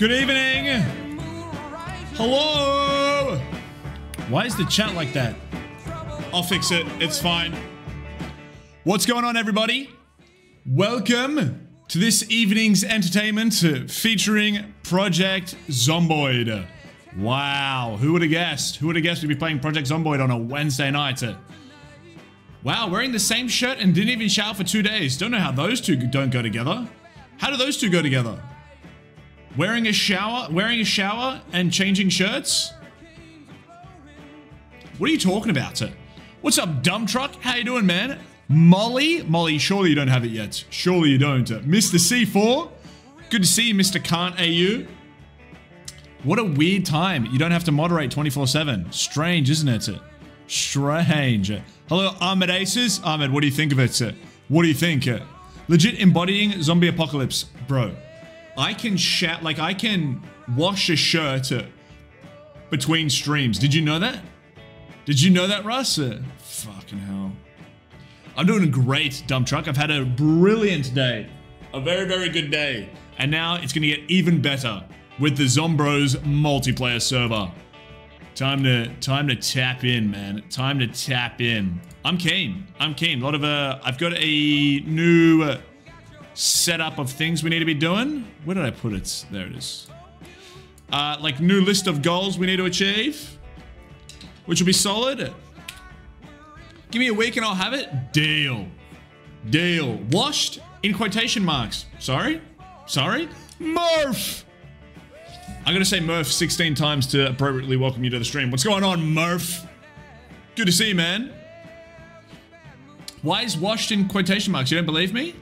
Good evening. Hello. Why is the chat like that? I'll fix it. It's fine. What's going on, everybody? Welcome to this evening's entertainment featuring Project Zomboid. Wow, who would have guessed? Who would have guessed we'd be playing Project Zomboid on a Wednesday night? Wow, wearing the same shirt and didn't even shower for two days. Don't know how those two don't go together. How do those two go together? Wearing a shower, wearing a shower and changing shirts? What are you talking about? sir? What's up, dump truck? How you doing, man? Molly? Molly, surely you don't have it yet. Surely you don't. Mr. C4? Good to see you, Mr. Can't AU. What a weird time. You don't have to moderate 24-7. Strange, isn't it? Sir? Strange. Hello, Ahmed Aces. Ahmed, what do you think of it? Sir? What do you think? Legit embodying zombie apocalypse. Bro, I can shout, like I can wash a shirt between streams. Did you know that? Did you know that, Russ? Fucking hell. I'm doing a great, dump truck. I've had a brilliant day. A very, very good day. And now it's going to get even better with the Zombros multiplayer server. Time to time to tap in, man. Time to tap in. I'm keen. I'm keen. A lot of uh, I've got a new uh, setup of things we need to be doing. Where did I put it? There it is. Uh, like new list of goals we need to achieve, which will be solid. Give me a week and I'll have it. Deal. Deal. Washed in quotation marks. Sorry? Sorry? Murph! I'm gonna say Murph 16 times to appropriately welcome you to the stream. What's going on, Murph? Good to see you, man. Why is washed in quotation marks? You don't believe me?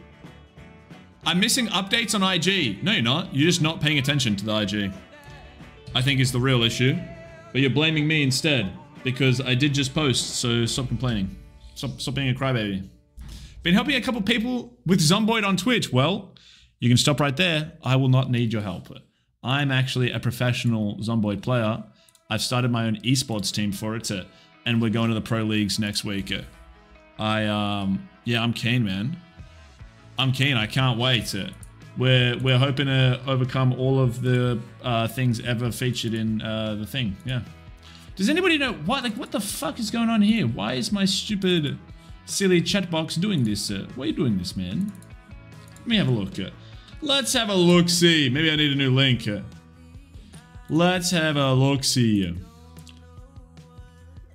I'm missing updates on IG. No, you're not. You're just not paying attention to the IG. I think is the real issue. But you're blaming me instead. Because I did just post, so stop complaining. Stop, stop being a crybaby. Been helping a couple people with Zomboid on Twitch. Well, you can stop right there. I will not need your help. I'm actually a professional Zomboid player. I've started my own esports team for it, and we're going to the pro leagues next week. I, um, yeah, I'm keen, man. I'm keen. I can't wait. We're we're hoping to overcome all of the uh, things ever featured in uh, the thing. Yeah. Does anybody know what? Like, what the fuck is going on here? Why is my stupid, silly chat box doing this? Uh, why are you doing this, man? Let me have a look. Let's have a look. See, maybe I need a new link. Let's have a look. See.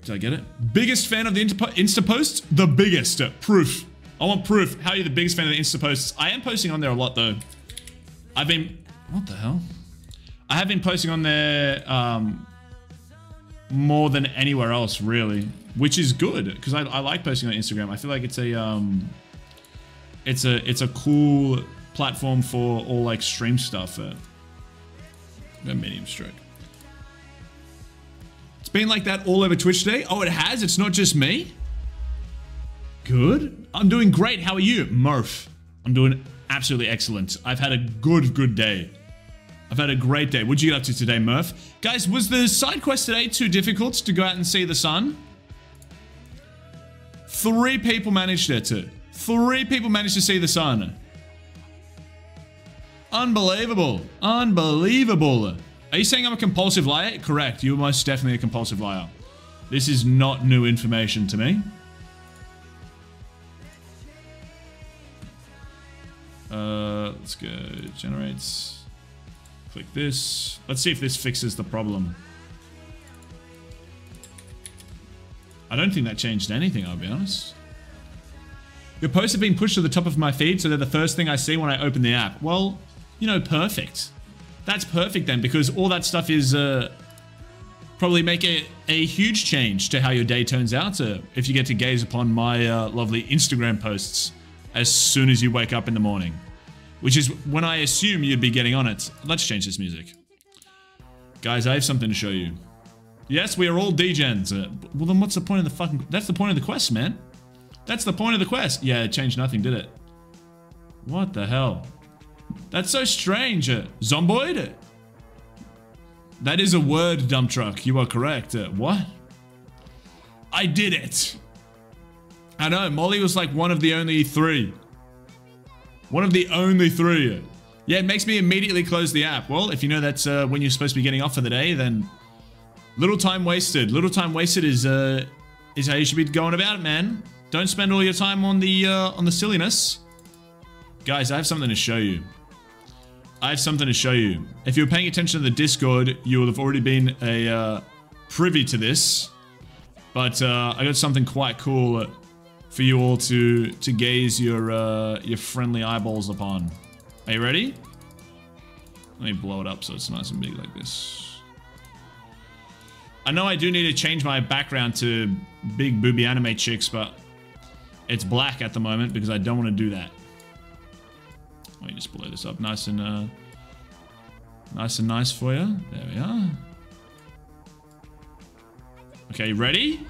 Did I get it? Biggest fan of the Insta posts? The biggest. Proof. I want proof. How are you the biggest fan of the Insta posts? I am posting on there a lot though. I've been... What the hell? I have been posting on there um, more than anywhere else, really. Which is good, because I, I, like posting on Instagram. I feel like it's a... Um, it's a it's a cool platform for all like stream stuff. Uh, a medium stroke. It's been like that all over Twitch today. Oh, it has? It's not just me? Good. I'm doing great. How are you? Murph. I'm doing absolutely excellent. I've had a good, good day. I've had a great day. What'd you get up to today, Murph? Guys, was the side quest today too difficult to go out and see the sun? Three people managed it. Three people managed to see the sun. Unbelievable. Unbelievable. Are you saying I'm a compulsive liar? Correct. You're most definitely a compulsive liar. This is not new information to me. Uh, let's go. Generates. Click this. Let's see if this fixes the problem. I don't think that changed anything, I'll be honest. Your posts have been pushed to the top of my feed, so they're the first thing I see when I open the app. Well, you know, perfect. That's perfect then, because all that stuff is uh, probably make a, a huge change to how your day turns out uh, if you get to gaze upon my uh, lovely Instagram posts as soon as you wake up in the morning. Which is when I assume you'd be getting on it. Let's change this music. Guys, I have something to show you. Yes, we are all degens. Uh, well, then what's the point of the fucking... That's the point of the quest, man. That's the point of the quest. Yeah, it changed nothing, did it? What the hell? That's so strange. Uh, zomboid? That is a word, dump truck. You are correct. Uh, what? I did it. I know, Molly was like one of the only three. One of the only three. Yeah, it makes me immediately close the app. Well, if you know that's uh, when you're supposed to be getting off for the day, then little time wasted. Little time wasted is uh, is how you should be going about it, man. Don't spend all your time on the uh, on the silliness. Guys, I have something to show you. I have something to show you. If you're paying attention to the Discord, you will have already been a uh, privy to this. But uh, I got something quite cool for you all to to gaze your uh, your friendly eyeballs upon. Are you ready? Let me blow it up so it's nice and big like this. I know I do need to change my background to big booby anime chicks, but it's black at the moment because I don't want to do that. Let me just blow this up nice and uh, nice and nice for you. There we are. Okay, ready?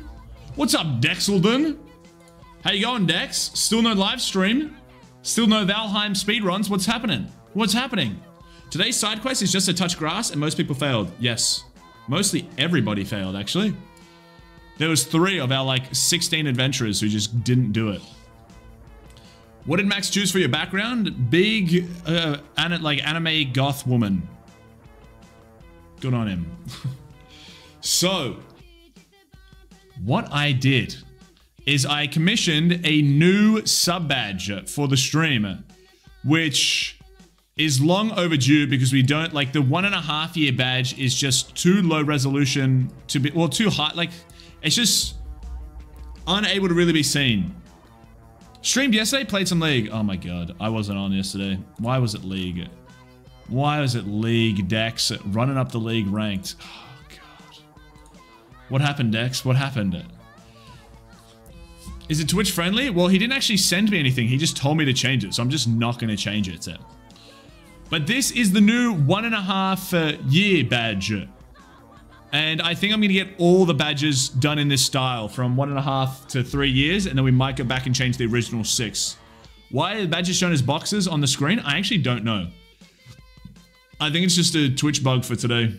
What's up, Dexeldon? How you going, Dex? Still no live stream? Still no Valheim speedruns. What's happening? What's happening? Today's side quest is just to touch grass and most people failed. Yes. Mostly everybody failed, actually. There was three of our like 16 adventurers who just didn't do it. What did Max choose for your background? Big, uh, an like anime goth woman. Good on him. so, what I did is I commissioned a new sub badge for the stream, which is long overdue because we don't like the one and a half year badge is just too low resolution to be well too high like it's just unable to really be seen. Streamed yesterday played some league. Oh my god i wasn't on yesterday. Why was it league? Why was it league dex running up the league ranked? Oh god. What happened dex? What happened is it Twitch friendly? Well, he didn't actually send me anything. He just told me to change it. So I'm just not going to change it. But this is the new one and a half uh, year badge. And I think I'm going to get all the badges done in this style from one and a half to three years. And then we might go back and change the original six. Why are the badges shown as boxes on the screen? I actually don't know. I think it's just a Twitch bug for today.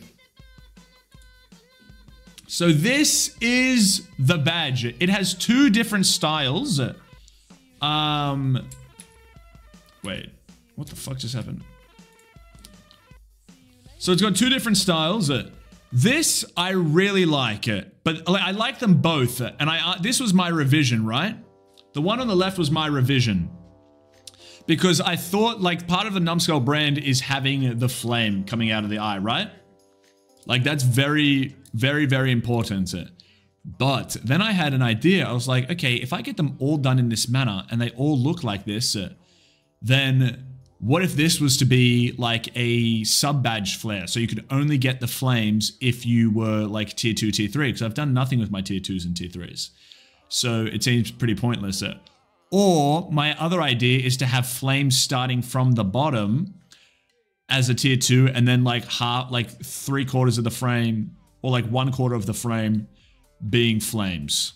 So this is the badge. It has two different styles. Um, wait, what the fuck just happened? So it's got two different styles. This I really like it, but I like them both. And I uh, this was my revision, right? The one on the left was my revision because I thought like part of the Numbskull brand is having the flame coming out of the eye, right? Like that's very very, very important. But then I had an idea. I was like, okay, if I get them all done in this manner and they all look like this, then what if this was to be like a sub badge flare? So you could only get the flames if you were like tier 2, tier 3, because I've done nothing with my tier 2s and tier 3s. So it seems pretty pointless. Or my other idea is to have flames starting from the bottom as a tier 2 and then like half, like three quarters of the frame or like one quarter of the frame being flames.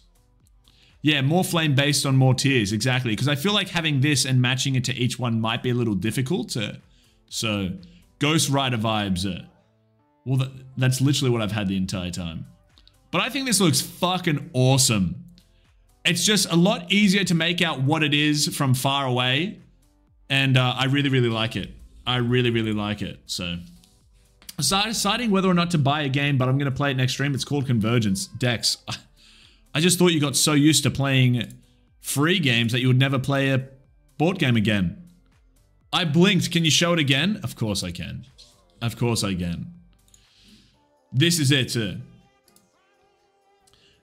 Yeah, more flame based on more tiers, exactly. Because I feel like having this and matching it to each one might be a little difficult. To, so, Ghost Rider vibes. Uh, well, that, that's literally what I've had the entire time. But I think this looks fucking awesome. It's just a lot easier to make out what it is from far away. And uh, I really, really like it. I really, really like it. So deciding whether or not to buy a game, but I'm going to play it next stream. It's called Convergence. Dex, I just thought you got so used to playing free games that you would never play a board game again. I blinked. Can you show it again? Of course I can. Of course I can. This is it. Uh,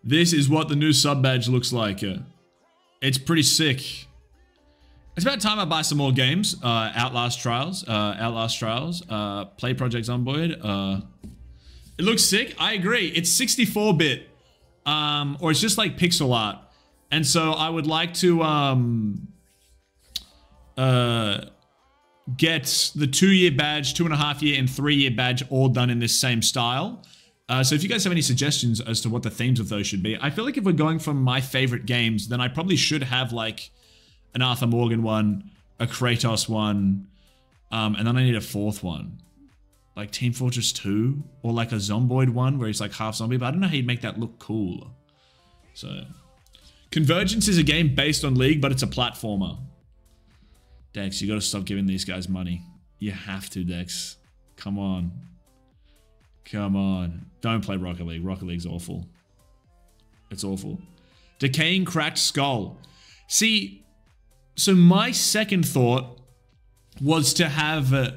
this is what the new sub badge looks like. Uh, it's pretty sick. It's about time I buy some more games. Uh, Outlast Trials, uh, Outlast Trials, uh, Play Project Zomboid. Uh, it looks sick. I agree. It's 64-bit, um, or it's just like pixel art. And so I would like to um, uh, get the two-year badge, two and a half year, and three-year badge all done in this same style. Uh, so if you guys have any suggestions as to what the themes of those should be, I feel like if we're going from my favorite games, then I probably should have like an Arthur Morgan one, a Kratos one, um, and then I need a fourth one. Like Team Fortress 2 or like a Zomboid one where he's like half zombie, but I don't know how you'd make that look cool. So, Convergence is a game based on League, but it's a platformer. Dex, you gotta stop giving these guys money. You have to, Dex. Come on. Come on. Don't play Rocket League. Rocket League's awful. It's awful. Decaying cracked skull. See, so my second thought was to have uh,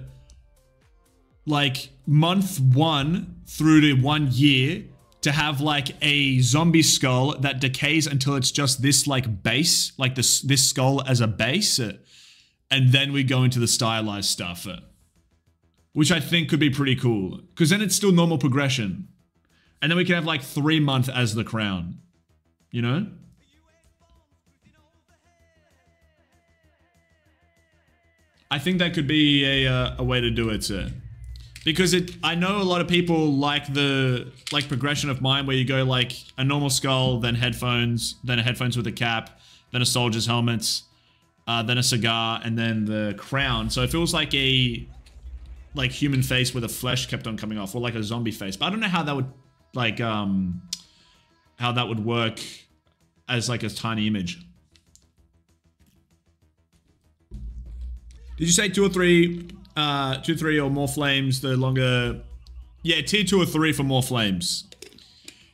like month one through to one year to have like a zombie skull that decays until it's just this like base, like this this skull as a base, uh, and then we go into the stylized stuff, uh, which I think could be pretty cool because then it's still normal progression, and then we can have like three month as the crown, you know. I think that could be a, uh, a way to do it, sir. Because it, I know a lot of people like the like progression of mine, where you go like a normal skull, then headphones, then headphones with a cap, then a soldier's helmet, uh, then a cigar, and then the crown. So it feels like a like human face with a flesh kept on coming off, or like a zombie face. But I don't know how that would like um how that would work as like a tiny image. Did you say two or three, uh, two, three or more flames, the longer... Yeah, tier two or three for more flames.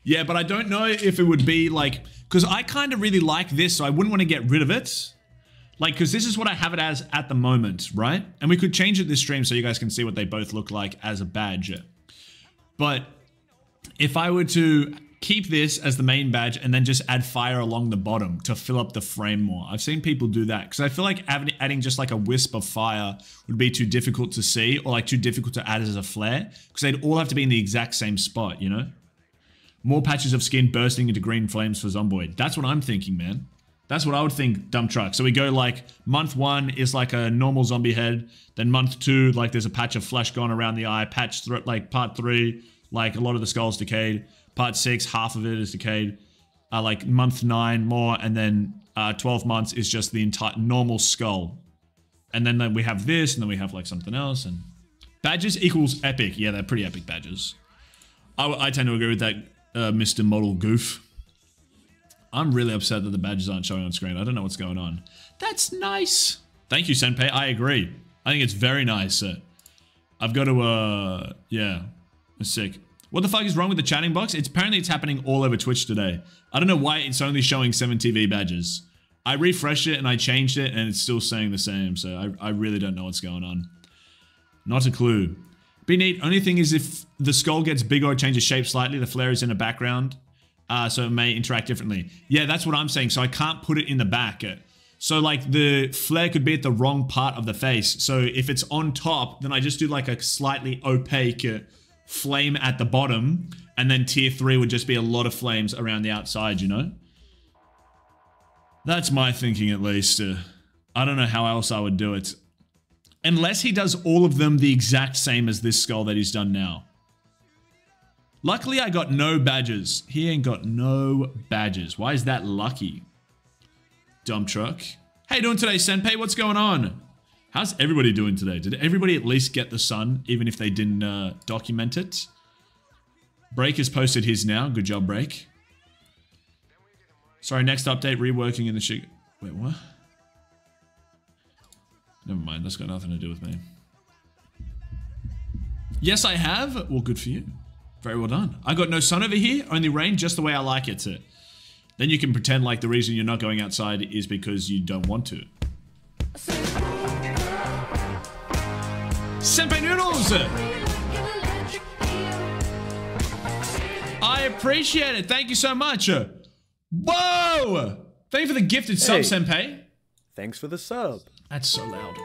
Yeah, but I don't know if it would be like... Because I kind of really like this, so I wouldn't want to get rid of it. Like, because this is what I have it as at the moment, right? And we could change it this stream so you guys can see what they both look like as a badge. But if I were to keep this as the main badge and then just add fire along the bottom to fill up the frame more. I've seen people do that because I feel like adding just like a wisp of fire would be too difficult to see or like too difficult to add as a flare because they'd all have to be in the exact same spot, you know? More patches of skin bursting into green flames for Zomboid. That's what I'm thinking, man. That's what I would think, dump truck. So we go like month one is like a normal zombie head. Then month two, like there's a patch of flesh gone around the eye. Patch like part three, like a lot of the skulls decayed. Part six, half of it is decayed. Uh, like month nine more, and then uh, 12 months is just the entire normal skull. And then, then we have this, and then we have like something else. And badges equals epic. Yeah, they're pretty epic badges. I, I tend to agree with that, uh, Mr. Model Goof. I'm really upset that the badges aren't showing on screen. I don't know what's going on. That's nice. Thank you, Senpai. I agree. I think it's very nice. I've got to, uh, yeah, it's sick. What the fuck is wrong with the chatting box? It's apparently it's happening all over Twitch today. I don't know why it's only showing 7TV badges. I refreshed it and I changed it and it's still saying the same. So I, I really don't know what's going on. Not a clue. Be neat. Only thing is if the skull gets bigger or changes shape slightly, the flare is in the background. Uh, so it may interact differently. Yeah, that's what I'm saying. So I can't put it in the back. So like the flare could be at the wrong part of the face. So if it's on top, then I just do like a slightly opaque flame at the bottom, and then tier 3 would just be a lot of flames around the outside, you know? That's my thinking at least. Uh, I don't know how else I would do it. Unless he does all of them the exact same as this skull that he's done now. Luckily, I got no badges. He ain't got no badges. Why is that lucky? Dump truck. You doing today, Senpai? What's going on? How's everybody doing today? Did everybody at least get the sun, even if they didn't uh, document it? Break has posted his now. Good job, Break. Sorry, next update, reworking in the shit. Wait, what? Never mind, that's got nothing to do with me. Yes, I have. Well, good for you. Very well done. I got no sun over here, only rain, just the way I like it to. Then you can pretend like the reason you're not going outside is because you don't want to. Senpai Noodles! I appreciate it. Thank you so much. Whoa! Thank you for the gifted hey. sub, Senpai. Thanks for the sub. That's so loud.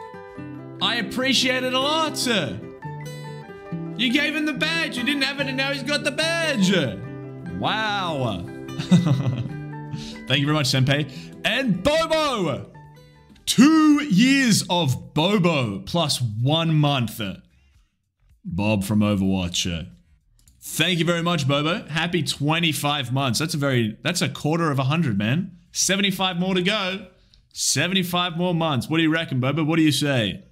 I appreciate it a lot. Sir. You gave him the badge. You didn't have it, and now he's got the badge. Wow. Thank you very much, Senpai. And Bobo! Two years of Bobo plus one month. Bob from Overwatch. Thank you very much, Bobo. Happy 25 months. That's a very, that's a quarter of a hundred, man. 75 more to go. 75 more months. What do you reckon, Bobo? What do you say?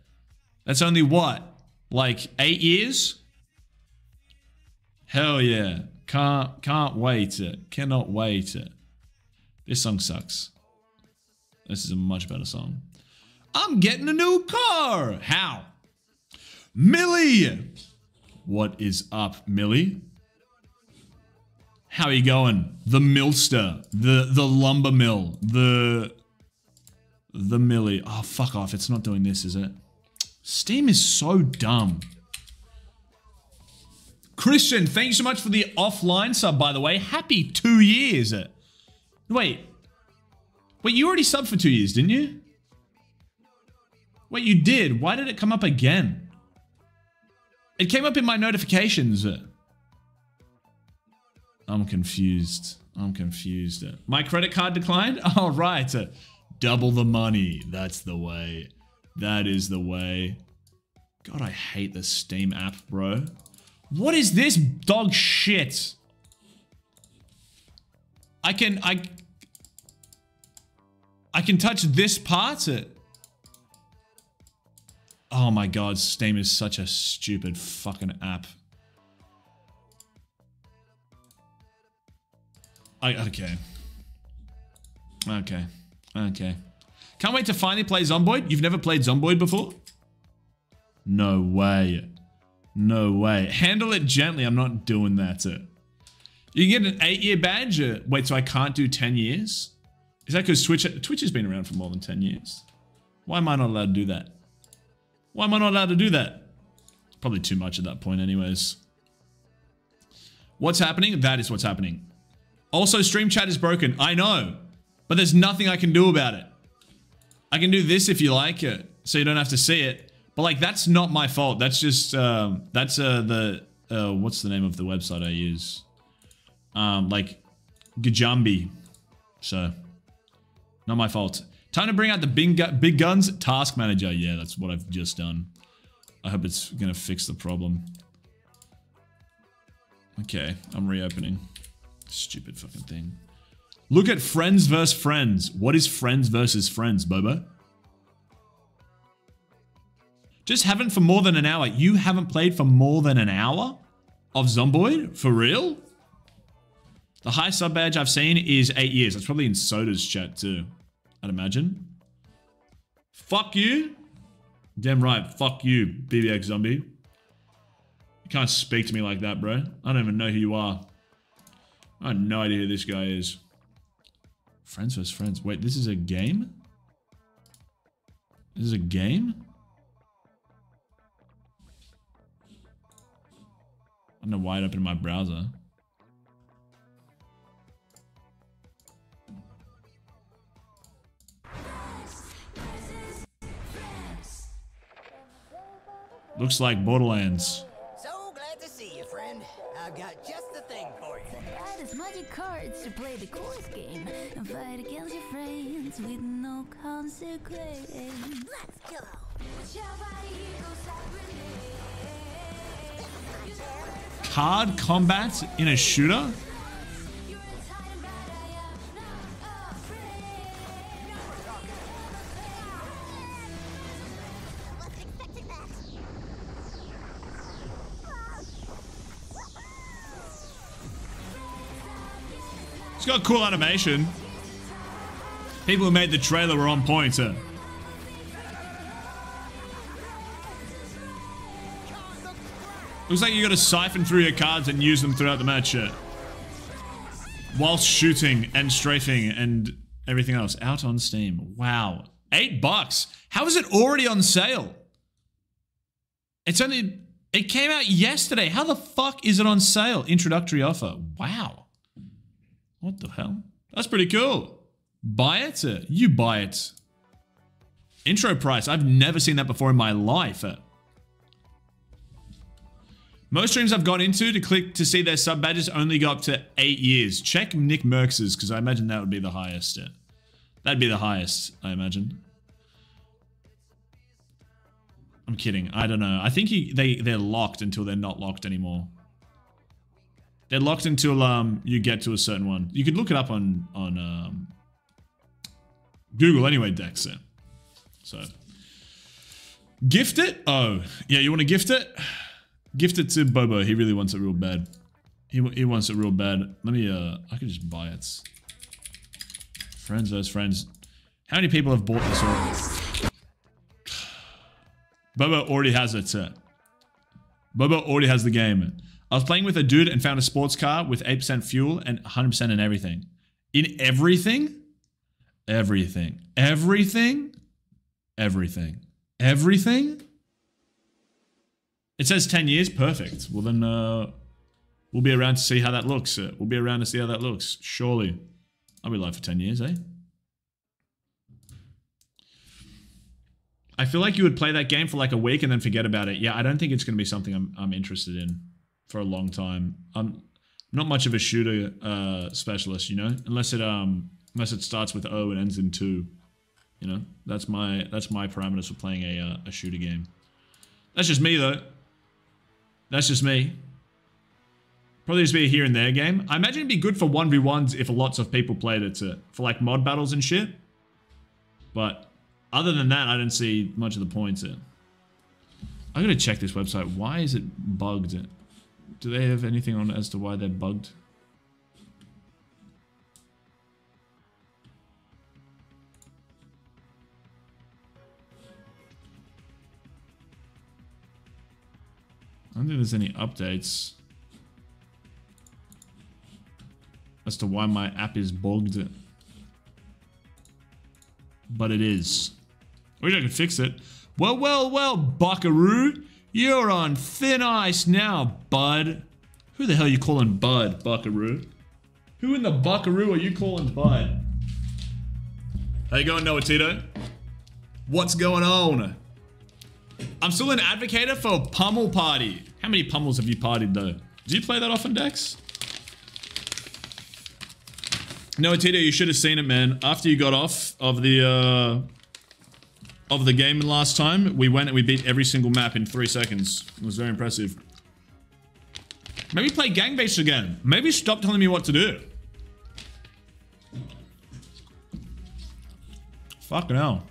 That's only what? Like eight years? Hell yeah. Can't, can't wait. Cannot wait. This song sucks. This is a much better song. I'm getting a new car. How? Millie! What is up, Millie? How are you going? The Millster, the the lumber mill, the the Millie. Oh, fuck off. It's not doing this, is it? Steam is so dumb. Christian, thank you so much for the offline sub, by the way. Happy two years. Wait. Wait, you already subbed for two years, didn't you? Wait, you did? Why did it come up again? It came up in my notifications. I'm confused. I'm confused. My credit card declined? All right. Double the money. That's the way. That is the way. God, I hate the Steam app, bro. What is this dog shit? I can, I... I can touch this part? Oh my god, Steam is such a stupid fucking app. I, okay. Okay. Okay. Can't wait to finally play Zomboid. You've never played Zomboid before? No way. No way. Handle it gently. I'm not doing that. You can get an 8-year badge. Uh, wait, so I can't do 10 years? Is that because Twitch, Twitch has been around for more than 10 years? Why am I not allowed to do that? Why am I not allowed to do that? Probably too much at that point anyways. What's happening? That is what's happening. Also, stream chat is broken. I know. But there's nothing I can do about it. I can do this if you like it, so you don't have to see it. But like, that's not my fault. That's just, um, that's uh, the, uh, what's the name of the website I use? Um, like, Gajambi. So, not my fault. Time to bring out the big, gu big guns. Task manager. Yeah, that's what I've just done. I hope it's going to fix the problem. Okay, I'm reopening. Stupid fucking thing. Look at friends versus friends. What is friends versus friends, Bobo? Just haven't for more than an hour. You haven't played for more than an hour of Zomboid? For real? The highest sub badge I've seen is eight years. That's probably in Soda's chat too, I'd imagine. Fuck you. Damn right. Fuck you, BBX Zombie. You can't speak to me like that, bro. I don't even know who you are. I have no idea who this guy is. Friends vs. friends. Wait, this is a game? This is a game? I don't know why it opened my browser. Looks like Borderlands. So glad to see you, friend. I've got just the thing for you. Add as magic cards to play the course game and fight against your friends with no consequence. Let's go. Card combat in a shooter? Got cool animation. People who made the trailer were on point. uh. Looks like you got to siphon through your cards and use them throughout the match. uh, Whilst shooting and strafing and everything else. Out on Steam. Wow. Eight bucks. How is it already on sale? It's only... It came out yesterday. How the fuck is it on sale? Introductory offer. Wow. What the hell? That's pretty cool. Buy it? You buy it. Intro price. I've never seen that before in my life. Most streams I've gone into to click to see their sub badges only go up to eight years. Check Nickmercs's because I imagine that would be the highest. That'd be the highest, I imagine. I'm kidding. I don't know. I think he, they they're locked until they're not locked anymore. They're locked until um you get to a certain one. You could look it up on on um, Google anyway, Dex. uh, So gift it. Oh yeah, you want to gift it? Gift it to Bobo. He really wants it real bad. He he wants it real bad. Let me. Uh, I could just buy it. Friends versus friends. How many people have bought this already? Bobo already has it. Bobo already has the game. I was playing with a dude and found a sports car with 8% fuel and 100% in everything. In everything? Everything. Everything? Everything. Everything? It says 10 years. Perfect. Well, then uh, we'll be around to see how that looks. Uh, we'll be around to see how that looks. Surely. I'll be live for 10 years, eh? I feel like you would play that game for like a week and then forget about it. Yeah, I don't think it's going to be something I'm, I'm interested in for a long time. I'm not much of a shooter uh, specialist, you know, unless it um unless it starts with O and ends in two. You know, that's my that's my parameters for playing a uh, a shooter game. That's just me though. That's just me. Probably just be a here and there game. I imagine it'd be good for 1v1s if lots of people played it to, for like mod battles and shit. But other than that, I don't see much of the points in. I'm gonna check this website. Why is it bugged? Do they have anything on as to why they're bugged? I don't think there's any updates as to why my app is bugged. But it is. I wish I could fix it. Well, well, well, buckaroo. You're on thin ice now, bud. Who the hell are you calling bud, buckaroo? Who in the buckaroo are you calling bud? How you going, Noah Tito? What's going on? I'm still an advocate for Pummel Party. How many pummels have you partied though? Do you play that often, Dex? No, Tito, you should have seen it, man. After you got off of the uh, of the game last time, we went and we beat every single map in three seconds. It was very impressive. Maybe play Gang Beasts again. Maybe stop telling me what to do. Fucking hell.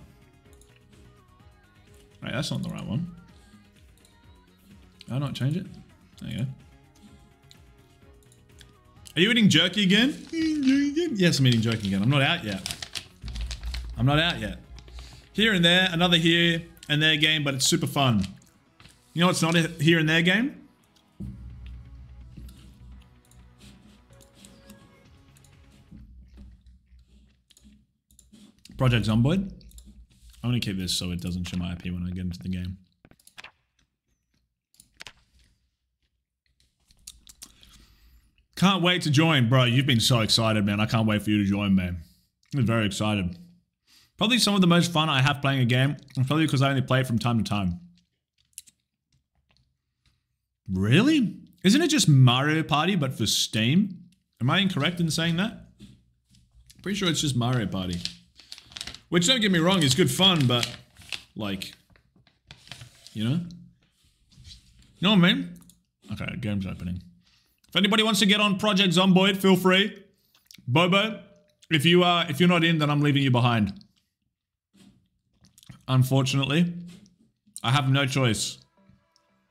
Right, that's not the right one. I'll not change it. There you go. Are you eating jerky again? Yes, I'm eating jerky again. I'm not out yet. I'm not out yet. Here and there, another here and there game, but it's super fun. You know what's not a here and there game? Project Zomboid. I'm gonna keep this so it doesn't show my IP when I get into the game. Can't wait to join, bro. You've been so excited, man. I can't wait for you to join, man. I'm very excited. Probably some of the most fun I have playing a game. Probably because I only play it from time to time. Really? Isn't it just Mario Party but for Steam? Am I incorrect in saying that? Pretty sure it's just Mario Party. Which, don't get me wrong, is good fun, but, like, you know? You know what I mean? Okay, game's opening. If anybody wants to get on Project Zomboid, feel free. Bobo, if you are if you're not in, then I'm leaving you behind. Unfortunately, I have no choice.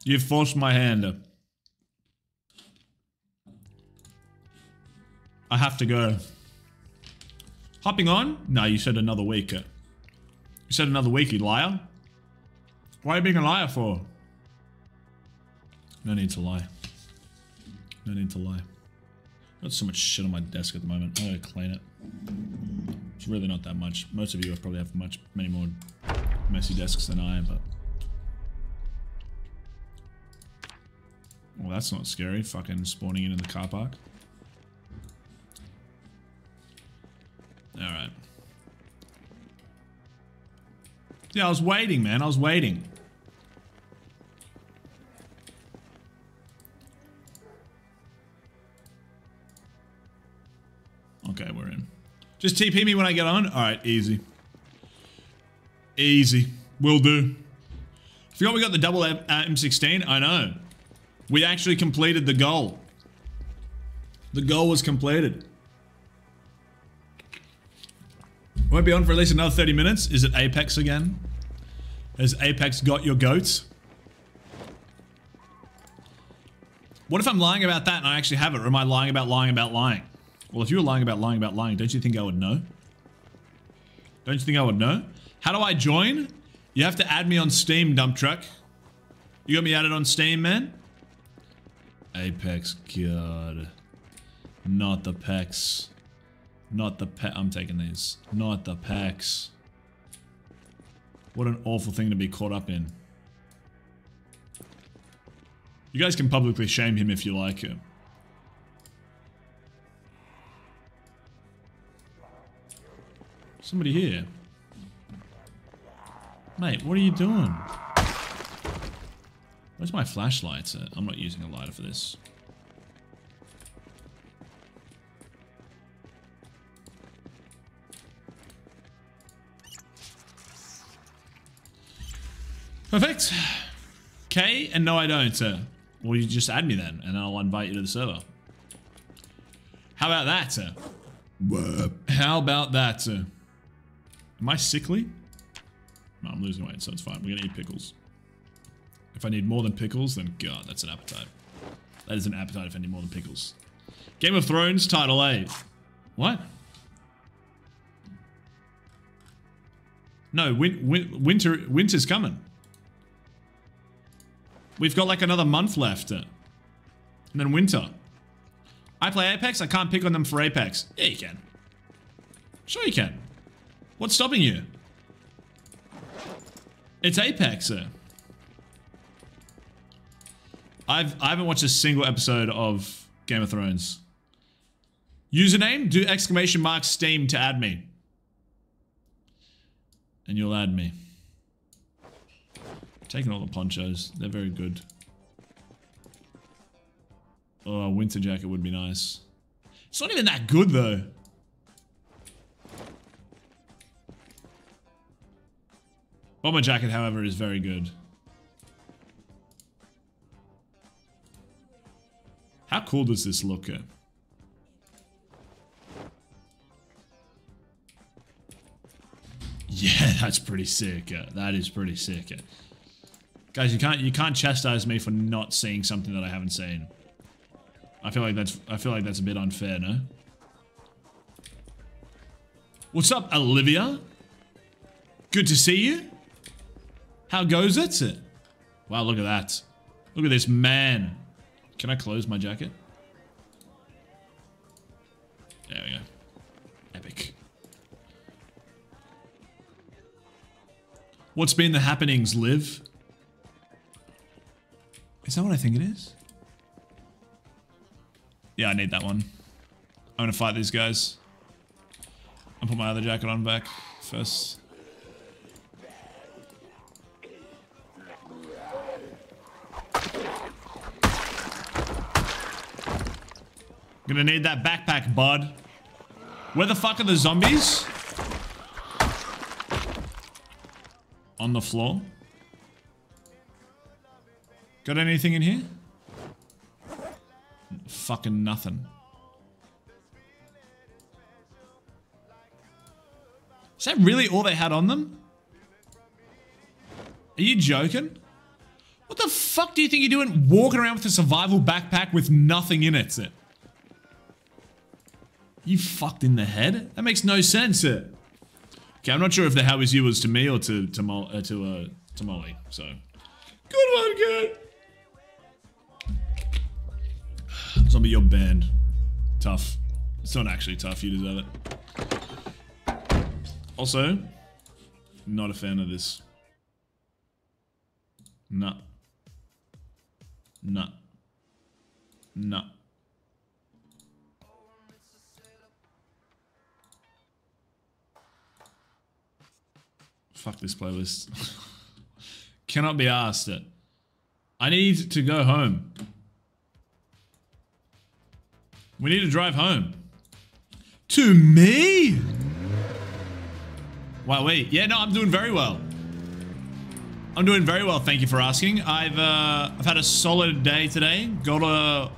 You've forced my hand. I have to go. Hopping on? No, you said another week. You said another week, you liar. Why are you being a liar for? No need to lie. No need to lie. Got so much shit on my desk at the moment. I gotta clean it. It's really not that much. Most of you have probably have much, many more messy desks than I, but. Well, that's not scary. Fucking spawning in in the car park. Alright. Yeah, I was waiting, man. I was waiting. Okay, we're in. Just TP me when I get on? Alright, easy. Easy. Will do. Forgot we got the double M uh, M16? I know. We actually completed the goal. The goal was completed. Won't be on for at least another 30 minutes. Is it Apex again? Has Apex got your goats? What if I'm lying about that and I actually have it? Or am I lying about lying about lying? Well, if you were lying about lying about lying, don't you think I would know? Don't you think I would know? How do I join? You have to add me on Steam, dump truck. You got me added on Steam, man? Apex, God. Not the pecs. Not the pe- I'm taking these. Not the pecs. What an awful thing to be caught up in. You guys can publicly shame him if you like it. Somebody here. Mate, what are you doing? Where's my flashlight? I'm not using a lighter for this. Perfect. Okay, and no I don't. Uh, well, you just add me then, and I'll invite you to the server. How about that? Uh? How about that? Uh? Am I sickly? I'm losing weight, so it's fine. We're gonna eat pickles. If I need more than pickles, then God, that's an appetite. That is an appetite if I need more than pickles. Game of Thrones, Title A. What? No, win, win, winter, winter's coming. We've got like another month left. uh, And then winter. I play Apex, I can't pick on them for Apex. Yeah, you can. Sure you can. What's stopping you? It's Apex, sir. I've I haven't watched a single episode of Game of Thrones. Username, do exclamation mark Steam to add me. And you'll add me. Taking all the ponchos. They're very good. Oh, a winter jacket would be nice. It's not even that good though. Bomber jacket, however, is very good. How cool does this look? uh? Yeah, that's pretty sick. uh, That is pretty sick. uh. Guys, you can't you can't chastise me for not seeing something that I haven't seen. I feel like that's I feel like that's a bit unfair, no? What's up, Olivia? Good to see you. How goes it? Wow, look at that. Look at this man. Can I close my jacket? There we go. Epic. What's been the happenings, Liv? Is that what I think it is? Yeah, I need that one. I'm gonna fight these guys. I'll put my other jacket on back first. Gonna need that backpack, bud. Where the fuck are the zombies? On the floor. Got anything in here? Fucking nothing. Is that really all they had on them? Are you joking? What the fuck do you think you're doing walking around with a survival backpack with nothing in it? You fucked in the head? That makes no sense. Okay, I'm not sure if the how is you was to me or to to uh, to uh, to Molly. So, good one, good. Zombie, you're banned. Tough. It's not actually tough. You deserve it. Also, not a fan of this. No. No. No. Fuck this playlist. Cannot be asked it. I need to go home. We need to drive home. To me? Wow, wait. Yeah, no, I'm doing very well. I'm doing very well, thank you for asking. I've uh, I've had a solid day today. Got a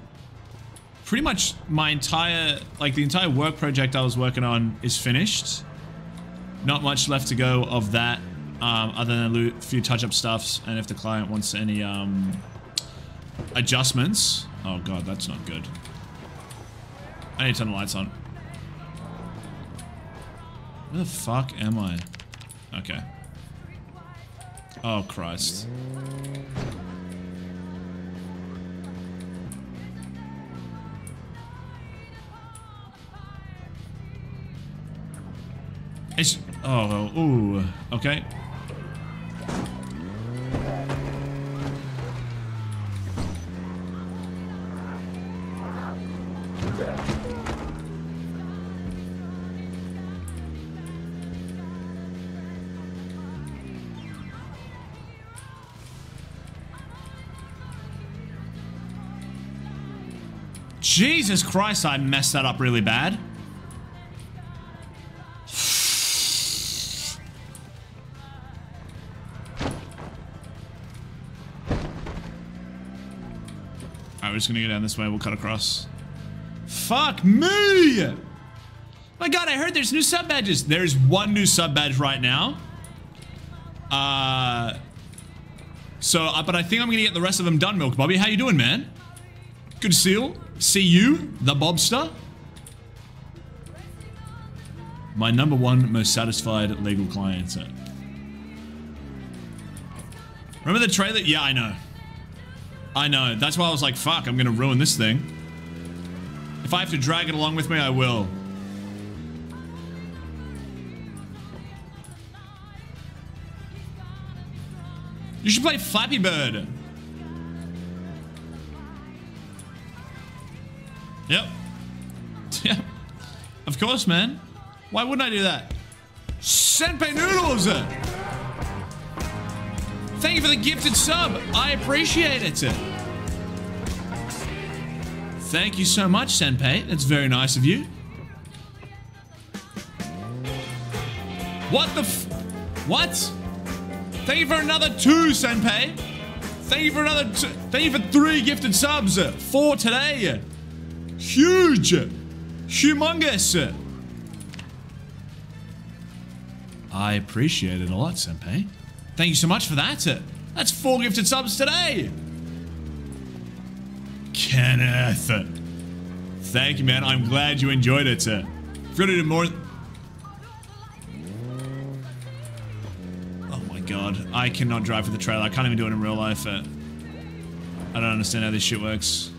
pretty much my entire like the entire work project I was working on is finished not much left to go of that um, other than a few touch-up stuffs and if the client wants any um, adjustments. Oh god, that's not good. I need to turn the lights on. Where the fuck am I? Okay. Oh Christ. It's oh ooh okay. Jesus Christ, I messed that up really bad. Just gonna go down this way. We'll cut across. Fuck me! My god, I heard there's new sub badges. There's one new sub badge right now. Uh, so, uh, but I think I'm gonna get the rest of them done, Milk Bobby. How you doing, man? Good you. See you, the Bobster. My number one most satisfied legal client. Remember the trailer? Yeah, I know. I know. That's why I was like, fuck, I'm gonna ruin this thing. If I have to drag it along with me, I will. You should play Flappy Bird. Yep. Yep. Of course, man. Why wouldn't I do that? Senpai Noodles! Thank you for the gifted sub. I appreciate it. Thank you so much, Senpai. That's very nice of you. What the f- What? Thank you for another two, Senpai. Thank you for another two. Thank you for three gifted subs. Four today. Huge. Humongous. I appreciate it a lot, Senpai. Thank you so much for that. That's four gifted subs today. Kenneth. Thank you, man. I'm glad you enjoyed it. If you're gonna do more... Oh my god. I cannot drive for the trailer. I can't even do it in real life. Uh, I don't understand how this shit works.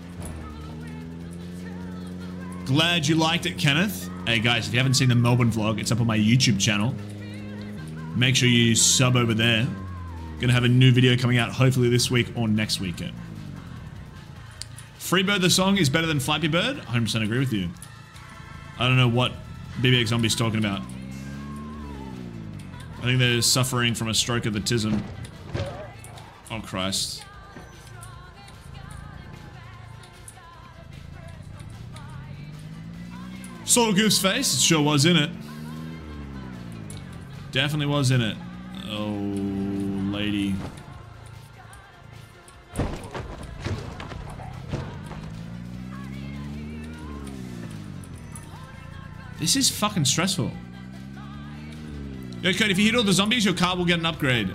Glad you liked it, Kenneth. Hey guys, if you haven't seen the Melbourne vlog, it's up on my YouTube channel. Make sure you sub over there. Gonna have a new video coming out hopefully this week or next weekend. Freebird the song is better than Flappy Bird? 100% agree with you. I don't know what BBX Zombie's talking about. I think they're suffering from a stroke of the tism. Oh Christ. Saw Goof's face? It sure was in it. Definitely was in it. Oh, lady. This is fucking stressful. Yo, Code, if you hit all the zombies, your car will get an upgrade.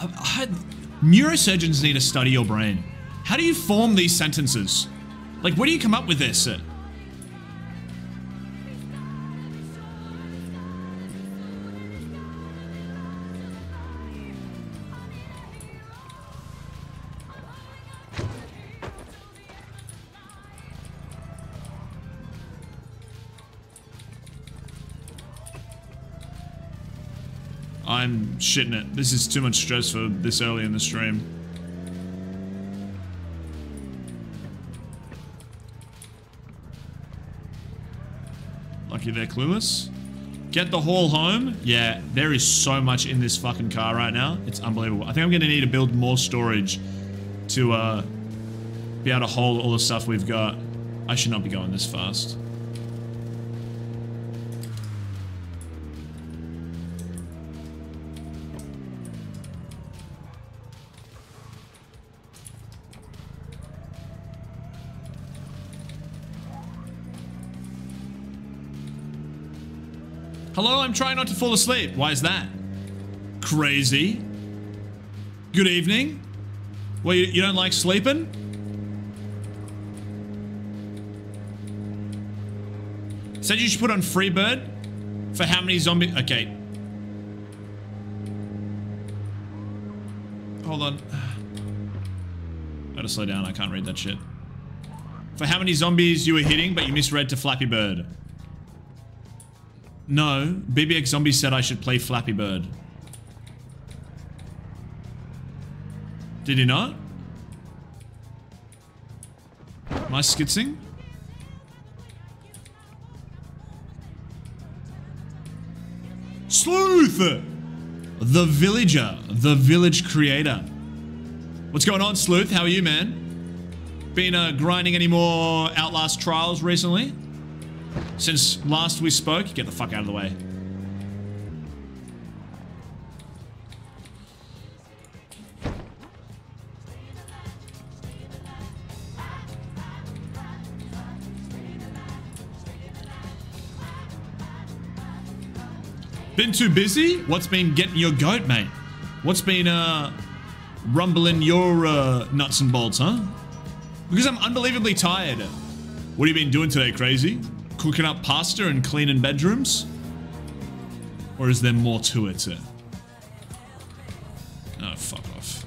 I, I, neurosurgeons need to study your brain. How do you form these sentences? Like, where do you come up with this? Shitting it. This is too much stress for this early in the stream. Lucky they're clueless. Get the haul home. Yeah, there is so much in this fucking car right now. It's unbelievable. I think I'm going to need to build more storage to uh, be able to hold all the stuff we've got. I should not be going this fast. Hello, I'm trying not to fall asleep. Why is that? Crazy. Good evening. Well, you, you don't like sleeping? Said you should put on Freebird? For how many zombie... Okay. Hold on. Gotta slow down, I can't read that shit. For how many zombies you were hitting, but you misread to Flappy Bird. No, BBX Zombie said I should play Flappy Bird. Did he not? Am I skitzing? Sleuth! The villager. The village creator. What's going on, Sleuth? How are you, man? Been uh, grinding any more Outlast trials recently? Since last we spoke? Get the fuck out of the way. Been too busy? What's been getting your goat, mate? What's been, uh, rumbling your, uh, nuts and bolts, huh? Because I'm unbelievably tired. What have you been doing today, crazy? Cooking up pasta and cleaning bedrooms? Or is there more to it? Oh, fuck off.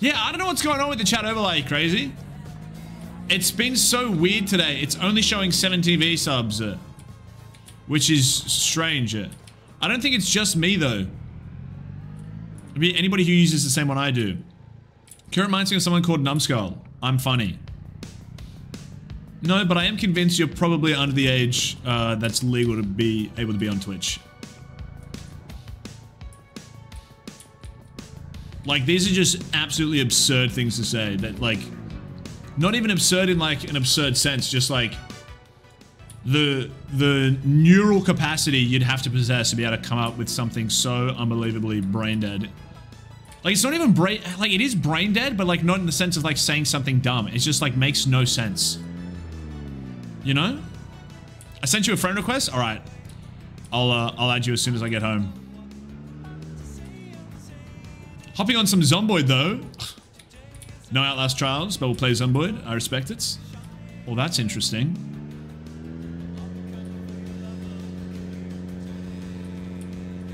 Yeah, I don't know what's going on with the chat overlay, crazy. It's been so weird today. It's only showing 7 TV subs, uh, which is strange. uh. I don't think it's just me, though. Maybe anybody who uses the same one I do. Current reminds me of someone called Numbskull. I'm funny. No, but I am convinced you're probably under the age uh, that's legal to be able to be on Twitch. Like, these are just absolutely absurd things to say that, like, not even absurd in, like, an absurd sense, just, like, the the neural capacity you'd have to possess to be able to come up with something so unbelievably brain dead. Like it's not even brain like it is brain dead, but like not in the sense of like saying something dumb. It's just like makes no sense. You know? I sent you a friend request. All right, I'll uh, I'll add you as soon as I get home. Hopping on some Zomboid though. No Outlast trials, but we'll play Zomboid. I respect it. Well, that's interesting.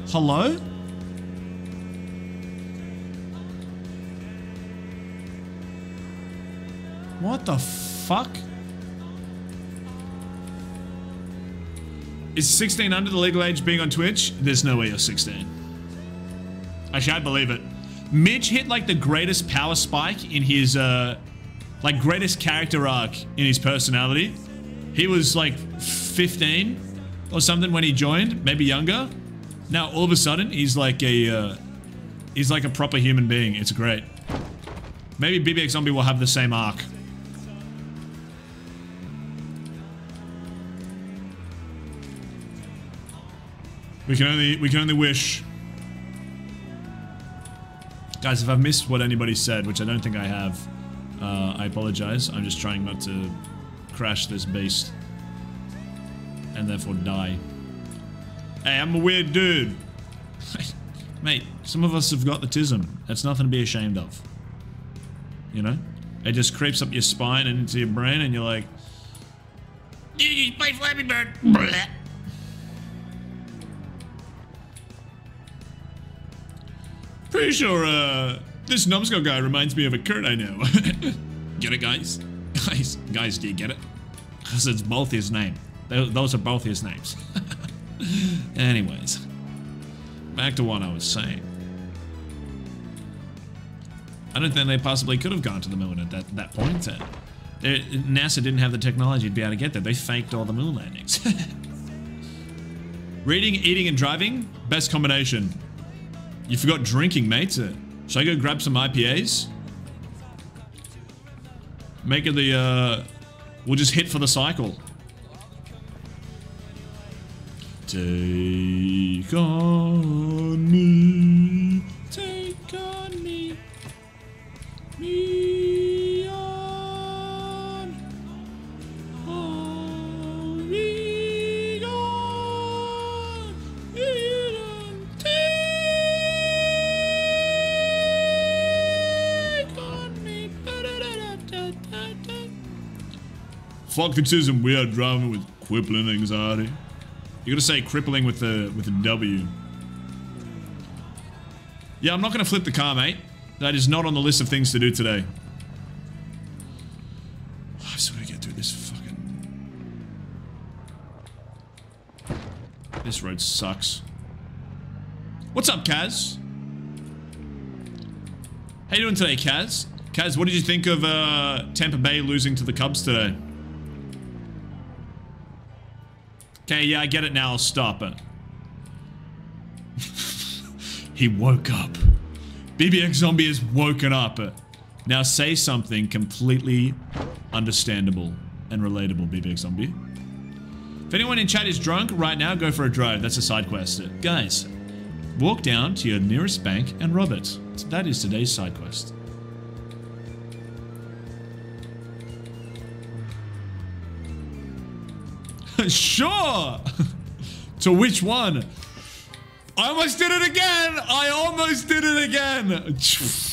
Hello? What the fuck? Is 16 under the legal age being on Twitch? There's no way you're 16. Actually, I believe it. Mitch hit like the greatest power spike in his, uh, like greatest character arc in his personality. He was like 15 or something when he joined, maybe younger. Now all of a sudden he's like a, uh, he's like a proper human being. It's great. Maybe BBX Zombie will have the same arc. We can only we can only wish. Guys, if I've missed what anybody said, which I don't think I have, uh, I apologize. I'm just trying not to crash this beast and therefore die. Hey, I'm a weird dude. Mate, some of us have got the tism. That's nothing to be ashamed of. You know? It just creeps up your spine and into your brain and you're like, dude, you play Flappy Bird. Pretty sure, uh, this numbskull guy reminds me of a Kurt I know. get it, guys? Guys, guys, do you get it? Because it's both his name. Those are both his names. Anyways, back to what I was saying. I don't think they possibly could have gone to the moon at that, that point. Uh, NASA didn't have the technology to be able to get there. They faked all the moon landings. Reading, eating, and driving? Best combination. You forgot drinking, mate. Uh, should I go grab some IPAs? Make it the, uh... We'll just hit for the cycle. Take on me. Functicism, we are driving with crippling anxiety. You gotta say crippling with the with a W. Yeah, I'm not gonna flip the car, mate. That is not on the list of things to do today. I just wanna get through this fucking... This road sucks. What's up, Kaz? How you doing today, Kaz? Kaz, what did you think of uh, Tampa Bay losing to the Cubs today? Okay, yeah, I get it now. Stop it. he woke up. BBX Zombie is woken up. Now say something completely understandable and relatable, BBX Zombie. If anyone in chat is drunk right now, go for a drive. That's a side quest. Guys, walk down to your nearest bank and rob it. That is today's side quest. sure! to which one? I almost did it again! I almost did it again!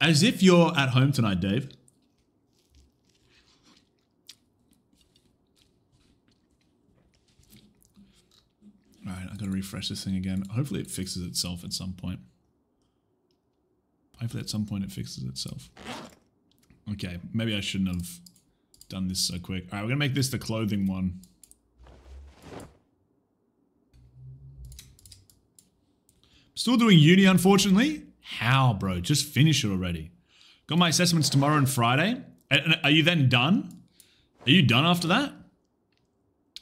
As if you're at home tonight, Dave. Alright, I gotta refresh this thing again. Hopefully it fixes itself at some point. Hopefully at some point it fixes itself. Okay, maybe I shouldn't have done this so quick. Alright, we're gonna make this the clothing one. Still doing uni, unfortunately. How, bro? Just finish it already. Got my assessments tomorrow and Friday. Are you then done? Are you done after that?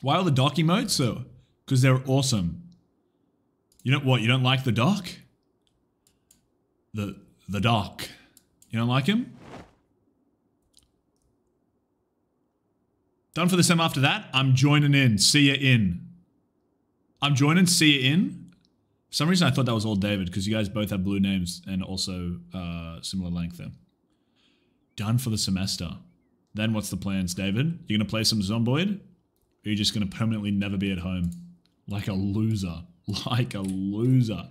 Why all the doc emotes? So, because they're awesome. You know what? You don't like the doc? The the doc. You don't like him? Done for the sem after that? I'm joining in. See you in. I'm joining. See you in. For some reason, I thought that was all David because you guys both have blue names and also uh, similar length there. Done for the semester. Then what's the plans, David? You're gonna play some Zomboid? Or you're just gonna permanently never be at home. Like a loser. Like a loser.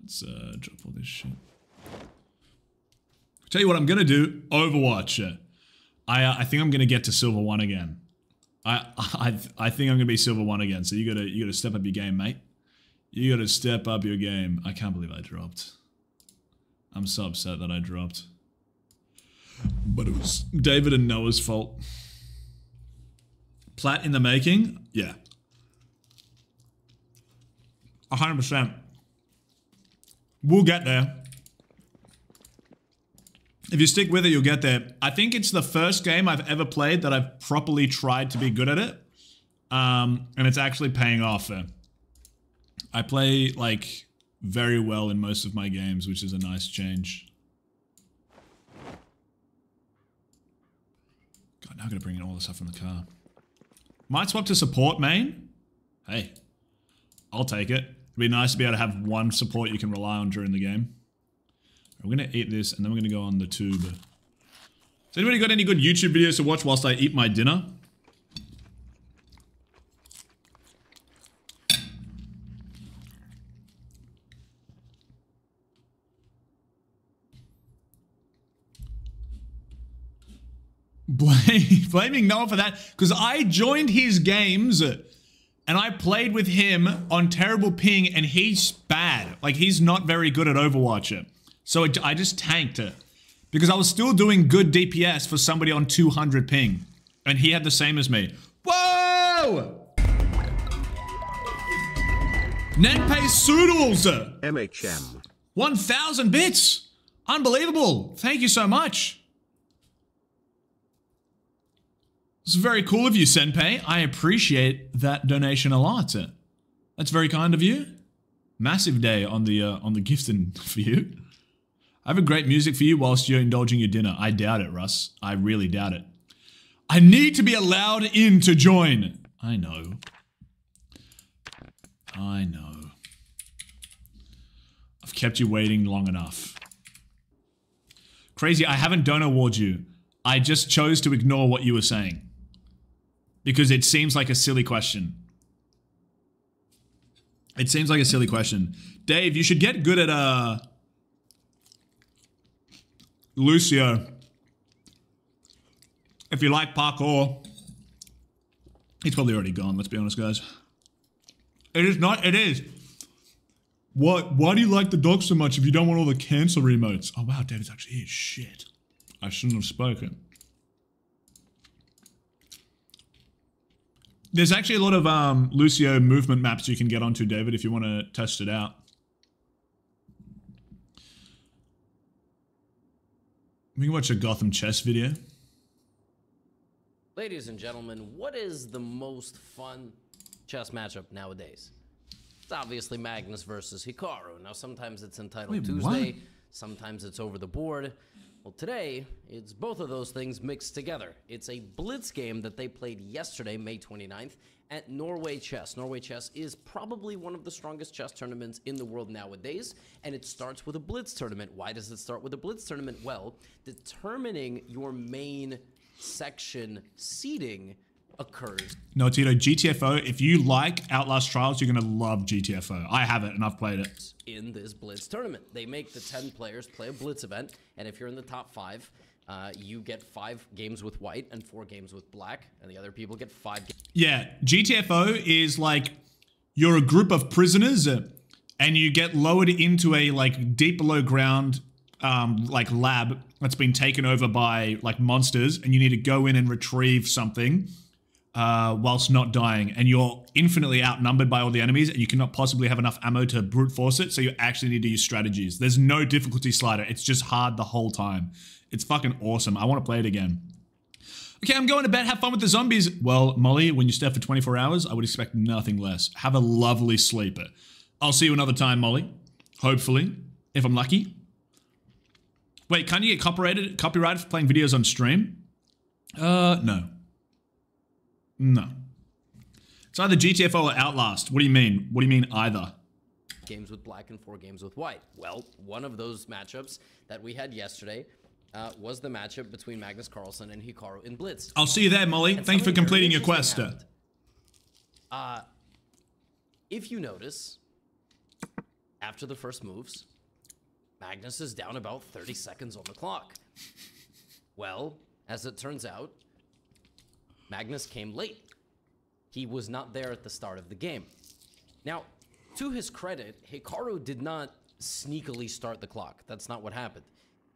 Let's uh, drop all this shit. Tell you what I'm gonna do. Overwatch. I uh, I think I'm gonna get to silver one again. I I I think I'm gonna be silver one again. So you gotta you gotta step up your game, mate. You gotta step up your game. I can't believe I dropped. I'm so upset that I dropped. But it was David and Noah's fault. Plat in the making? Yeah. 100%. We'll get there. If you stick with it, you'll get there. I think it's the first game I've ever played that I've properly tried to be good at it. Um, and it's actually paying off. I play, like, very well in most of my games, which is a nice change. God, now I'm going to bring in all the stuff from the car. Might swap to support main. Hey, I'll take it. It'd be nice to be able to have one support you can rely on during the game. We're to eat this, and then we're to go on the tube. Has anybody got any good YouTube videos to watch whilst I eat my dinner? Blaming Noah for that because I joined his games and I played with him on terrible ping and he's bad. Like he's not very good at Overwatch. So it, I just tanked it because I was still doing good DPS for somebody on 200 ping and he had the same as me. Whoa! Nenpei Soodles! MHM. 1,000 bits! Unbelievable! Thank you so much! It's very cool of you, Senpai. I appreciate that donation a lot. That's very kind of you. Massive day on the uh, on the gifting for you. I have a great music for you whilst you're indulging your dinner. I doubt it, Russ. I really doubt it. I need to be allowed in to join. I know. I know. I've kept you waiting long enough. Crazy, I haven't don't award you. I just chose to ignore what you were saying because it seems like a silly question. It seems like a silly question. Dave, you should get good at uh Lucio. If you like parkour. He's probably already gone, let's be honest, guys. It is not, it is. What? Why do you like the dog so much if you don't want all the cancel remotes? Oh wow, David's actually here. Shit. I shouldn't have spoken. There's actually a lot of um, Lucio movement maps you can get onto, David, if you want to test it out. We can watch a Gotham chess video. Ladies and gentlemen, what is the most fun chess matchup nowadays? It's obviously Magnus versus Hikaru. Now, sometimes it's entitled Wait, Tuesday, what? sometimes it's over the board. Well, today, it's both of those things mixed together. It's a Blitz game that they played yesterday, May 29th, at Norway Chess. Norway Chess is probably one of the strongest chess tournaments in the world nowadays, and it starts with a Blitz tournament. Why does it start with a Blitz tournament? Well, determining your main section seeding occurs No, Tito, GTFO, if you like Outlast Trials, you're going to love GTFO. I have it and I've played it. in this Blitz tournament. They make the 10 players play a Blitz event, and if you're in the top five, uh, you get five games with white and four games with black, and the other people get five games. Yeah, GTFO is like you're a group of prisoners uh, and you get lowered into a like deep below ground um, like lab that's been taken over by like monsters and you need to go in and retrieve something uh, whilst not dying. And you're infinitely outnumbered by all the enemies and you cannot possibly have enough ammo to brute force it so you actually need to use strategies. There's no difficulty slider. It's just hard the whole time it's fucking awesome i want to play it again Okay, I'm going to bed. Have fun with the zombies. Well, Molly, when you stay for 24 hours, I would expect nothing less. Have a lovely sleeper. I'll see you another time, Molly. Hopefully, if I'm lucky. Wait, can you get copyrighted, copyrighted for playing videos on stream? Uh, no. No. It's either GTFO or Outlast. What do you mean? What do you mean either? games with black and four games with white. Well, one of those matchups that we had yesterday, uh, was the matchup between Magnus Carlsen and Hikaru in Blitz. I'll see you there, Molly. And Thank you for completing your quest. Uh, if you notice, after the first moves, Magnus is down about 30 seconds on the clock. Well, as it turns out, Magnus came late. He was not there at the start of the game. Now, to his credit, Hikaru did not sneakily start the clock. That's not what happened.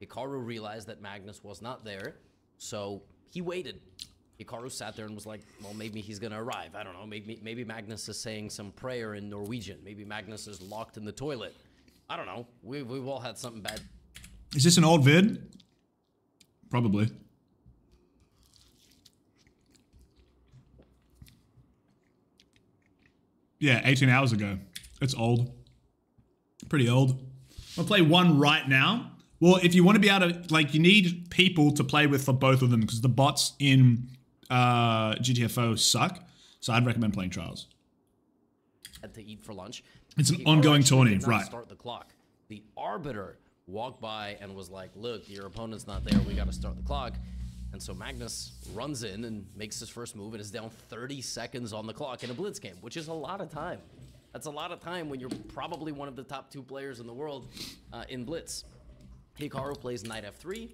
Hikaru realized that Magnus was not there, so he waited. Hikaru sat there and was like, well, maybe he's gonna arrive. I don't know. Maybe maybe Magnus is saying some prayer in Norwegian. Maybe Magnus is locked in the toilet. I don't know. We, we've all had something bad. Is this an old vid? Probably. Yeah, 18 hours ago. It's old. Pretty old. I'll play one right now. Well, if you want to be able to, like, you need people to play with for both of them because the bots in uh, GTFO suck. So I'd recommend playing Trials. had to eat for lunch. It's an ongoing tourney, right. Start the clock. The arbiter walked by and was like, "Look, your opponent's not there. We got to start the clock." And so Magnus runs in and makes his first move and is down 30 seconds on the clock in a blitz game, which is a lot of time. That's a lot of time when you're probably one of the top two players in the world uh, in blitz. Hikaru plays knight f3.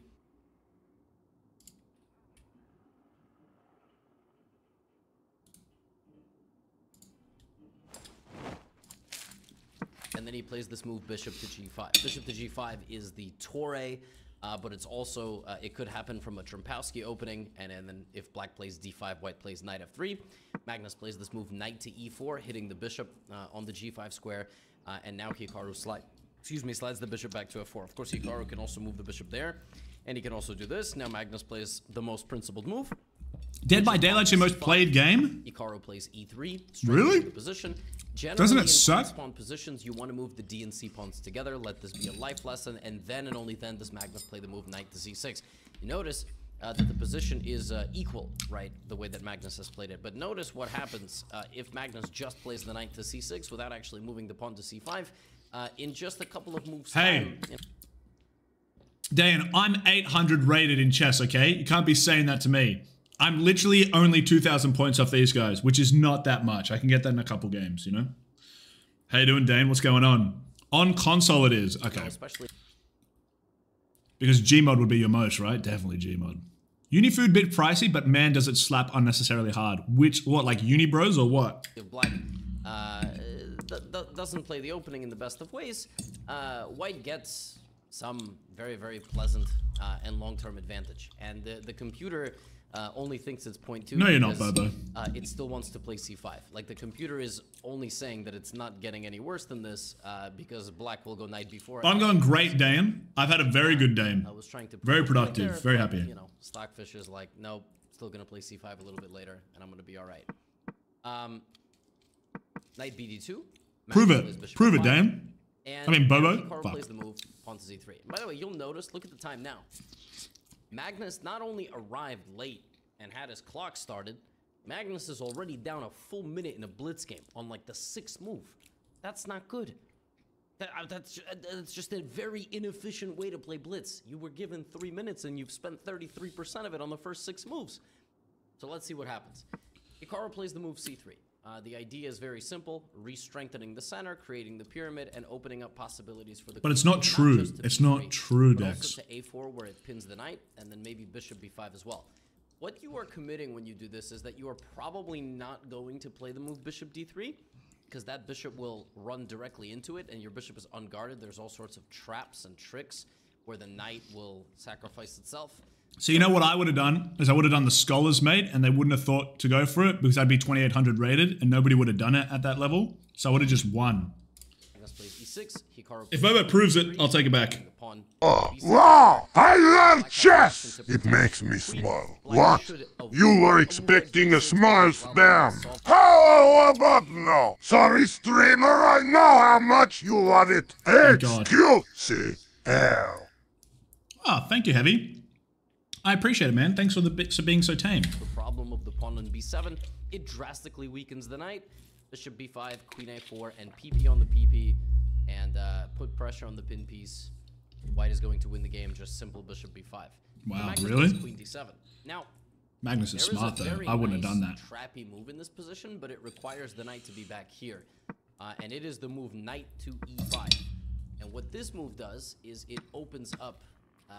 And then he plays this move, bishop to g5. Bishop to g5 is the Torre, uh, but it's also, uh, it could happen from a Trompowsky opening, and, and then if black plays d5, white plays knight f3. Magnus plays this move, knight to e4, hitting the bishop uh, on the g5 square, uh, and now Hikaru slide, excuse me, slides the bishop back to f4. Of course, Hikaru can also move the bishop there, and he can also do this. Now Magnus plays the most principled move, Dead by Daylight's your most played game? Hikaru plays e3. Really? Position. Generally, Doesn't it in suck? pawn positions, you want to move the D and C pawns together. Let this be a life lesson, and then and only then does Magnus play the move knight to c6. You notice uh, that the position is uh, equal, right? The way that Magnus has played it. But notice what happens uh, if Magnus just plays the knight to c6 without actually moving the pawn to c5. Uh, in just a couple of moves. Hey. time, Dan, I'm 800 rated in chess, okay? You can't be saying that to me. I'm literally only 2,000 points off these guys, which is not that much. I can get that in a couple games, you know? How you doing, Dane? What's going on? On console it is. Okay. especially Because Gmod would be your most, right? Definitely Gmod. Unifood bit pricey, but man, does it slap unnecessarily hard. Which, what, like Unibros or what? black uh, th- th- doesn't play the opening in the best of ways, uh, white gets some very, very pleasant uh, and long-term advantage. And the, the computer uh, only thinks it's point two. No, you're not, Bobo. Uh, it still wants to play c5. Like the computer is only saying that it's not getting any worse than this uh, because black will go knight b4. I'm going great, Dan. I've had a very good game. I was trying to Very prove it right productive, there, very happy. You know, Stockfish is like, nope, still gonna play c5 a little bit later, and I'm gonna be all right. Um, knight bd2. Prove it. Prove it, f5, Dan. And I mean, Bobo? Fuck. plays the move pawn to z3. And by the way, you'll notice. Look at the time now. Magnus not only arrived late and had his clock started, Magnus is already down a full minute in a blitz game on like the sixth move. That's not good. That, uh, that's, uh, that's just a very inefficient way to play blitz. You were given three minutes and you've spent 33% of it on the first six moves. So let's see what happens. Hikaru plays the move c3. Uh, the idea is very simple: re-strengthening the center, creating the pyramid, and opening up possibilities for the. But it's not true. to It's b3, not true, Dex. Also to a4, where it pins the knight, and then maybe bishop b5 as well. What you are committing when you do this is that you are probably not going to play the move bishop d3, because that bishop will run directly into it, and your bishop is unguarded. There's all sorts of traps and tricks where the knight will sacrifice itself. So you know what I would have done is I would have done the scholars mate, and they wouldn't have thought to go for it because I'd be 2800 rated, and nobody would have done it at that level. So I would have just won. Magnus plays e6. Hikaru If plays Bobo proves it, I'll take it back. the pawn Oh, wow! I love chess! It makes me smile. What? You were expecting a smile spam. How about now? Sorry, streamer, I know how much you love it. Oh, God. XQCL. Oh, ah, thank you, Heavy. I appreciate it, man. Thanks for the bits of being so tame. the problem of the pawn on b7. It drastically weakens the knight. Bishop b5, queen a4, and pp on the pp, and uh, put pressure on the pin piece. white is going to win the game. Just simple bishop b5. Wow, Magnus really? Queen d7. Now, Magnus is smart though. I wouldn't nice have done that. Trappy move in this position, but it requires the knight to be back here, uh, and it is the move knight to e5. And what this move does is it opens up uh,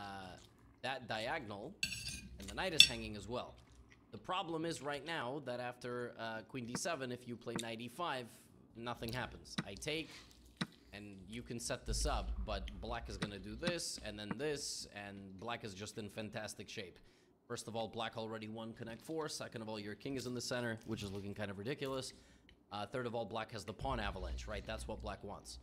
that diagonal, and the knight is hanging as well. The problem is right now that after uh, queen d7, if you play knight e5, nothing happens. I take, and you can set this up, but black is gonna do this, and then this, and black is just in fantastic shape. First of all, black already won Connect 4. Second of all, your king is in the center, which is looking kind of ridiculous. Uh, third of all, black has the pawn avalanche, right? That's what black wants.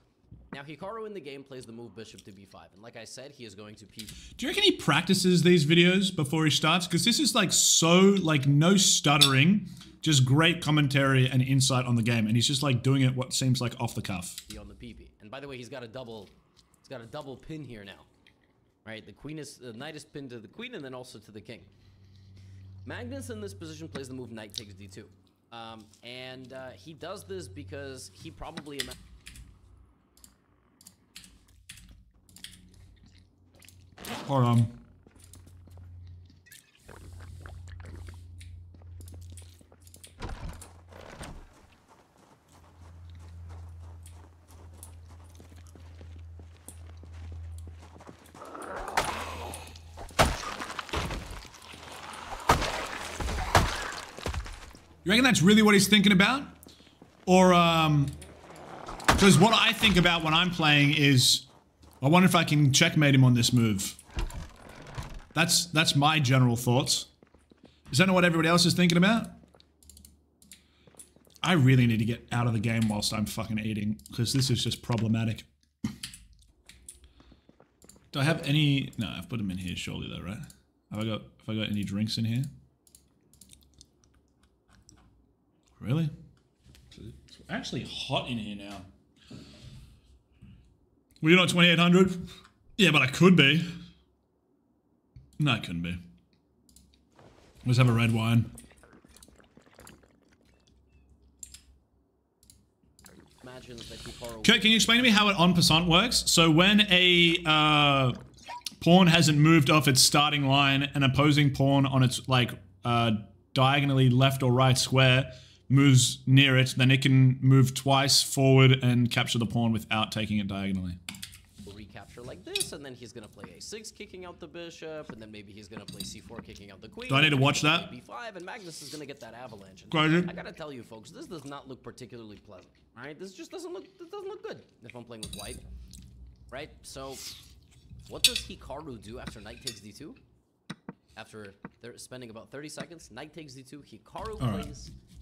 Now, Hikaru in the game plays the move bishop to b5, and like I said, he is going to p Do you reckon he practices these videos before he starts? Because this is like so like no stuttering, just great commentary and insight on the game, and he's just like doing it what seems like off the cuff. on the PP. And by the way, he's got a double, he's got a double pin here now, right? The queen is, the knight is pinned to the queen and then also to the king. Magnus in this position plays the move knight takes d2, um, and uh, he does this because he probably. Hold on. You reckon that's really what he's thinking about? Or, um, because what I think about when I'm playing is, I wonder if I can checkmate him on this move. That's that's my general thoughts. Is that not what everybody else is thinking about? I really need to get out of the game whilst I'm fucking eating, because this is just problematic. Do I have any? No, I've put them in here surely though, right? Have I got? Have I got any drinks in here? Really? It's actually hot in here now. Well, you're not 2800? Yeah, but I could be. No, I couldn't be. Let's have a red wine. Kurt, can you explain to me how an en passant works? So when a uh, pawn hasn't moved off its starting line, an opposing pawn on its like uh, diagonally left or right square moves near it, then it can move twice forward and capture the pawn without taking it diagonally. recapture like this, and then he's gonna play a6, kicking out the bishop, and then maybe he's gonna play c4, kicking out the queen. Do I need to watch that? b5, and Magnus is gonna get that avalanche. Crazy. I gotta tell you, folks, this does not look particularly pleasant. All right, this just doesn't look. This doesn't look good if I'm playing with white. Right. So, what does Hikaru do after knight takes d2? After they're spending about 30 seconds, knight takes d2. Hikaru All right. plays All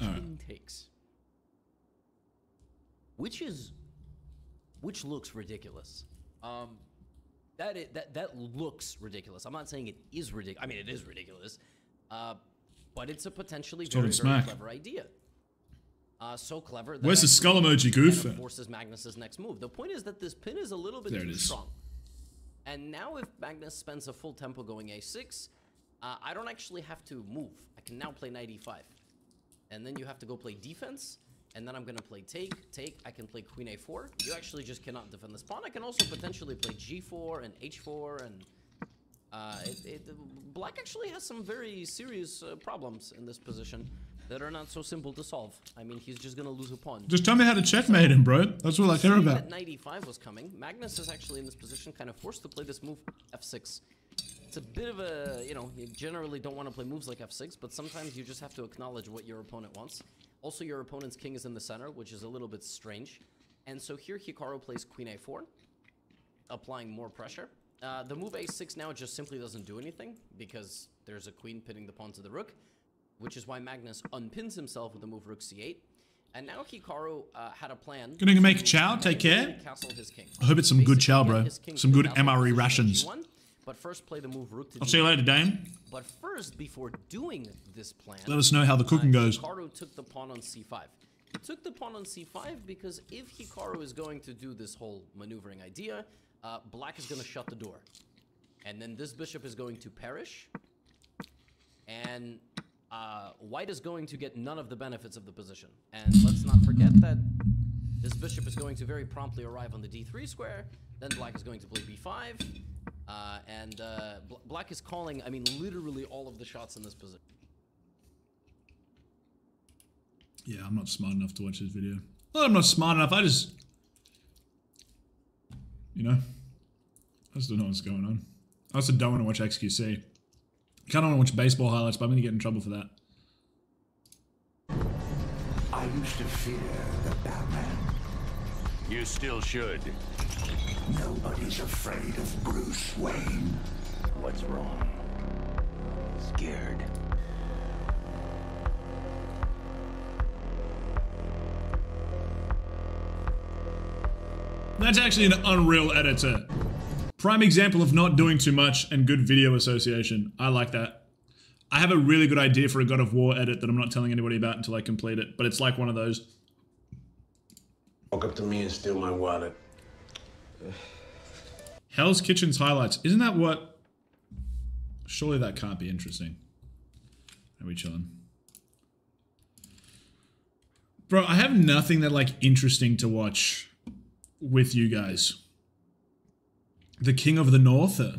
right. takes, which is, which looks ridiculous. Um, that i- that that looks ridiculous. I'm not saying it is ridiculous. I mean, it is ridiculous, uh, but it's a potentially very, very clever idea. Uh, so clever. That Where's the skull emoji, goof? of forces Magnus's next move. The point is that this pin is a little bit There too is. strong. And now if Magnus spends a full tempo going a6, uh, I don't actually have to move. I can now play knight e5. And then you have to go play defense. And then I'm going to play take, take. I can play queen a4. You actually just cannot defend this pawn. I can also potentially play g4 and h4 and... Uh, it, it, black actually has some very serious uh, problems in this position that are not so simple to solve. I mean, he's just gonna lose a pawn. Just tell me how to checkmate him, bro. That's what I care about. that knight e5 was coming, Magnus is actually in this position kind of forced to play this move f6. It's a bit of a, you know, you generally don't want to play moves like f6, but sometimes you just have to acknowledge what your opponent wants. Also, your opponent's king is in the center, which is a little bit strange. And so here Hikaru plays queen a4, applying more pressure. Uh, the move a6 now just simply doesn't do anything because there's a queen pinning the pawn to the rook, which is why Magnus unpins himself with the move rook c8. And now Hikaru uh, had a plan. Gonna make chow? Take care? Castle his king. I hope it's some good chow, bro. Some good MRE rations. g1, But first play the move rook to I'll see you g1. later, Dame. But first, before doing this plan, Let us know how the cooking uh, goes. Hikaru took the pawn on c5. He took the pawn on c5 because if Hikaru is going to do this whole maneuvering idea, uh, black is going to shut the door. And then this bishop is going to perish. And uh, white is going to get none of the benefits of the position. And let's not forget that This bishop is going to very promptly arrive on the d3 square. Then black is going to play b5. Uh, and uh, bl black is calling, I mean, literally all of the shots in this position. Yeah, I'm not smart enough to watch this video. Well, I'm not smart enough. I just, you know, I just don't know what's going on. I also don't want to watch XQC. Kind of want to watch baseball highlights, but I'm gonna get in trouble for that. I used to fear the Batman. You still should. Nobody's afraid of Bruce Wayne. What's wrong? Scared. That's actually an Unreal editor. Prime example of not doing too much and good video association. I like that. I have a really good idea for a God of War edit that I'm not telling anybody about until I complete it, but it's like one of those. Walk up to me and steal my wallet. Hell's Kitchen's highlights. Isn't that what? Surely that can't be interesting. Are we chilling? Bro, I have nothing that like interesting to watch with you guys. The King of the North? uh,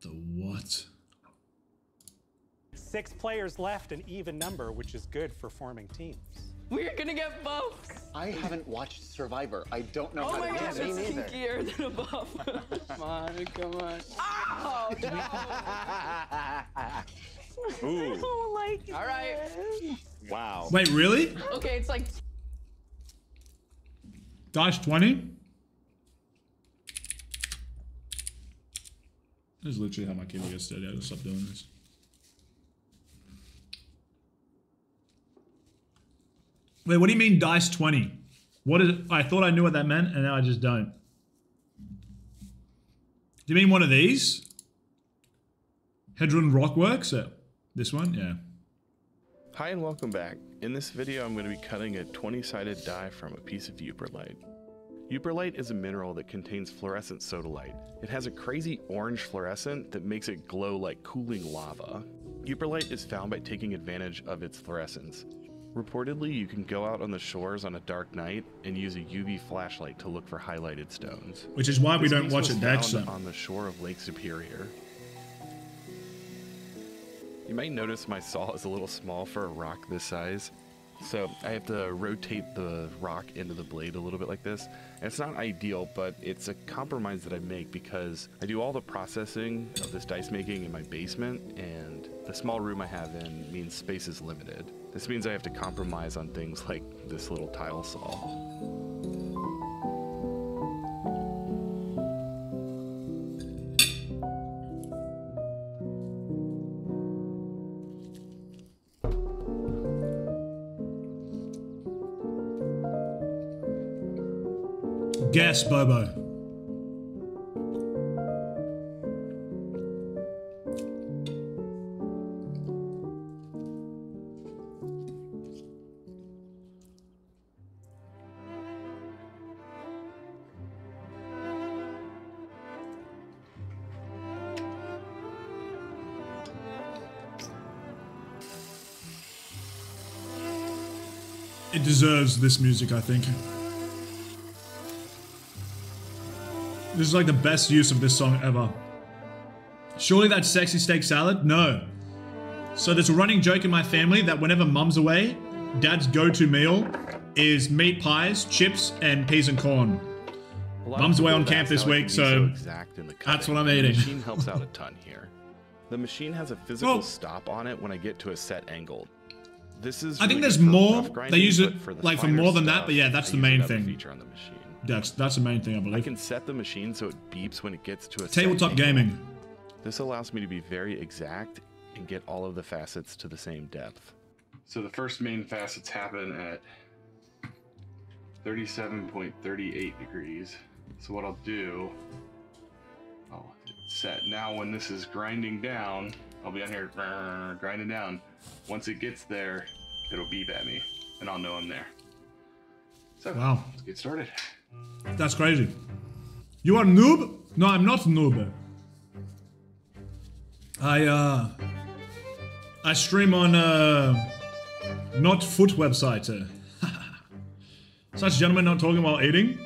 The what? Six players left, an even number, which is good for forming teams. We're gonna get buffs. I haven't watched Survivor. I don't know Oh how to gosh, do it's it. Me neither. stinkier than a buff. come on, come on. Oh, no. Ooh. I don't like it. All right. this. Wow. Wait, really? Okay, it's like Dice 20? This is literally how my keyboard gets steady. I just stop doing this. Wait, what do you mean dice 20? What is I thought I knew what that meant and now I just don't. Do you mean one of these? Hedron Rockworks? Uh, this one? Yeah. Hi and welcome back. In this video I'm going to be cutting a 20-sided die from a piece of Yooperlite. Yooperlite is a mineral that contains fluorescent sodalite. It has a crazy orange fluorescent that makes it glow like cooling lava. Yooperlite is found by taking advantage of its fluorescence. Reportedly, you can go out on the shores on a dark night and use a UV flashlight to look for highlighted stones. Which is why we don't watch it found Dexter. on the shore of Lake Superior. You might notice my saw is a little small for a rock this size. So I have to rotate the rock into the blade a little bit like this. And it's not ideal, but it's a compromise that I make because I do all the processing of this dice making in my basement, and the small room I have in means space is limited. This means I have to compromise on things like this little tile saw. Guess, Bobo. It deserves this music, I think. This is like the best use of this song ever. Surely that's sexy steak salad? No. So there's a running joke in my family that whenever mum's away, dad's go-to meal is meat pies, chips, and peas and corn. A lot of Mum's away on camp this week, so exact in the that's what I'm eating. The machine helps out a ton here. The machine has a physical Well- stop on it when I get to a set angle. This is. I think there's more- rough they use it, for the like, for more than that, but yeah, that's I the main thing. Feature on the machine. That's that's the main thing I I believe. can set the machine so it beeps when it gets to a Tabletop angle. gaming. This allows me to be very exact and get all of the facets to the same depth. So the first main facets happen at 37.38 degrees. So what I'll do, oh, I'll set. Now when this is grinding down, I'll be on here grinding down. Once it gets there, it'll beep at me and I'll know I'm there. So Wow. let's get started. That's crazy. You are noob? No, I'm not noob. I uh I stream on uh not foot website. uh. Such gentlemen not talking while eating?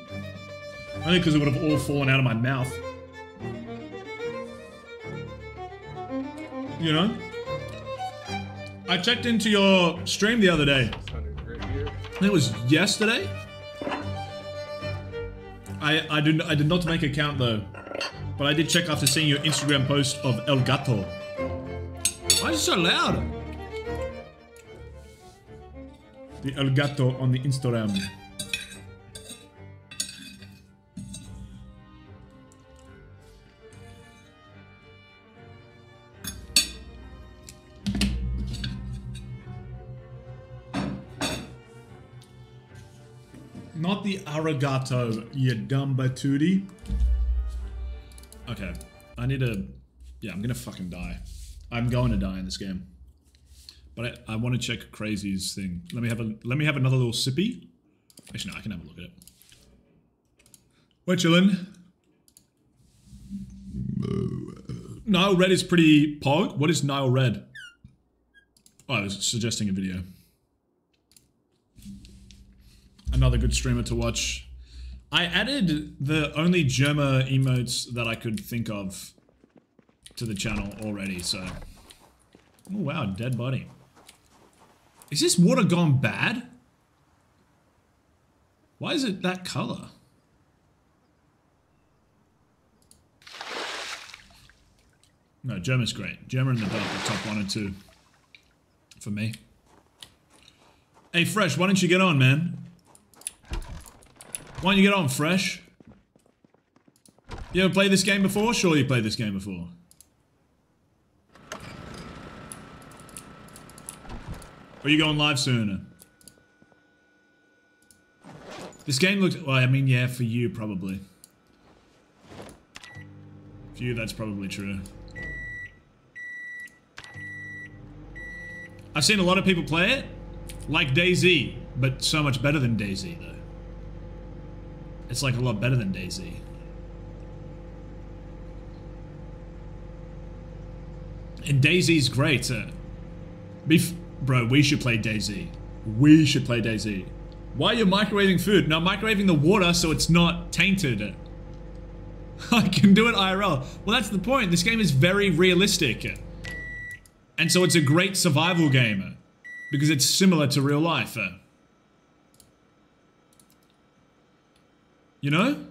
Only because it would have all fallen out of my mouth. You know? I checked into your stream the other day. I think it was yesterday. I I did I did not make a count though, but I did check after seeing your Instagram post of El Gato. Why is it so loud? The El Gato on the Instagram. Arigato, you dumb batootie. Okay, I need to... Yeah, I'm gonna fucking die. I'm going to die in this game. But I, I want to check Crazy's thing. Let me have a let me have another little sippy. Actually, no, I can have a look at it. We're chilling. Nile Red is pretty pog. What is Nile Red? Oh, I was suggesting a video. Another good streamer to watch. I added the only Jerma emotes that I could think of to the channel already, so... Oh wow, dead body. Is this water gone bad? Why is it that color? No, Jerma's great. Jerma and the Dark are top one and two. For me. Hey, Fresh, why don't you get on, man? Why don't you get on, Fresh? You ever played this game before? Surely you played this game before. Or are you going live sooner? This game looks... Well, I mean, yeah, for you, probably. For you, that's probably true. I've seen a lot of people play it, like DayZ, but so much better than DayZ, though. It's like a lot better than DayZ. And DayZ's great. Uh, bef bro, we should play DayZ. We should play DayZ. Why are you microwaving food? No, I'm microwaving the water so it's not tainted. I can do it IRL. Well, that's the point. This game is very realistic. And so it's a great survival game. Because it's similar to real life. You know?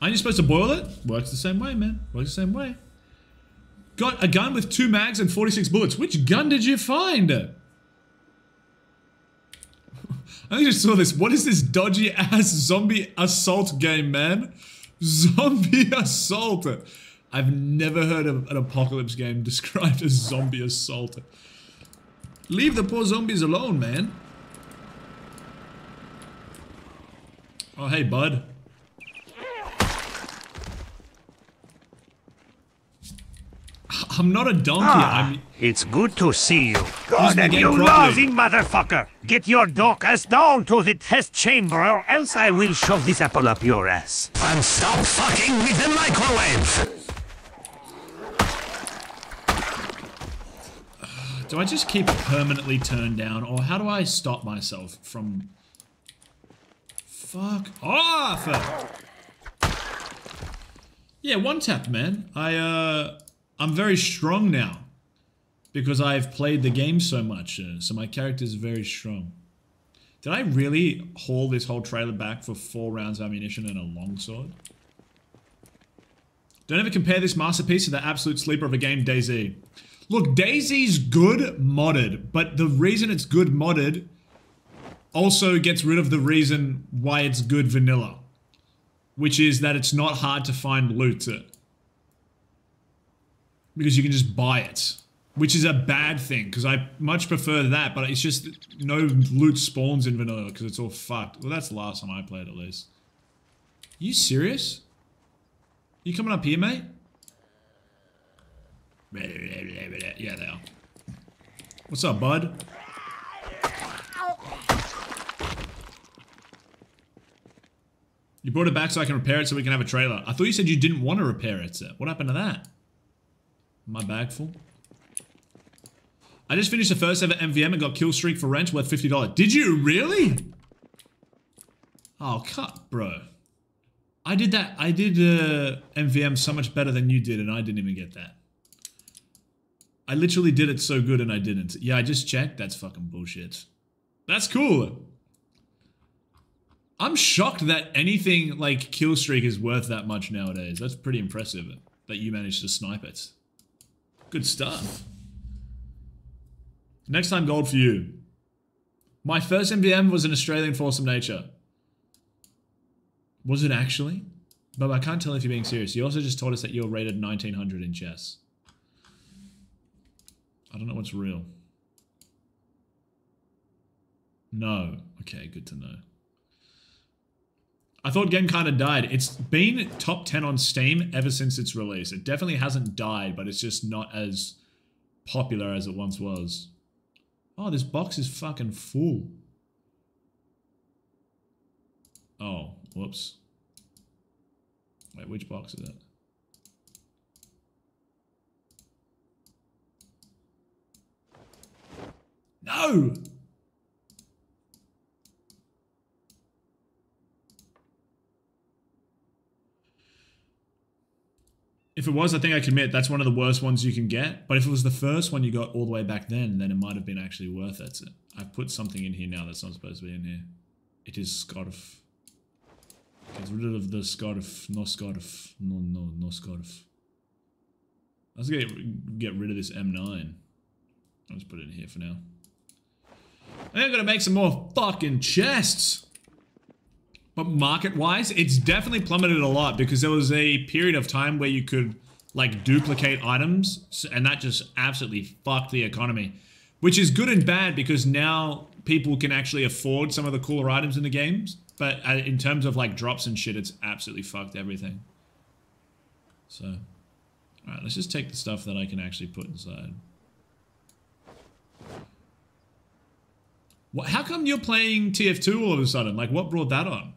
Aren't you supposed to boil it? Works the same way, man. Works the same way. Got a gun with two mags and 46 bullets. Which gun did you find? I just saw this. What is this dodgy ass zombie assault game, man? Zombie assault. I've never heard of an apocalypse game described as zombie assault. Leave the poor zombies alone, man. Oh, hey, bud. I'm not a donkey. Ah, I'm. It's good to see you. Good, and you properly. lousy motherfucker! Get your dog ass down to the test chamber or else I will shove this apple up your ass. And stop fucking with the microwave! Do I just keep permanently turned down, or how do I stop myself from... Fuck off! Yeah, one tap, man. I, uh... I'm very strong now. Because I've played the game so much, uh, so my character is very strong. Did I really haul this whole trailer back for four rounds of ammunition and a longsword? Don't ever compare this masterpiece to the absolute sleeper of a game, DayZ. Look, DayZ's good modded, but the reason it's good modded also gets rid of the reason why it's good vanilla. Which is that it's not hard to find loot. Because you can just buy it. Which is a bad thing, because I much prefer that, but it's just no loot spawns in vanilla, because it's all fucked. Well, that's the last time I played, at least. you serious? You coming up here, mate? Yeah, they are. What's up, bud? You brought it back so I can repair it so we can have a trailer. I thought you said you didn't want to repair it. What happened to that? My bag full? I just finished the first ever MVM and got kill streak for rent worth $50. Did you really? Oh, cut, bro. I did that. I did uh, MVM so much better than you did, and I didn't even get that. I literally did it so good, and I didn't. Yeah, I just checked. That's fucking bullshit. That's cool. I'm shocked that anything like kill streak is worth that much nowadays. That's pretty impressive that you managed to snipe it. Good stuff. Next time gold for you. My first MVM was an Australium Force-A-Nature. Was it actually? But I can't tell if you're being serious. You also just told us that you're rated 1900 in chess. I don't know what's real. No. Okay, good to know. I thought game kind of died. It's been top 10 on Steam ever since its release. It definitely hasn't died, but it's just not as popular as it once was. Oh, this box is fucking full. Oh, whoops. Wait, which box is it? No! If it was, I think I can admit that's one of the worst ones you can get. But if it was the first one you got all the way back then, then it might have been actually worth it. I've put something in here now that's not supposed to be in here. It is Scarf. Get rid of the scarf. No scarf. No, no, no scarf. Let's get, get rid of this M9. I'll just put it in here for now. I'm to make some more fucking chests. But market-wise, it's definitely plummeted a lot because there was a period of time where you could like duplicate items and that just absolutely fucked the economy. Which is good and bad because now people can actually afford some of the cooler items in the games. But uh, in terms of like drops and shit, it's absolutely fucked everything. So, alright, let's just take the stuff that I can actually put inside. What, how come you're playing TF2 all of a sudden? Like, what brought that on?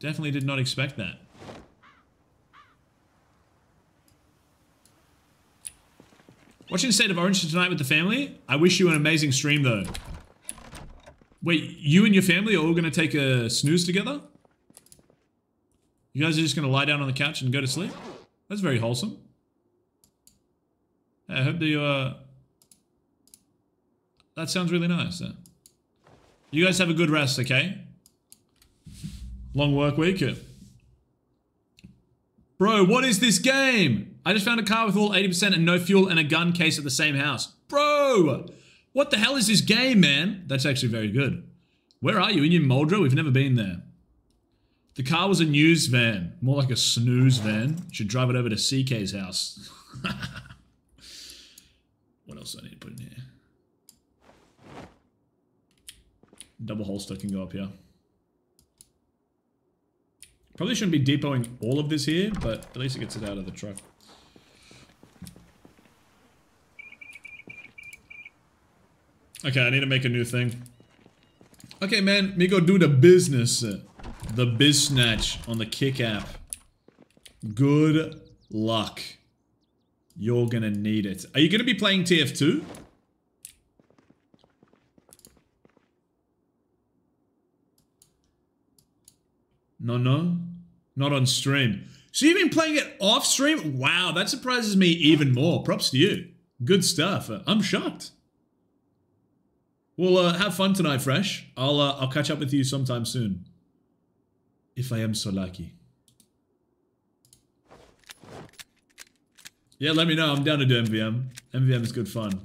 Definitely did not expect that. Watching State of Origin tonight with the family? I wish you an amazing stream though. Wait, you and your family are all going to take a snooze together? You guys are just going to lie down on the couch and go to sleep? That's very wholesome. I hope that you, uh... That sounds really nice. You guys have a good rest, okay? Long work week. Bro, what is this game? I just found a car with all 80% and no fuel and a gun case at the same house. Bro! What the hell is this game, man? That's actually very good. Where are you? In your Muldraugh? We've never been there. The car was a news van. More like a snooze van. Should drive it over to CK's house. what else do I need to put in here? Double holster can go up here. Probably shouldn't be depoting all of this here, but at least it gets it out of the truck. Okay, I need to make a new thing. Okay, man, me go do the business. The biz snatch on the kick app. Good luck. You're gonna need it. Are you gonna be playing TF2? No, no. Not on stream. So you've been playing it off stream? Wow, that surprises me even more. Props to you. Good stuff. I'm shocked. Well, uh, have fun tonight, Fresh. I'll uh, I'll catch up with you sometime soon. If I am so lucky. Yeah, let me know. I'm down to do MVM. MVM is good fun.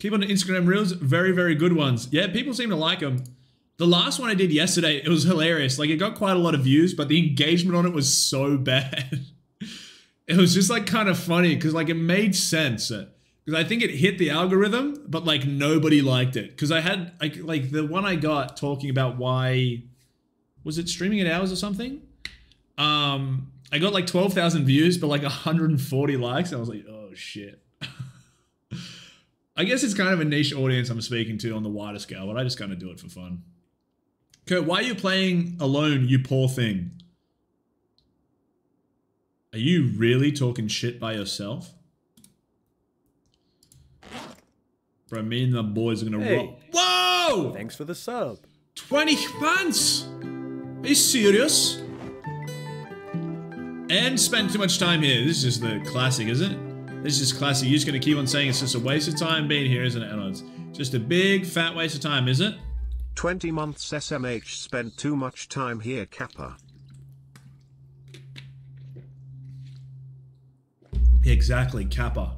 Keep on the Instagram Reels. Very, very good ones. Yeah, people seem to like them. The last one I did yesterday, it was hilarious. Like, it got quite a lot of views, but the engagement on it was so bad. it was just like kind of funny because like it made sense because I think it hit the algorithm, but like nobody liked it because I had like like the one I got talking about why was it streaming at hours or something. Um, I got like twelve thousand views, but like hundred and forty likes. And I was like, oh shit. I guess it's kind of a niche audience I'm speaking to on the wider scale, but I just kind of do it for fun. Kurt, why are you playing alone, you poor thing? Are you really talking shit by yourself? Bro, me and the boys are gonna Hey. roll. Whoa! Thanks for the sub. 20 months? Are you serious? And spend too much time here. This is just the classic, isn't it? This is just classic. You're just gonna keep on saying it's just a waste of time being here, isn't it? And it's just a big fat waste of time, isn't it? 20 months SMH spent too much time here Kappa. Exactly, Kappa.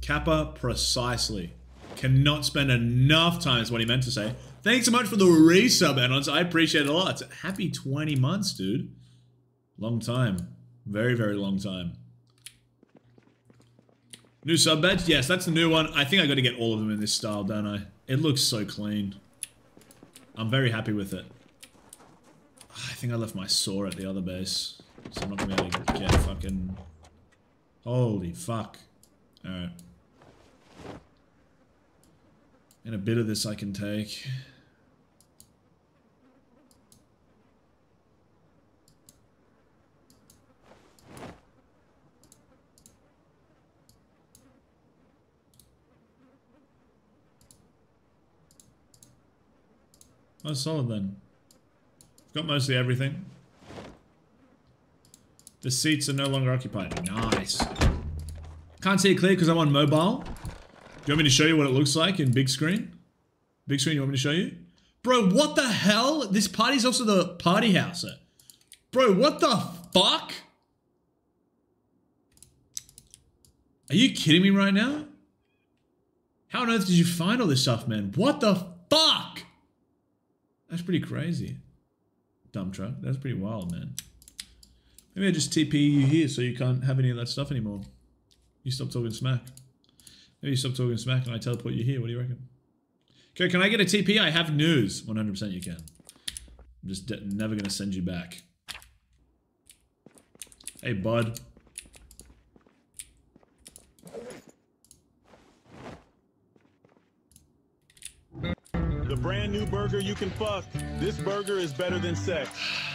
Kappa precisely. Cannot spend enough time, is what he meant to say. Thanks so much for the resub, Anons. I appreciate it a lot. Happy 20 months, dude. Long time. Very, very long time. New sub badge? Yes, that's the new one. I think I got to get all of them in this style, don't I? It looks so clean. I'm very happy with it. I think I left my saw at the other base. So I'm not going to be able to get fucking... Holy fuck. Alright. And a bit of this I can take. Oh, solid then. Got mostly everything. The seats are no longer occupied. Nice. Can't see it clear because I'm on mobile. Do you want me to show you what it looks like in big screen? Big screen, you want me to show you? Bro, what the hell? This party's also the party house. Bro, what the fuck? Are you kidding me right now? How on earth did you find all this stuff, man? What the fuck? That's pretty crazy. Dump truck. That's pretty wild, man. Maybe I just TP you here so you can't have any of that stuff anymore. You stop talking smack. Maybe you stop talking smack and I teleport you here. What do you reckon? Okay, can I get a TP? I have news. 100% you can. I'm just never going to send you back. Hey, bud. The brand new burger you can fuck. This burger is better than sex.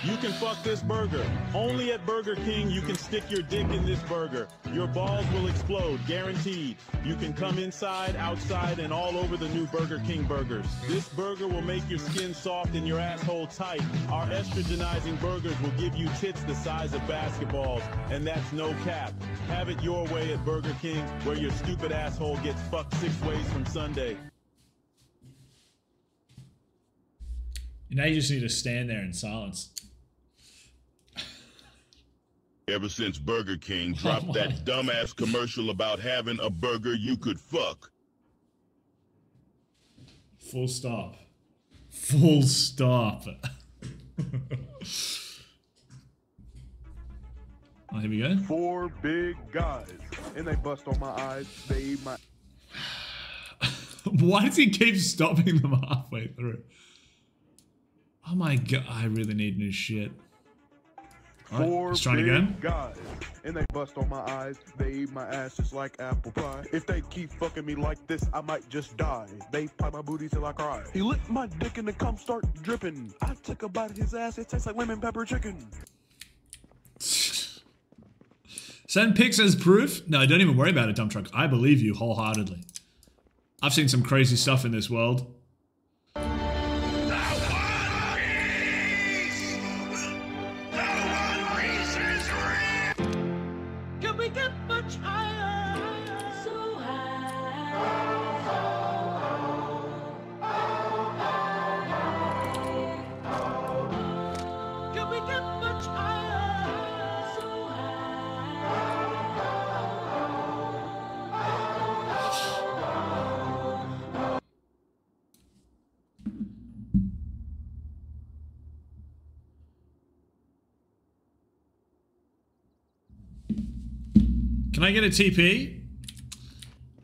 You can fuck this burger. Only at Burger King you can stick your dick in this burger. Your balls will explode, guaranteed. You can come inside, outside, and all over the new Burger King burgers. This burger will make your skin soft and your asshole tight. Our estrogenizing burgers will give you tits the size of basketballs, and that's no cap. Have it your way at Burger King, where your stupid asshole gets fucked six ways from Sunday. Now you just need to stand there in silence. Ever since Burger King oh dropped that dumbass commercial about having a burger you could fuck. Full stop. Full stop. oh, here we go. Four big guys, and they bust on my eyes. They my. Why does he keep stopping them halfway through? Oh my god, I really need new shit. Alright, Four let's try it again. guys, and they bust on my eyes. They eat my ass just like apple pie. If they keep fucking me like this, I might just die. They pop my booty till I cry. He licked my dick and the cum start dripping. I took a bite of his ass. It tastes like lemon pepper chicken. Send pics as proof? No, don't even worry about it, dump truck. I believe you wholeheartedly. I've seen some crazy stuff in this world. Can I get a TP?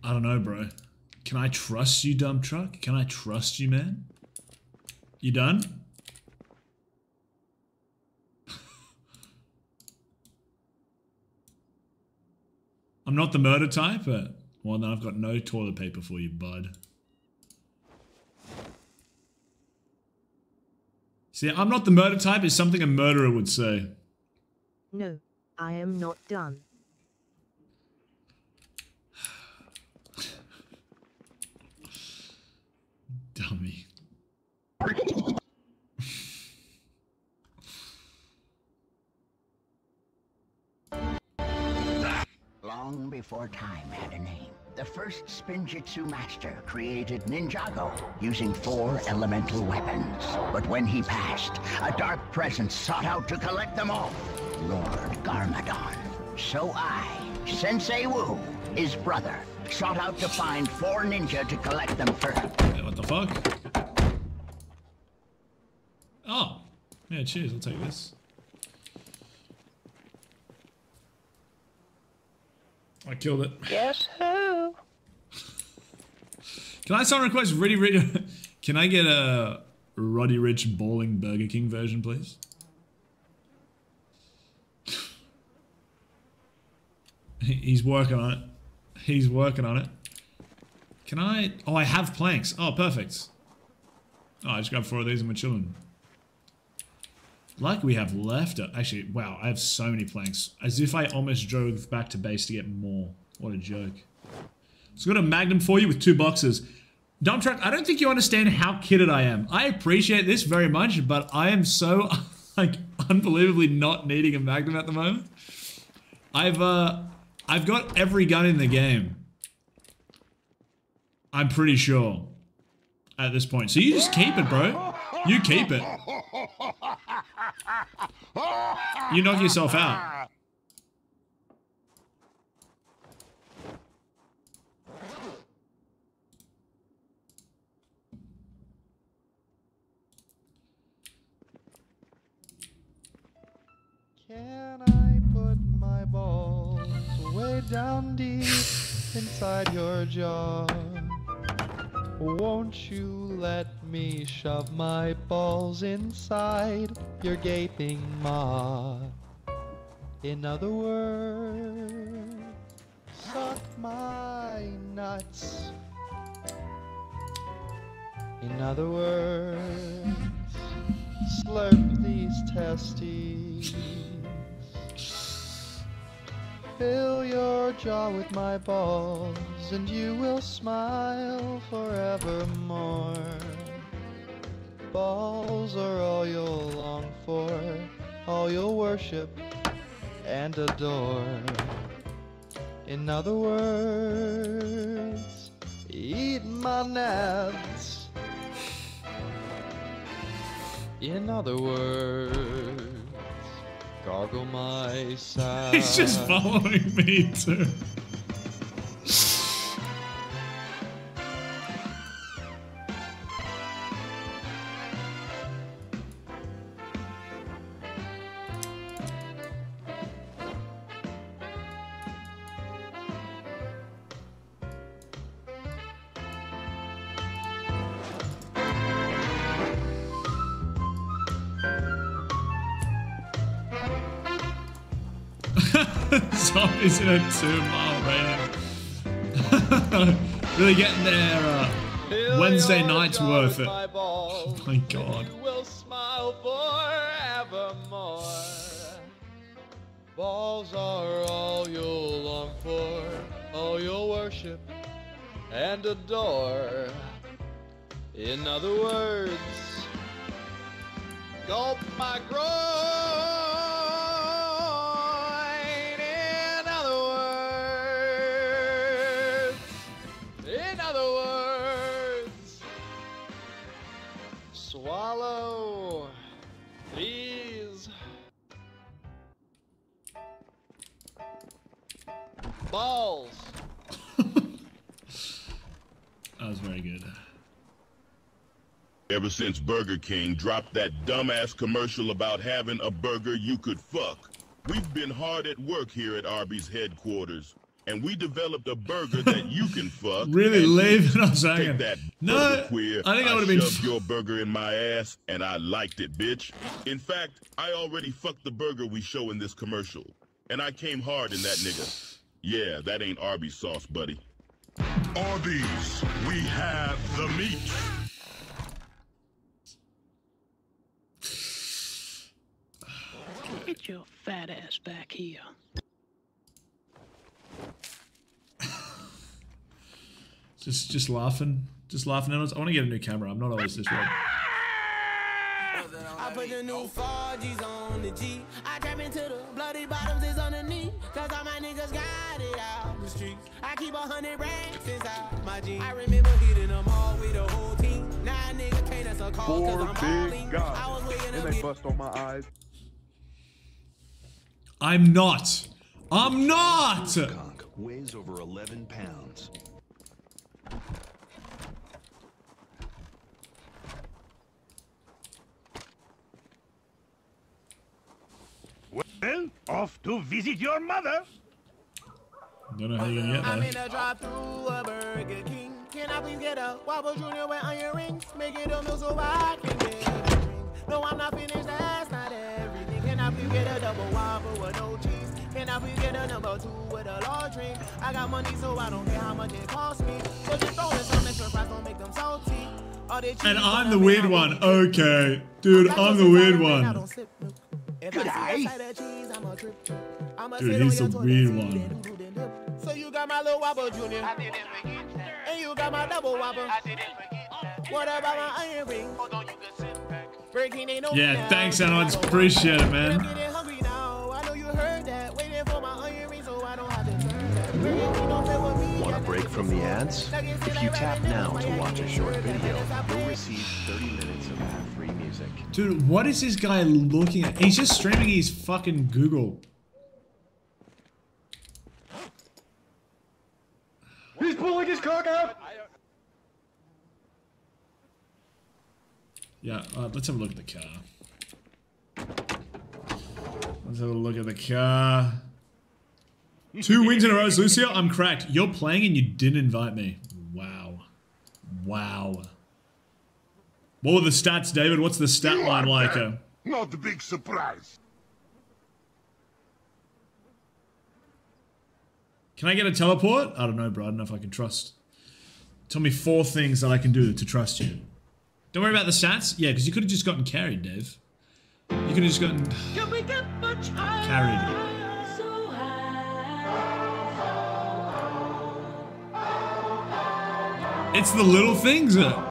I don't know, bro. Can I trust you, dump truck? Can I trust you, man? You done? I'm not the murder type, but well, then I've got no toilet paper for you, bud. See, I'm not the murder type is something a murderer would say. No. I am not done. Long before time had a name, the first Spinjitzu master created Ninjago using four elemental weapons. But when he passed, a dark presence sought out to collect them all. Lord Garmadon. So I, Sensei Wu, his brother, sought out to find four ninja to collect them first. Eh, what the fuck? Oh. Yeah, cheers. I'll take this. I killed it. Guess who? Can I someone request Roddy Ricch? Can I get a Roddy Ricch bowling Burger King version, please? He's working on it. He's working on it. Can I? Oh, I have planks. Oh, perfect. Oh, I just grabbed four of these and we're chilling. Like we have left. Actually, wow, I have so many planks. As if I almost drove back to base to get more. What a joke. So got a Magnum for you with two boxes. Dump truck, I don't think you understand how kitted I am. I appreciate this very much, but I am so like unbelievably not needing a Magnum at the moment. I've uh I've got every gun in the game. I'm pretty sure. At this point. So you just keep it, bro. You keep it. You knock yourself out. Can I put my balls way down deep inside your jaw? Won't you let me shove my balls inside your gaping maw? In other words, suck my nuts. In other words, slurp these testes. Fill your jaw with my balls, and you will smile forevermore. Balls are all you'll long for, all you'll worship and adore. In other words, eat my nuts. In other words, gargle my side. He's just following me too. Zombies in a two really getting their uh, Wednesday nights worth it. Oh my god. will smile forevermore. Balls are all you'll long for, all you'll worship and adore. In other words, gulp my groin. Swallow these balls. That was very good. Ever since Burger King dropped that dumbass commercial about having a burger you could fuck, we've been hard at work here at Arby's headquarters. And we developed a burger that you can fuck. Really and leaving us Take hanging. that No, queer. I think I would've been shoved f- your burger in my ass, and I liked it, bitch. In fact, I already fucked the burger we show in this commercial, and I came hard in that nigga. Yeah, that ain't Arby's sauce, buddy. Arby's, we have the meat. Get your fat ass back here. Just just laughing. Just laughing at us. I want to get a new camera. I'm not always this way. I put the new 4Gs on the G. I trap into the bloody bottoms is underneath. Cause all my niggas got it out the streets. I keep a hundred racks inside my jeans. I remember hitting them all with the whole team. Now nigga can't answer calls cause I'm big balling. guys. I was waking And up they bust on my eyes. I'm not. I'm not. Skunk weighs over 11 pounds. Well, off to visit your mother. Don't know how you're gonna get I'm there. in a drive through a Burger King. Can I please get a Whopper Junior with onion rings? Make it a meal so I can get a drink. No, I'm not finished, that's not everything. Can I please get a double Whopper with no cheese? Can I please get a number two with a large drink? I got money, so I don't care how much it costs me. So just throw in some extra fries, don't make them salty. All they cheese And on I'm the the weird one. Okay. Dude, I'm the weird one. If I see a side of cheese, I'm a trip. I'ma Dude, he's the weird one. and do. So you got my little Whopper Junior. And you got my double Whopper. What about my iron ring? Hold on, you can sit back. Breaking ain't no Yeah, thanks, Anods. Appreciate it, man. Want a break from the ads? If you tap now to watch a short video, you'll receive 30 minutes of ad-free music. Dude, what is this guy looking at? He's just streaming his fucking Google. He's pulling his cock out. Yeah, uh, let's have a look at the car. Let's have a look at the car. Two wins in a row, Lucio. I'm cracked. You're playing and you didn't invite me. Wow. Wow. What were the stats, David? What's the stat You line like? dead. Not a big surprise. Can I get a teleport? I don't know, bro. I don't know if I can trust. Tell me four things that I can do to trust you. Don't worry about the stats. Yeah, because you could have just gotten carried, Dave. You could have just gotten Can we get much higher? carried. It's the little things. uh,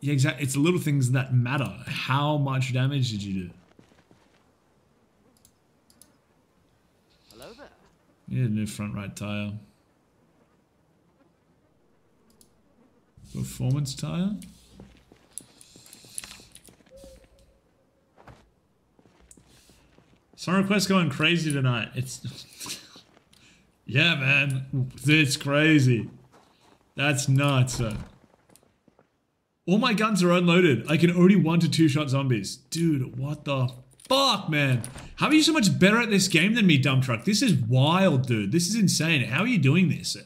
Yeah, exactly. It's the little things that matter. How much damage did you do? Hello there. Yeah, new front right tire. Performance tire? Song requests going crazy tonight. It's Yeah, man. It's crazy. That's nuts. All my guns are unloaded. I can only one to two shot zombies. Dude, what the fuck, man? How are you so much better at this game than me, dump truck? This is wild, dude. This is insane. How are you doing this?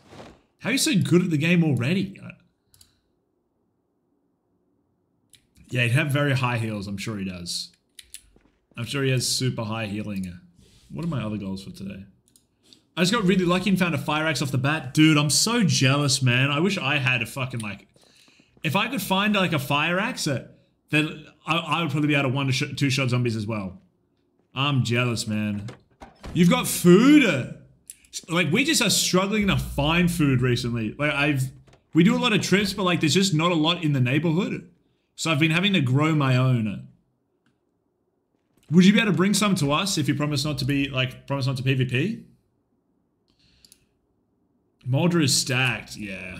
How are you so good at the game already? Yeah, he'd have very high heals. I'm sure he does. I'm sure he has super high healing. What are my other goals for today? I just got really lucky and found a fire axe off the bat. Dude, I'm so jealous, man. I wish I had a fucking like... If I could find like a fire axe, uh, then I, I would probably be able to one sh two shot zombies as well. I'm jealous, man. You've got food? Uh, Like, we just are struggling to find food recently. Like, I've... We do a lot of trips, but like, there's just not a lot in the neighborhood. So I've been having to grow my own. Would you be able to bring some to us if you promise not to be, like, promise not to PvP? Muldraugh is stacked, yeah.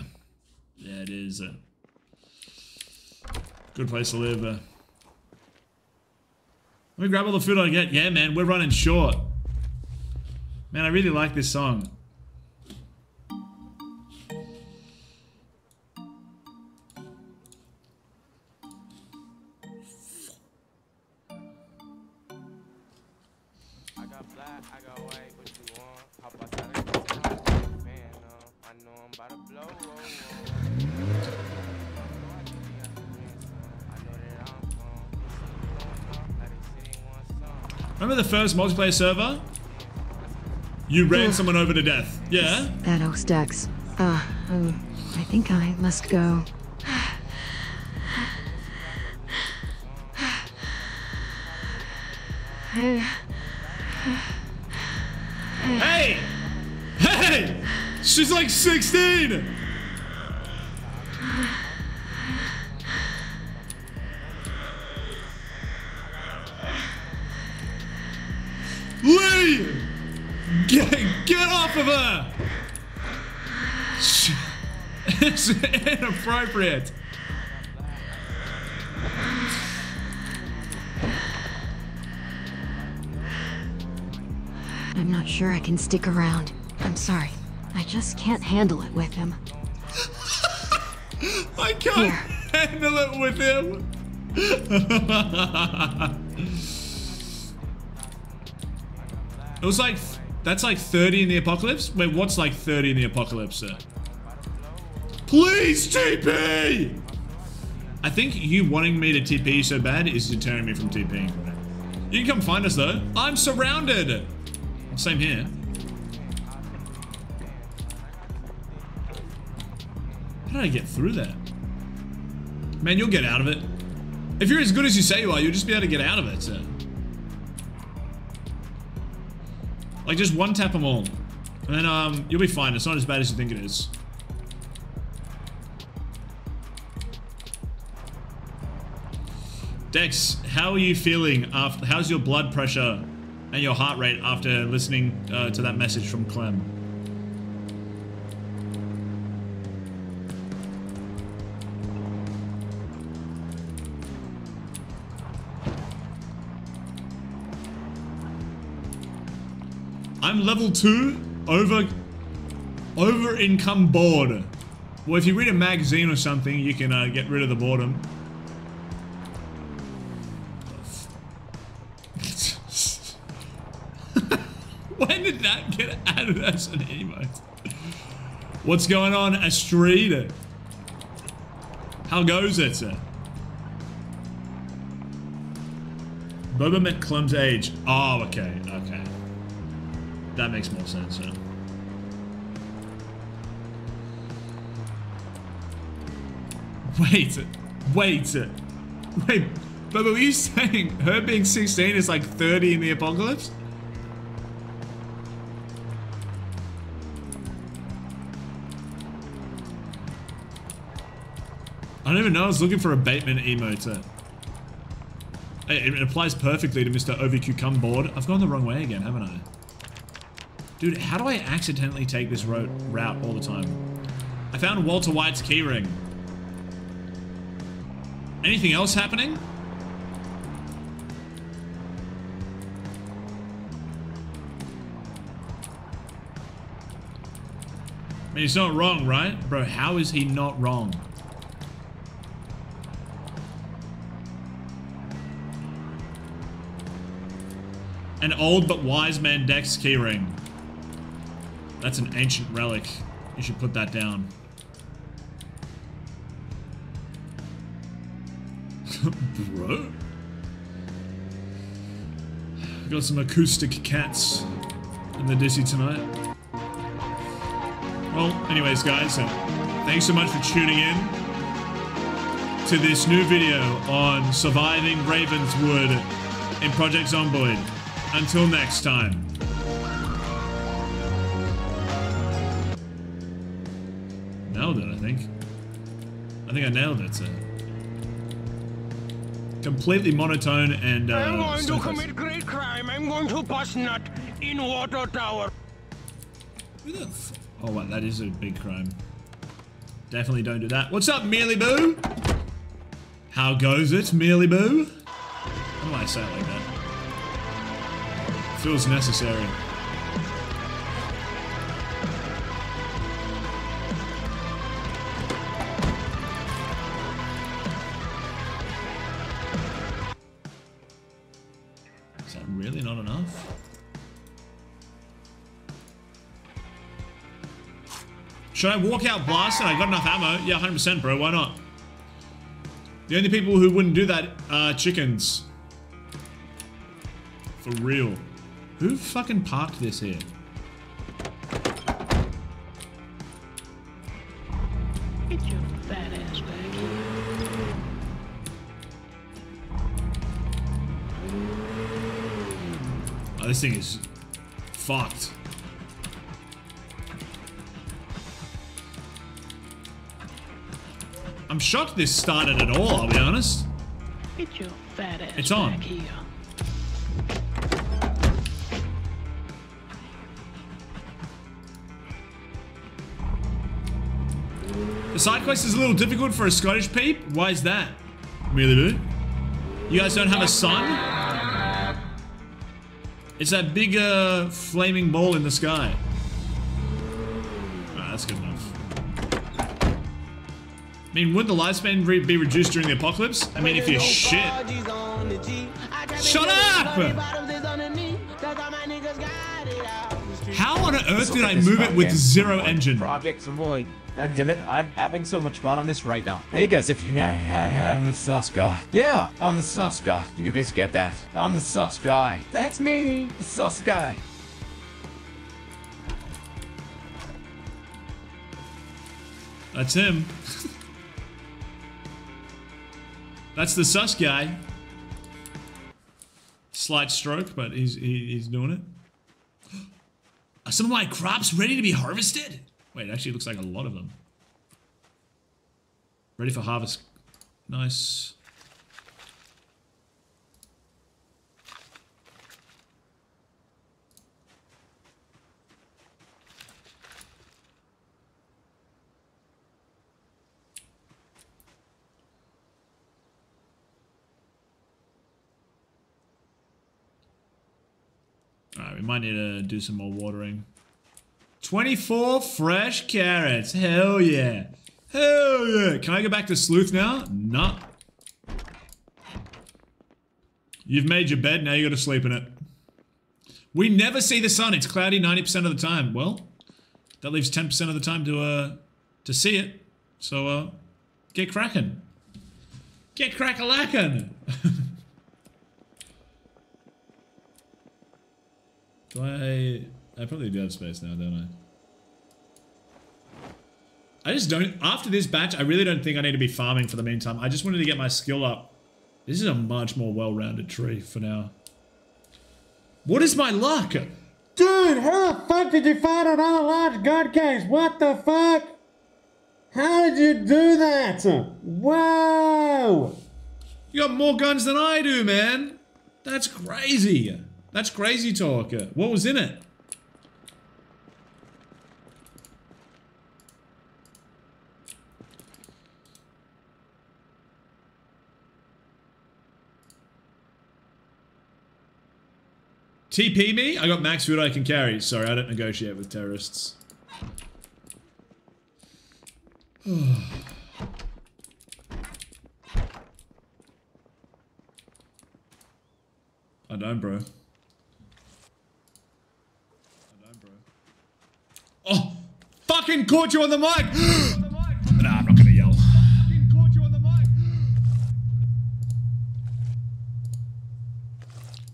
Yeah, it is. A good place to live. Uh. Let me grab all the food I get. Yeah, man, we're running short. Man, I really like this song. Remember the first multiplayer server? You ran someone over to death. Yeah? That host Dex. Uh, um, I think I must go. Hey! Hey! She's like 16! Lee! Get, get off of her! It's inappropriate. I'm not sure I can stick around. I'm sorry. I just can't handle it with him. I can't handle it with him. it was like, that's like 30 in the apocalypse? Wait, what's like 30 in the apocalypse, sir? Please TP! I think you wanting me to TP so bad is deterring me from TPing. You can come find us though. I'm surrounded. Same here. How did I get through that? Man, you'll get out of it. If you're as good as you say you are, you'll just be able to get out of it, sir. Like, just one tap them all. And then, um, you'll be fine. It's not as bad as you think it is. Dex, how are you feeling after, how's your blood pressure and your heart rate after listening uh, to that message from Clem? Level 2 over over income bored. Well, if you read a magazine or something, you can uh, get rid of the boredom. when did that get added as an emote? What's going on, Astrid? How goes it? Boba meant Clem's age. Oh, okay, okay. That makes more sense, yeah. Wait, wait, wait, but were you saying her being 16 is like 30 in the apocalypse? I don't even know I was looking for a Bateman emote. It, applies perfectly to Mr. OVQ board. I've gone the wrong way again, haven't I? Dude, how do I accidentally take this road route all the time? I found Walter White's keyring. Anything else happening? I mean, he's not wrong, right? Bro, how is he not wrong? An old but wise man Dex keyring. That's an ancient relic. You should put that down. Bro? Got some acoustic cats in the Dizzy tonight. Well, anyways, guys, so thanks so much for tuning in to this new video on surviving Ravenswood in Project Zomboid. Until next time. Think. I think I nailed it, sir. Completely monotone and, uh... I'm going to commit great crime. I'm going to bust nut in water tower. Oh, wow, that is a big crime. Definitely don't do that. What's up, Mealy Boo? How goes it, Mealy Boo? How do I say it like that? Feels necessary. Should I walk out blasting? I got enough ammo. Yeah, 100%, bro. Why not? The only people who wouldn't do that are chickens. For real. Who fucking parked this here? Get your fat ass back here. Oh, this thing is fucked. I'm shocked this started at all, I'll be honest. Get your fat ass It's on. back here. The side quest is a little difficult for a Scottish peep. Why is that? Really, dude? You guys don't have a sun? It's that big, uh, flaming ball in the sky. I mean, would the lifespan re be reduced during the apocalypse? I mean, if you're shit. Shut up! How on earth did I move it with zero engine? Project Avoid. Damn it, I'm having so much fun on this right now. Hey guys, if you I'm the sus guy. Yeah, I'm the sus guy. You guys get that? I'm the sus guy. That's me, the sus guy. That's him. That's the sus guy. Slight stroke, but he's he, he's doing it. Are some of my crops ready to be harvested? Wait, it actually looks like a lot of them. Ready for harvest. Nice. Alright, we might need to do some more watering. 24 fresh carrots. Hell yeah. Hell yeah. Can I go back to sleuth now? No. You've made your bed, now you gotta sleep in it. We never see the sun. It's cloudy 90% of the time. Well, that leaves 10% of the time to uh to see it. So uh get cracking. Get crack-a-lackin'. do I I probably do have space now, don't I? I just don't, after this batch, I really don't think I need to be farming for the meantime. I just wanted to get my skill up. This is a much more well-rounded tree for now. What is my luck? Dude, how the fuck did you find another large gun case? What the fuck? How did you do that? Whoa! You got more guns than I do, man. That's crazy. That's crazy talk. What was in it? TP me? I got max food I can carry. Sorry, I don't negotiate with terrorists. I don't, bro. I don't, bro. Oh! Fucking caught you on the mic! nah, I'm not gonna yell.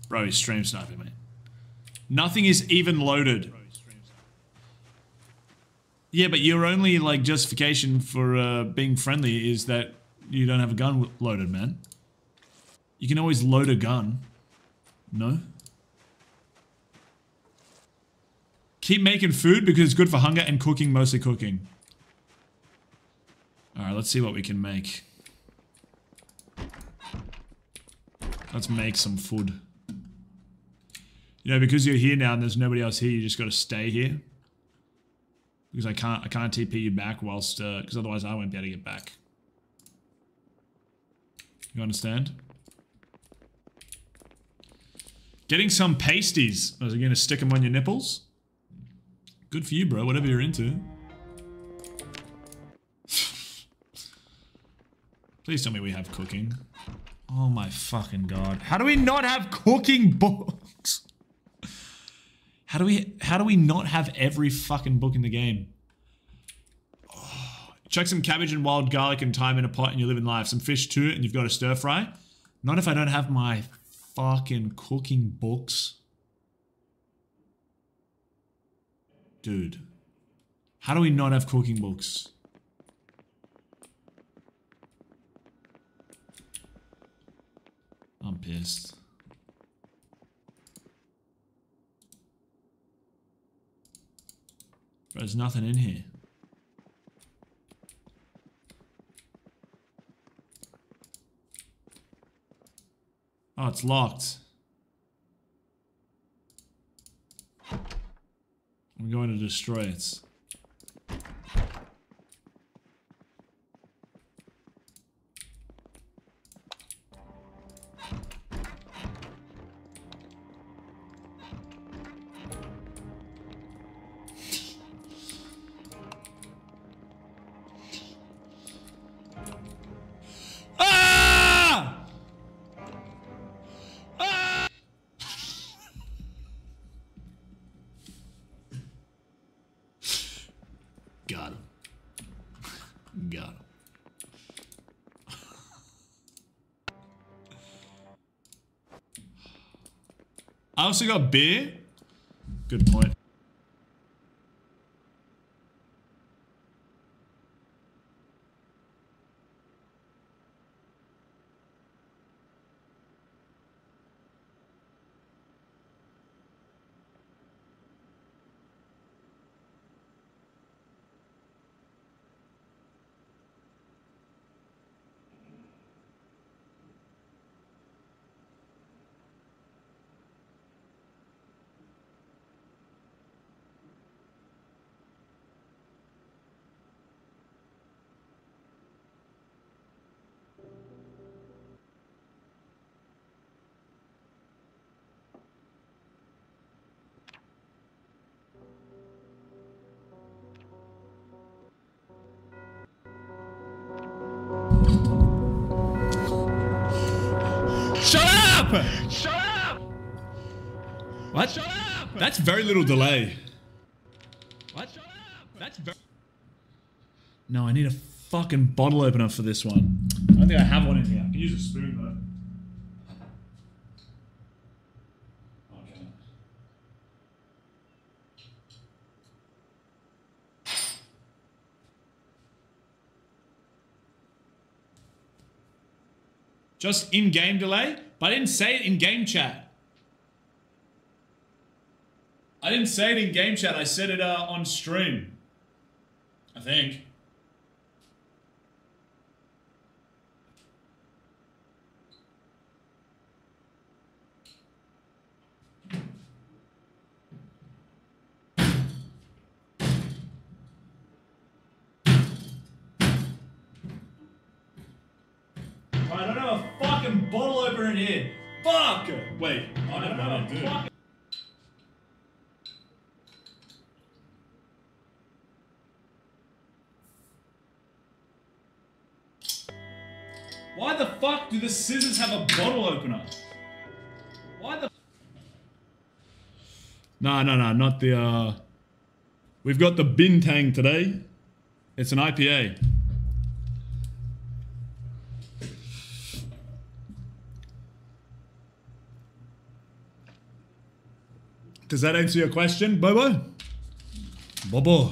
Bro, he's stream sniping me. Nothing is even loaded. Yeah, but your only like justification for uh, being friendly is that you don't have a gun loaded, man. You can always load a gun. No? Keep making food because it's good for hunger and cooking, mostly cooking. Alright, let's see what we can make. Let's make some food. You know, because you're here now and there's nobody else here, you just got to stay here. Because I can't, I can't TP you back whilst, uh because otherwise I won't be able to get back. You understand? Getting some pasties. I was going to stick them on your nipples. Good for you, bro. Whatever you're into. Please tell me we have cooking. Oh my fucking god. How do we not have cooking books? How do we how do we not have every fucking book in the game? Oh, chuck some cabbage and wild garlic and thyme in a pot and you live in life. Some fish too and you've got a stir fry. Not if I don't have my fucking cooking books. Dude. How do we not have cooking books? I'm pissed. Bro, there's nothing in here. Oh, it's locked. I'm going to destroy it. Also got beer. Good point. That's very little delay. What? That's very. No, I need a fucking bottle opener for this one. I don't think I have one in here. I can use a spoon though. Okay. Just in-game delay? But I didn't say it in game chat. I didn't say it in game chat. I said it uh, on stream. I think. I don't have a fucking bottle opener in here. Fuck! Wait, I don't know. I do. Why the fuck do the scissors have a bottle opener? Why the? No, no, no, not the. uh... We've got the Bintang today. It's an IPA. Does that answer your question, Bobo? Bobo.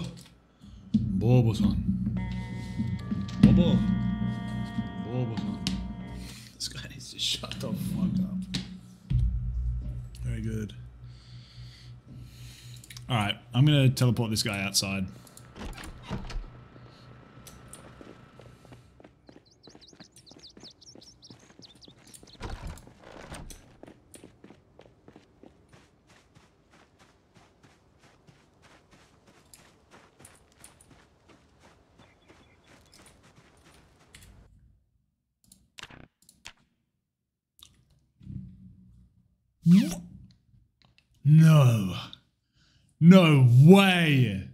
Bobo-san. Bobo. Shut the fuck up. Very good. Alright, I'm gonna teleport this guy outside. No. No way.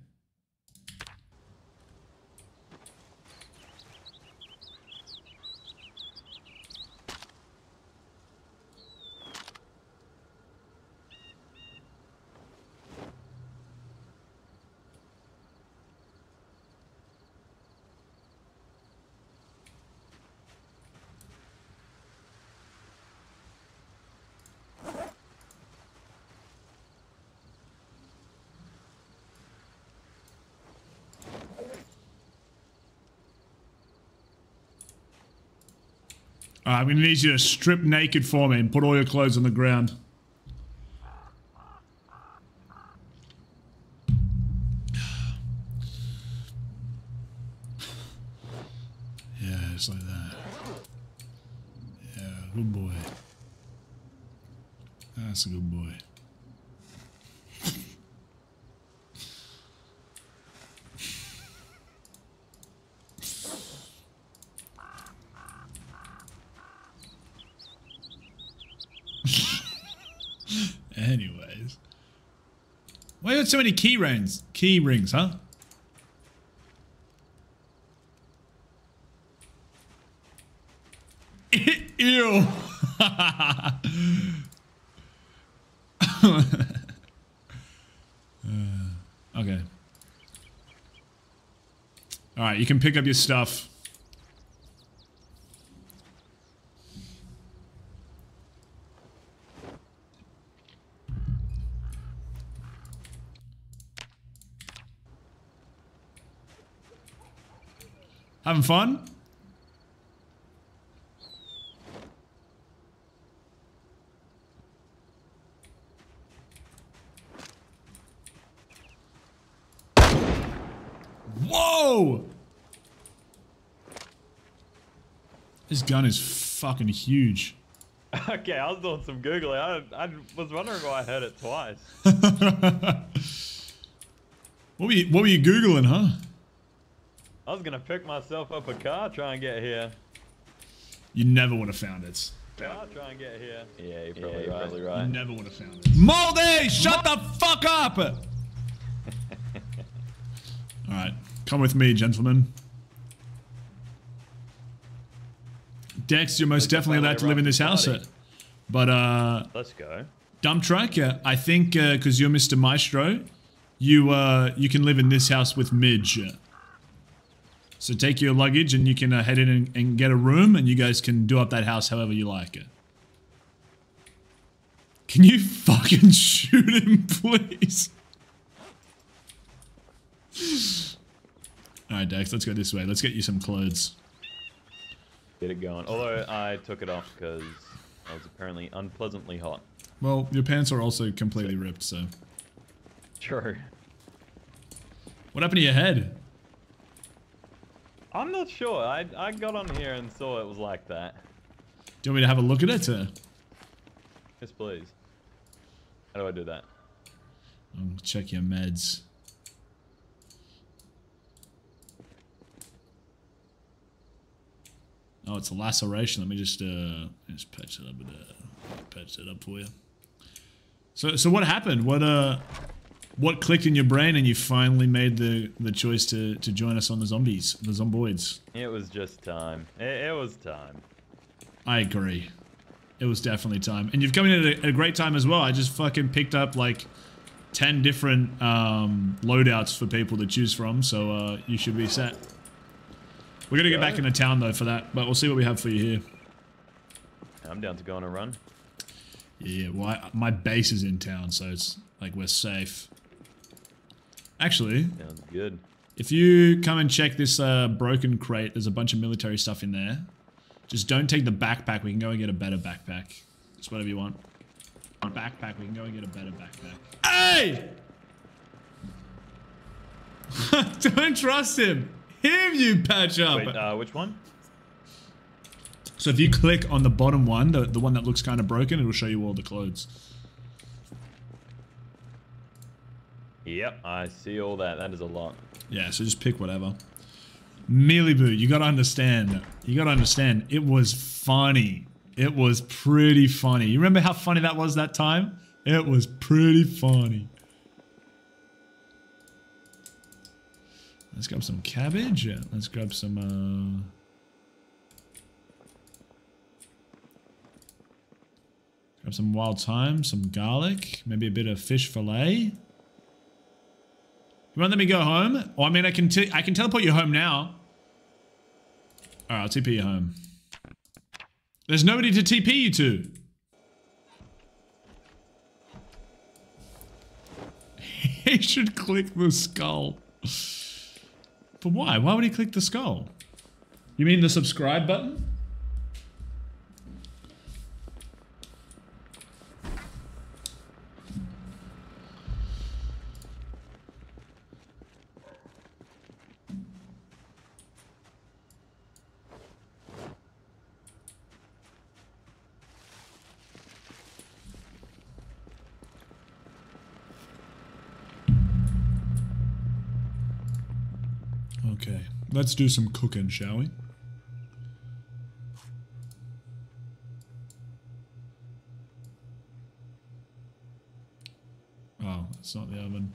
Alright, I'm gonna need you to strip naked for me and put all your clothes on the ground. good boy. That's a good boy. Anyways. Why you got so many key rings? Key rings, huh? Ew. Uh, okay. All right, you can pick up your stuff. Having fun? Whoa! This gun is fucking huge. okay, I was doing some googling. I, I was wondering why I heard it twice. What were you, what were you googling, huh? I was gonna pick myself up a car, try and get here. You never would have found it. Car, try and get here. Yeah, you're probably you're right. probably You never would have found it. Moldy, shut the fuck up! All right, come with me, gentlemen. Dex, you're most definitely allowed to live in this house, party. uh, but uh, Let's go. dump truck. Uh, I think because you're Mr. Maestro, you uh, you can live in this house with Midge. So take your luggage and you can uh, head in and, and get a room, and you guys can do up that house however you like it. Can you fucking shoot him, please? All right, Dex, let's go this way. Let's get you some clothes. Get it going. Although I took it off because I was apparently unpleasantly hot. Well, your pants are also completely ripped, so. True. What happened to your head? I'm not sure. I, I got on here and saw it was like that. Do you want me to have a look at it? Uh, Yes, please. How do I do that? I'll check your meds. Oh, it's a laceration. Let me just uh just patch it up with uh, patch it up for you. So so what happened? What uh what clicked in your brain and you finally made the the choice to to join us on the zombies, the zomboids? It was just time. It, it was time. I agree. It was definitely time. And you've come in at a, at a great time as well. I just fucking picked up like 10 different um, loadouts for people to choose from, so uh, you should be set. We're going to get back into town though for that, but we'll see what we have for you here. I'm down to go on a run. Yeah, well, I, my base is in town, so it's like we're safe. Actually, Sounds good. if you come and check this uh, broken crate, there's a bunch of military stuff in there. Just don't take the backpack. We can go and get a better backpack. Just whatever you want. Backpack, we can go and get a better backpack. Hey! don't trust him. Him, you patch up. Wait, uh, which one? So if you click on the bottom one, the, the one that looks kind of broken, it'll show you all the clothes. Yep, I see all that. That is a lot. Yeah, so just pick whatever. Mealy Boo, you gotta understand. You gotta understand. It was funny. It was pretty funny. You remember how funny that was that time? It was pretty funny. Let's grab some cabbage. Let's grab some. Uh... Grab some wild thyme, some garlic, maybe a bit of fish fillet. You want to let me go home? Oh, I mean, I can I can teleport you home now. All right, I'll TP you home. There's nobody to TP you to. he should click the skull. But why? Why would he click the skull? You mean the subscribe button? Okay, let's do some cooking, shall we? Oh, that's not the oven.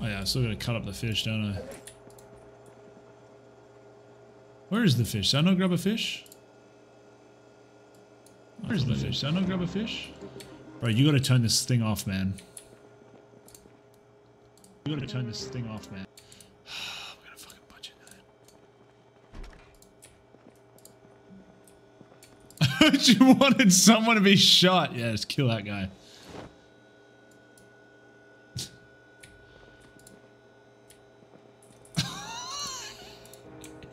Oh yeah, I still gotta cut up the fish, don't I? Where is the fish? Did I not grab a fish? Where's the fish? Did I not grab a fish? Bro, you gotta turn this thing off, man. You gotta turn this thing off, man. I'm gonna fucking punch it. you wanted someone to be shot. Yeah, just kill that guy.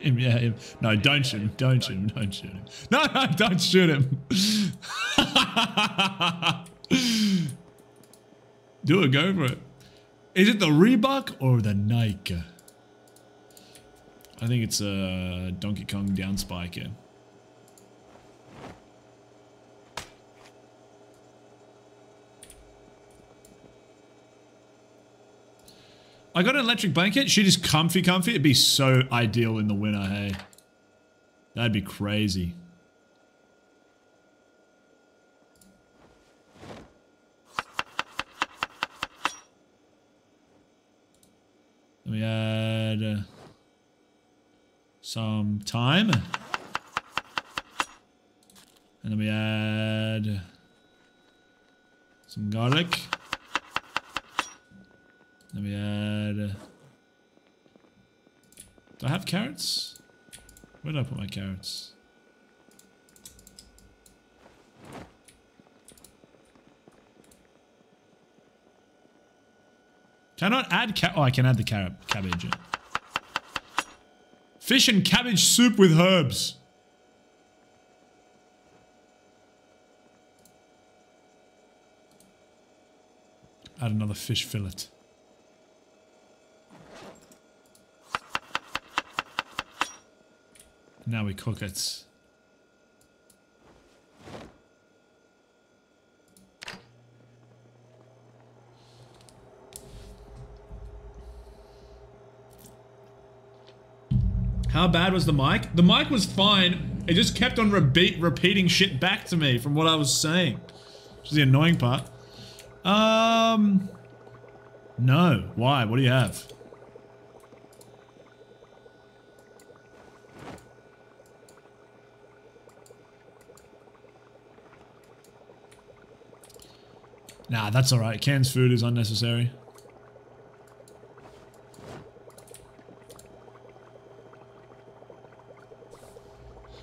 Him, yeah, him. No, don't shoot him. Don't shoot him. Don't shoot him. No, no, don't shoot him. Do it. Go for it. Is it the Reebok or the Nike? I think it's a Donkey Kong down spike. Yeah. I got an electric blanket. She just comfy, comfy. It'd be so ideal in the winter, hey. That'd be crazy. Let me add uh, some thyme. And then we add some garlic. Let me add... Uh, do I have carrots? Where did I put my carrots? Cannot add ca- Oh, I can add the carrot cabbage. Fish and cabbage soup with herbs. Add another fish fillet. Now we cook it. How bad was the mic? The mic was fine. It just kept on repeat, repeating shit back to me from what I was saying. Which is the annoying part. Um... No. Why? What do you have? Nah, that's alright. Canned food is unnecessary.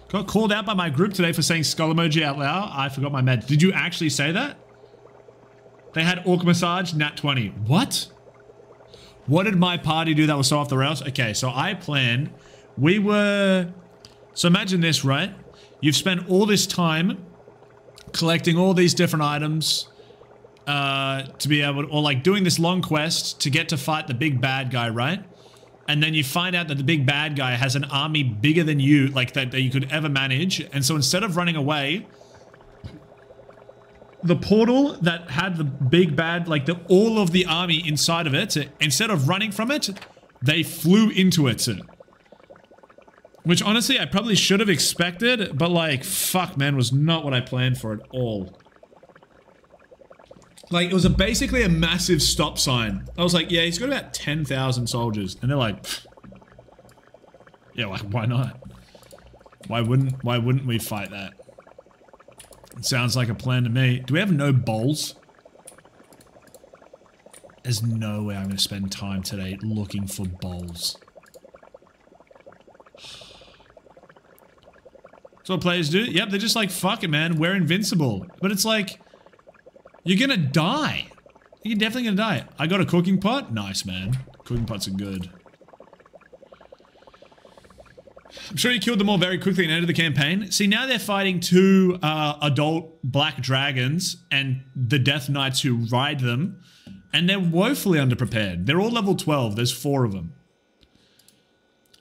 Got called out by my group today for saying skull emoji out loud. I forgot my med. Did you actually say that? They had orc massage, nat 20. What? What did my party do that was so off the rails? Okay, so I planned. We were... So imagine this, right? You've spent all this time collecting all these different items uh, to be able to, or like doing this long quest to get to fight the big bad guy, right? And then you find out that the big bad guy has an army bigger than you, like that, that you could ever manage. And so instead of running away, the portal that had the big bad, like the all of the army inside of it, instead of running from it, they flew into it. Which honestly, I probably should have expected, but like, fuck man, was not what I planned for at all. Like, it was a basically a massive stop sign. I was like, yeah, he's got about 10,000 soldiers. And they're like, yeah, like, why not? Why wouldn't, why wouldn't we fight that? It sounds like a plan to me. Do we have no bowls? There's no way I'm going to spend time today looking for bowls. That's what players do. Yep, they're just like, fuck it, man. We're invincible. But it's like, you're gonna die. You're definitely gonna die. I got a cooking pot. Nice, man. Cooking pots are good. I'm sure you killed them all very quickly and ended the campaign. See, now they're fighting two uh, adult black dragons and the Death Knights who ride them. And they're woefully underprepared. They're all level 12. There's four of them.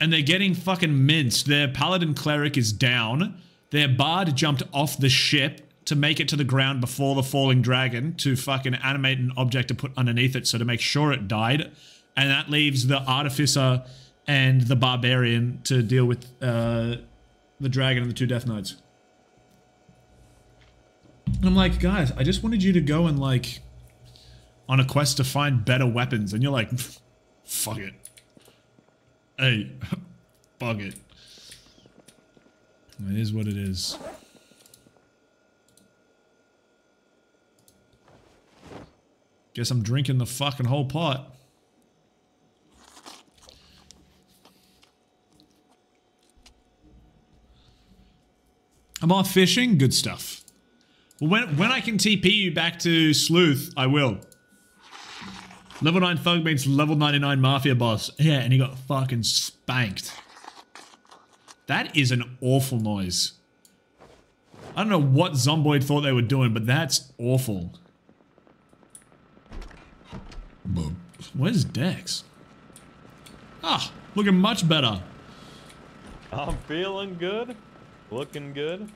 and they're getting fucking minced. Their paladin cleric is down. Their bard jumped off the ship to make it to the ground before the falling dragon to fucking animate an object to put underneath it so to make sure it died. And that leaves the artificer and the barbarian to deal with uh, the dragon and the two death knights. And I'm like, guys, I just wanted you to go and like on a quest to find better weapons, and you're like, fuck it. Hey, fuck it. It is what it is. Guess I'm drinking the fucking whole pot. I'm off fishing. Good stuff. Well, when, when I can TP you back to Sleuth, I will. Level 9 Thug means level 99 Mafia boss. Yeah, and he got fucking spanked. That is an awful noise. I don't know what Zomboid thought they were doing, but that's awful. Where's Dex? Ah, looking much better. I'm feeling good. Looking good.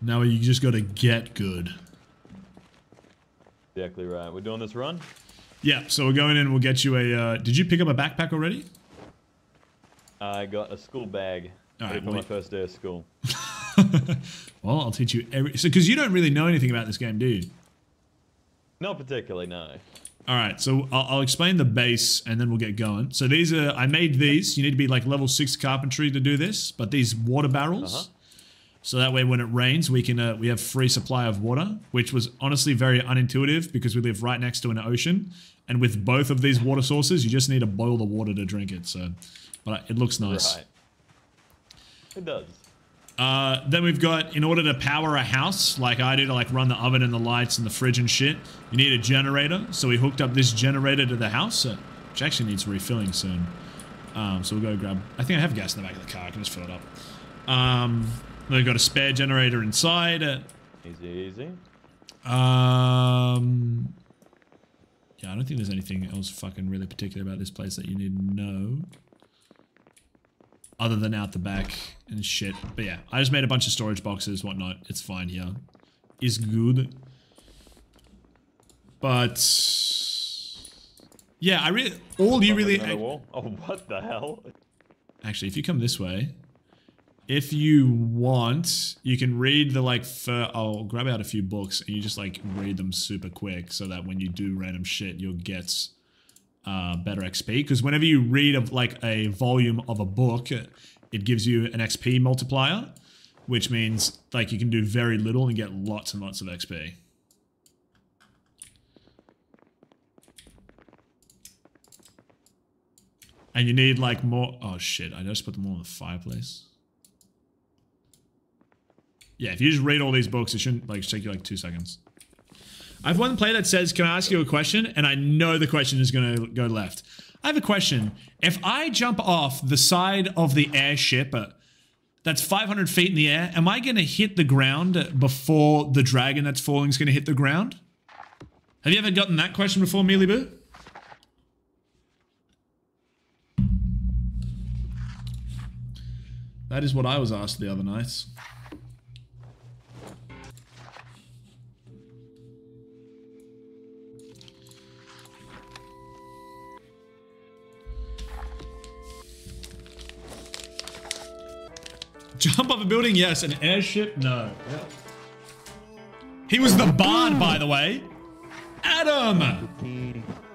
Now you just gotta get good. Exactly right. We're doing this run? Yeah, so we're going in, we'll get you a, uh, did you pick up a backpack already? I got a school bag. All right, for my first day of school. Well, I'll teach you every, so, cause you don't really know anything about this game, do you? Not particularly, no. All right, so I'll, I'll explain the base and then we'll get going. So these are, I made these. You need to be like level six carpentry to do this, but these water barrels. Uh-huh. So that way when it rains, we can, uh, we have free supply of water, which was honestly very unintuitive because we live right next to an ocean. And with both of these water sources, you just need to boil the water to drink it. So, but it looks nice. Right. It does. Uh, then we've got, in order to power a house, like I do to like run the oven and the lights and the fridge and shit, you need a generator. So we hooked up this generator to the house, uh, which actually needs refilling soon. Um, so we'll go grab, I think I have gas in the back of the car, I can just fill it up. Um, then we've got a spare generator inside. Uh, Easy, easy. um, yeah, I don't think there's anything else fucking really particular about this place that you need to know. Other than out the back and shit. But yeah, I just made a bunch of storage boxes, whatnot. It's fine here. Is good. But... Yeah, I really... All you really... another wall? Oh, what the hell? Actually, if you come this way, if you want, you can read the like. Fir- I'll grab out a few books and you just like read them super quick, so that when you do random shit, you'll get uh, better XP. Because whenever you read of like a volume of a book, it gives you an XP multiplier, which means like you can do very little and get lots and lots of XP. And you need like more. Oh shit! I just put them all in the fireplace. Yeah, if you just read all these books, it shouldn't like take you like two seconds. I have one player that says, "Can I ask you a question?" And I know the question is going to go left. I have a question. If I jump off the side of the airship uh, that's 500 feet in the air, am I going to hit the ground before the dragon that's falling is going to hit the ground? Have you ever gotten that question before, Mealy Boo? That is what I was asked the other night. Jump off a building? Yes. An airship? No. He was the bard, by the way. Adam!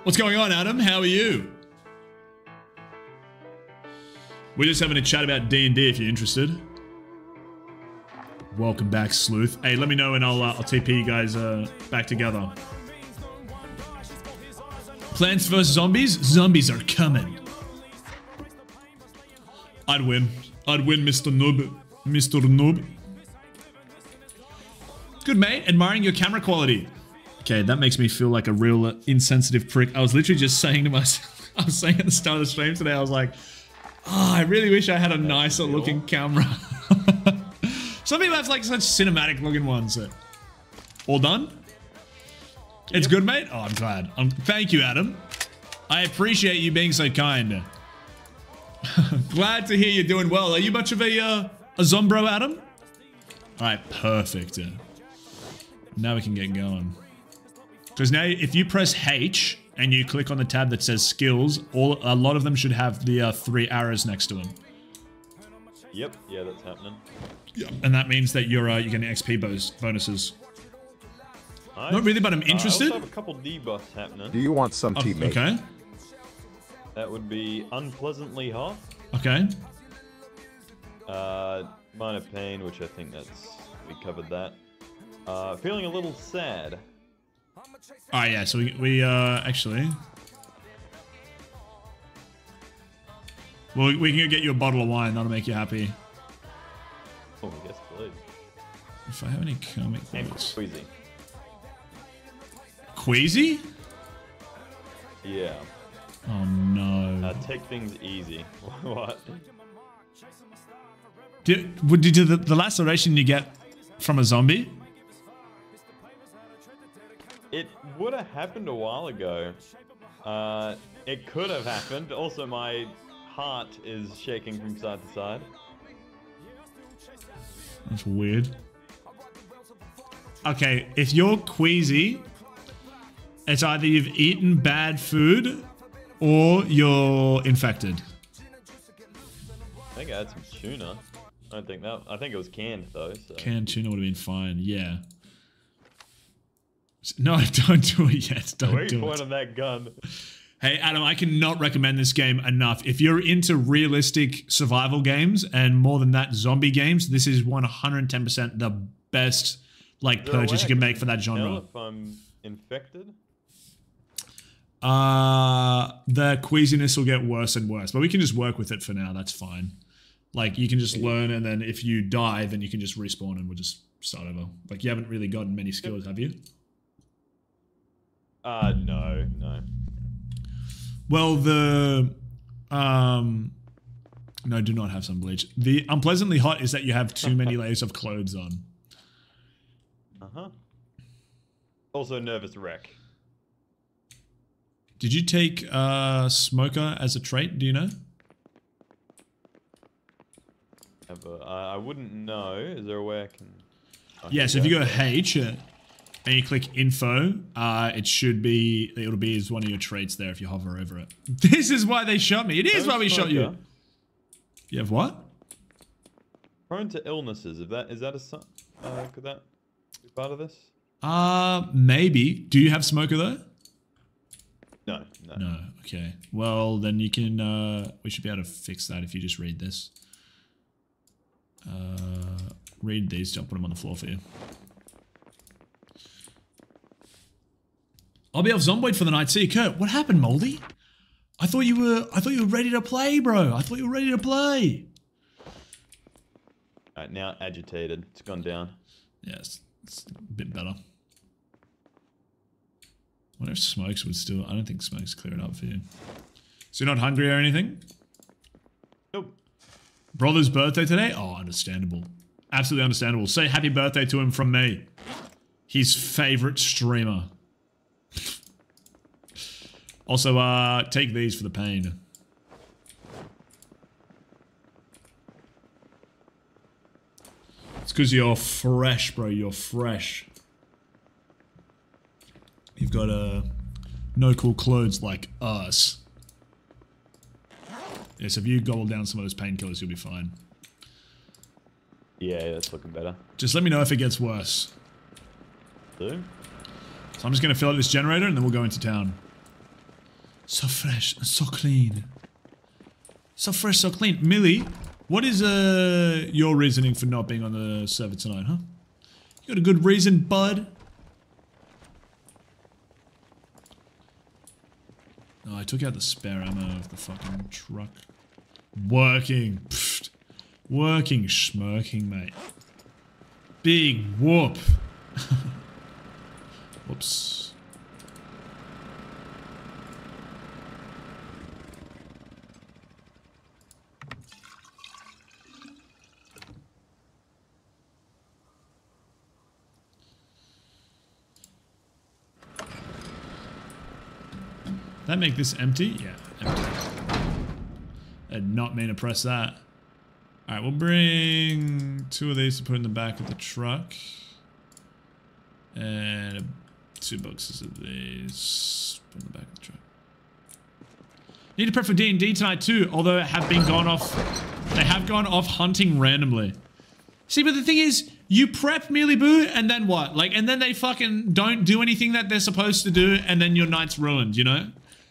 What's going on, Adam? How are you? We're just having a chat about D&D if you're interested. Welcome back, Sleuth. Hey, let me know and I'll, uh, I'll TP you guys uh, back together. Plants vs. Zombies? Zombies are coming. I'd win. I'd win, Mr. Noob. Mr. Noob. Good, mate. Admiring your camera quality. Okay, that makes me feel like a real uh, insensitive prick. I was literally just saying to myself, I was saying at the start of the stream today, I was like, oh, I really wish I had a nicer looking camera. Some people have like such cinematic looking ones. All done? It's good, mate? Oh, I'm glad. Um, thank you, Adam. I appreciate you being so kind. Glad to hear you're doing well. Are you much of a uh, a zombro, Adam? All right, perfect. Uh, Now we can get going. Because now, if you press H and you click on the tab that says skills, all a lot of them should have the uh, three arrows next to them, Yep, yeah, that's happening. Yep. and that means that you're uh, you're getting XP bonus bonuses. Nice. Not really, but I'm Uh, interested. I also have a couple debuffs happening. Do you want some Oh, teammate? okay. That would be unpleasantly hot. Okay. Uh, minor pain, which I think that's we covered that. Uh, feeling a little sad. Oh yeah, so we, we uh actually. Well, we can get you a bottle of wine. That'll make you happy. Oh, yes, please. If I have any comic And books. queasy. Queasy? Yeah. Oh no. Uh, take things easy. what? Did, would did the, the laceration you get from a zombie? It would have happened a while ago. Uh, it could have happened. Also, my heart is shaking from side to side. That's weird. Okay, if you're queasy, it's either you've eaten bad food or you're infected. I think I had some tuna. I don't think that. I think it was canned though. So. Canned tuna would have been fine. Yeah. No, don't do it yet. Don't Where you do it. pointing that gun? Hey, Adam, I cannot recommend this game enough. If you're into realistic survival games and more than that, zombie games, this is 110% the best like purchase you can make for that tell genre. If I'm infected. Uh, the queasiness will get worse and worse, but we can just work with it for now. That's fine. Like you can just learn, and then if you die, then you can just respawn, and we'll just start over. Like you haven't really gotten many skills, have you? Uh, no, no. Well, the um, no, do not have some bleach. The unpleasantly hot is that you have too many layers of clothes on. Uh huh. Also, nervous wreck. Did you take uh smoker as a trait? Do you know? A- I I wouldn't know. Is there a way I can? I Yeah, can so if you go H and you click info, uh, it should be, it'll be as one of your traits there if you hover over it. This is why they shot me. It is why we shot you. You have what? Prone to illnesses. Is that is that a uh, could that be part of this? Uh, maybe. Do you have smoker though? No, no. No. Okay. Well, then you can, uh, we should be able to fix that if you just read this. Uh, read these. I'll put them on the floor for you. I'll be off Zomboid for the night. See you, Kurt. What happened, Moldy? I thought you were, I thought you were ready to play, bro. I thought you were ready to play. Alright, now agitated. It's gone down. Yes, it's a bit better. wonder if Smokes would still... I don't think Smokes clear it up for you. So you're not hungry or anything? Brother's birthday today? Oh, understandable. Absolutely understandable. Say happy birthday to him from me. His favorite streamer. also, uh, take these for the pain. It's because you're fresh, bro. You're fresh. You've got uh, no cool clothes like us. Yes, if you gobble down some of those painkillers, you'll be fine. Yeah, that's looking better. Just let me know if it gets worse. Do? So I'm just going to fill up this generator and then we'll go into town. So fresh and so clean. So fresh, so clean. Millie, what is uh your reasoning for not being on the server tonight, huh? You got a good reason, bud? Oh, I took out the spare ammo of the fucking truck. Working. Pfft. Working, smirking, mate. Big whoop. Whoops. That make this empty? Yeah, empty. Did not mean to press that. Alright, we'll bring two of these to put in the back of the truck. And two boxes of these. Put in the back of the truck. Need to prep for D&D tonight too, although have been gone off... They have gone off hunting randomly. See, but the thing is, you prep Mealy Boo, and then what? Like, and then they fucking don't do anything that they're supposed to do, and then your night's ruined, you know?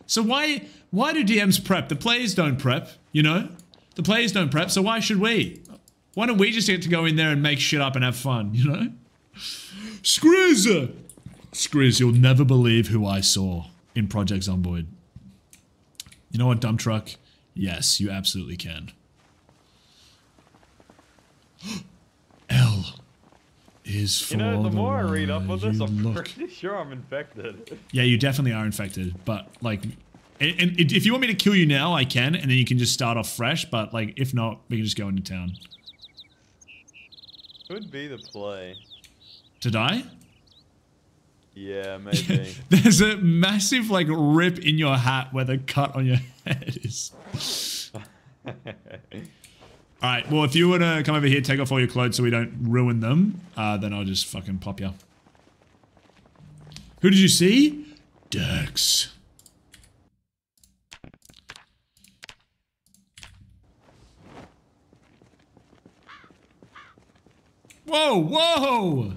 So why, why do DMs prep? The players don't prep, you know? The players don't prep, so why should we? Why don't we just get to go in there and make shit up and have fun, you know? Skriz! Skriz, you'll never believe who I saw in Project Zomboid. You know what, dump truck? Yes, you absolutely can. L is for You know, the more I read up on this, I'm look. pretty sure I'm infected. Yeah, you definitely are infected, but like, and, and if you want me to kill you now, I can, and then you can just start off fresh. But like, if not, we can just go into town Could be the play. to die. Yeah, maybe. There's a massive like rip in your hat where the cut on your head is. All right. Well, if you want to come over here, take off all your clothes so we don't ruin them, uh, then I'll just fucking pop you. Who did you see? Dex. Whoa, whoa!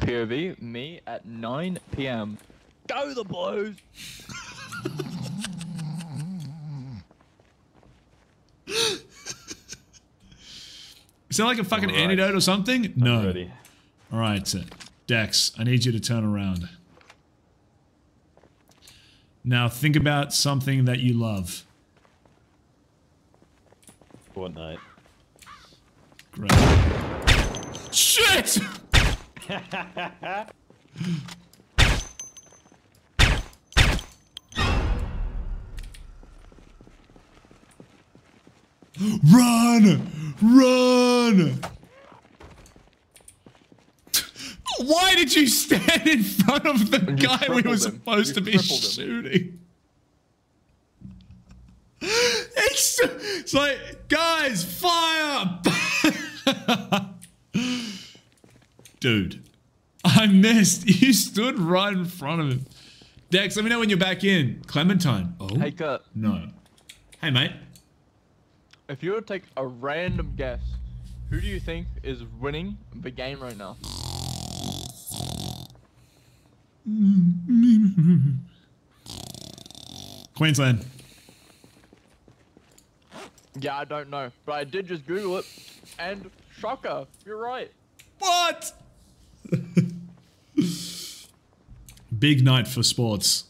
POV, me at 9 p.m. Go the Blues! Is that like a fucking Alright. antidote or something? No. All right, uh, Dex, I need you to turn around. Now think about something that you love. Fortnite. Great. Shit! Run! Run! Why did you stand in front of the And guy we were supposed to be crippled him. shooting? It's, it's like, guys, fire! Dude, I missed. You stood right in front of him. Dex, let me know when you're back in. Clementine. Oh, Hey, Kurt, no. Hey, mate. if you were to take a random guess, who do you think is winning the game right now? Queensland. Yeah, I don't know, but I did just Google it, and shocker, you're right. What? Big night for sports.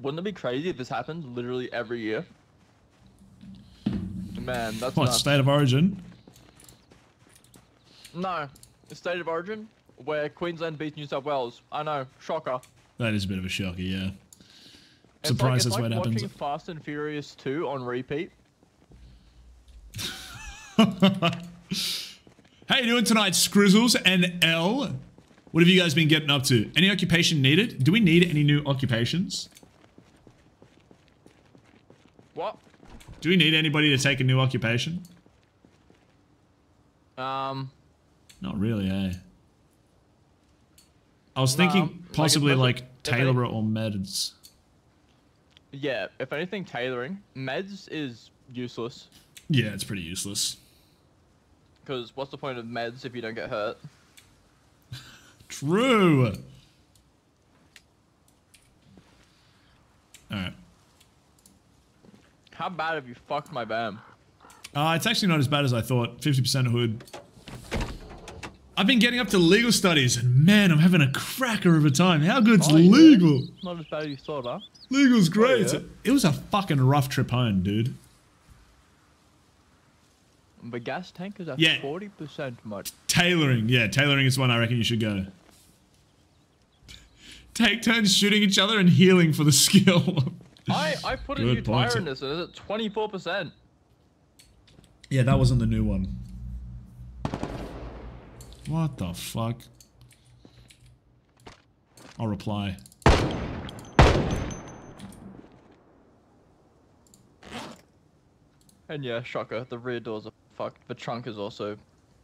Wouldn't it be crazy if this happened literally every year? Man, that's What, nuts. state of origin? No, state of origin where Queensland beats New South Wales. I know, shocker. That is a bit of a shocker, yeah. It's like, it's that's like what happens. watching Fast and Furious 2 on repeat. How you doing tonight, Skrizzles and L? What have you guys been getting up to? Any occupation needed? Do we need any new occupations? What? Do we need anybody to take a new occupation? Um, Not really, eh? I was No, thinking like, possibly like, any- tailorer or meds. Yeah, if anything, tailoring. Meds is useless. Yeah, it's pretty useless. Because what's the point of meds if you don't get hurt? True. Alright. How bad have you fucked my BAM? Uh, it's actually not as bad as I thought. 50% hood. I've been getting up to legal studies, and man, I'm having a cracker of a time. How good's Oh, yeah? legal? Not as bad as you thought, huh? Legal's oh, great. yeah? It was a fucking rough trip home, dude. The gas tank is at Yeah. 40% much. Tailoring, yeah, tailoring is one I reckon you should go. Take turns shooting each other and healing for the skill. I, I put a Good new point. tire in this and it's at 24%. yeah, that wasn't the new one. What the fuck? I'll reply. And yeah, shocker, the rear doors are fucked. The trunk is also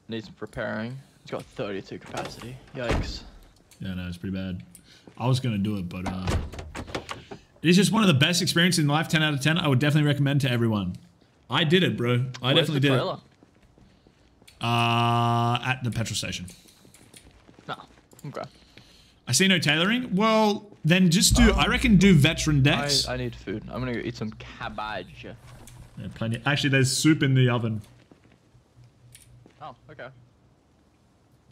needs repairing. It's got 32 capacity. Yikes. Yeah, no, it's pretty bad. I was gonna do it, but uh, it is just one of the best experiences in life. 10 out of 10. I would definitely recommend to everyone. I did it, bro. I Where's definitely did it. Uh, at the petrol station. No. Okay. I see no tailoring. Well, then just do. I reckon do veteran I, Dex. I need food. I'm gonna go eat some cabbage. Yeah, plenty. Actually, there's soup in the oven. Oh, okay.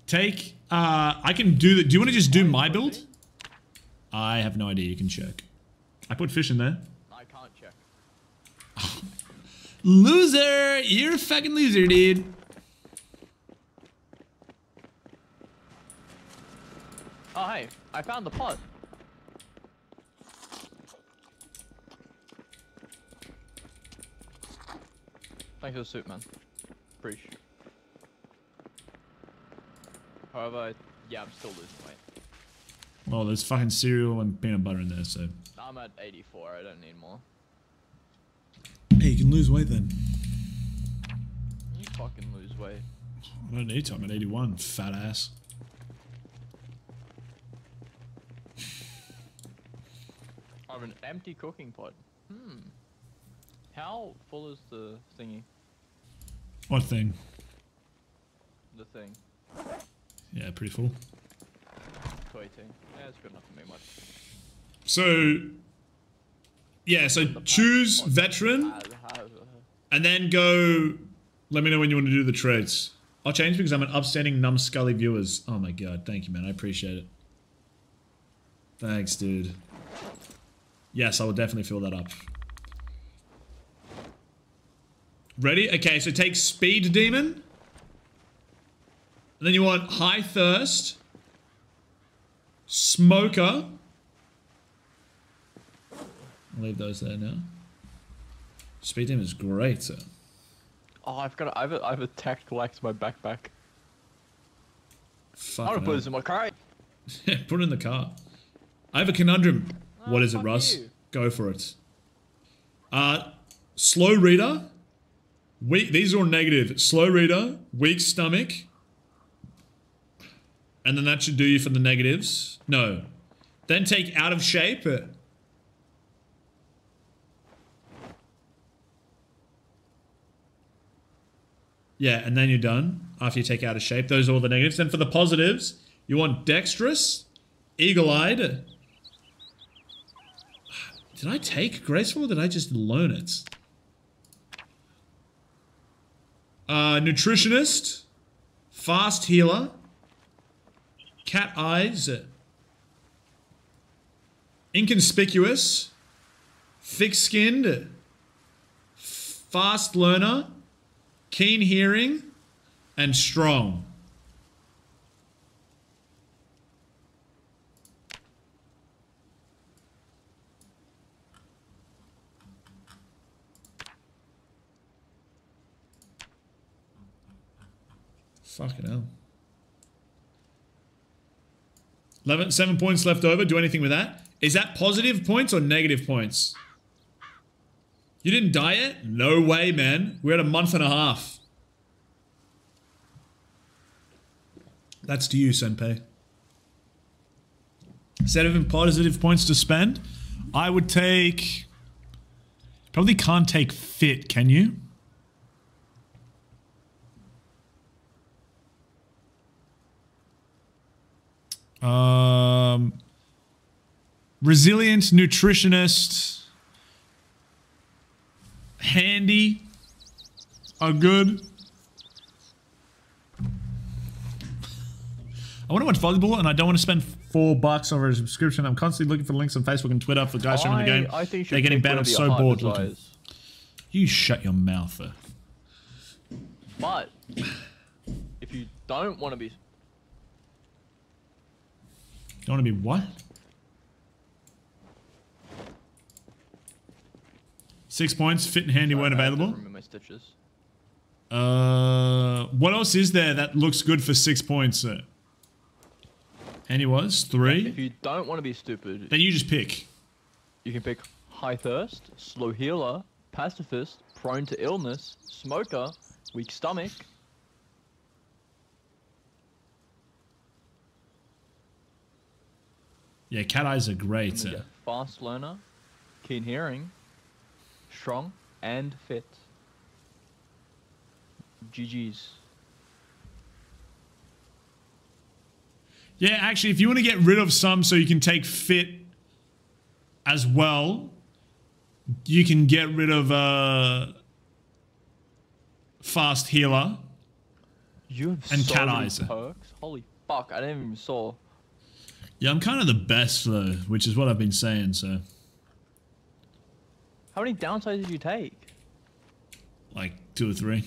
Take. Uh, I can do the. Do you want to just do my build? I have no idea. You can check. I put fish in there. I can't check. Loser! You're a fucking loser, dude. Oh hey, I found the pot. Thanks for the soup, man. Appreciate. However, yeah, I'm still losing weight. Well, there's fucking cereal and peanut butter in there, so. I'm at 84. I don't need more. Hey, you can lose weight then. You fucking lose weight. I don't need to. I'm at 81. Fat ass. I have an empty cooking pot. Hmm. How full is the thingy? What thing? The thing. Yeah, pretty full. 218. Yeah, it's good enough for me, much. So. Yeah, so choose veteran. And then go. Let me know when you want to do the trades. I'll change because I'm an upstanding numbscully viewers. Oh my god, thank you, man. I appreciate it. Thanks, dude. Yes, I will definitely fill that up. Ready? Okay, so take Speed Demon. And then you want High Thirst. Smoker. I'll leave those there now. Speed Demon is great. sir. Oh, I've got. A, I've. A, I've a tech collect my backpack. Fuck I'm gonna put this in my car. Put it in the car. I have a conundrum. What is it, Russ? you. Go for it. Uh, slow reader. Weak. These are all negative. Slow reader. Weak stomach. And then that should do you for the negatives. No. Then take out of shape. Yeah, and then you're done after you take out of shape. Those are all the negatives. Then for the positives, you want dexterous, eagle-eyed. Did I take graceful or did I just learn it? Uh, nutritionist, fast healer, cat eyes, inconspicuous, thick-skinned, fast learner, keen hearing, and strong. Fucking hell. 11, seven points left over. Do anything with that. Is that positive points or negative points? You didn't die yet? No way, man. We're at a month and a half. That's to you, Senpai. Seven positive points to spend. I would take... Probably can't take fit, can you? Um, resilient nutritionist, handy, are good. I want to watch volleyball, and I don't want to spend four bucks over a subscription. I'm constantly looking for links on Facebook and Twitter for guys streaming the game. I think They're getting banned. I'm so bored looking. You shut your mouth. But if you don't want to be, Don't want to be what? Six points. Fit and handy weren't available. remember my stitches. Uh, what else is there that looks good for six points? And he was three. If you don't want to be stupid, Then you just pick. you can pick high thirst, slow healer, pacifist, prone to illness, smoker, weak stomach. Yeah, cat eyes are great. uh, fast learner, keen hearing, strong, and fit. GG's. Yeah, actually, if you want to get rid of some so you can take fit as well, you can get rid of uh, fast healer. You have And so cat eyes. perks. Holy fuck! I didn't even saw. Yeah, I'm kind of the best though, which is what I've been saying. So, How many downsides did you take? like two or three.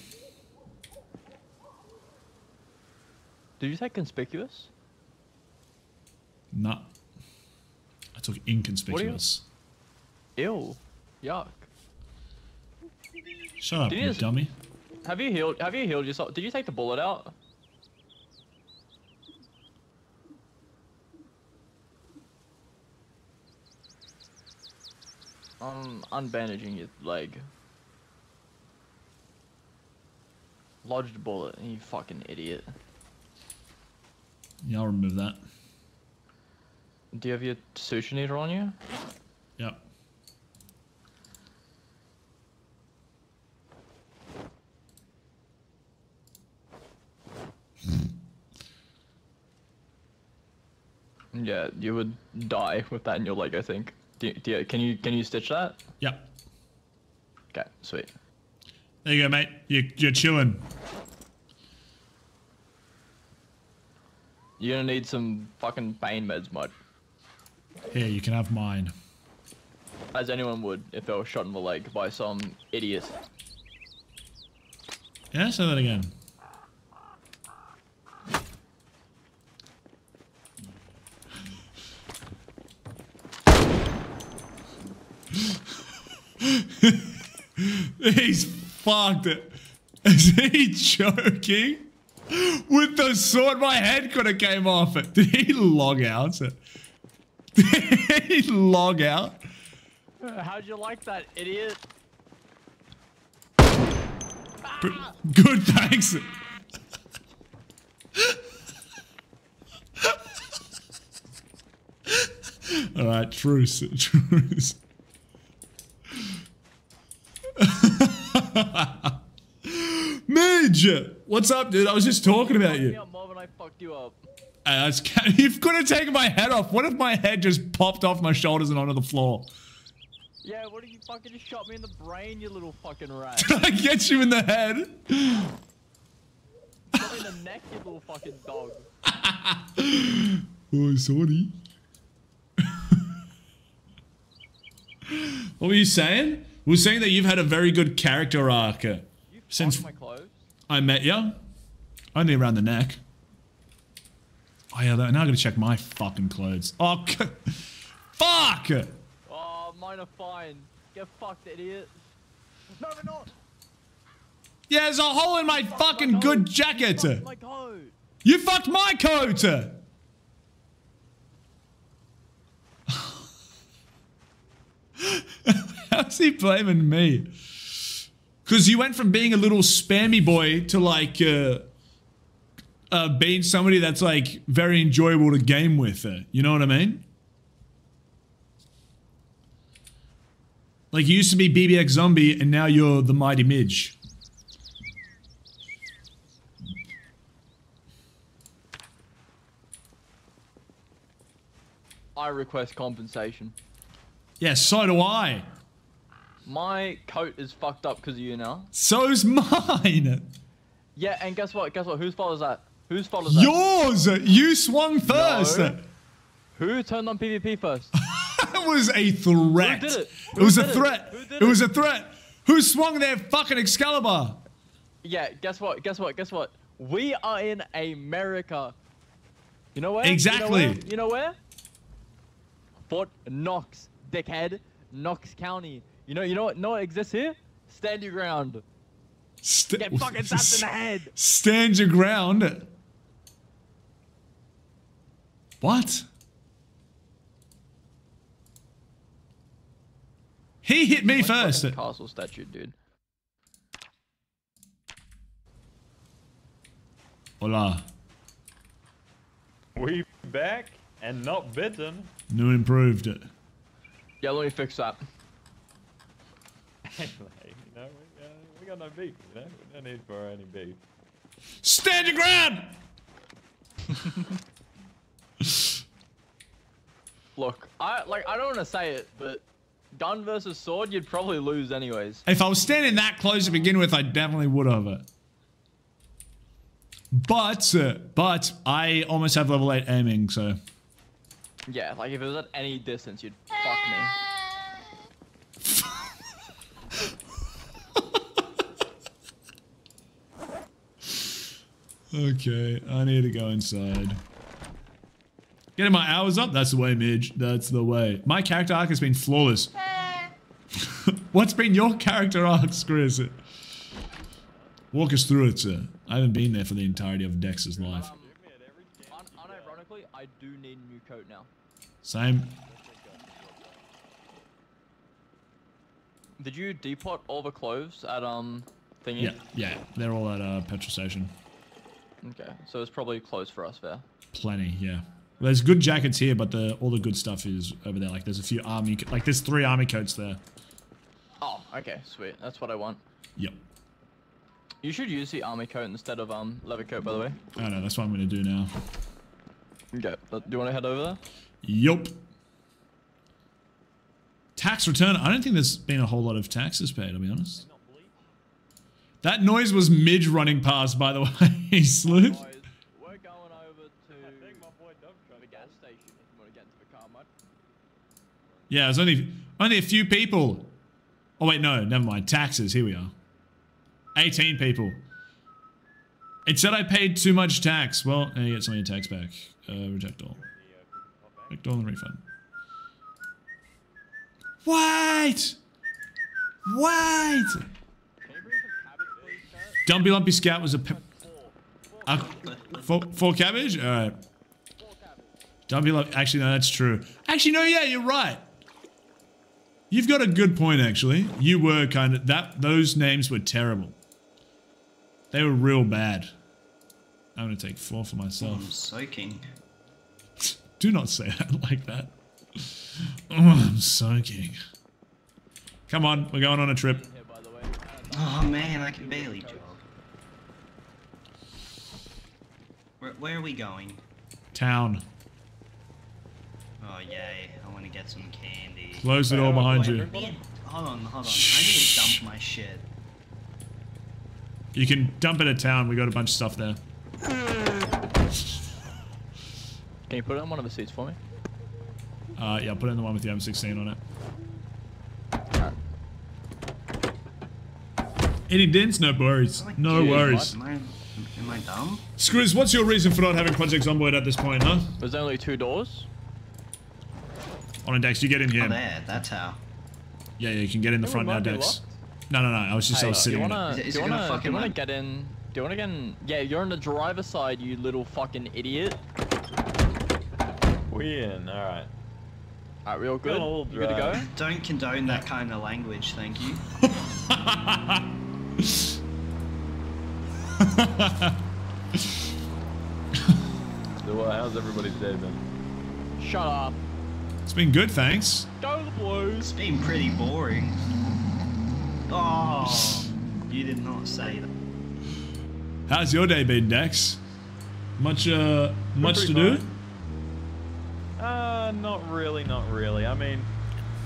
Did you take conspicuous? Nah. I took inconspicuous. Ew. Yuck. Shut up, you you dummy. Have you healed? Have you healed yourself? Did you take the bullet out? I'm unbandaging your leg. Lodged bullet, you fucking idiot. Yeah, I'll remove that. Do you have your suture needle on you? Yep. Yeah, you would die with that in your leg, I think. Do you, do you, can you can you stitch that? Yep. Okay, sweet. There you go, mate. You, you're chilling. You're gonna need some fucking pain meds, mud. Here, you can have mine. As anyone would if they were shot in the leg by some idiot. Yeah, say that again. He's fucked. Is he joking? With the sword, my head could have came off. It. Did he log out? Did he log out? Uh, how'd you like that, idiot? Good, thanks. All right, truce, truce. Midge, what's up, dude? I was just talking about you. I fucked you up. Uh, you could have taken my head off. What if my head just popped off my shoulders and onto the floor? Yeah, what did you fucking just shot me in the brain, you little fucking rat? Did I get you in the head? shot in the neck, you little fucking dog. Oh, sorry. what were you saying? We were saying that you've had a very good character arc uh, since my clothes. I met you. Only around the neck. Oh yeah, now I gotta check my fucking clothes. Oh, c- fuck! Oh, mine are fine. Get fucked, idiot. No, they're not. Yeah, there's a hole in my fucking good jacket. My coat. You fucked my coat. How's he blaming me? Because you went from being a little spammy boy to like uh, uh, being somebody that's like very enjoyable to game with. Uh, you know what I mean? Like you used to be BBX Zombie, and now you're the Mighty Midge. I request compensation. Yeah, so do I. My coat is fucked up because of you now. So's mine. Yeah, and guess what? Guess what? Whose fault is that? Whose fault is that? Yours. You swung first. No. Who turned on PvP first? That was a threat. Who did it? It was Who a it? threat. Who did It was a threat. Who swung their fucking Excalibur? Yeah, guess what? Guess what? Guess what? We are in America. You know where? Exactly. You know where? You know where? Fort Knox, dickhead. Knox County. You know, you know what? No, what exists here? Stand your ground. St- Get fucking tapped in the head. Stand your ground. What? He hit me first. Castle statue, dude. Hola. We back and not bitten. New improved it. Yeah, let me fix that. you know, we, uh, we got no beef, you know? We don't need for any beef. Stand your ground! Look, I like I don't want to say it, but gun versus sword, you'd probably lose anyways. If I was standing that close to begin with, I definitely would have. It But, uh, but I almost have level 8 aiming, so. Yeah, like if it was at any distance, you'd fuck me. Okay, I need to go inside. Getting my hours up? That's the way, Midge. That's the way. My character arc has been flawless. What's been your character arc, Chris? Walk us through it, sir. I haven't been there for the entirety of Dex's life. Un- unironically, I do need a new coat now. Same. Did you depot all the clothes at um thingy? Yeah, yeah. They're all at a petrol station. Okay, so it's probably closed for us there. Plenty, yeah. There's good jackets here, but the all the good stuff is over there. Like there's a few army, like there's three army coats there. Oh, okay, sweet. That's what I want. Yep. You should use the army coat instead of um leather coat, by the way. I know. That's what I'm gonna do now. Okay, do you want to head over there? Yup. Tax return. I don't think there's been a whole lot of taxes paid, I'll be honest. That noise was Midge running past, by the way, sleuth. We're going over to the gas station if you want to get into the car, mate. Yeah, there's only only a few people. Oh wait, no, never mind. Taxes. Here we are. 18 people. It said I paid too much tax. Well, now you get some of your tax back. Uh, reject all. Reject all and refund. Wait! Wait! Dumpy Lumpy Scout was a... a uh, four, four cabbage? Alright. Dumpy Lumpy... Actually, no, that's true. Actually, no, yeah, you're right. You've got a good point, actually. You were kind of... that. Those names were terrible. They were real bad. I'm gonna take four for myself. I'm soaking. Do not say that like that. Oh, I'm soaking. Come on, we're going on a trip. Oh man, I can barely jog. Where, where are we going? Town. Oh yay, I want to get some candy. Close the door behind you. Man, hold on, hold on. I need to dump my shit. You can dump it at town. We got a bunch of stuff there. Can you put it on one of the seats for me? Uh, yeah, put it in the one with the M16 on it. Any dents? No worries. No Dude, worries. what? Am I, am dumb? Screws, what's your reason for not having Project Zomboid at this point, huh? There's only two doors. On a Dex, you get in here. Oh, there, that's how. Yeah, yeah, you can get in the It front now, Dex. No, no, no. I was just I was do you sitting wanna, it. Is it- do is you wanna, do you wanna get in? Do you wanna get in? Yeah, you're on the driver's side, you little fucking idiot. We in, alright. Alright, real good. Got You good to go? Don't condone that kind of language, thank you. So, uh, how's everybody's day been? Shut up. It's been good, thanks. Go the Blues. It's been pretty boring. Oh, you did not say that. How's your day been, Dex? Much, uh, much to pretty do? Uh, not really, not really. I mean,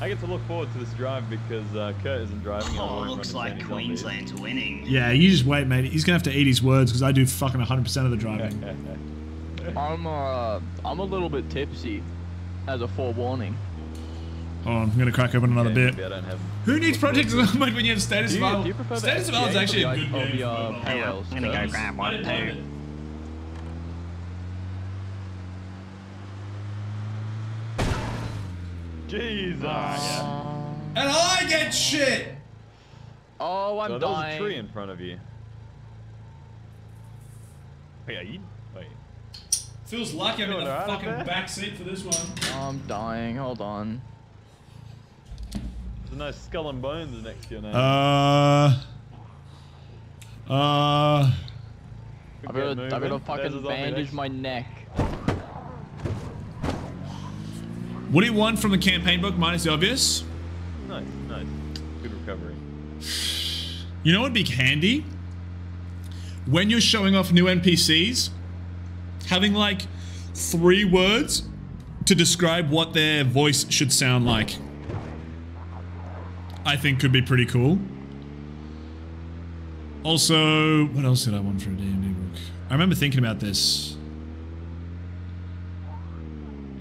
I get to look forward to this drive because uh, Kurt isn't driving. and Oh, won't looks like into zombies. Queensland's winning. Yeah, you just wait, mate. He's gonna have to eat his words because I do fucking 100% of the driving. I'm uh, I'm a little bit tipsy, as a forewarning. Hold on, I'm gonna crack open another Yeah, bit. maybe I don't have. Who needs Project Zomboid when you have Status Do you, Survival? do you prefer the State of Survival is actually a good or game. the uh, for parallels? I'm gonna go Because- grab one too. Jesus. yeah. And I get shit! Oh, I'm So there's a tree in front of you. Wait, are you? Wait. Feels lucky I'm in Doing the alright fucking back seat for this one. I'm dying. Hold on. There's a nice skull and bones next to your name. Uh. Uh. I Get better, I better fucking bandage my neck. What do you want from the campaign book? Minus the obvious. Nice, nice. Good recovery. You know what would be handy? When you're showing off new NPCs, having like three words to describe what their voice should sound like. I think could be pretty cool. Also, what else did I want for a D&D book? I remember thinking about this.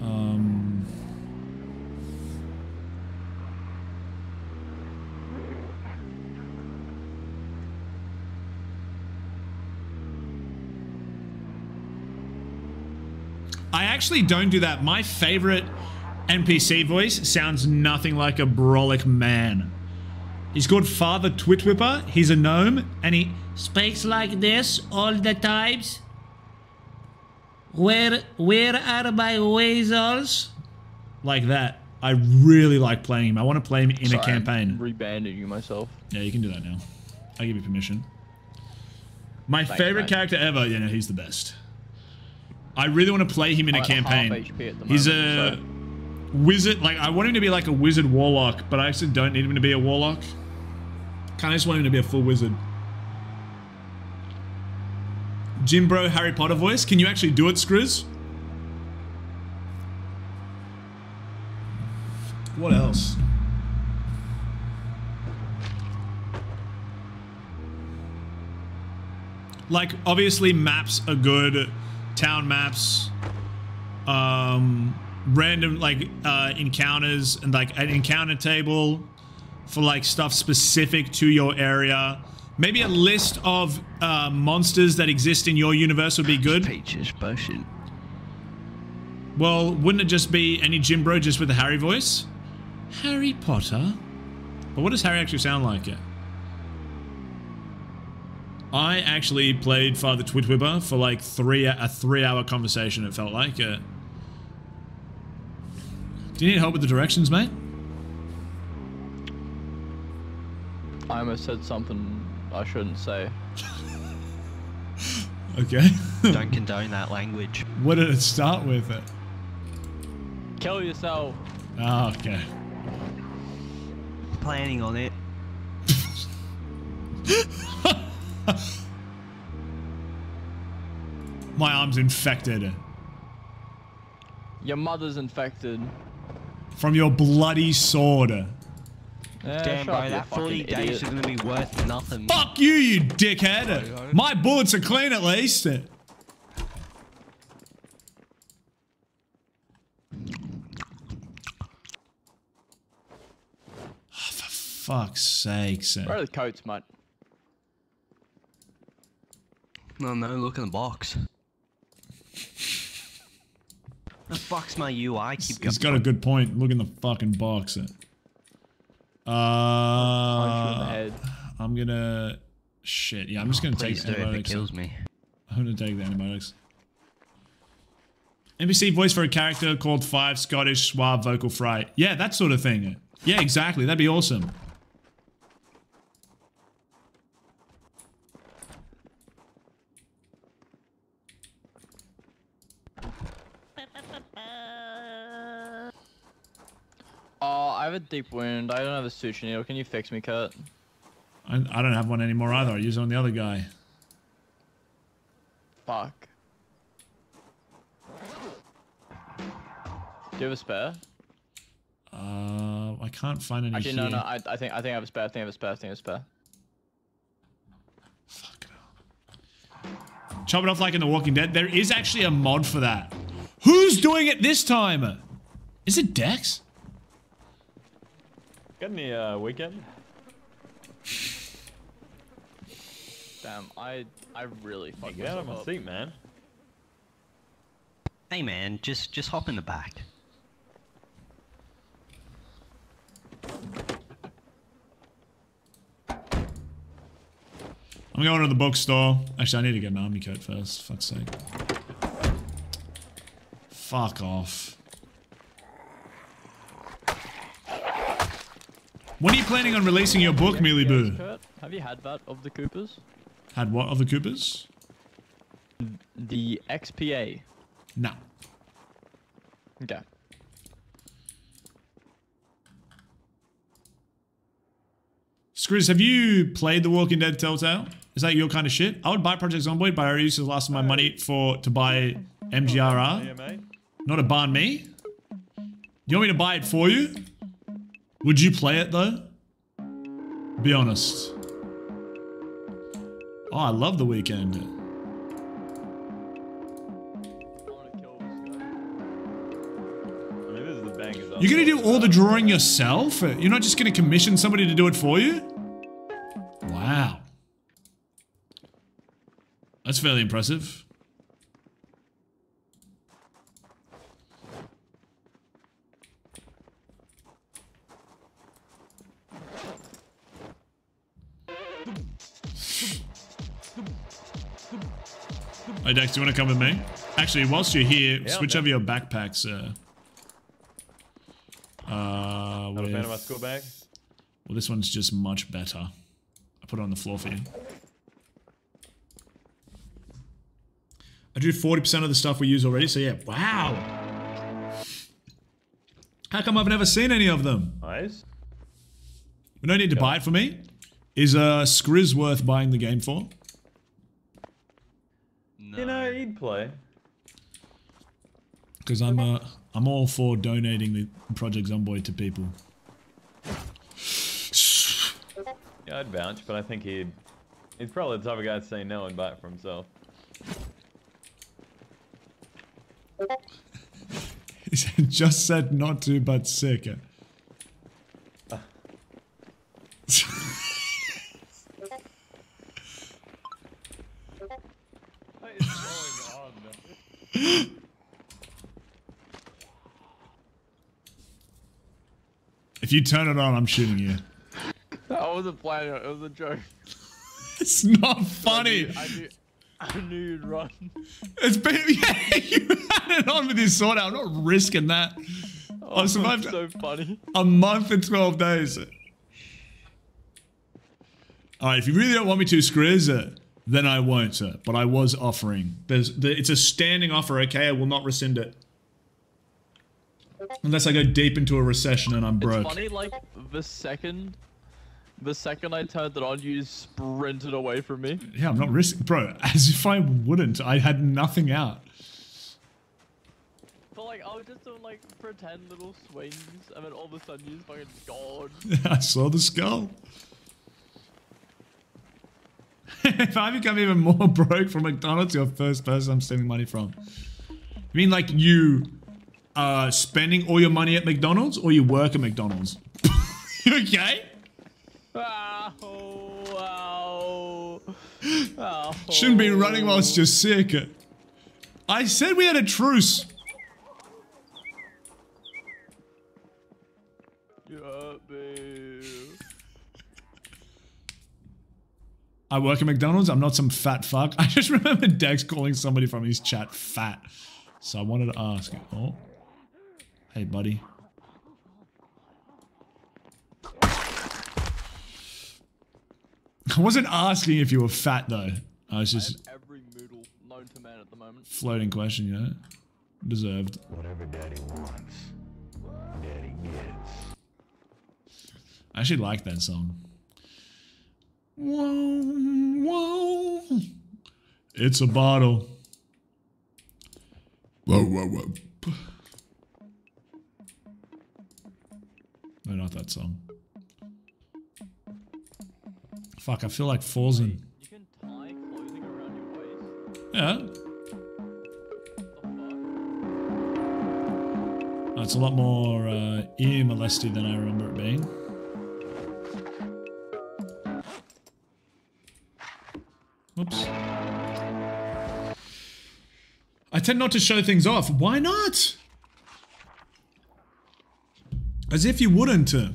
Um, I actually don't do that. My favorite NPC voice sounds nothing like a Brolic man. He's called Father Twitwhipper. He's a gnome, and he speaks like this all the times. Where where are my weasels? Like that. I really like playing him. I want to play him in Sorry, a campaign. I'm rebandaging myself. Yeah, you can do that now. I give you permission. My Thanks, favorite mate. character ever. Yeah, no, he's the best. I really want to play him in a I'm campaign. At he's a moment, wizard. Like I want him to be like a wizard warlock, but I actually don't need him to be a warlock. Kind of just want him to be a full wizard. Jimbro Harry Potter voice. Can you actually do it, Skriz? What else? Like, obviously, maps are good. Town maps. Um, random, like, uh, encounters and, like, an encounter table for, like, stuff specific to your area. Maybe a list of uh, monsters that exist in your universe would be good. Peaches potion. Well, wouldn't it just be any Jim Bro just with a Harry voice? Harry Potter? But what does Harry actually sound like? Yeah. I actually played Father Twitwhipper for like three a three-hour conversation. It felt like. Uh, do you need help with the directions, mate? I almost said something I shouldn't say. Okay. Don't condone that language. what did it start with? It. Kill yourself. Oh, okay. Planning on it. My arm's infected Your mother's infected. from your bloody sword. Eh, Damn, bro, that 40 days idiot. are gonna be worth nothing. Fuck you, you dickhead! My bullets are clean at least. For fuck's sakes. Where are the coats, mate? No, no, look in the box. the fuck's my UI? Keep He's got a good point. Look in the fucking box. Uh, I'm gonna. Shit. Yeah, I'm just gonna take Please do if it antibiotics. kills me. I'm gonna take the antibiotics. NPC voice for a character called Five Scottish Suave Vocal Fry. Yeah, that sort of thing. Yeah, exactly. That'd be awesome. Oh, I have a deep wound. I don't have a suture needle. Can you fix me, Kurt? I, I don't have one anymore either. I use it on the other guy. Fuck. Do you have a spare? Uh, I can't find any Actually, here. no, no. I, I think I think I have a spare. I think I have a spare. I think I have a spare. Fuck it Chop it off like in The Walking Dead. There is actually a mod for that. Who's doing it this time? Is it Dex? Got any uh, weekend? Damn, I I really fucked Get out of my up. seat, man. Hey man, just just hop in the back. I'm going to the bookstore. Actually, I need to get an army coat first. Fuck's sake. Fuck off. When are you planning on releasing your book, Mealy Boo? Have you had that of the Coopers? Had what of the Coopers? The XPA. No. Okay. Skriz, have you played The Walking Dead Telltale? Is that your kind of shit? I would buy Project Zomboid, but I already used the last of my money for to buy MGRR. Yeah, mate. Not to ban me. You want me to buy it for you? Would you play it though? Be honest. Oh, I love The Weekend. You're gonna do all the drawing yourself? You're not just gonna commission somebody to do it for you? Wow. That's fairly impressive. Hey Dex, do you want to come with me? Actually, whilst you're here, Yeah, switch over your backpacks. Uh, uh, Not a fan of my school bag. well, this one's just much better. I put it on the floor for you. I drew 40% of the stuff we use already, so yeah. Wow. How come I've never seen any of them? Nice. We don't need to buy it for me. Is uh, Skriz worth buying the game for? You know, he'd play. Because I'm uh, I'm all for donating the Project Zomboid to people. Yeah, I'd vouch, but I think he'd. He's probably the type of guy to say no and buy it for himself. He just said not to, but sick. What is going on? If you turn it on, I'm shooting you. That wasn't planning it. It was a joke. It's not funny. I knew, I knew you'd run. It's been yeah, you had it on with your sword out. I'm not risking that. Oh, I survived so funny. a month and 12 days. Alright, if you really don't want me to, Skriz, uh, then I won't, sir. But I was offering. There's, the, it's a standing offer, okay? I will not rescind it. Unless I go deep into a recession and I'm broke. It's funny, like the second, the second I turned it on, you sprinted away from me. Yeah, I'm not risking. Bro, as if I wouldn't. I had nothing out. But like, I was just doing like pretend little swings, and then all of a sudden you just fucking gone. I saw the skull. if I become even more broke from McDonald's, you're the first person I'm stealing money from. You mean like you uh spending all your money at McDonald's or you work at McDonald's? you okay? Ow, ow, ow. Shouldn't be running whilst you're sick. I said we had a truce. I work at McDonald's. I'm not some fat fuck. I just remember Dex calling somebody from his chat fat. So I wanted to ask. Oh. Hey, buddy. I wasn't asking if you were fat, though. I was just Every moodle known to man at the moment. floating question, you know? Deserved. Whatever daddy wants, daddy gets. I actually like that song. Whoa, whoa. It's a bottle. Whoa, whoa, whoa. No, not that song. Fuck, I feel like Forsen. You can tie clothing around your waist. Yeah. It's a lot more uh, ear molesty than I remember it being. Oops. I tend not to show things off. Why not? As if you wouldn't. Uh,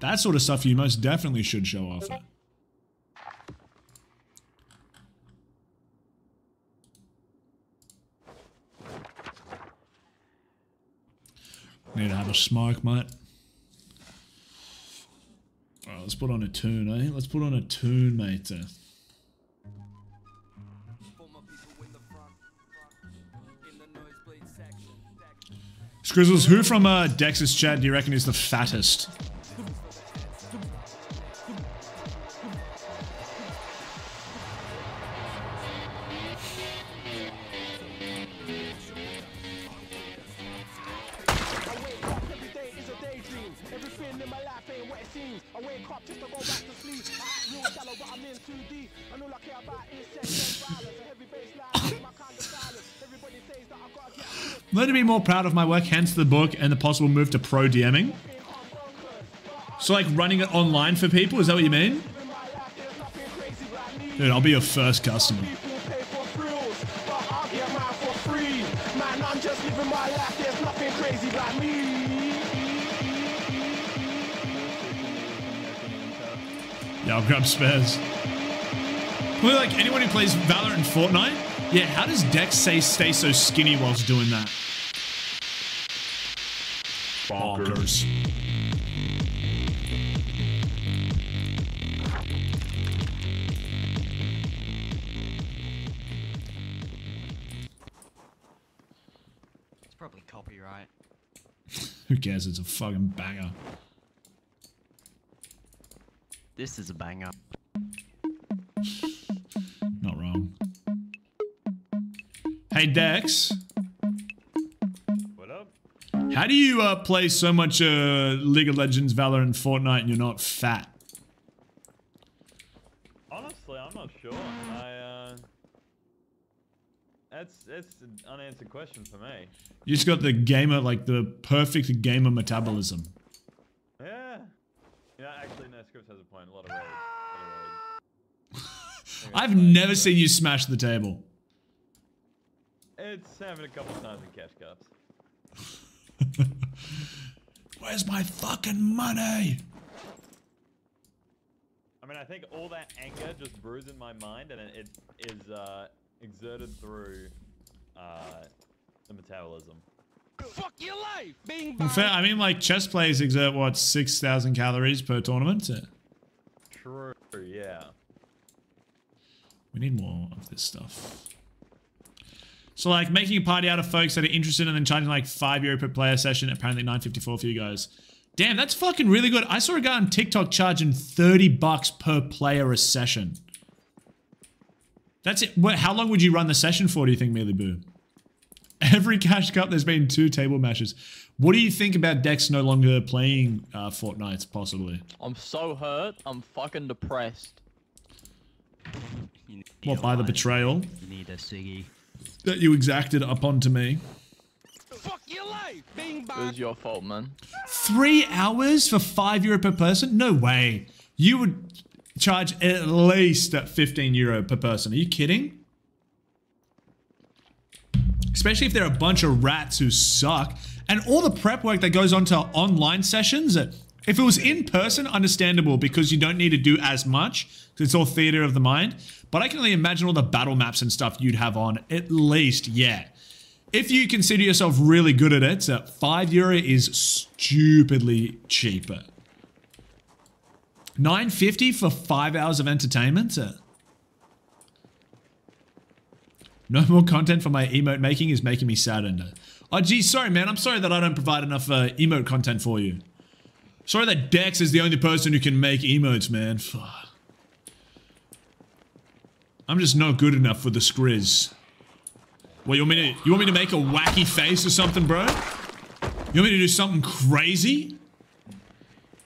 that sort of stuff you most definitely should show off. Need to have a smoke, mate. Alright, let's put on a tune, eh? Let's put on a tune, mate. Scrizzles, who from uh, Dex's chat do you reckon is the fattest? Proud of my work, hence the book and the possible move to pro DMing. So like running it online for people, is that what you mean? Dude, I'll be your first customer. Yeah, I'll grab spares. Well, like anyone who plays Valorant and Fortnite, yeah, how does Dex say stay so skinny whilst doing that? Bonkers. It's probably copyright. Who cares? It's a fucking banger. This is a banger. Not wrong. Hey Dex? How do you uh, play so much uh, League of Legends, Valorant, and Fortnite, and you're not fat? Honestly, I'm not sure. I uh, that's that's an unanswered question for me. You just got the gamer, like the perfect gamer metabolism. Yeah. Yeah, actually, no. Skriz has a point. A lot of rage. A lot of rage. I've never seen you smash the table. It's happened a couple times in cash cups. Where's my fucking money? I mean, I think all that anger just brews in my mind, and it, it is uh, exerted through uh, the metabolism. Fuck your life, bing In fact, I mean, like chess players exert what six thousand calories per tournament. True. Yeah. We need more of this stuff. So like making a party out of folks that are interested and then charging like five euro per player session, apparently 954 for you guys. Damn, that's fucking really good. I saw a guy on TikTok charging 30 bucks per player a session. That's it. What, how long would you run the session for, do you think, Mealy Boo? Every cash cup, there's been two table mashes. What do you think about Dex no longer playing uh, Fortnite, possibly? I'm so hurt. I'm fucking depressed. What, by the betrayal You need a ciggy. That you exacted upon to me? Fuck your life, bing It was your fault, man. Three hours for five euro per person? No way. You would charge at least at 15 euro per person. Are you kidding? Especially if they're a bunch of rats who suck. And all the prep work that goes on to online sessions. uh, If it was in person, understandable because you don't need to do as much because it's all theater of the mind. But I can only imagine all the battle maps and stuff you'd have on. At least, yeah. If you consider yourself really good at it, uh, 5 euro is stupidly cheaper. 950 for 5 hours of entertainment? Uh, no more content for my emote making is making me saddened. Oh geez, sorry man, I'm sorry that I don't provide enough uh, emote content for you. Sorry that Dex is the only person who can make emotes, man. Fuck. I'm just not good enough for the Skriz. What, you want me to, you want me to make a wacky face or something, bro? You want me to do something crazy?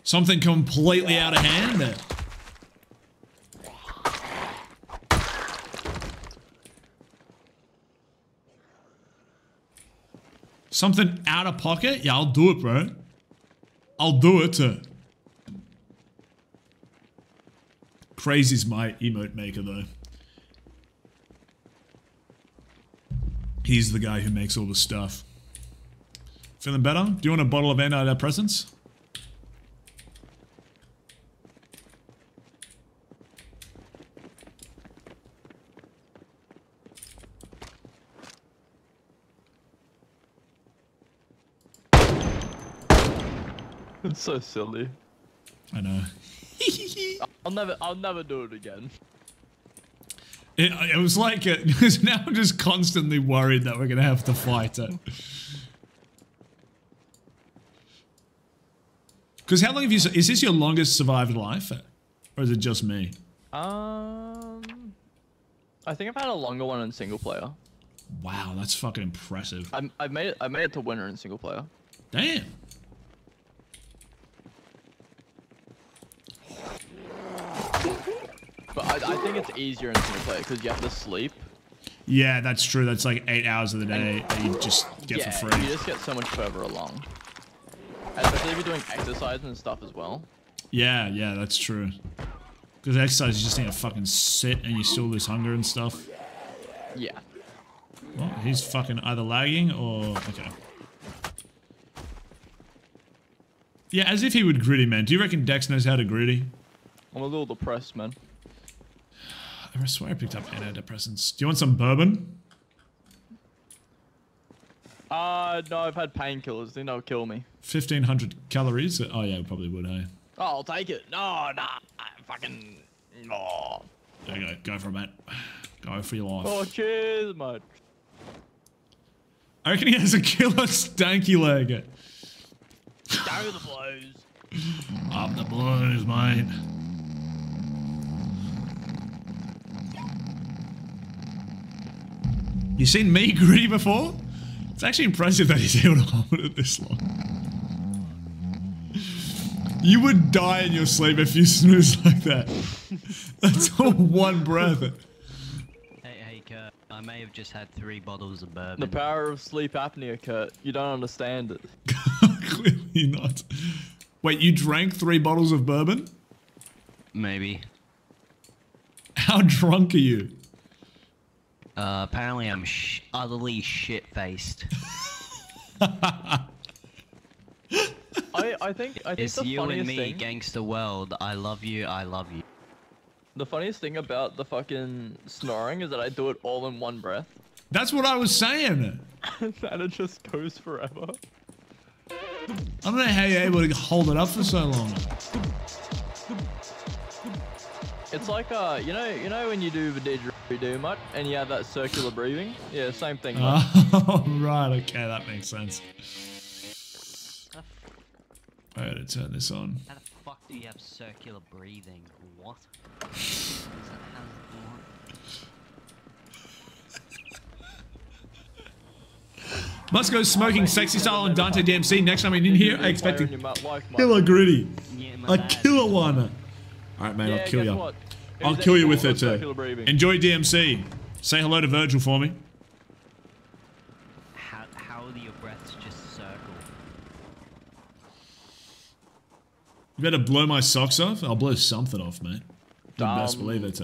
Something completely out of hand? Something out of pocket? Yeah, I'll do it, bro. I'll do it. Crazy's my emote maker, though. He's the guy who makes all the stuff. Feeling better? Do you want a bottle of antidepressants? It's so silly. I know. I'll never, I'll never do it again. It, it was like it, because now I'm just constantly worried that we're gonna have to fight it. Because how long have you? Is this your longest survived life, or is it just me? Um, I think I've had a longer one in single player. Wow, that's fucking impressive. I, I made it, I made it to winner in single player. Damn. But I, I think it's easier in single player because you have to sleep. Yeah, that's true. That's like eight hours of the day that you just get yeah, for free. you just get so much further along. Especially if you're doing exercise and stuff as well. Yeah, yeah, that's true. Because exercise, you just need to fucking sit and you still lose hunger and stuff. Yeah. Well, he's fucking either lagging or... Okay. Yeah, as if he would gritty, man. Do you reckon Dex knows how to gritty? I'm a little depressed, man. I swear I picked up antidepressants. Do you want some bourbon? Uh, no, I've had painkillers. They don't kill me. 1500 calories? Oh yeah, probably would, hey. Oh, I'll take it. No, nah, I fucking, no. There you go. Go for it, mate. Go for your life. Oh, cheers, mate. I reckon he has a killer stanky leg. Go the Blues. Up the blues, mate. You seen me gritty before? It's actually impressive that he's able to hold it this long. You would die in your sleep if you snooze like that. That's all one breath. Hey, hey, Kurt. I may have just had three bottles of bourbon. The power of sleep apnea, Kurt. You don't understand it. Clearly not. Wait, you drank three bottles of bourbon? Maybe. How drunk are you? Uh, apparently I'm sh utterly shit-faced. I, I think, I think it's the you and me, thing, gangster world. I love you, I love you. the funniest thing about the fucking snoring is that I do it all in one breath. That's what I was saying. and it just goes forever. I don't know how you're able to hold it up for so long. It's like uh, you know, you know when you do the didgeridoo mutt and you have that circular breathing. Yeah, same thing. Oh, right, okay, that makes sense. I gotta turn this on. How the fuck do you have circular breathing? What? Must go smoking sexy style on Dante DMC. Next time I'm in here, I expect Fire a in your mouth like mine. killer gritty. Yeah, A killer one. Alright, mate, Yeah, I'll kill guess you. What? I'll kill you with for it. circular Uh, enjoy DMC. Say hello to Virgil for me. How, how do your breaths just circle? You better blow my socks off. I'll blow something off, mate. You best Um, believe it.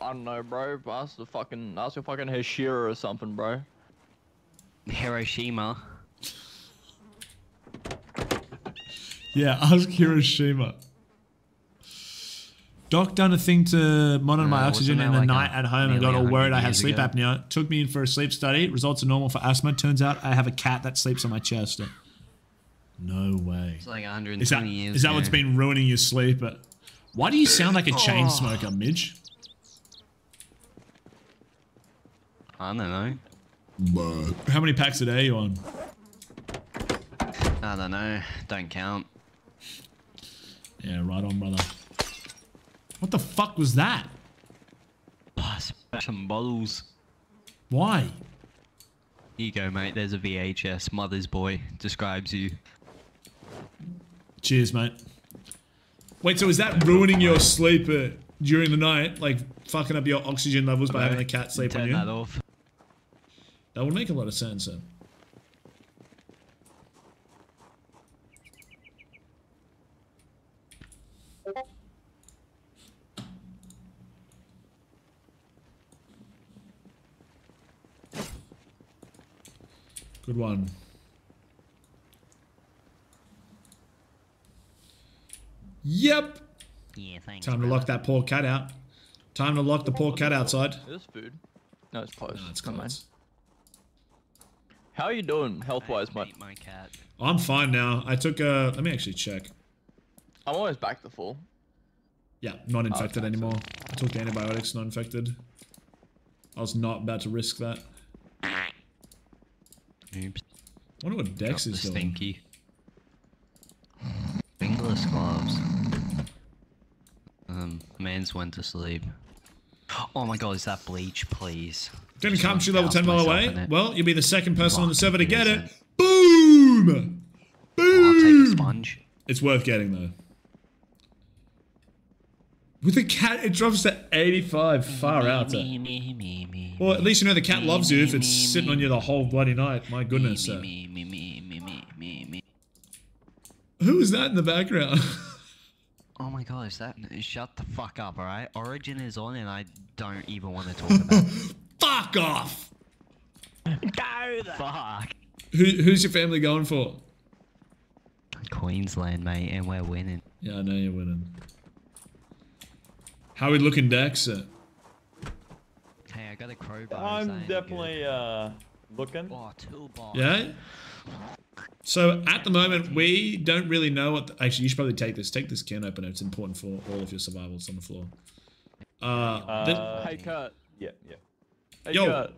I don't know, bro. Ask the fucking, ask your fucking Hashira or something, bro. Hiroshima. Yeah, ask Hiroshima. Doc done a thing to monitor my oxygen in the like night at home and got all worried I had sleep ago? apnea. Took me in for a sleep study. Results are normal for asthma. Turns out I have a cat that sleeps on my chest. No way. It's like 120 Is that, years is that what's been ruining your sleep? But Why do you sound like a oh. chain Oh. smoker, Midge? I don't know. How many packs a day are you on? I don't know. Don't count. Yeah, right on, brother. What the fuck was that? Oh, some bottles. Why? Here you go, mate. There's a VHS. Mother's boy describes you. Cheers, mate. Wait, so is that ruining your sleep uh, during the night? Like fucking up your oxygen levels by having a cat sleep on turn you? that off. That would make a lot of sense then. Good one. Yep. Yeah, thanks. Time to lock that poor cat out. Time to lock the poor cat outside. Is this food? No, it's closed. No, it's Never mind. closed. How are you doing health-wise, mate? My cat. I'm fine now. I took a. Let me actually check. I'm always back to full. Yeah, not oh, infected anymore. I took antibiotics, not infected. I was not about to risk that. Oops. wonder what Dex Got is the doing. Stinky. Fingerless gloves. Um, man's went to sleep. Oh my god, is that bleach, please? Didn't come wanna level 10 mile myself in away. Well, you'll be the second person on the server to get is it. Boom! Boom! I'll take a sponge. It's worth getting though. With a cat, it drops to 85. Far out. Me, me, me, me. Well, at least you know the cat loves you if it's sitting on you the whole bloody night. My goodness. Me, me, me, me, me, me, me. Who is that in the background? Oh my god, is that? Shut the fuck up, alright? Origin is on and I don't even want to talk about it. Fuck off! Go the fuck. Who, who's your family going for? Queensland, mate, and we're winning. Yeah, I know you're winning. How we looking, Dex? Uh, Hey, I got a crowbar. I'm definitely uh looking. Oh, toolbar. Yeah? So at the moment, we don't really know what. The, actually, you should probably take this. Take this can opener. It's important for all of your survivals on the floor. Uh, the- Uh, hey, Kurt. Yeah, yeah. Hey, Yo. Kurt.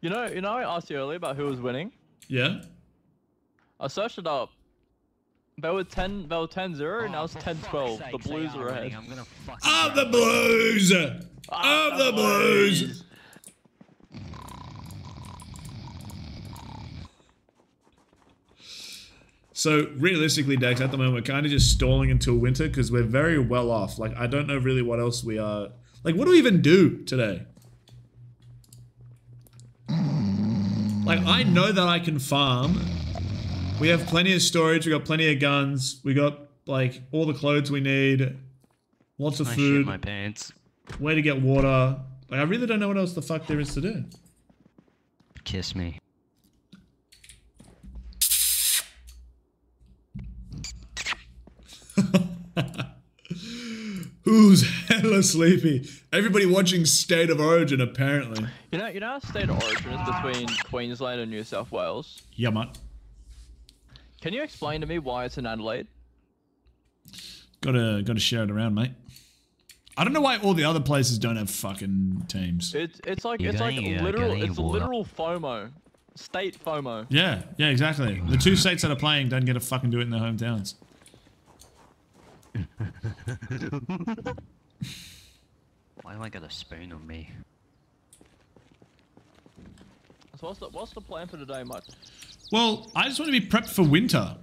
You know, you know, I asked you earlier about who was winning. yeah. I searched it up. They were 10, they were 10 0, now it's 10 12. The Blues are ahead. I'm gonna fuck Of the blues. Of the blues. So realistically, Dex, at the moment we're kind of just stalling until winter because we're very well off. Like I don't know really what else we are. Like what do we even do today? Like I know that I can farm. We have plenty of storage. We got plenty of guns. We got like all the clothes we need. Lots of I food. shit my pants. Where to get water. Like I really don't know what else the fuck there is to do. Kiss me. Who's hella sleepy? Everybody watching State of Origin apparently. You know, you know, state of origin is between Queensland and New South Wales. Yeah, man. Can you explain to me why it's in Adelaide? Gotta gotta share it around, mate. I don't know why all the other places don't have fucking teams. It's it's like You're it's like gonna, literal it's water. literal FOMO, state FOMO. Yeah, yeah, exactly. The two states that are playing don't get to fucking do it in their hometowns. Why do I got a spoon on me? So what's the what's the plan for today, mate? Well, I just want to be prepped for winter.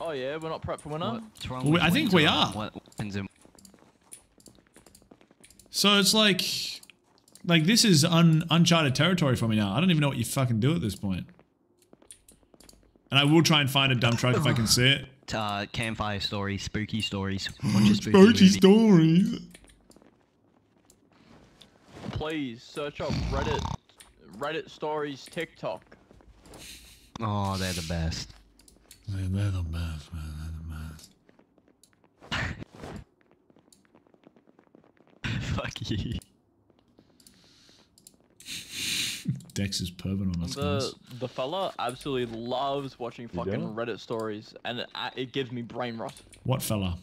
Oh yeah, we're not prepped for winter. What's wrong Well, with I think we are. What happens in So it's like, like this is un, uncharted territory for me now. I don't even know what you fucking do at this point. And I will try and find a dump truck if I can see it. uh, campfire stories, spooky stories. Spooky, Spooky movie. stories. Please search up Reddit, Reddit stories, TikTok. Oh, they're the best. They're, they're the best, man. They're the best. Fuck you. Dex is perving on us, The guys. the fella absolutely loves watching fucking? Reddit stories, and it, uh, it gives me brain rot. What fella?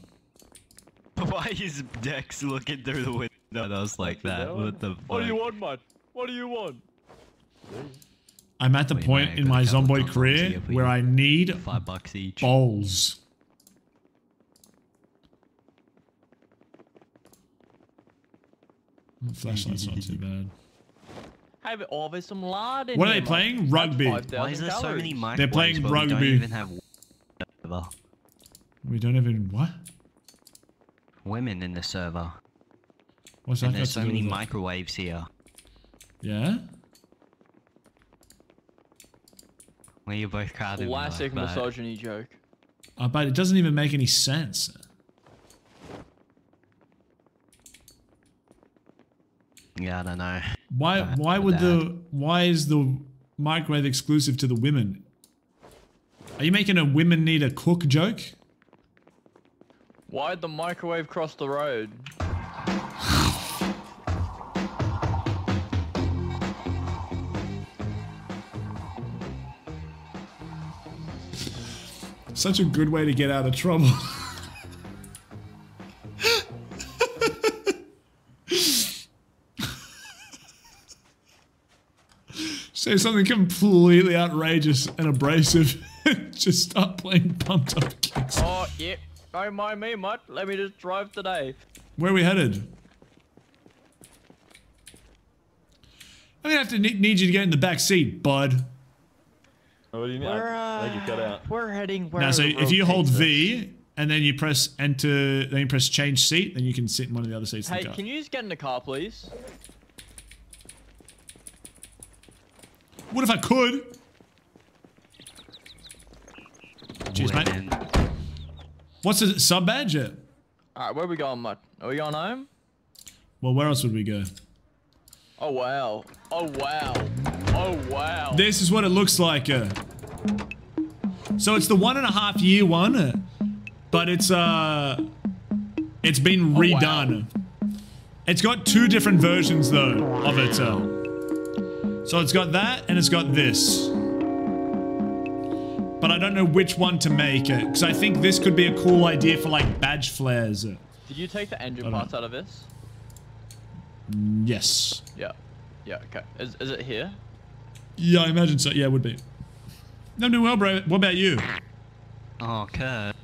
Why is Dex looking through the window at us like that? What the fuck? What do you want, mate? What do you want? I'm at the Wait, point mate, in my couple Zomboid career where. I need Five bucks each. balls. Flashlight's not too bad. Hey, but oh, there's some lard in What are they playing? That's Rugby. Why is there so many calories. microwaves? playing but We don't even have server. We don't even what? women in the server. What's that And there's so many microwaves here. Yeah. Well, you're both crowded. Classic like that. misogyny joke. Uh, but it doesn't even make any sense. Yeah, I don't know. Why? Why would the? Why is the microwave exclusive to the women? Are you making a women need a cook joke? Why'd the microwave cross the road? Such a good way to get out of trouble. Say something completely outrageous and abrasive. just start playing pumped up kicks. Oh, yep. Don't mind me, mutt. Let me just drive today. Where are we headed? I'm gonna have to need you to get in the back seat, bud. Oh, what do you mean? We're, I, I you cut uh, out. We're heading where now, so if you hold. V and then you press enter, then you press change seat, then you can sit in one of the other seats. in Hey, the car. can you just get in the car, please? What if I could? Cheers, mate. What's the sub badge? at? Alright, where are we going, mutt? Are we going home? Well, where else would we go? Oh, wow. Oh, wow. Oh, wow. This is what it looks like. Uh. So it's the one and a half year one, uh, but it's uh, it's been redone. It's got two different versions though of it. Uh. So it's got that and it's got this. But I don't know which one to make it because I think this could be a cool idea for like badge flares. Did you take the engine parts out of this? Yes. Yeah. Yeah, okay. Is, is it here? Yeah, I imagine so. Yeah, it would be. I'm doing well, bro. What about you? Oh, Kurt.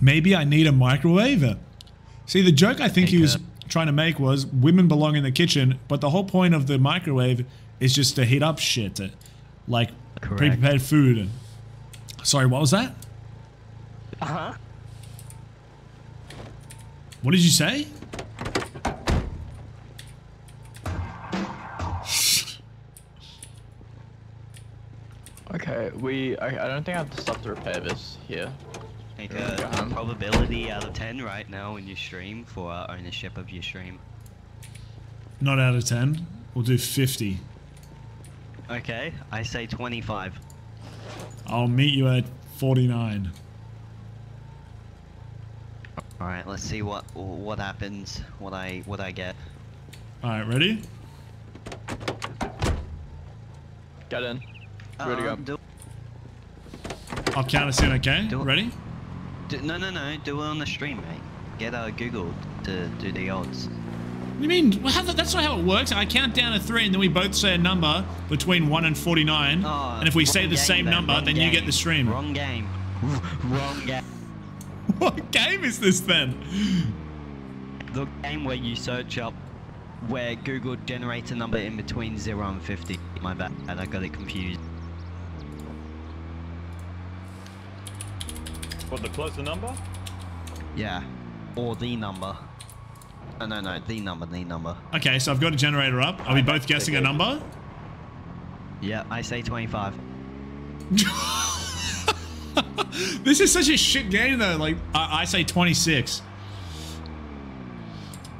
Maybe I need a microwave. See, the joke I think he was trying to make was women belong in the kitchen, but the whole point of the microwave is just to heat up shit, like pre-prepared food. Sorry, what was that? Uh huh. What did you say? We. I, I don't think I have the stuff to repair this here. Hey, Here we Kurt, go. probability out of 10 right now in your stream for uh, ownership of your stream. Not out of 10. We'll do 50. Okay, I say 25. I'll meet you at 49. Alright, let's see what what happens, what I what I get. Alright, ready? Get in. Ready to go. I'll count us in, okay? Do Ready? do, no, no, no, do it on the stream, mate. Get uh, Google to do the odds. What do you mean? That's not how it works. I count down to three and then we both say a number between 1 and 49. and if we say Oh, the game same then, number, wrong then you get the stream. Wrong game. Wrong game. What game is this then? The game where you search up where Google generates a number in between 0 and 50. My bad, And I got it confused. What, the closer number? Yeah. Or the number. No, no, no, the number, the number. Okay, so I've got a generator up. Are we both guessing a number? Yeah, I say 25. This is such a shit game though. Like, I, I say 26.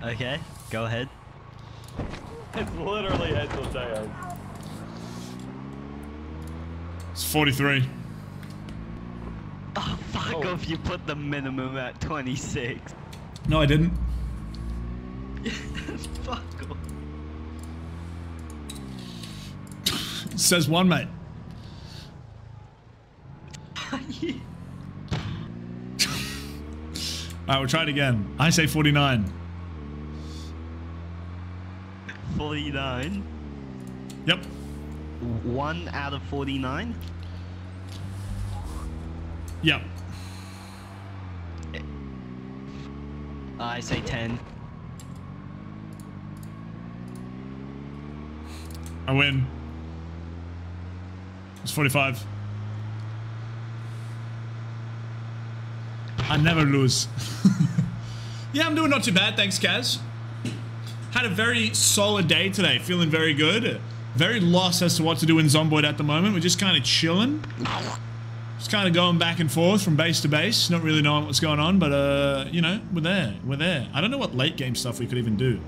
Okay, go ahead. It's literally heads or tails. It's 43. Oh, fuck oh. off, you put the minimum at 26. No, I didn't. fuck off. Says one, mate. Alright, we'll try it again. I say 49. 49. Yep. One out of 49? Yep. I say 10. I win. It's 45. I never lose. yeah, I'm doing not too bad. Thanks, Kaz. Had a very solid day today. Feeling very good. Very lost as to what to do in Zomboid at the moment. We're just kind of chilling. Just kind of going back and forth from base to base. Not really knowing what's going on, but, uh, you know, we're there. We're there. I don't know what late game stuff we could even do.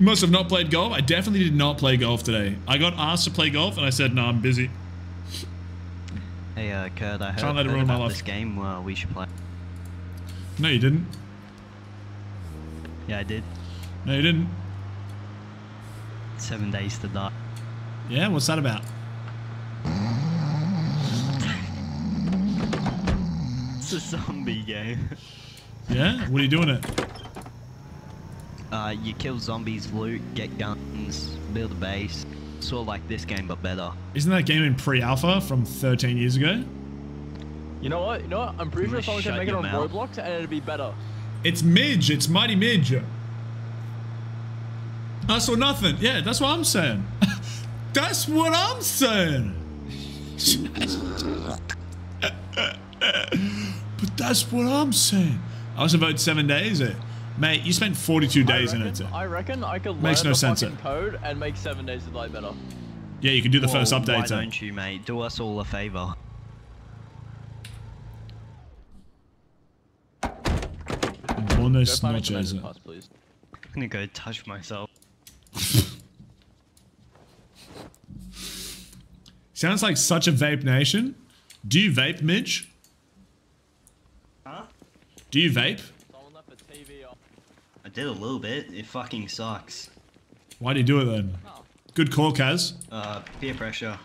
Must have not played golf. I definitely did not play golf today. I got asked to play golf and I said, no, I'm busy. Hey, uh, Kurt, I heard, Can't let it heard ruin my about life. this game. Well, we should play. No, you didn't. Yeah, I did. No, you didn't. Seven days to die. Yeah, what's that about? It's a zombie game. Yeah? What are you doing it? Uh, you kill zombies, loot, get guns, build a base. Sort of like this game, but better. Isn't that game in pre-alpha from 13 years ago? You know what? You know what? I'm pretty sure gonna someone can make it on mouth? Roblox and it'd be better. It's Midge. It's Mighty Midge. I saw nothing. Yeah, that's what I'm saying. that's what I'm saying. but that's what I'm saying. I was about seven days. It, mate. You spent 42 days I in reckon, it. I reckon I could Makes learn no the sense, fucking it. code and make seven days to die better. Yeah, you can do the first update. Why eh? don't you, mate? Do us all a favor. Buenas Go find me noches. some Magic Pass, please. I'm gonna go touch myself. Sounds like such a vape nation. Do you vape, Midge? Huh? Do you vape? I did a little bit. It fucking sucks. Why do you do it then? Good call, Kaz. Uh, peer pressure.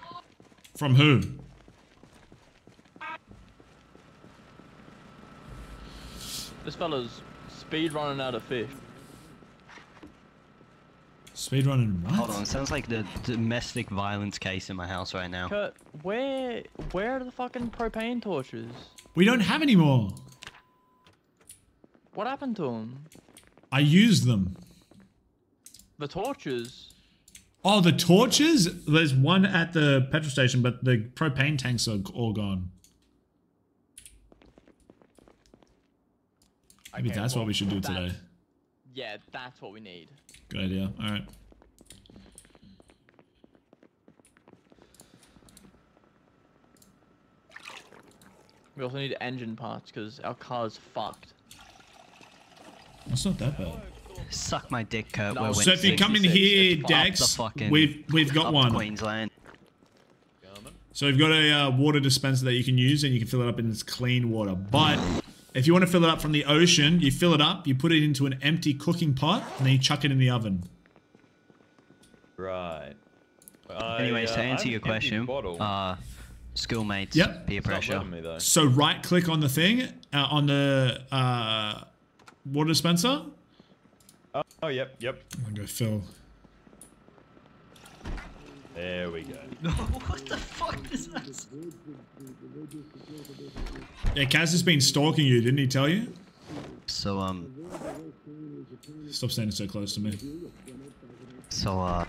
From who? This fella's speed running out of fish. Speedrunning what? Hold on, it sounds like the domestic violence case in my house right now. Kurt, where where are the fucking propane torches? We don't have any more. What happened to them? I used them. The torches? Oh, the torches? There's one at the petrol station, but the propane tanks are all gone. Maybe Okay, that's what we should do today. Yeah, that's what we need. Good idea. All right. We also need engine parts because our car's fucked. That's not that bad. Suck my dick, Kurt. No. So if you come in here, It's up Dex, the fucking- we've we've got up one. Queensland. So we've got a uh, water dispenser that you can use, and you can fill it up in this clean water. But if you want to fill it up from the ocean, you fill it up, you put it into an empty cooking pot, and then you chuck it in the oven. Right. I, Anyways, uh, to answer your question, bottle. uh, schoolmates, Yep. peer pressure. me. So right click on the thing uh, on the uh, water dispenser. Oh, oh, yep, yep. I'm gonna go fill. There we go. what the fuck is that? Yeah, Kaz has been stalking you, didn't he tell you? So um, Stop standing so close to me. so uh,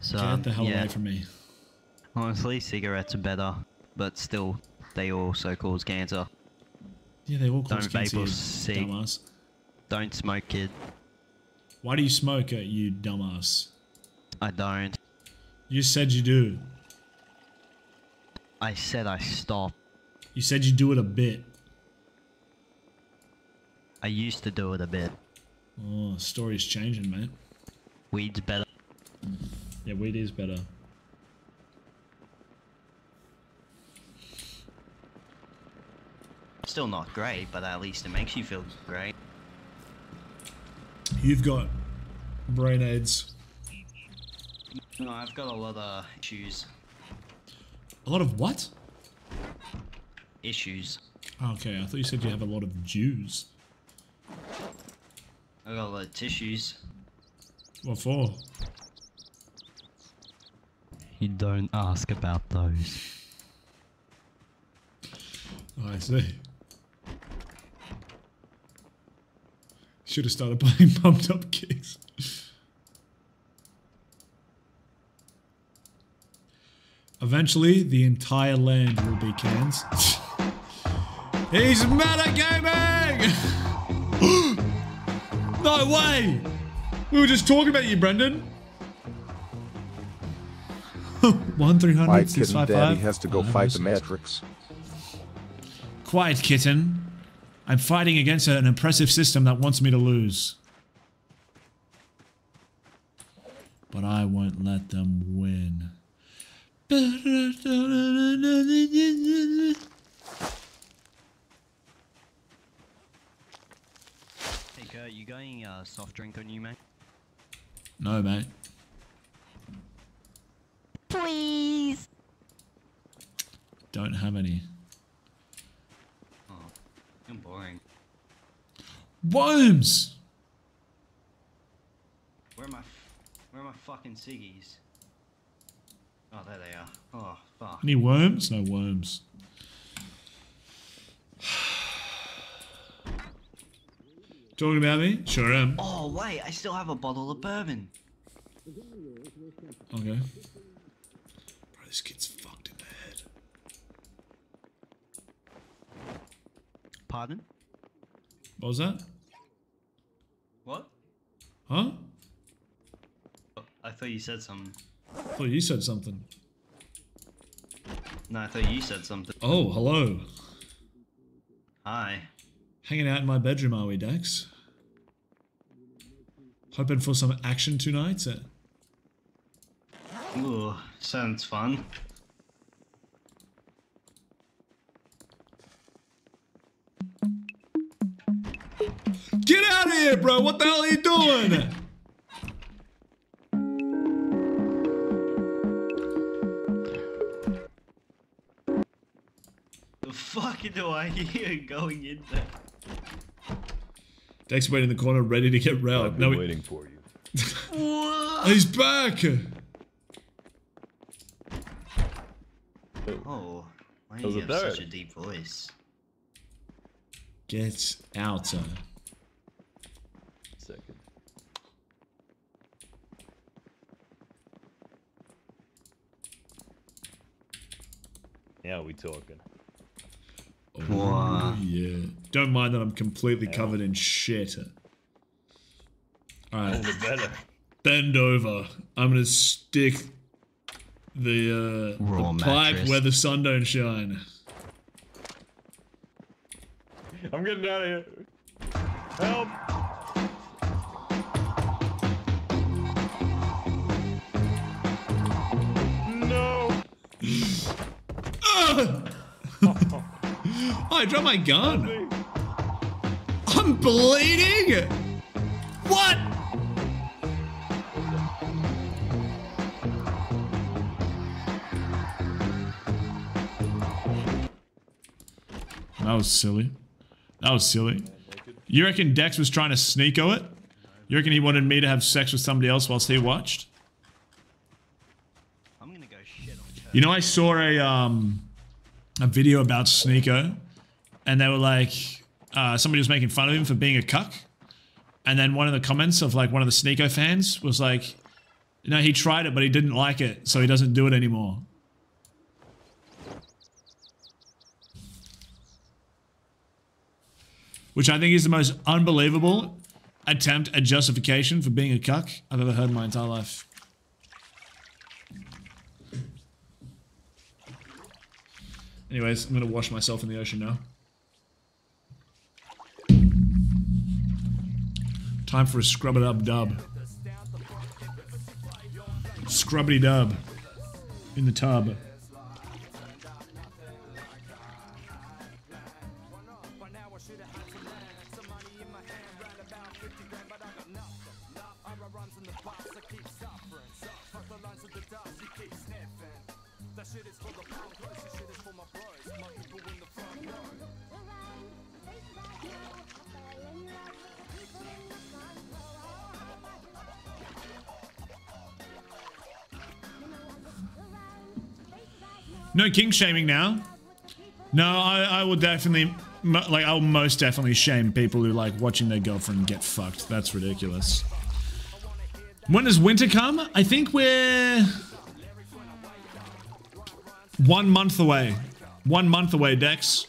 so Get the hell yeah. away from me. Honestly, cigarettes are better, but still, they also cause cancer. Yeah, they all cause Don't cause vape or cig. dumbass. Don't smoke, kid. Why do you smoke, uh, you dumbass? I don't. You said you do. I said I stop. You said you do it a bit. I used to do it a bit. Oh, story's changing, mate. Weed's better. Yeah, weed is better. Still not great, but at least it makes you feel great. You've got brain aids. No, I've got a lot of issues. A lot of what? Issues. Okay, I thought you said you have a lot of Jews. I got a lot of tissues. What for? You don't ask about those. I see. Should have started playing pumped up kicks. Eventually, the entire land will be cans. He's metagaming! no way! We were just talking about you, Brendan. One three hundred Quiet kitten five daddy has to go fight the Matrix. Quiet, kitten. I'm fighting against an oppressive system that wants me to lose. But I won't let them win. Hey Kurt, you got any uh, soft drink on you, mate? No, mate. Please. Don't have any. You're boring. Worms! Where are my, where are my fucking ciggies? Oh, there they are. Oh, fuck. Any worms? No worms. Talking about me? Sure am. Oh, wait, I still have a bottle of bourbon. Okay. Bro, this kid's fucked in the head. Pardon? What was that? What? Huh? I thought you said something. I thought you said something. No, I thought you said something. Oh, hello. Hi. Hanging out in my bedroom, are we, Dex? Hoping for some action tonight? Uh, Ooh, sounds fun. Out of here, bro! What the hell are you doing? The fuck do I hear going in there? Dex waiting in the corner, ready to get railed. I've been he- waiting for you. he's back. Oh, why do you have such a deep voice? Get out. uh. Second. Now we talking. Oh, yeah. Don't mind that I'm completely covered in shit. Alright. All the better. Bend over. I'm gonna stick the, uh, the pipe where the sun don't shine. I'm getting out of here. Help! Oh, I dropped my gun. I'm bleeding. What? That was silly. That was silly. You reckon Dex was trying to sneako it? You reckon he wanted me to have sex with somebody else whilst he watched? I'm gonna go shit on You know, I saw a um a video about Sneako, and they were like, uh, somebody was making fun of him for being a cuck, and then one of the comments of like one of the Sneako fans was like, you know, he tried it, but he didn't like it, so he doesn't do it anymore. Which I think is the most unbelievable attempt at justification for being a cuck I've ever heard in my entire life. Anyways, I'm gonna wash myself in the ocean now. Time for a scrub it up dub. Scrubbity dub. In the tub. No kink shaming now. No, I, I will definitely, like, I'll most definitely shame people who like watching their girlfriend get fucked. That's ridiculous. When does winter come? I think we're one month away. One month away, Dex.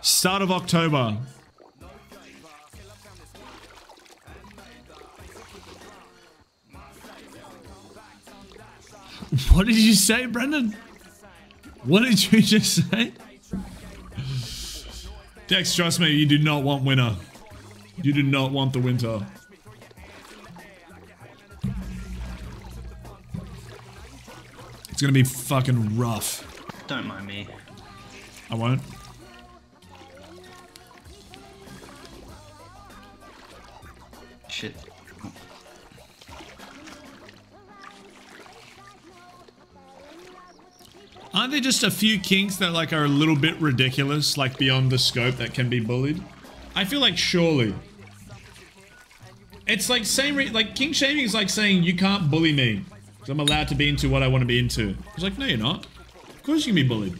Start of October. What did you say, Brendan? What did you just say? Dex, trust me, you do not want winter. You do not want the winter. It's gonna be fucking rough. Don't mind me. I won't. Aren't there just a few kinks that like are a little bit ridiculous, like beyond the scope that can be bullied? I feel like surely. It's like same like kink shaming is like saying you can't bully me because I'm allowed to be into what I want to be into. It's like no, you're not. Of course you can be bullied.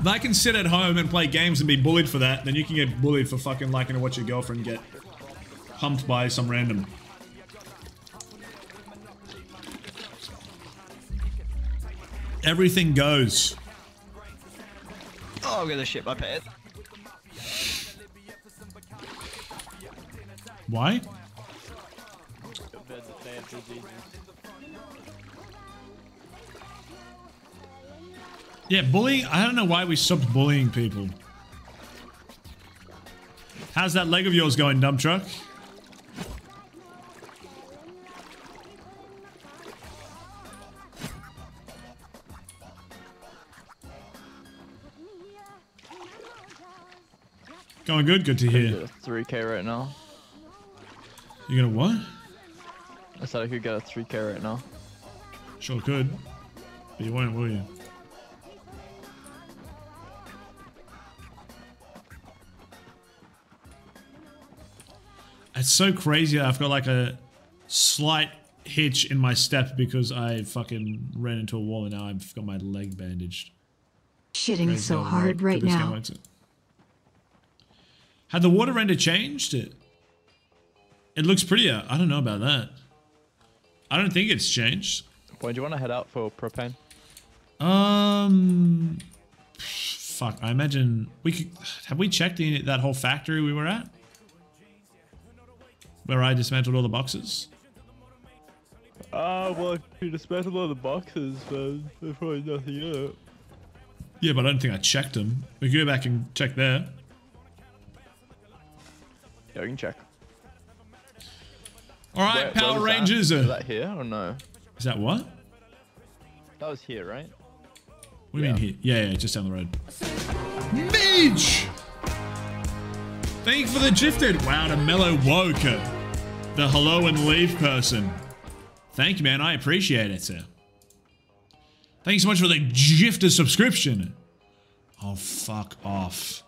If I can sit at home and play games and be bullied for that, then you can get bullied for fucking liking to watch your girlfriend get humped by some random. Everything goes. Oh, I'm gonna shit my pants. Why? Yeah, bullying. I don't know why we stopped bullying people. How's that leg of yours going, dump truck? Going good? Good to hear. 3k right now. You gonna what? I said I could get a 3k right now. Sure could. But you won't, will you? It's so crazy. I've got like a slight hitch in my step because I fucking ran into a wall and now I've got my leg bandaged. Shitting Crazy so hard good right now. Likes it. Had the water render changed? It, it looks prettier. I don't know about that. I don't think it's changed. Boy, do you want to head out for propane? Um, fuck. I imagine we could. Have we checked the, that whole factory we were at, where I dismantled all the boxes? Uh, well, if you dismantle all the boxes, then there's probably nothing in it. Yeah, but I don't think I checked them. We could go back and check there. Yeah, we can check. All right, Where- where Power was that? Rangers. uh, that here or no? Is that what? That was here, right? What do you mean here? Yeah, yeah, just down the road. Midge! Thank you for the gifted. Wow, to Mellow Woke. The hello and leave person. Thank you, man. I appreciate it, sir. Thank you so much for the gifted subscription. Oh, fuck off.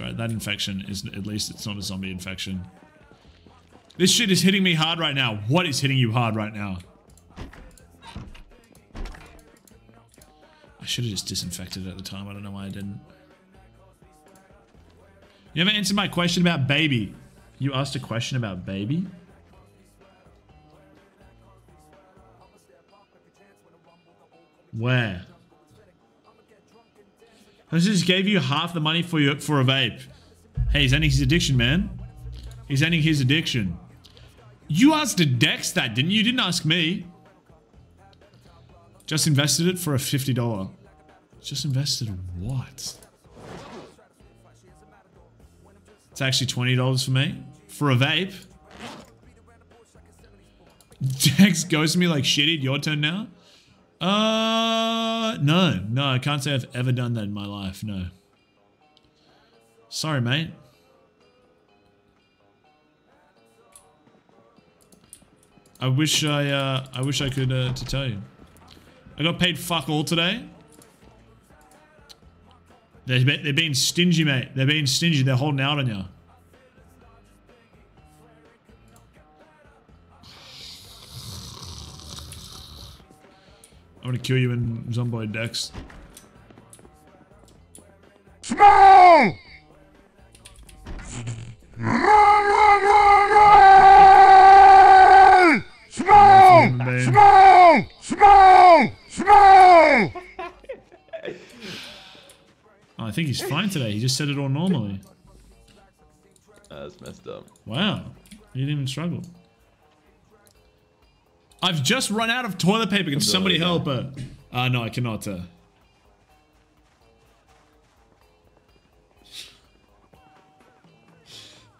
Right, that infection is, at least it's not a zombie infection. This shit is hitting me hard right now. What is hitting you hard right now? I should have just disinfected it at the time. I don't know why I didn't. You never answered my question about baby. You asked a question about baby? Where? I just gave you half the money for your for a vape. Hey, he's ending his addiction, man. He's ending his addiction. You asked Dex that, didn't you? You didn't ask me. Just invested it for a $50. Just invested what? It's actually $20 for me. For a vape. Dex goes to me like shitty. Your turn now? Uh, no. No, I can't say I've ever done that in my life. No. Sorry, mate. I wish I, uh, I wish I could, uh, to tell you. I got paid fuck all today. They're, they're being stingy, mate. They're being stingy. They're holding out on you. I'm gonna kill you in Zomboid Dex. Small! Small! Small! Small! Small! I think he's fine today. He just said it all normally. That's messed up. Wow. He didn't even struggle. I've just run out of toilet paper. Can somebody help her? Uh, no, I cannot. Uh.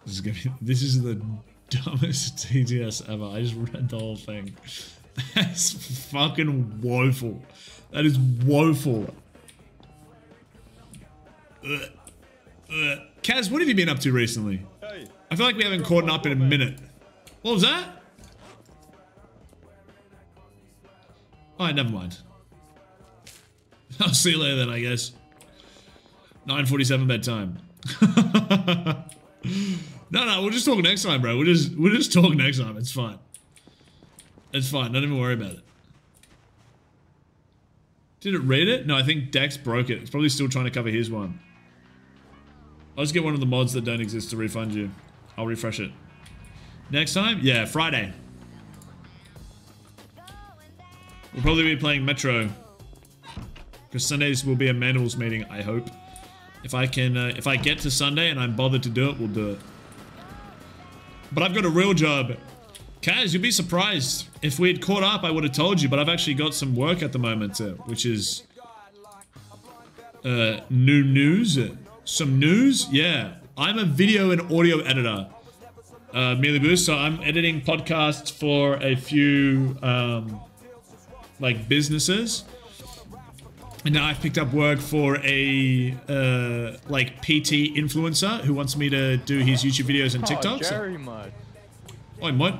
This is gonna be. This is the dumbest TTS ever. I just read the whole thing. That's fucking woeful. That is woeful. Ugh. Ugh. Kaz, what have you been up to recently? Hey. I feel like we haven't caught up in a minute. What was that? Oh, never mind. I'll see you later then, I guess. 9:47 bedtime. no, no, we'll just talk next time, bro. We'll just we'll just talk next time. It's fine. It's fine. Don't even worry about it. Did it read it? No, I think Dex broke it. It's probably still trying to cover his one. I'll just get one of the mods that don't exist to refund you. I'll refresh it. Next time? Yeah, Friday. We'll probably be playing Metro. Because Sundays will be a manuals meeting, I hope. If I can, uh, if I get to Sunday and I'm bothered to do it, we'll do it. But I've got a real job. Kaz, you'd be surprised. If we had caught up, I would have told you, but I've actually got some work at the moment, uh, which is... Uh, new news? Some news? Yeah. I'm a video and audio editor. Uh, Mealy Boost, so I'm editing podcasts for a few, um, like, businesses. And now I've picked up work for a, uh, like, PT influencer who wants me to do his YouTube videos and Oh, TikToks. Jerry mud. Oi, mud.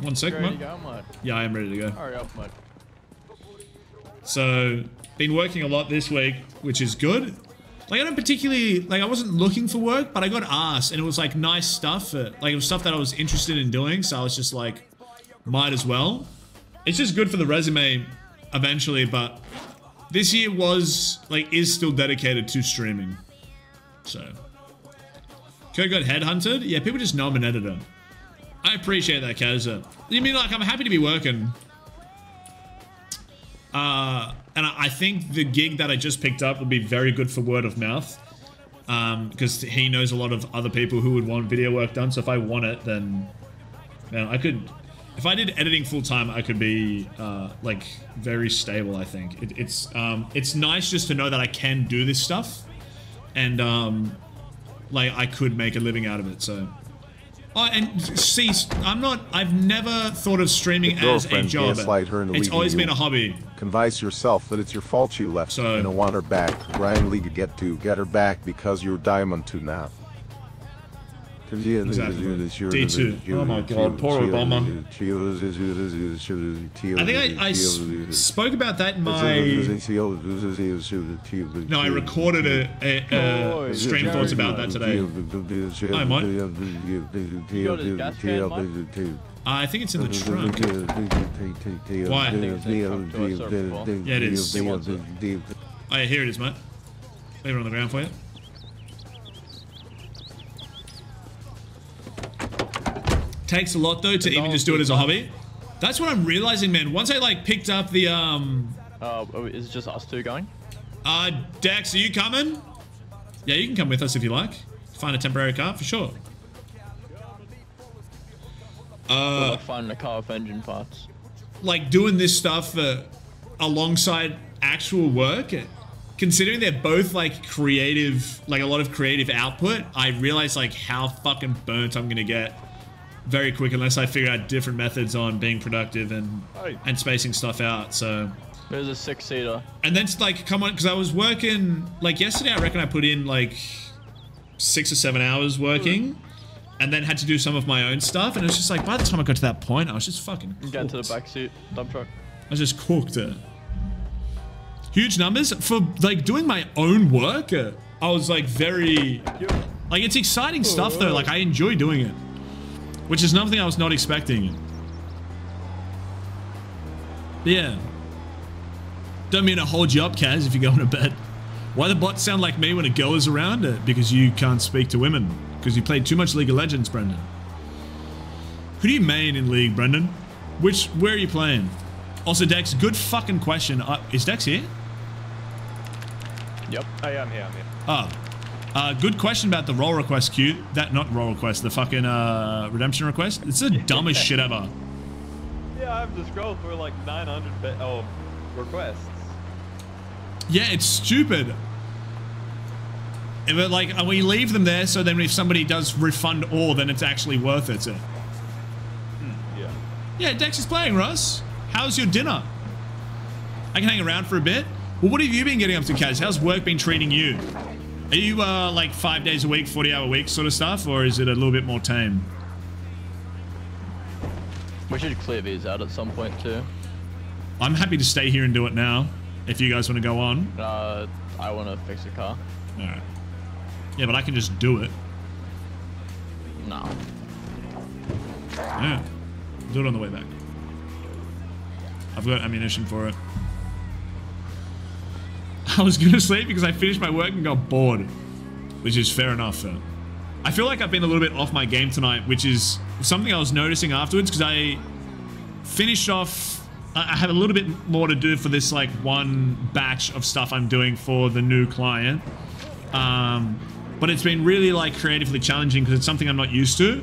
One sec, mud. go, mud. Yeah, I am ready to go. Hurry up, mud. So, been working a lot this week, which is good. Like, I don't particularly, like, I wasn't looking for work, but I got asked, and it was, like, nice stuff. uh, like, it was stuff that I was interested in doing, so I was just like, might as well. It's just good for the resume eventually, but this year was, like, is still dedicated to streaming. So. Kurt got headhunted? Yeah, people just know I'm an editor. I appreciate that, Kaz. You mean, like, I'm happy to be working. Uh, and I think the gig that I just picked up would be very good for word of mouth. Um, because he knows a lot of other people who would want video work done. So if I want it, then, man, I could. If I did editing full time, I could be uh, like very stable. I think it, it's um, it's nice just to know that I can do this stuff, and um, like I could make a living out of it. So. Oh, and see, I'm not. I've never thought of streaming as a job. her into It's always you. been a hobby. Convince yourself that it's your fault she left and don't want her back. Ryan Lee could get to get her back because you're diamond two now. Exactly. D2. Oh my God, poor Obama. I think I, I s- spoke about that in my. No, I recorded a, a, a stream thoughts about that today. Hi, Mike. I think it's in the trunk. Why? Yeah, it is. Oh, yeah, here it is, mate. Leave it on the ground for you. Takes a lot though to even just do it as a hobby. That's what I'm realizing, man. Once I like picked up the um. Uh, oh, is it just us two going? Uh, Dex, are you coming? Yeah, you can come with us if you like. Find a temporary car for sure. We're Uh, like finding a car with engine parts. like doing this stuff uh, alongside actual work, considering they're both like creative, like a lot of creative output, I realize like how fucking burnt I'm gonna get very quick unless I figure out different methods on being productive and Hey. and spacing stuff out. So. There's a six seater. And then to like come on, because I was working like yesterday. I reckon I put in like six or seven hours working, and then had to do some of my own stuff. And it was just like by the time I got to that point, I was just fucking. Get into the cooked. back seat, dump truck. I was just cooked. uh. Huge numbers for like doing my own work. uh, I was like very like it's exciting stuff though. Like I enjoy doing it, which is something I was not expecting. But yeah. Don't mean to hold you up, Kaz, if you're going to bed. Why the bots sound like me when a girl is around? Uh, because you can't speak to women. Because you played too much League of Legends, Brendan. Who do you main in League, Brendan? Which, where are you playing? Also, Dex, good fucking question. Uh, is Dex here? Yep. Oh, I'm here. I'm here. Oh. Uh, good question about the roll request queue. That, not roll request, the fucking uh, redemption request. It's the dumbest shit ever. Yeah, I have to scroll through like 900 bit oh, requests. Yeah, it's stupid. If it, like, and we leave them there so then if somebody does refund all, then it's actually worth it. So. Yeah. Yeah, Dex is playing, Russ. How's your dinner? I can hang around for a bit. Well, what have you been getting up to, Kaz? How's work been treating you? Are you uh, like five days a week, 40 hour week sort of stuff, or is it a little bit more tame? We should clear these out at some point too. I'm happy to stay here and do it now, if you guys want to go on. Uh, I want to fix a car. Alright. Yeah, but I can just do it. No. Yeah. Do it on the way back. I've got ammunition for it. I was gonna sleep because I finished my work and got bored. Which is fair enough. I feel like I've been a little bit off my game tonight, which is something I was noticing afterwards because I finished off... I had a little bit more to do for this, like, one batch of stuff I'm doing for the new client. Um, but it's been really, like, creatively challenging because it's something I'm not used to.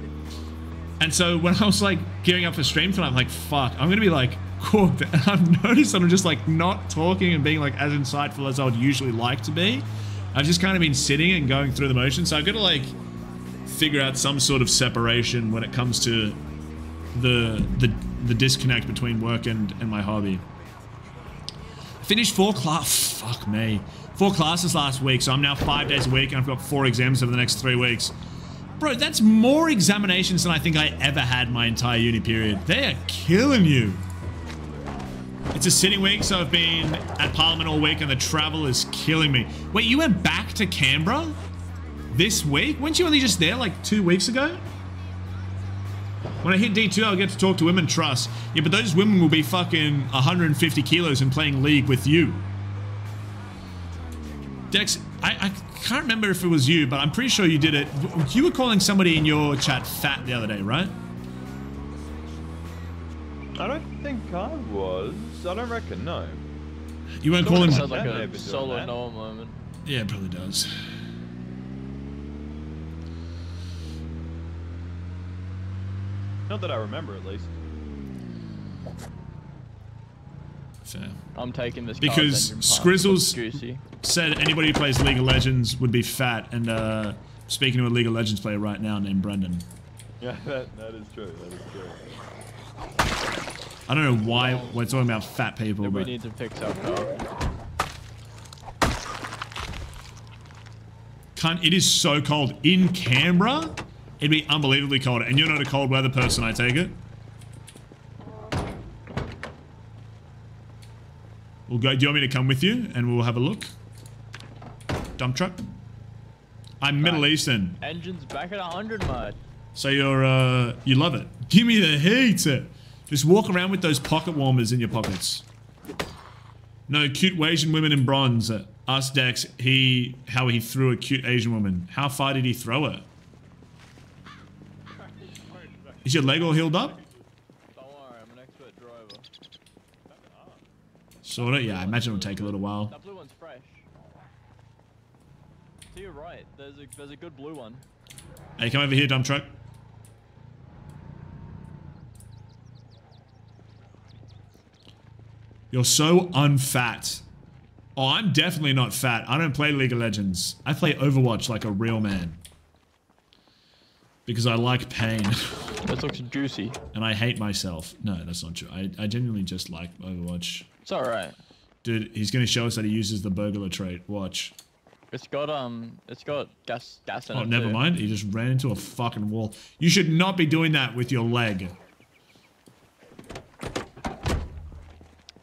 And so when I was, like, gearing up for stream tonight, I'm like, fuck, I'm gonna be, like, cooked. And I've noticed that I'm just, like, not talking and being, like, as insightful as I would usually like to be. I've just kind of been sitting and going through the motions. So I've got to, like, figure out some sort of separation when it comes to the the the disconnect between work and and my hobby. Finished four class. Fuck me. Four classes last week, so I'm now five days a week, and I've got four exams over the next three weeks. Bro, that's more examinations than I think I ever had my entire uni period. They are killing you. It's a sitting week, so I've been at Parliament all week, and the travel is killing me. Wait, you went back to Canberra this week? Weren't you only just there like two weeks ago? When I hit D2, I'll get to talk to women trust. Yeah, but those women will be fucking 150 kilos and playing League with you. Dex, I, I can't remember if it was you, but I'm pretty sure you did it. You were calling somebody in your chat fat the other day, right? I don't think I was. I don't reckon, no. You won't calling... Sounds like Yeah, a they've been doing solo that. Noah moment. Yeah, it probably does. Not that I remember, at least. Fair. I'm taking this Because car's engine part. It looks Scrizzles said anybody who plays League of Legends would be fat, and uh, speaking to a League of Legends player right now named Brendan. Yeah, that, that is true. That is true. I don't know why we're talking about fat people, We but need to fix our car. cunt, it is so cold in Canberra. It'd be unbelievably cold, and you're not a cold weather person, I take it. We'll go. Do you want me to come with you, and we'll have a look? Dump truck. I'm Middle Eastern, Engine's back at 100 mode. so you're uh, you love it. Give me the heat. Just walk around with those pocket warmers in your pockets. No cute Asian women in bronze. Uh, ask Dex he how he threw a cute Asian woman. How far did he throw her? Is your leg all healed up? Don't worry, I'm an expert driver. Sorta. Yeah, I imagine it'll take a little while. That blue one's fresh. To your right, there's a there's a good blue one. Hey, come over here, dump truck. You're so unfat. Oh, I'm definitely not fat. I don't play League of Legends. I play Overwatch like a real man. Because I like pain. This looks juicy. and I hate myself. No, that's not true. I, I genuinely just like Overwatch. It's alright. Dude, he's going to show us that he uses the burglar trait. Watch. It's got um, it's got gas gas in Oh, it. Oh, never too. mind. He just ran into a fucking wall. You should not be doing that with your leg.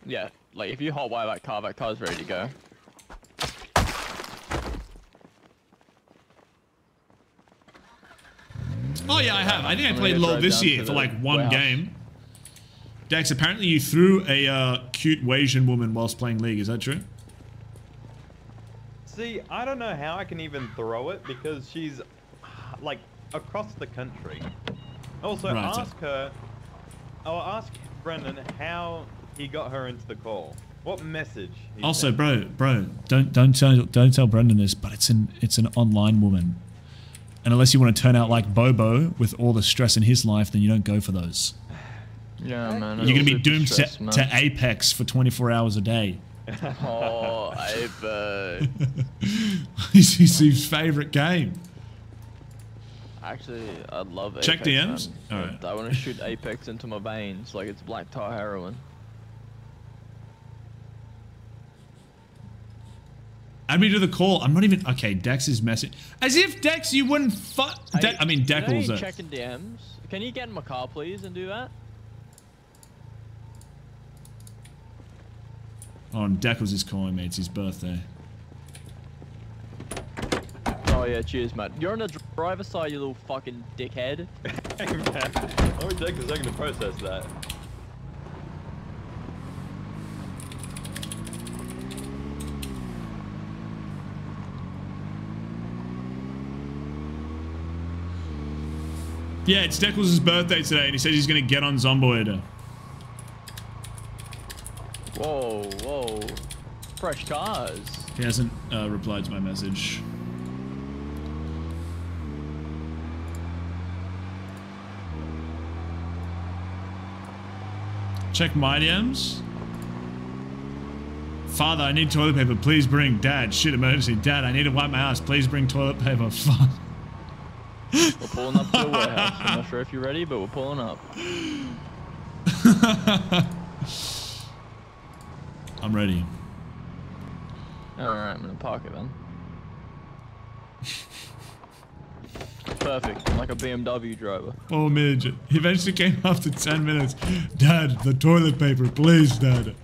Yeah, like if you hotwire that car, that car's ready to go. Oh yeah, I have. I think I played gonna LoL this year for like one warehouse. game. Dex, apparently you threw a uh, cute Asian woman whilst playing League. Is that true? See, I don't know how I can even throw it because she's like across the country. Also, Right, ask her. I'll ask Brendan how he got her into the call. What message? he Also, sent. bro, bro, don't don't tell don't tell Brendan this, but it's an it's an online woman, and unless you want to turn out like Bobo with all the stress in his life, then you don't go for those. Yeah, man. You're gonna be doomed stressed, to, to Apex for 24 hours a day. Oh, I bet. it's his, his favorite game. Actually, I'd love it. Check Apex, DMs? man. Alright. I want to shoot Apex into my veins like it's black tar heroin. Add me to the call. I'm not even. Okay, Dex's message. As if Dex, you wouldn't fuck. De- I mean, You know you uh, checking DMs. Can you get in my car, please, and do that? Oh, and Deckles is calling me. It's his birthday. Oh yeah, cheers, mate. You're on the driver's side, you little fucking dickhead. hey man, only take a second to process that. Yeah, it's Deckles' birthday today, and he says he's gonna get on Zomboid. Whoa, whoa. Fresh cars. He hasn't uh, replied to my message. Check my DMs. Father, I need toilet paper. Please bring. Dad, shit emergency. Dad, I need to wipe my ass. Please bring toilet paper. Fuck. We're pulling up to the warehouse. I'm not sure if you're ready, but we're pulling up. I'm ready. Alright, I'm gonna park it then. Perfect. I'm like a BMW driver. Oh, midget. He eventually came after 10 minutes. Dad, the toilet paper, please, Dad.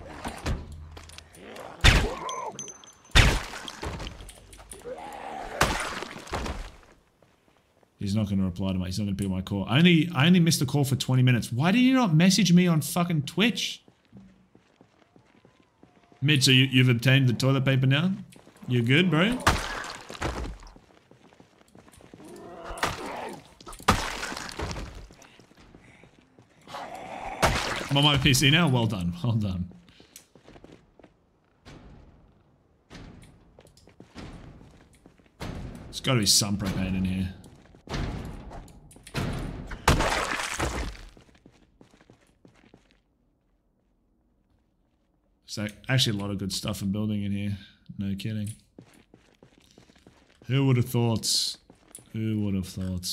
He's not going to reply to my. He's not going to pick my call. I only, I only missed the call for 20 minutes. Why did you not message me on fucking Twitch? Mid, so you, you've obtained the toilet paper now? You're good, bro? I'm on my PC now. Well done. Well done. There's got to be some propane in here. So actually a lot of good stuff in building in here. No kidding. Who would have thought? Who would have thought?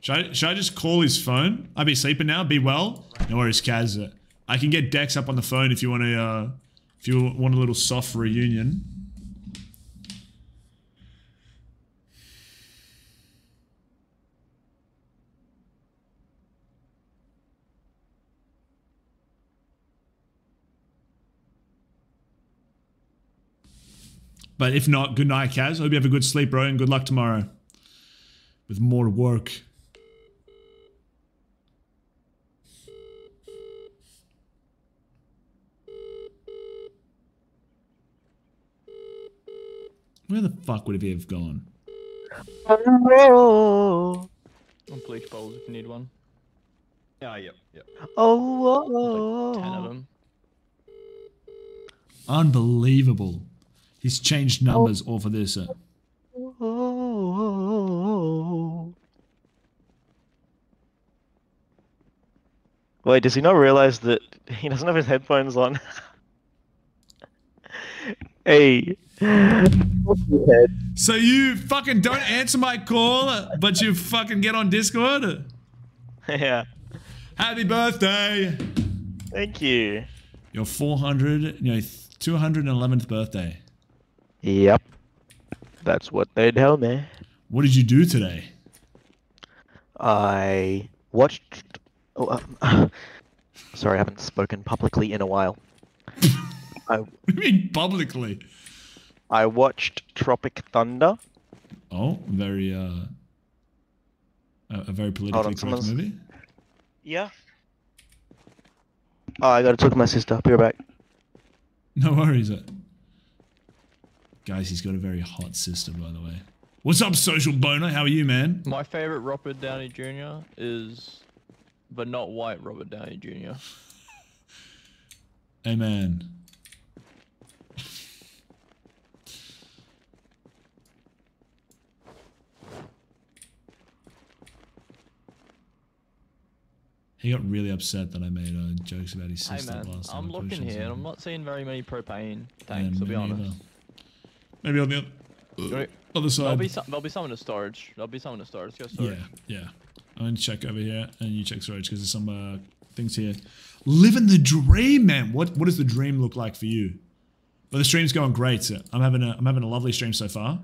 Should I, should I just call his phone? I'd be sleeping now. Be well. No worries, Kaz. I can get Dex up on the phone if you want to. Uh, if you want a little soft reunion. But if not, good night, Kaz. Hope you have a good sleep, bro, and good luck tomorrow. With more work. Where the fuck would he have gone? Oh. On bleach bowls if you need one. Yeah, yep, yep. Oh, Like ten of oh, oh, oh. them. Unbelievable. He's changed numbers all for this. Uh, Wait, does he not realize that he doesn't have his headphones on? hey. So you fucking don't answer my call, but you fucking get on Discord? yeah. Happy birthday! Thank you. Your 400, no, 211th birthday. Yep. That's what they tell me. What did you do today? I watched. Oh, um, sorry, I haven't spoken publicly in a while. I, What do you mean publicly? I watched Tropic Thunder. Oh, very, uh, a, a very politically correct movie. Yeah. Oh, I gotta talk to my sister. Be right back. No worries. Guys, he's got a very hot sister, by the way. What's up, social boner? How are you, man? My favorite Robert Downey Jr. is, but not white Robert Downey Jr. Hey, man. He got really upset that I made uh, jokes about his Hey sister man, last time. I'm looking here and. I'm not seeing very many propane Yeah, tanks. to be honest. neither. Maybe on the oth- other There'll side. be some. There'll be some in the storage. There'll be some in the storage. Go storage. Yeah, yeah. I'm gonna check over here, and you check storage because there's some uh, things here. Living the dream, man. What what does the dream look like for you? But the stream's going great. I'm having a I'm having a lovely stream so far.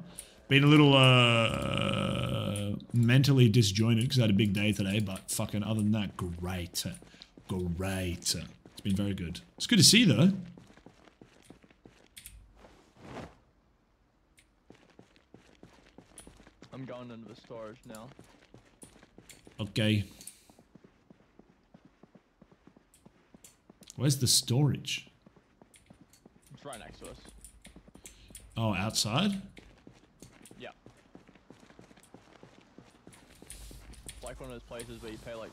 Been a little uh, mentally disjointed because I had a big day today, but fucking other than that, great, great. It's been very good. It's good to see though. I'm going into the storage now. Okay. Where's the storage? It's right next to us. Oh, outside? Yeah. It's like one of those places where you pay like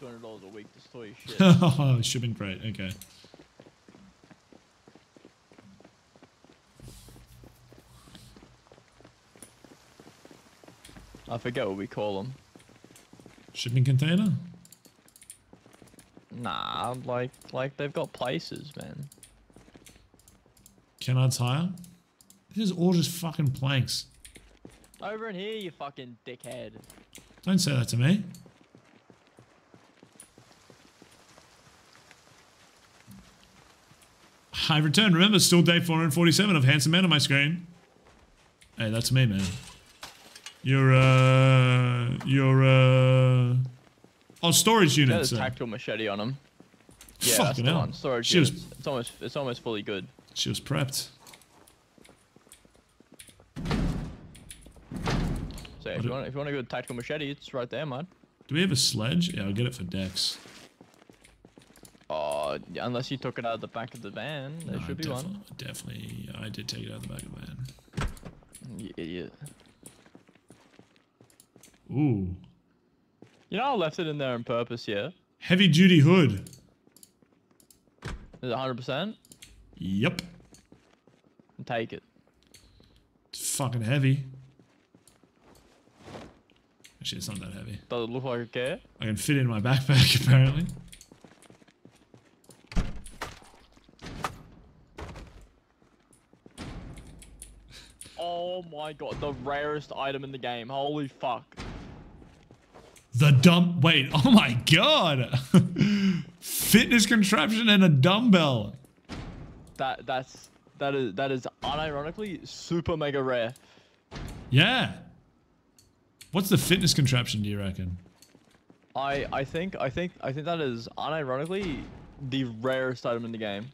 $200 a week to store your shit. oh, shipping crate. Okay. I forget what we call them. Shipping container? Nah, like like they've got places, man. Can I tire? This is all just fucking planks. Over in here, you fucking dickhead. Don't say that to me. I return. Remember, still day 447 of Handsome Man on my screen. Hey, that's me, man. You're, uh... You're, uh... Oh, storage units. There's a tactical machete on him. Yeah, Fucking that's the hell. one. Storage She was- It's almost it's almost fully good. She was prepped. So yeah, if you want if you want a good tactical machete, it's right there, man. Do we have a sledge? Yeah, I'll get it for Dex. Oh, unless you took it out of the back of the van, there No, should be one. Definitely, I did take it out of the back of the van. You idiot. Ooh. You know I left it in there on purpose, yeah? Heavy duty hood. Is it 100%? Yep. Take it. It's fucking heavy. Actually, it's not that heavy. Does it look like a care? I can fit it in my backpack, apparently. Oh my god, the rarest item in the game. Holy fuck. The dumb. Wait, oh my god! Fitness contraption and a dumbbell. That that's that is that is unironically super mega rare. Yeah. What's the fitness contraption, do you reckon? I I think I think I think that is unironically the rarest item in the game.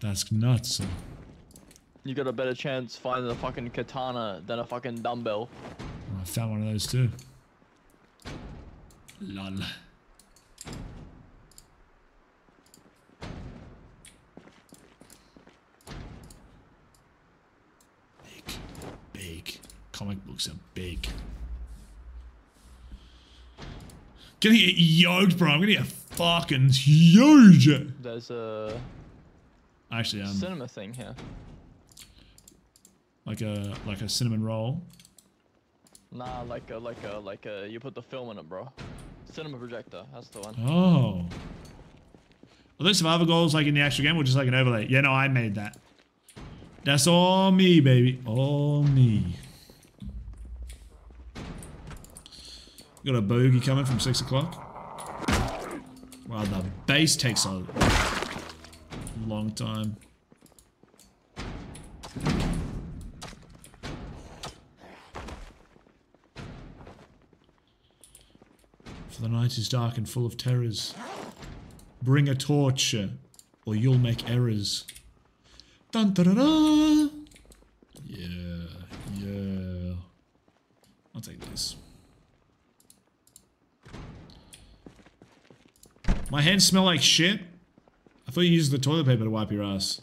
That's nuts. You got a better chance finding a fucking katana than a fucking dumbbell. Oh, I found one of those too. Lol. Big. Big. Comic books are big. Gonna get yoked, bro. I'm gonna get fucking huge. There's a Actually, um, cinema thing here. Like a like a cinnamon roll. Nah, like a like a like a you put the film in it, bro. Cinema projector, that's the one. Oh. Are there survival goals like in the actual game or just like an overlay? Yeah, no, I made that. That's all me, baby. All me. Got a bogey coming from 6 o'clock. Wow, the base takes a long time. The night is dark and full of terrors. Bring a torch, or you'll make errors. Dun da da da! Yeah, yeah. I'll take this. My hands smell like shit. I thought you used the toilet paper to wipe your ass.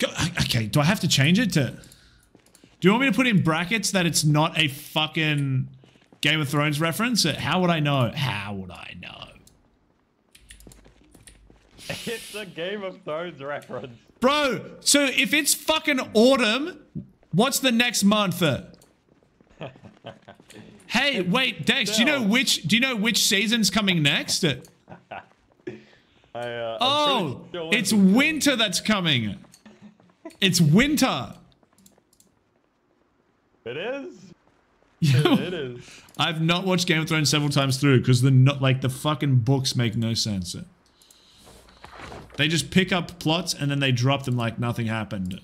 Go- Okay, do I have to change it to... Do you want me to put in brackets that it's not a fucking Game of Thrones reference? How would I know? How would I know? It's a Game of Thrones reference. Bro, so if it's fucking autumn, what's the next month? Hey, wait, Dex, do you know which do you know which season's coming next? I, uh, Oh, sure it's winter that's coming. It's winter. It is? it is. I've not watched Game of Thrones several times through because the not like the fucking books make no sense. They just pick up plots and then they drop them like nothing happened.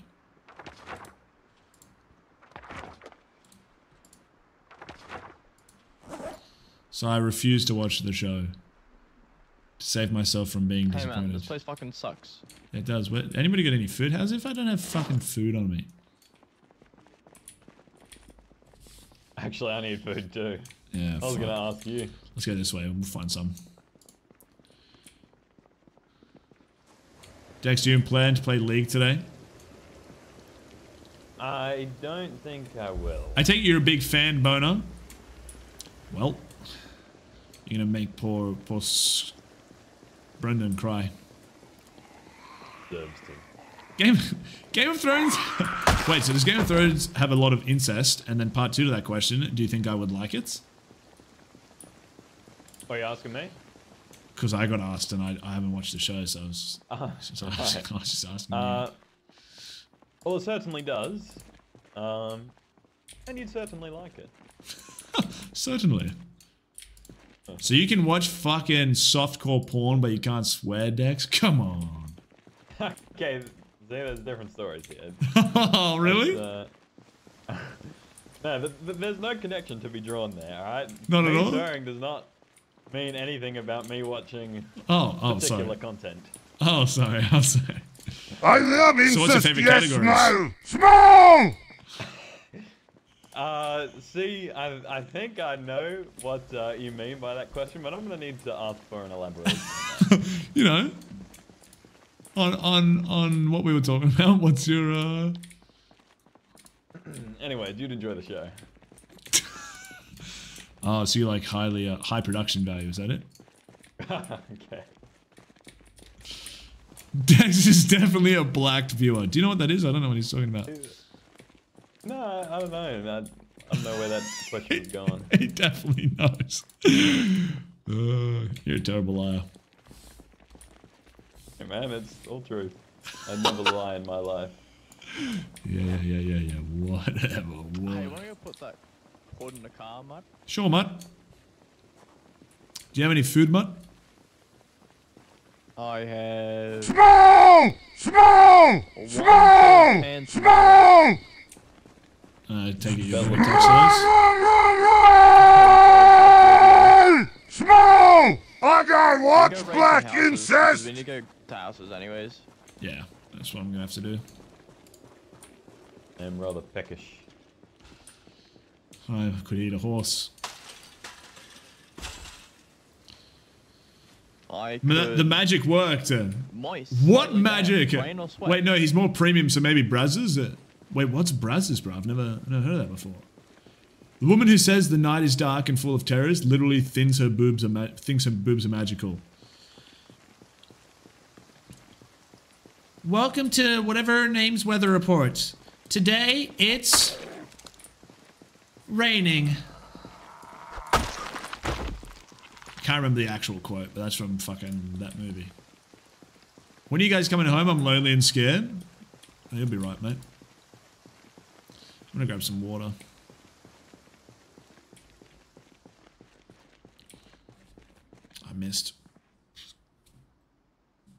So I refuse to watch the show. To save myself from being Hey man, disappointed. this place fucking sucks. It does. What, anybody got any food? How's it if I don't have fucking food on me? Actually, I need food too. Yeah, I was fuck. gonna ask you. Let's go this way. We'll find some. Dex, do you plan to play League today? I don't think I will. I take you're a big fan, Boner. Well, you're gonna make poor, poor S- Brendan cry. To. Game, Game of Thrones. Wait, so does Game of Thrones have a lot of incest? And then part two to that question: Do you think I would like it? Are you asking me? Because I got asked and I, I haven't watched the show, so I was, Uh, so I was, I was just asking. Uh, well, it certainly does. Um, and you'd certainly like it. Certainly. So you can watch fucking softcore porn, but you can't swear, Dex? Come on. okay, there's different stories here. Oh, really? Uh, no, th th there's no connection to be drawn there, alright? Not at all? swearing does not mean anything about me watching Oh, oh, particular sorry. content. Oh, sorry. I'm sorry. I love So what's your incest, favorite yes, categories? small! Small! Uh, see, I, I think I know what uh, you mean by that question, but I'm gonna need to ask for an elaboration. You know, on on on what we were talking about. What's your uh? anyway, you'd enjoy the show. Oh, so you like highly uh, high production value? Is that it? okay. Dex is definitely a blacked viewer. Do you know what that is? I don't know what he's talking about. No, I, don't know. I, don't know where that question was going. he definitely knows. Uh, you're a terrible liar. Hey man, it's all true. I never lie in my life. Yeah, yeah, yeah, yeah, yeah. Whatever. Hey, What? wanna go put that cord in the car, mate? Sure, Mutt. Do you have any food, Mutt? I have. Small! Small! One Small! pan- Small! Uh, I take it you have Texas. Small! I got We what? go raid some Black houses, 'cause incest? We need to houses anyways. Yeah, that's what I'm gonna have to do. I'm rather peckish. I could eat a horse. I Ma- The, magic worked. uh. Moist. What Slightly magic? down, rain or sweat. Wait, no, he's more premium, so maybe Brazzers? Uh, Wait, what's Brazzers, bro? I've never, never heard of that before. The woman who says the night is dark and full of terrors literally thinks her boobs are thinks her boobs are magical. Welcome to whatever name's weather report. Today it's raining. Can't remember the actual quote, but that's from fucking that movie. When are you guys coming home? I'm lonely and scared. Oh, you'll be right, mate. I'm gonna grab some water. I missed.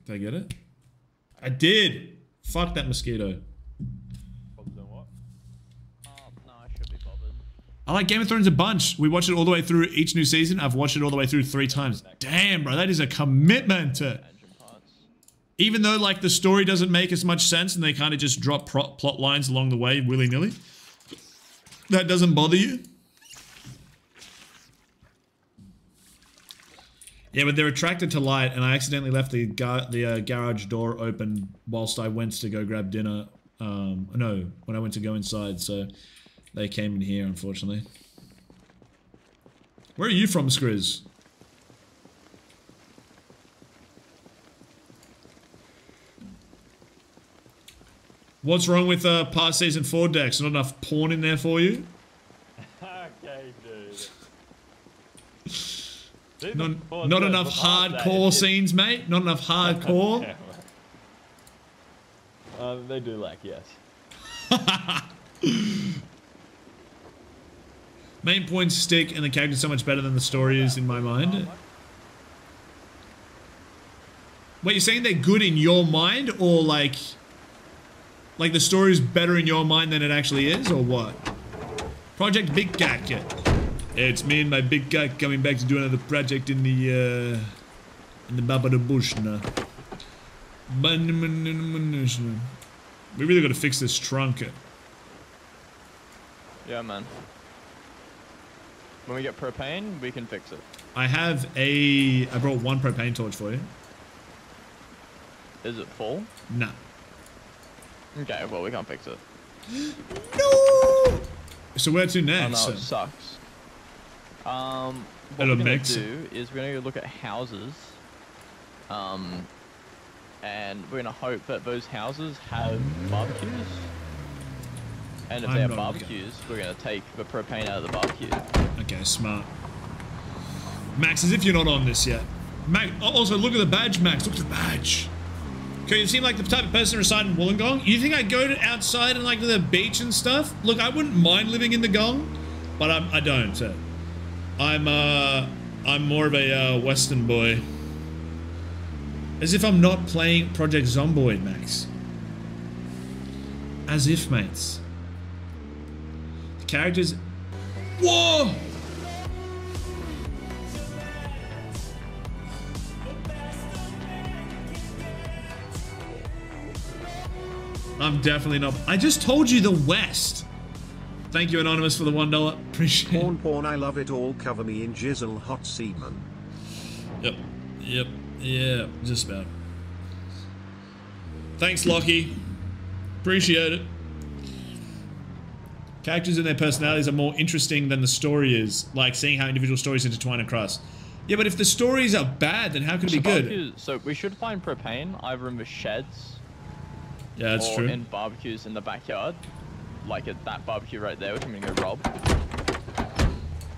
Did I get it? I did! Fuck that mosquito. I like Game of Thrones a bunch. We watch it all the way through each new season. I've watched it all the way through three times. Damn, bro, that is a commitment. Even though like the story doesn't make as much sense and they kind of just drop plot lines along the way willy nilly, that doesn't bother you. Yeah, but they're attracted to light, and I accidentally left the gar- the uh, garage door open whilst I went to go grab dinner. Um, no, when I went to go inside, so they came in here, unfortunately. Where are you from, Skriz? What's wrong with uh, past season four Dex? Not enough porn in there for you? okay, dude. Not, not enough hardcore scenes, mate? Not enough hardcore? Uh, they do lack, yes. Main points stick and the character's so much better than the story is in my mind. Wait, you're saying they're good in your mind or like like the story is better in your mind than it actually is or what? Project Big Cat. It's me and my big guy coming back to do another project in the uh in the Baba Bush now. We really got to fix this trunk. Yeah, man. When we get propane, we can fix it. I have a. I brought one propane torch for you. Is it full? No. Okay, well, we can't fix it. no! So where to Oh, next? no, it sucks. Um, what Hello, we're gonna do is we're gonna look at houses. Um, and we're gonna hope that those houses have barbecues. And if I'm they have not barbecues, we're gonna take the propane out of the barbecue. Okay, smart. Max, as if you're not on this yet. Max, also look at the badge, Max. Look at the badge. Okay, you seem like the type of person to reside in Wollongong. You think I go to outside and like to the beach and stuff? Look, I wouldn't mind living in the gong, but I'm, I don't. uh, I'm uh, I'm more of a uh, Western boy. As if I'm not playing Project Zomboid, Max. As if, mates. The characters. Whoa! I'm definitely not. I just told you the West. Thank you, Anonymous, for the one dollar. Appreciate it. Porn porn I love it all cover me in jizzle hot semen. Yep. Yep. Yeah, just about. Thanks, Lockie. Appreciate it. Characters and their personalities are more interesting than the story is, like seeing how individual stories intertwine across. Yeah, but if the stories are bad, then how can it be good? So we should find propane either in the sheds. Yeah, that's or true. in barbecues in the backyard, like at that barbecue right there, which I'm gonna go rob.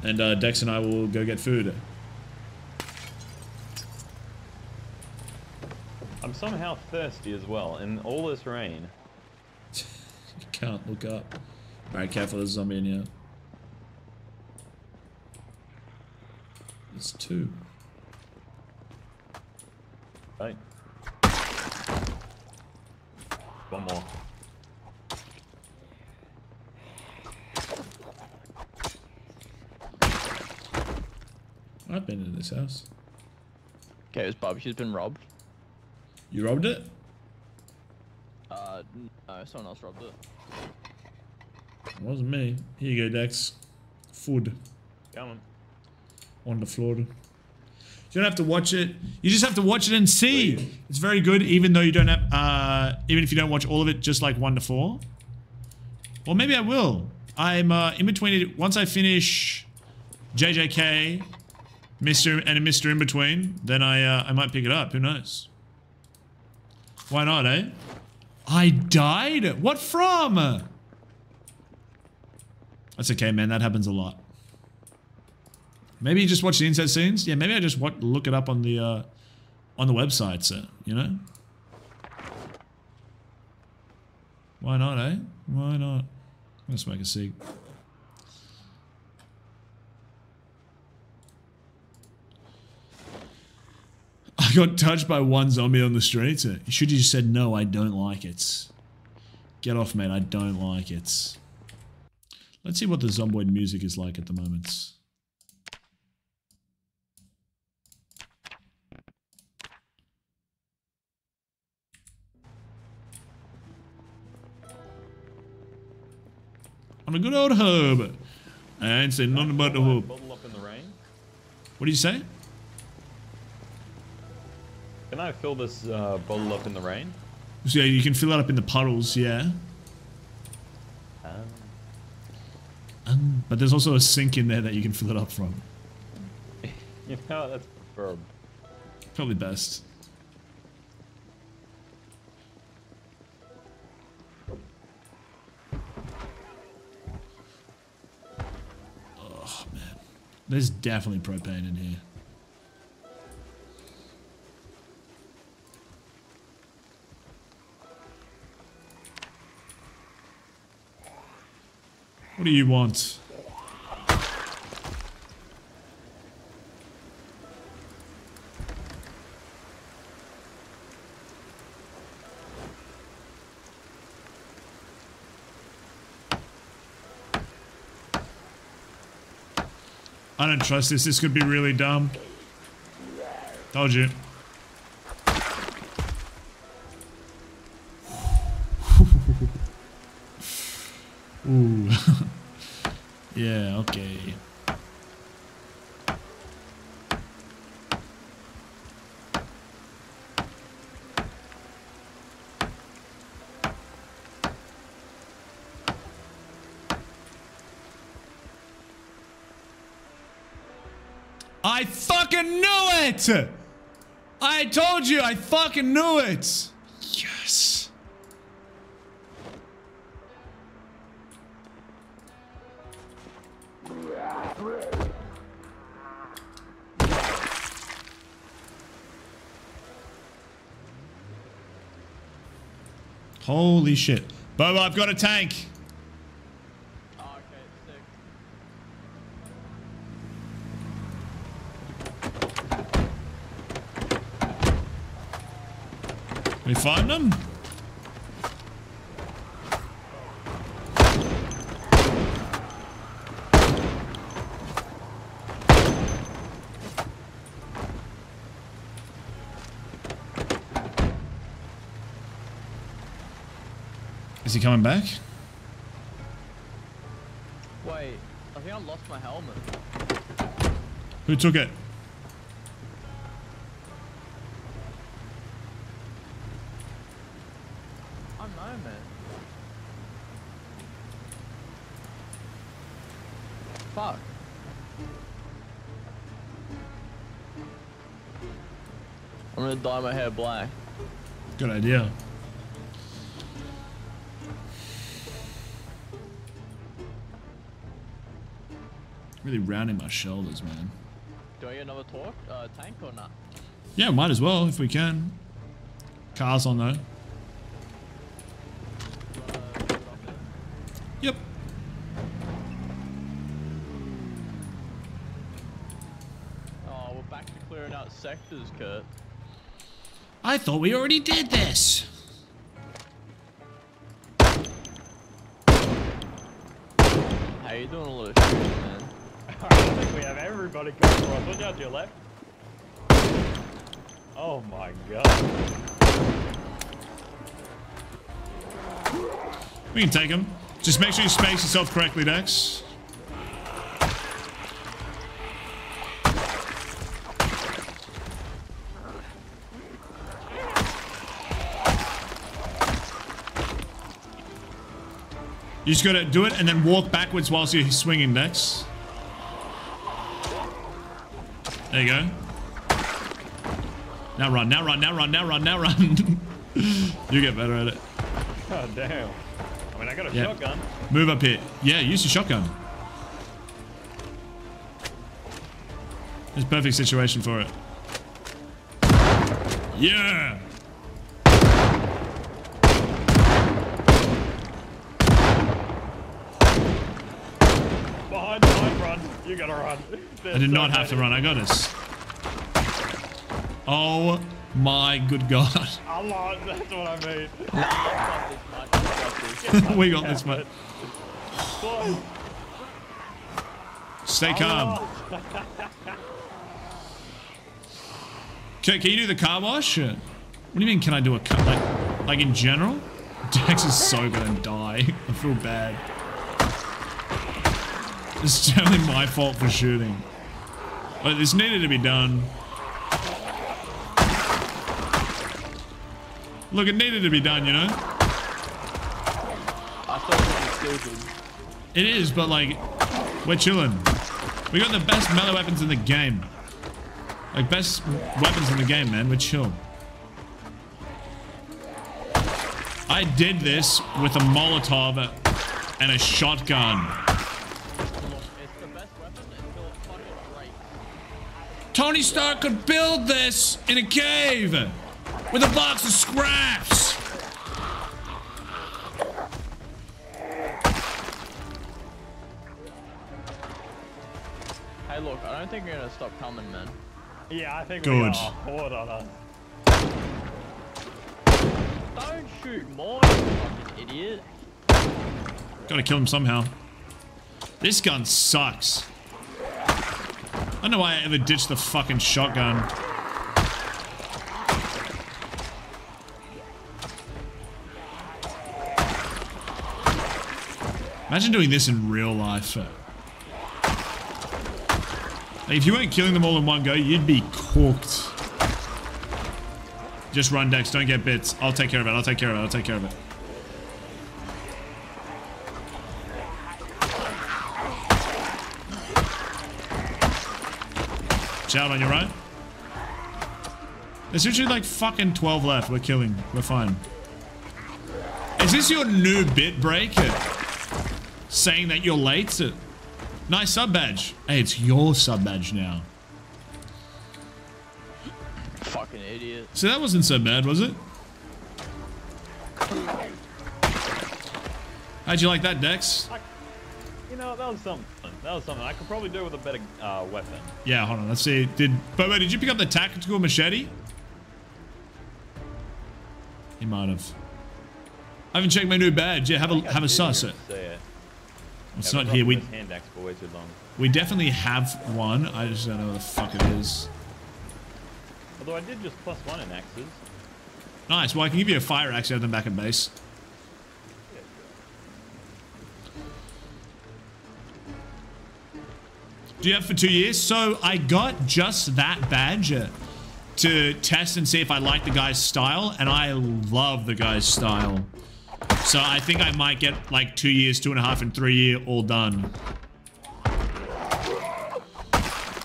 And uh, Dex and I will go get food. I'm somehow thirsty as well, in all this rain. Can't look up. Alright, careful, there's a zombie in here. There's two. Right. One more. I've been in this house. Okay, this barbecue's been robbed. You robbed it? Uh, no, someone else robbed it. It wasn't me. Here you go, Dex. Food Come on. on the floor. You don't have to watch it. You just have to watch it and see. It's very good, even though you don't have, uh, even if you don't watch all of it, just like one to four. Well, maybe I will. I'm uh, in between it. Once I finish JJK, Mr. and a Mr. In Between, then I uh, I might pick it up. Who knows? Why not, eh? I died? What from? That's okay, man. That happens a lot. Maybe you just watch the inside scenes. Yeah, maybe I just wa look it up on the uh, on the website, so you know. Why not, eh? Why not? I'm gonna smoke a cig. I got touched by one zombie on the street. You should have just said no. I don't like it. Get off, mate. I don't like it. Let's see what the zomboid music is like at the moment. I'm a good old hub. I ain't saying nothing about the hub. Bottle up in the rain. What did you say? Can I fill this uh, bottle up in the rain? So yeah, you can fill it up in the puddles, yeah. Um, Um, but there's also a sink in there that you can fill it up from. you know, that's preferred. Probably best. Oh man, there's definitely propane in here. What do you want? I don't trust this. This could be really dumb. Told you. Ooh. yeah, okay. I fucking knew it! I told you, I fucking knew it! Holy shit. Bobo, I've got a tank. We find them? He coming back? Wait, I think I lost my helmet. Who took it? I know, man. Fuck. I'm gonna dye my hair black. Good idea. Really rounding my shoulders, man. Do I get another talk, uh, tank or not? Yeah, might as well if we can. Cars on though. Yep. Oh, we're back to clearing out sectors, Kurt. I thought we already did this. How you doing a little shooting, man? I think we have everybody coming for us. Watch out to your left. Oh my god. We can take him. Just make sure you space yourself correctly, Dex. You just gotta do it and then walk backwards whilst you're swinging, Dex. There you go. Now run, now run, now run, now run, now run. you get better at it. Oh damn. I mean, I got a Yeah. shotgun. Move up here. Yeah, use your shotgun. It's a perfect situation for it. Yeah! Behind, behind, run. You gotta run. I did not have to run. I got this. Oh my good god. Allah, that's what I mean. we got this, mate. Stay calm. Can, can you do the car wash? What do you mean, can I do a car? Like, like in general? Dex is so gonna die. I feel bad. It's totally my fault for shooting. But this needed to be done. Look, it needed to be done, you know? I thought it was still good. It is, but like, we're chilling. We got the best melee weapons in the game. Like, best weapons in the game, man. We're chill. I did this with a Molotov and a shotgun. Tony Stark could build this in a cave with a box of scraps. Hey, look, I don't think you're gonna stop coming, man. Yeah, I think Good. we are. Hold on us. Don't shoot more, you fucking idiot. Gotta kill him somehow. This gun sucks. Don't know why I ever ditched the fucking shotgun. Imagine doing this in real life. If you weren't killing them all in one go, you'd be cooked. Just run, Dex. Don't get bits. I'll take care of it. I'll take care of it. I'll take care of it. Shout on your right. There's usually like fucking 12 left. We're killing. We're fine. Is this your new bit breaker? Saying that you're late? Nice sub badge. Hey, it's your sub badge now. Fucking idiot. So that wasn't so bad, was it? How'd you like that, Dex? You know, that was something. That was something I could probably do with a better uh, weapon. Yeah, hold on. Let's see. Did Bobo, did you pick up the tactical machete? He might have. I haven't checked my new badge. Yeah, have a have a sus. See it. It's Yeah, not here. We hand axe for way too long. we definitely have one. I just don't know what the fuck it is. Although I did just plus one in axes. Nice. Well, I can give you a fire axe out them back at base. Do you have for two years? So I got just that badge to test and see if I like the guy's style, and I love the guy's style. So I think I might get like two years, two and a half, and three year all done.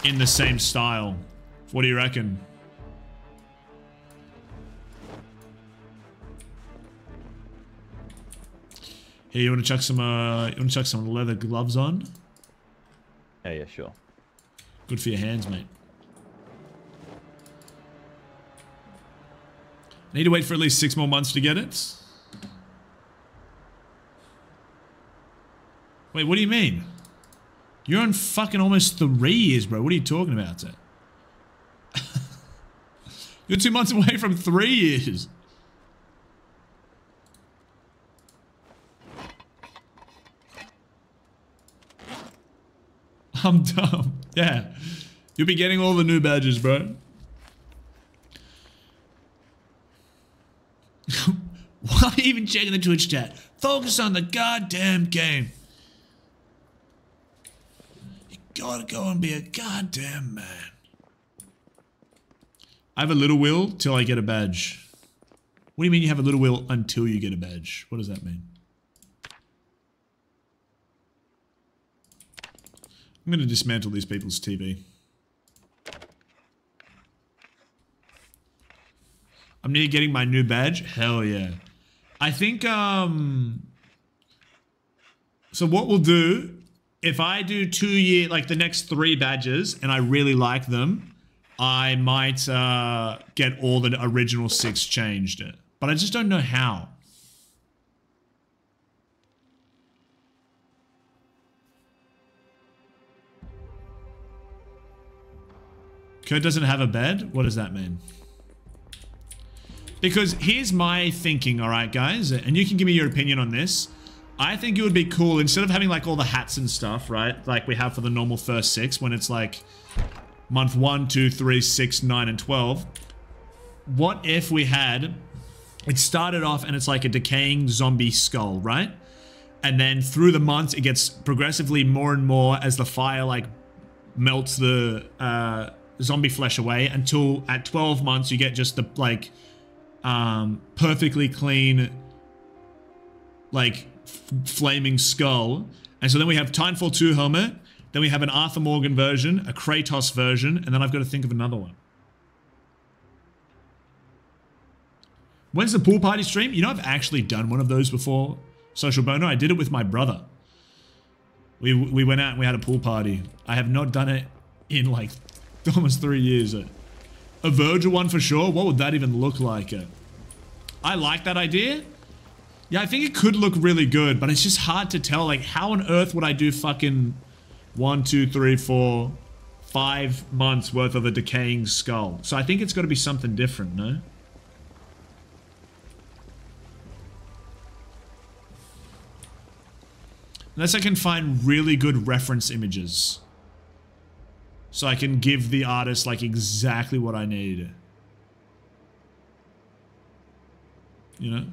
In the same style. What do you reckon? Here, you want to chuck some, uh, you want to chuck some leather gloves on? Yeah, yeah, sure. Good for your hands, mate. I Need to wait for at least six more months to get it? Wait, what do you mean? You're on fucking almost three years, bro. What are you talking about? You're two months away from three years. I'm dumb. Yeah. You'll be getting all the new badges, bro. Why even checking the Twitch chat? Focus on the goddamn game. You gotta go and be a goddamn man. I have a little will till I get a badge. What do you mean you have a little will until you get a badge? What does that mean? I'm gonna dismantle these people's TV. I'm near getting my new badge. Hell yeah. I think, um... So what we'll do, if I do two year, like the next three badges, and I really like them, I might uh, get all the original six changed. But I just don't know how. Kurt doesn't have a bed? What does that mean? Because here's my thinking, all right, guys, and you can give me your opinion on this. I think it would be cool, instead of having like all the hats and stuff, right, like we have for the normal first six, when it's like month one, two, three, six, nine, and 12, what if we had, it started off and it's like a decaying zombie skull, right? And then through the months, it gets progressively more and more as the fire like melts the uh, zombie flesh away until at 12 months you get just the like um, perfectly clean like flaming skull. And so then we have Titanfall 2 helmet, then we have an Arthur Morgan version, a Kratos version, and then I've got to think of another one. When's the pool party stream? You know, I've actually done one of those before, Social Bono. I did it with my brother. We, we went out and we had a pool party. I have not done it in like almost three years. A Virgil one for sure. What would that even look like? I like that idea. Yeah, I think it could look really good, but it's just hard to tell. Like, how on earth would I do fucking one, two, three, four, five months worth of a decaying skull? So I think it's got to be something different, no? Unless I can find really good reference images. So I can give the artist like exactly what I need. You know?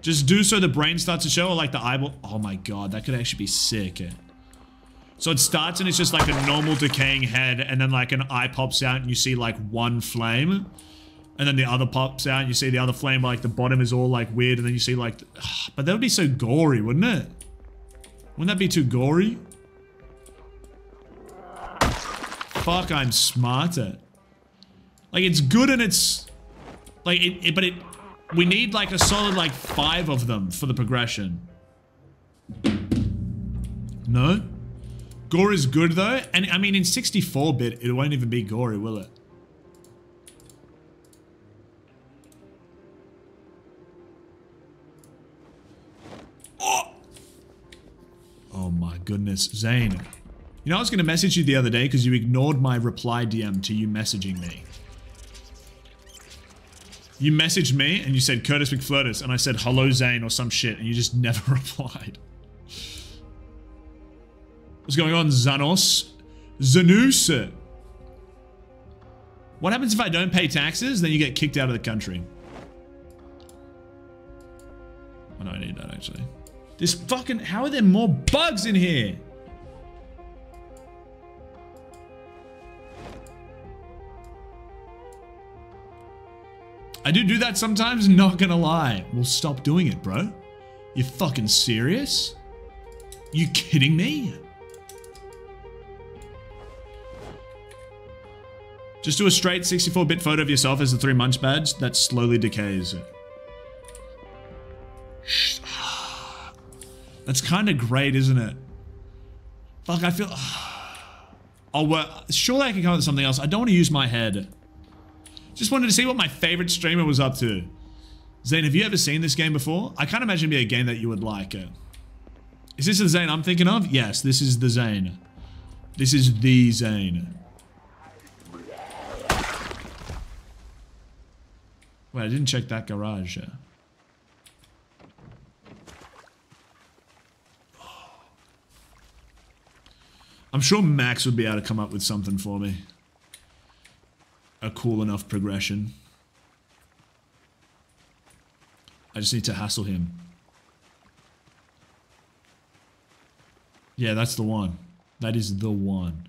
Just do so the brain starts to show or like the eyeball. Oh my god, that could actually be sick. So it starts and it's just like a normal decaying head and then like an eye pops out and you see like one flame. And then the other pops out and you see the other flame like the bottom is all like weird and then you see like... But that would be so gory, wouldn't it? Wouldn't that be too gory? Fuck, I'm smarter. Like it's good and it's... Like it, it but it... We need like a solid like five of them for the progression. No? Gore is good though, and I mean in 64-bit it won't even be gory, will it? Oh! Oh my goodness, Zane. You know I was going to message you the other day because you ignored my reply DM to you messaging me. You messaged me and you said Curtis McFlirtus and I said hello Zane or some shit and you just never replied. What's going on, Zanos? Zanus? What happens if I don't pay taxes? Then you get kicked out of the country. Oh, I do i need that, actually. This fucking... How are there more bugs in here? I do do that sometimes, not gonna lie. Well, stop doing it, bro. You fucking serious? You kidding me? Just do a straight 64-bit photo of yourself as the three munch badge that slowly decays. That's kind of great, isn't it? Fuck, I feel... Oh, well, surely I can come up with something else. I don't want to use my head. Just wanted to see what my favorite streamer was up to. Zane, have you ever seen this game before? I can't imagine it'd be a game that you would like. Is this the Zane I'm thinking of? Yes, this is the Zane. This is the Zane. Wait, I didn't check that garage. I'm sure Max would be able to come up with something for me. A cool enough progression. I just need to hassle him. Yeah, that's the one. That is the one.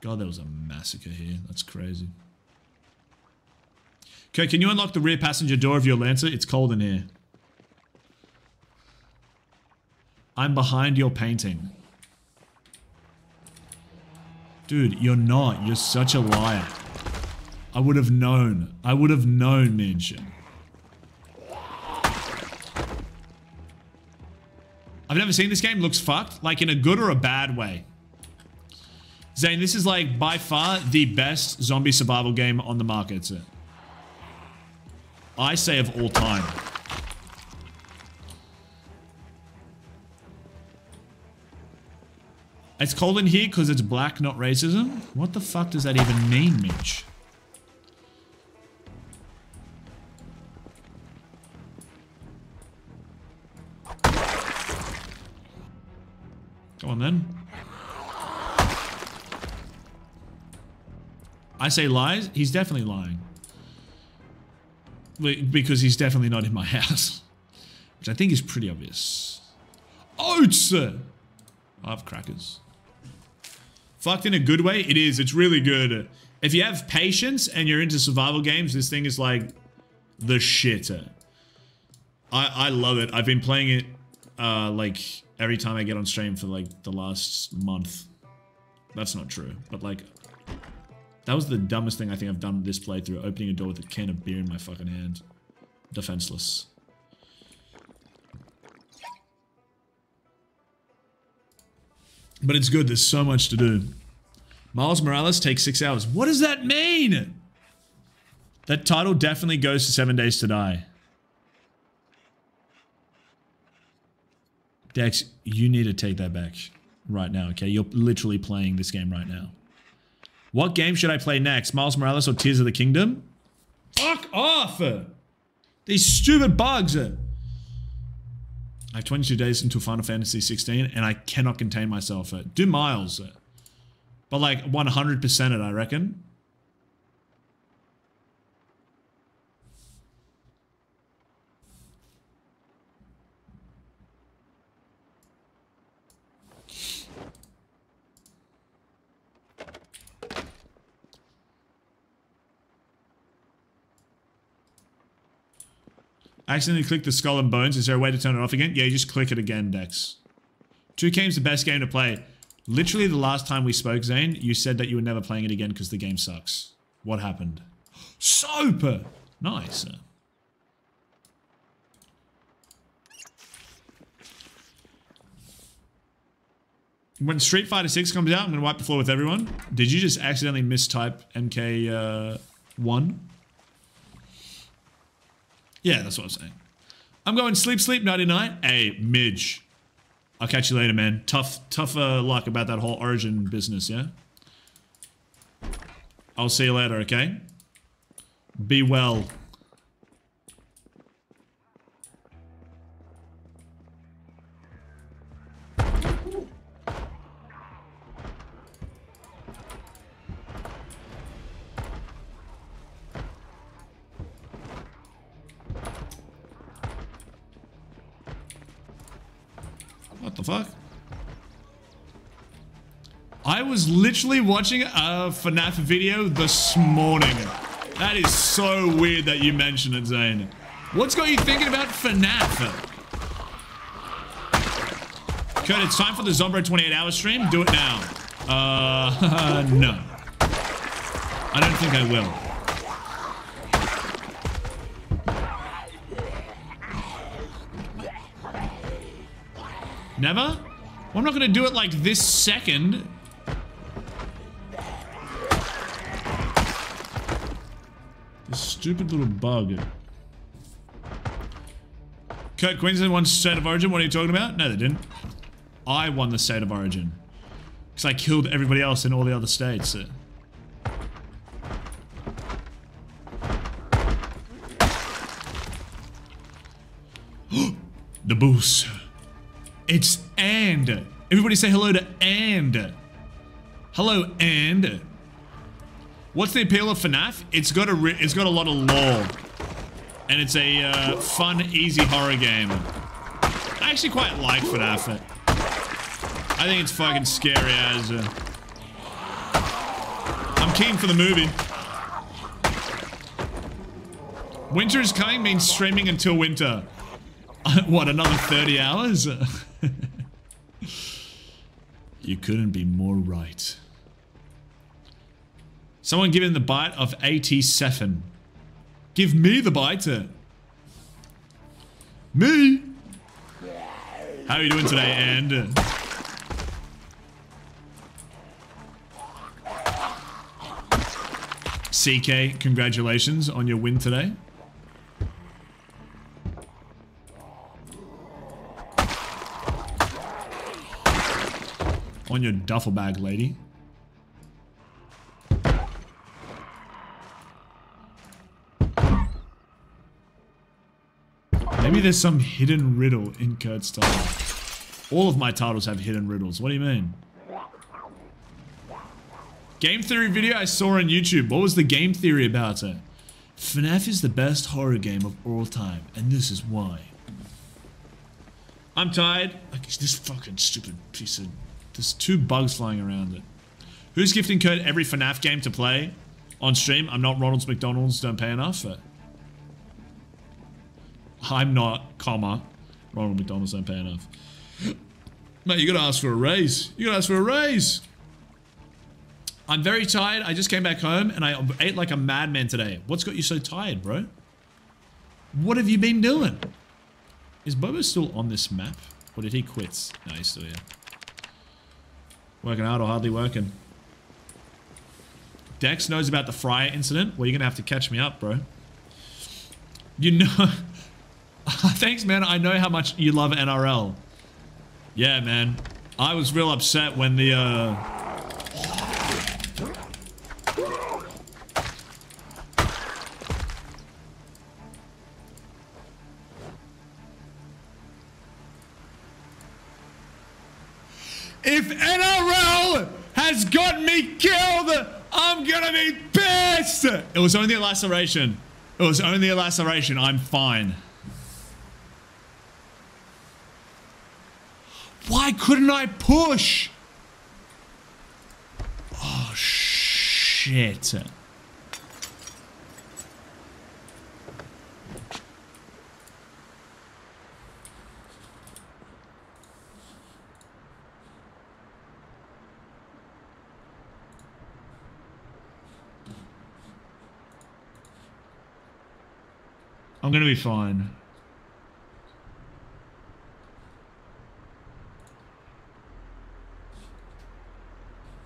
God, there was a massacre here. That's crazy. Okay, can you unlock the rear passenger door of your Lancer? It's cold in here. I'm behind your painting. Dude, you're not. You're such a liar. I would have known. I would have known, Midge. I've never seen this game. Looks fucked. Like in a good or a bad way. Zane, this is like by far the best zombie survival game on the market. I say of all time. It's cold in here because it's black, not racism? What the fuck does that even mean, Mitch? Go on then. I say lies? He's definitely lying. Because he's definitely not in my house. Which I think is pretty obvious. Oats! Sir. I have crackers. Fucked in a good way? It is. It's really good. If you have patience and you're into survival games, this thing is like the shit. I, I love it. I've been playing it uh, like every time I get on stream for like the last month. That's not true. But like that was the dumbest thing I think I've done this playthrough, opening a door with a can of beer in my fucking hand. Defenseless. But it's good, there's so much to do. Miles Morales takes six hours. What does that mean? That title definitely goes to Seven Days to Die. Dex, you need to take that back right now, okay? You're literally playing this game right now. What game should I play next? Miles Morales or Tears of the Kingdom? Fuck off! These stupid bugs! I have 22 days until Final Fantasy 16 and I cannot contain myself. Do miles. But like 100% it, I reckon. Accidentally clicked the skull and bones. Is there a way to turn it off again? Yeah, you just click it again, Dex. 2K's the best game to play. Literally the last time we spoke, Zane, you said that you were never playing it again because the game sucks. What happened? Super! Nice. When Street Fighter 6 comes out, I'm going to wipe the floor with everyone. Did you just accidentally mistype MK1? Uh, yeah, that's what I'm saying. I'm going sleep, sleep, nighty night. Hey, Midge. I'll catch you later, man. Tough, tough uh, luck about that whole origin business, yeah? I'll see you later, okay? Be well. Was literally watching a FNAF video this morning. That is so weird that you mentioned it, Zane. What's got you thinking about FNAF? Kurt, it's time for the Zombro 28 hour stream. Do it now. Uh, no. I don't think I will. Never? Well, I'm not gonna do it like this second. This stupid little bug. Kurt Queensland won State of Origin. What are you talking about? No, they didn't. I won the State of Origin. Because I killed everybody else in all the other states. the boost. It's and. Everybody say hello to and. Hello and. What's the appeal of FNAF? It's got a it's got a lot of lore, and it's a uh, fun, easy horror game. I actually quite like FNAF. I think it's fucking scary as. Uh, I'm keen for the movie. Winter is coming means streaming until winter. what, another 30 hours? you couldn't be more right. Someone give him the bite of 87. Give me the bite. Me? How are you doing today, and? CK, congratulations on your win today. On your duffel bag, lady. Maybe there's some hidden riddle in Kurt's title. All of my titles have hidden riddles. What do you mean? Game theory video I saw on YouTube. What was the game theory about it? FNAF is the best horror game of all time, and this is why. I'm tired. Like, this fucking stupid piece of... There's two bugs flying around it. Who's gifting Kurt every FNAF game to play on stream? I'm not Ronald's McDonald's, don't pay enough. But I'm not, comma, Ronald McDonald's don't pay enough. Mate, you gotta ask for a raise. You gotta ask for a raise. I'm very tired. I just came back home and I ate like a madman today. What's got you so tired, bro? What have you been doing? Is Bobo still on this map? Or did he quit? No, he's still here. Working hard or hardly working. Dex knows about the Fryer incident. Well, you're going to have to catch me up, bro. You know... Thanks, man. I know how much you love NRL. Yeah, man. I was real upset when the, uh... If NRL has got me killed, I'm gonna be pissed. It was only a laceration. It was only a laceration. I'm fine. Why couldn't I push? Oh, shit. I'm gonna be fine.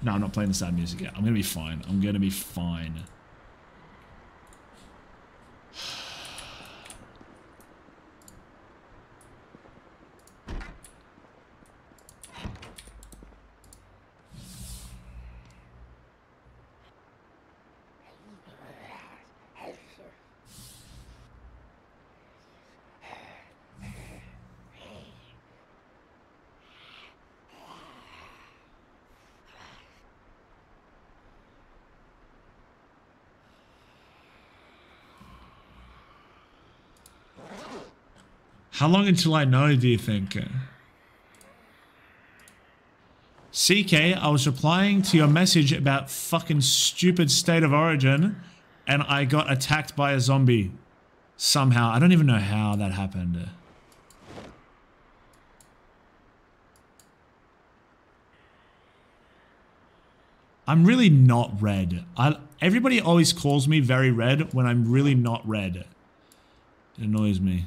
No, I'm not playing the sad music yet. I'm gonna be fine. I'm gonna be fine. How long until I know, do you think? CK, I was replying to your message about fucking stupid State of Origin, and I got attacked by a zombie. Somehow. I don't even know how that happened. I'm really not red. I, everybody always calls me very red when I'm really not red. It annoys me.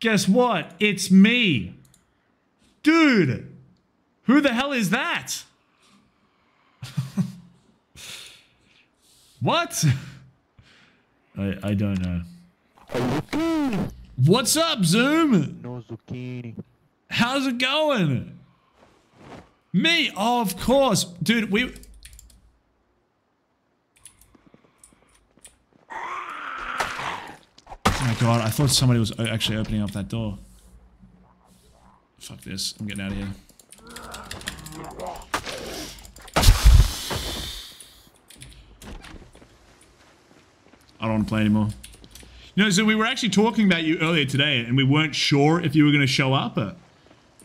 Guess what? It's me. Dude, who the hell is that? what? I, I don't know. What's up, Zoom? No zucchini. How's it going? Me? Oh, of course. Dude, we... Oh my god, I thought somebody was actually opening up that door. Fuck this. I'm getting out of here. I don't want to play anymore. You know, so we were actually talking about you earlier today, and we weren't sure if you were going to show up. But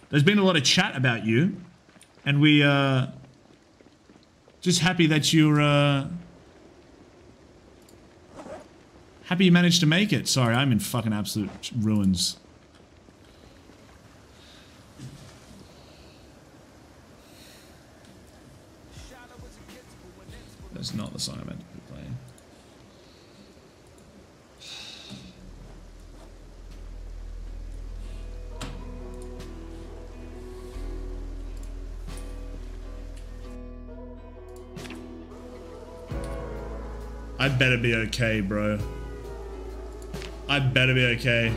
there's been a lot of chat about you, and we uh, just happy that you're uh, happy you managed to make it. Sorry, I'm in fucking absolute ruins. That's not the song I meant to be playing. I better be okay, bro. I better be okay.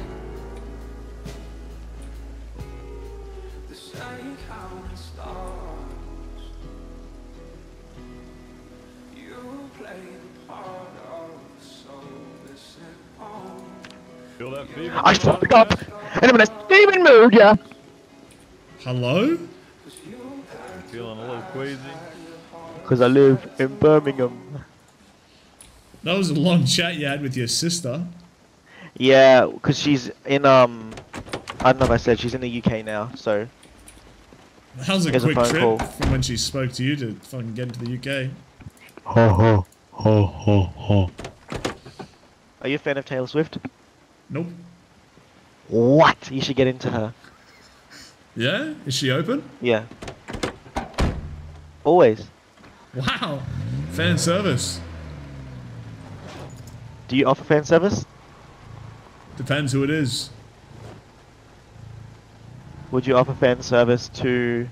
Feel that fever? I fucked up, and I'm in a steaming mood, yeah. Hello? I'm feeling a little queasy. Because I live in Birmingham. That was a long chat you had with your sister. Yeah, because she's in, um, I don't know if I said, she's in the UK now, so. That was a Here's a quick phone trip call. from when she spoke to you to fucking get into the UK. Ho ho, ho ho ho. Are you a fan of Taylor Swift? Nope. What? You should get into her. Yeah? Is she open? Yeah. Always. Wow. Fan service. Do you offer fan service? Depends who it is. Would you offer fan service to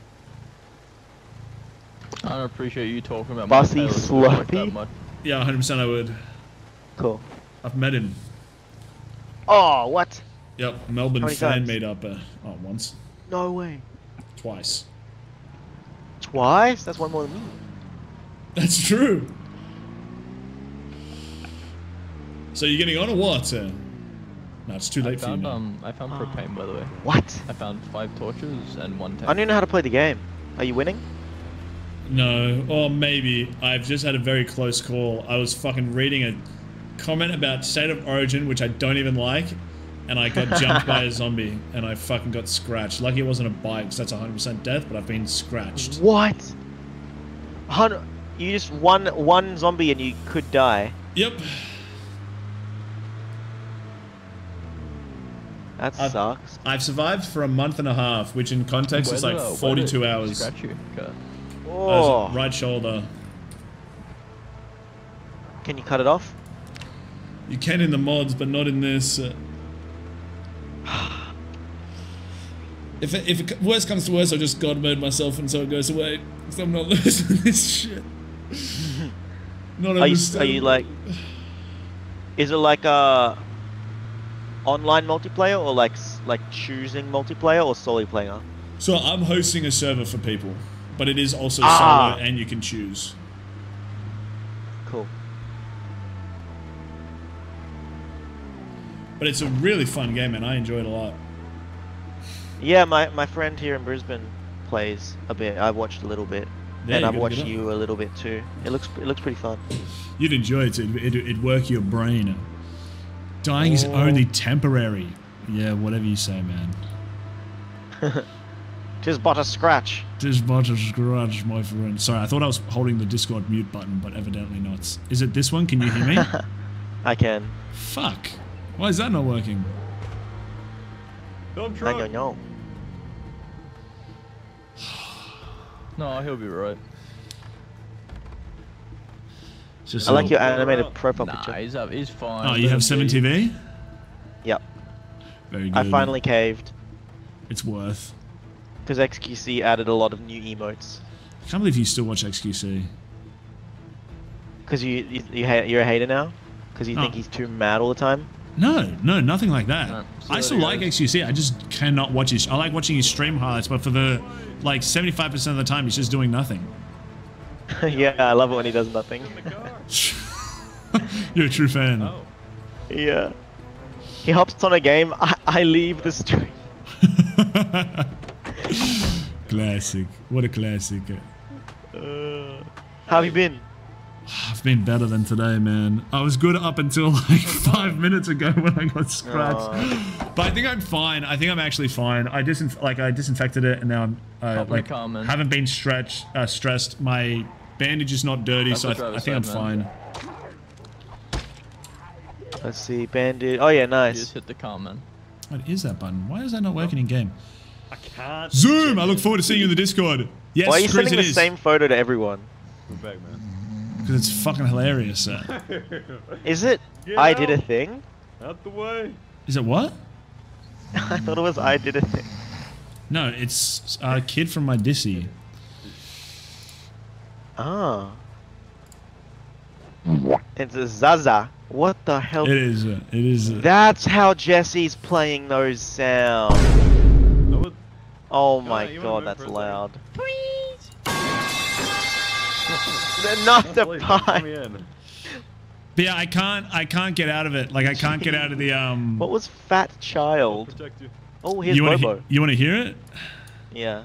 I don't appreciate you talking about Bossy my Taylor Swift like that much. Yeah, 100% I would. Cool. I've met him. Oh, what? Yep, Melbourne How many fan times? meetup. Uh, oh, once, No way. twice. Twice? That's one more than me. That's true. So you're getting on or what? Uh, no, it's too I late for you now. um I found propane by the way. What? I found five torches and one tank. I don't even know how to play the game. Are you winning? No, or maybe. I've just had a very close call. I was fucking reading a comment about State of Origin, which I don't even like, and I got jumped by a zombie, and I fucking got scratched. Lucky it wasn't a bite, 'cause that's 100% death, but I've been scratched. What? Hun- you just one one zombie and you could die. Yep. That I've- sucks. I've survived for a month and a half, which in context Where is like uh, where 42 did hours. Scratch you. Okay. Uh, Oh. right shoulder. Can you cut it off? You can in the mods, but not in this. Uh, if it, if it, worst comes to worst, I'll just god mode myself until it goes away. Because I'm not losing this shit. not Are you, are you like? Is it like a online multiplayer or like like choosing multiplayer or solely player? So I'm hosting a server for people, but it is also Ah. solo and you can choose. Cool. But it's a really fun game and I enjoy it a lot. Yeah, my my friend here in Brisbane plays a bit. I watched a little bit, Yeah, and I've watched you a little bit too. It looks it looks pretty fun. You'd enjoy it. It'd, it'd, it'd work your brain. Dying is Oh. only temporary. Yeah, whatever you say, man. Tis but a scratch. Tis but a scratch, my friend. Sorry, I thought I was holding the Discord mute button, but evidently not. Is it this one? Can you hear me? I can. Fuck. Why is that not working? Dump I don't know. No, he'll be right. Just I like your animated profile nah, picture. he's up. He's fine. Oh, you have 7TV? Yep. Very good. I finally caved It's worth. because XQC added a lot of new emotes. I can't believe you still watch XQC. Because you you, you ha- you're a hater now. Because you Oh. think he's too mad all the time. No, no, nothing like that. No, I still like he XQC. I just cannot watch his. I like watching his stream highlights, but for the like 75% of the time, he's just doing nothing. yeah, I love it when he does nothing. You're a true fan. Oh. yeah. He hops on a game. I, I leave the stream. Classic. What a classic. Uh, how have you been? I've been better than today, man. I was good up until like five minutes ago when I got scratched. Oh. But I think I'm fine. I think I'm actually fine. I disinf- like I disinfected it, and now I'm uh, like of comments. haven't been stretched, uh, stressed. My bandage is not dirty, That's so I, what Travis I think I'm man. fine. Let's see, bandit. Oh yeah, You nice. just hit the comment. What is that button? Why is that not working in game? I can't. Zoom! I look forward to seeing you in the Discord. Yes, Why are you Chris, sending the is. same photo to everyone? We're back, man. Because it's fucking hilarious. Uh, Is it? Get I did a out. thing. Out the way. is it what? I thought it was I did a thing. No, it's a kid from my Dissy. Ah. It's a Zaza. What the hell? It is. Uh, it is. Uh, That's how Jesse's playing those sounds. That Oh my on, you wanna god, that's for a second? loud. They're not the Please, pie. let me in. but yeah, I can't. I can't get out of it. Like I can't get out of the um. What was Fat Child? You. Oh, here's you want Bobo. to? You want to hear it? Yeah.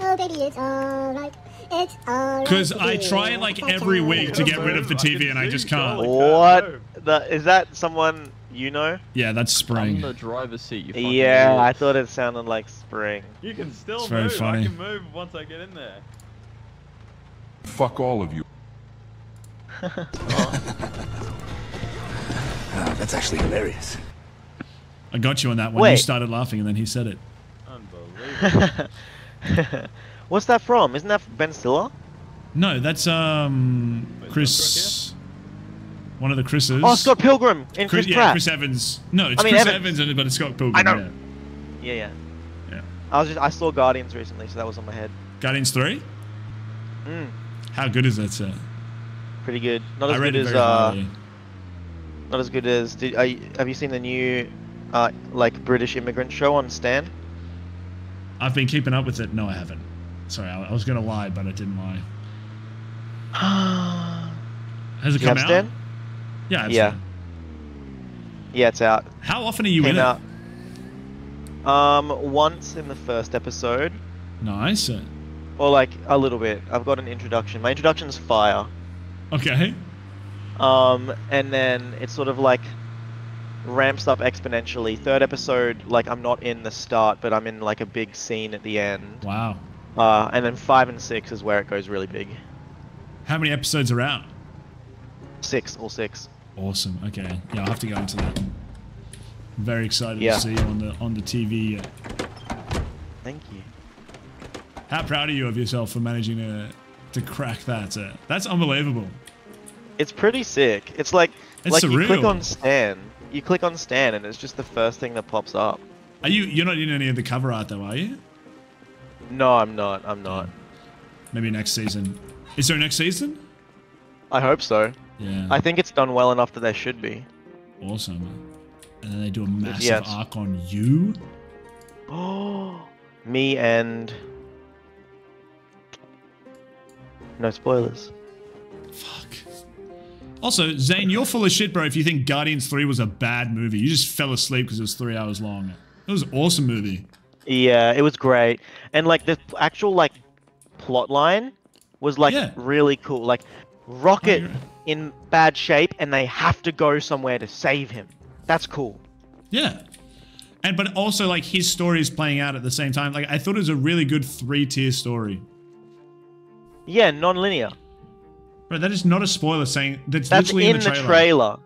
Oh, baby, it's alright. It's alright. Because I try it like every week to get rid of the TV, and I just can't. What? The, is that someone you know? Yeah, that's spring. On spring. the driver's seat, you fucking Yeah, I thought it sounded like spring. You can still It's very move. funny. I can move once I get in there. Fuck all of you. Ah, that's actually hilarious. I got you on that one. You Wait. started laughing, and then he said it. Unbelievable. What's that from? Isn't that Ben Stiller? No, that's um Chris. One of the Chris's. Oh, Scott Pilgrim and Chris yeah, Pratt. Chris Evans. No, it's I mean, Chris Evans. Evans, and but it's Scott Pilgrim. I know. Yeah. Yeah, yeah. Yeah. I was just I saw Guardians recently, so that was on my head. Guardians three. Mm, How good is that, sir? pretty good. Not as good it as uh, not as good as. Did, are you, have you seen the new, uh, like British immigrant show on Stan? I've been keeping up with it. No, I haven't. Sorry, I, I was gonna lie, but I didn't lie. Has it You come out? Stan? Yeah. Yeah. Yeah, it's out. How often are you Came in out. it? Um, once in the first episode, Nice. or like a little bit. I've got an introduction. My introduction is fire. Okay. Um, and then it sort of like ramps up exponentially. Third episode, like I'm not in the start, but I'm in like a big scene at the end. Wow. Uh, and then five and six is where it goes really big. How many episodes are out? Six, all six. Awesome. Okay. Yeah, I'll have to go into that. I'm very excited Yeah. to see you on the on the TV. Thank you. How proud are you of yourself for managing to to crack that? Uh, that's unbelievable. It's pretty sick. It's like It's like you click on Stan, you click on Stan, and it's just the first thing that pops up. Are you you're not in any of the cover art though, are you? No, I'm not. I'm not. Maybe next season. Is there a next season? I hope so. Yeah. I think it's done well enough that there should be. Awesome. And then they do a massive Yeah, it's- arc on you. Oh, me and no spoilers. Fuck. Also, Zane, you're full of shit, bro. If you think Guardians 3 was a bad movie, you just fell asleep because it was three hours long. It was an awesome movie. Yeah, it was great, and like the actual like plot line was like really cool. Like Rocket oh, in bad shape, and they have to go somewhere to save him. That's cool. Yeah. And but also like his story is playing out at the same time. Like I thought it was a really good three-tier story. Yeah, non-linear. Bro, that is not a spoiler saying that's, That's literally in in the the trailer. trailer.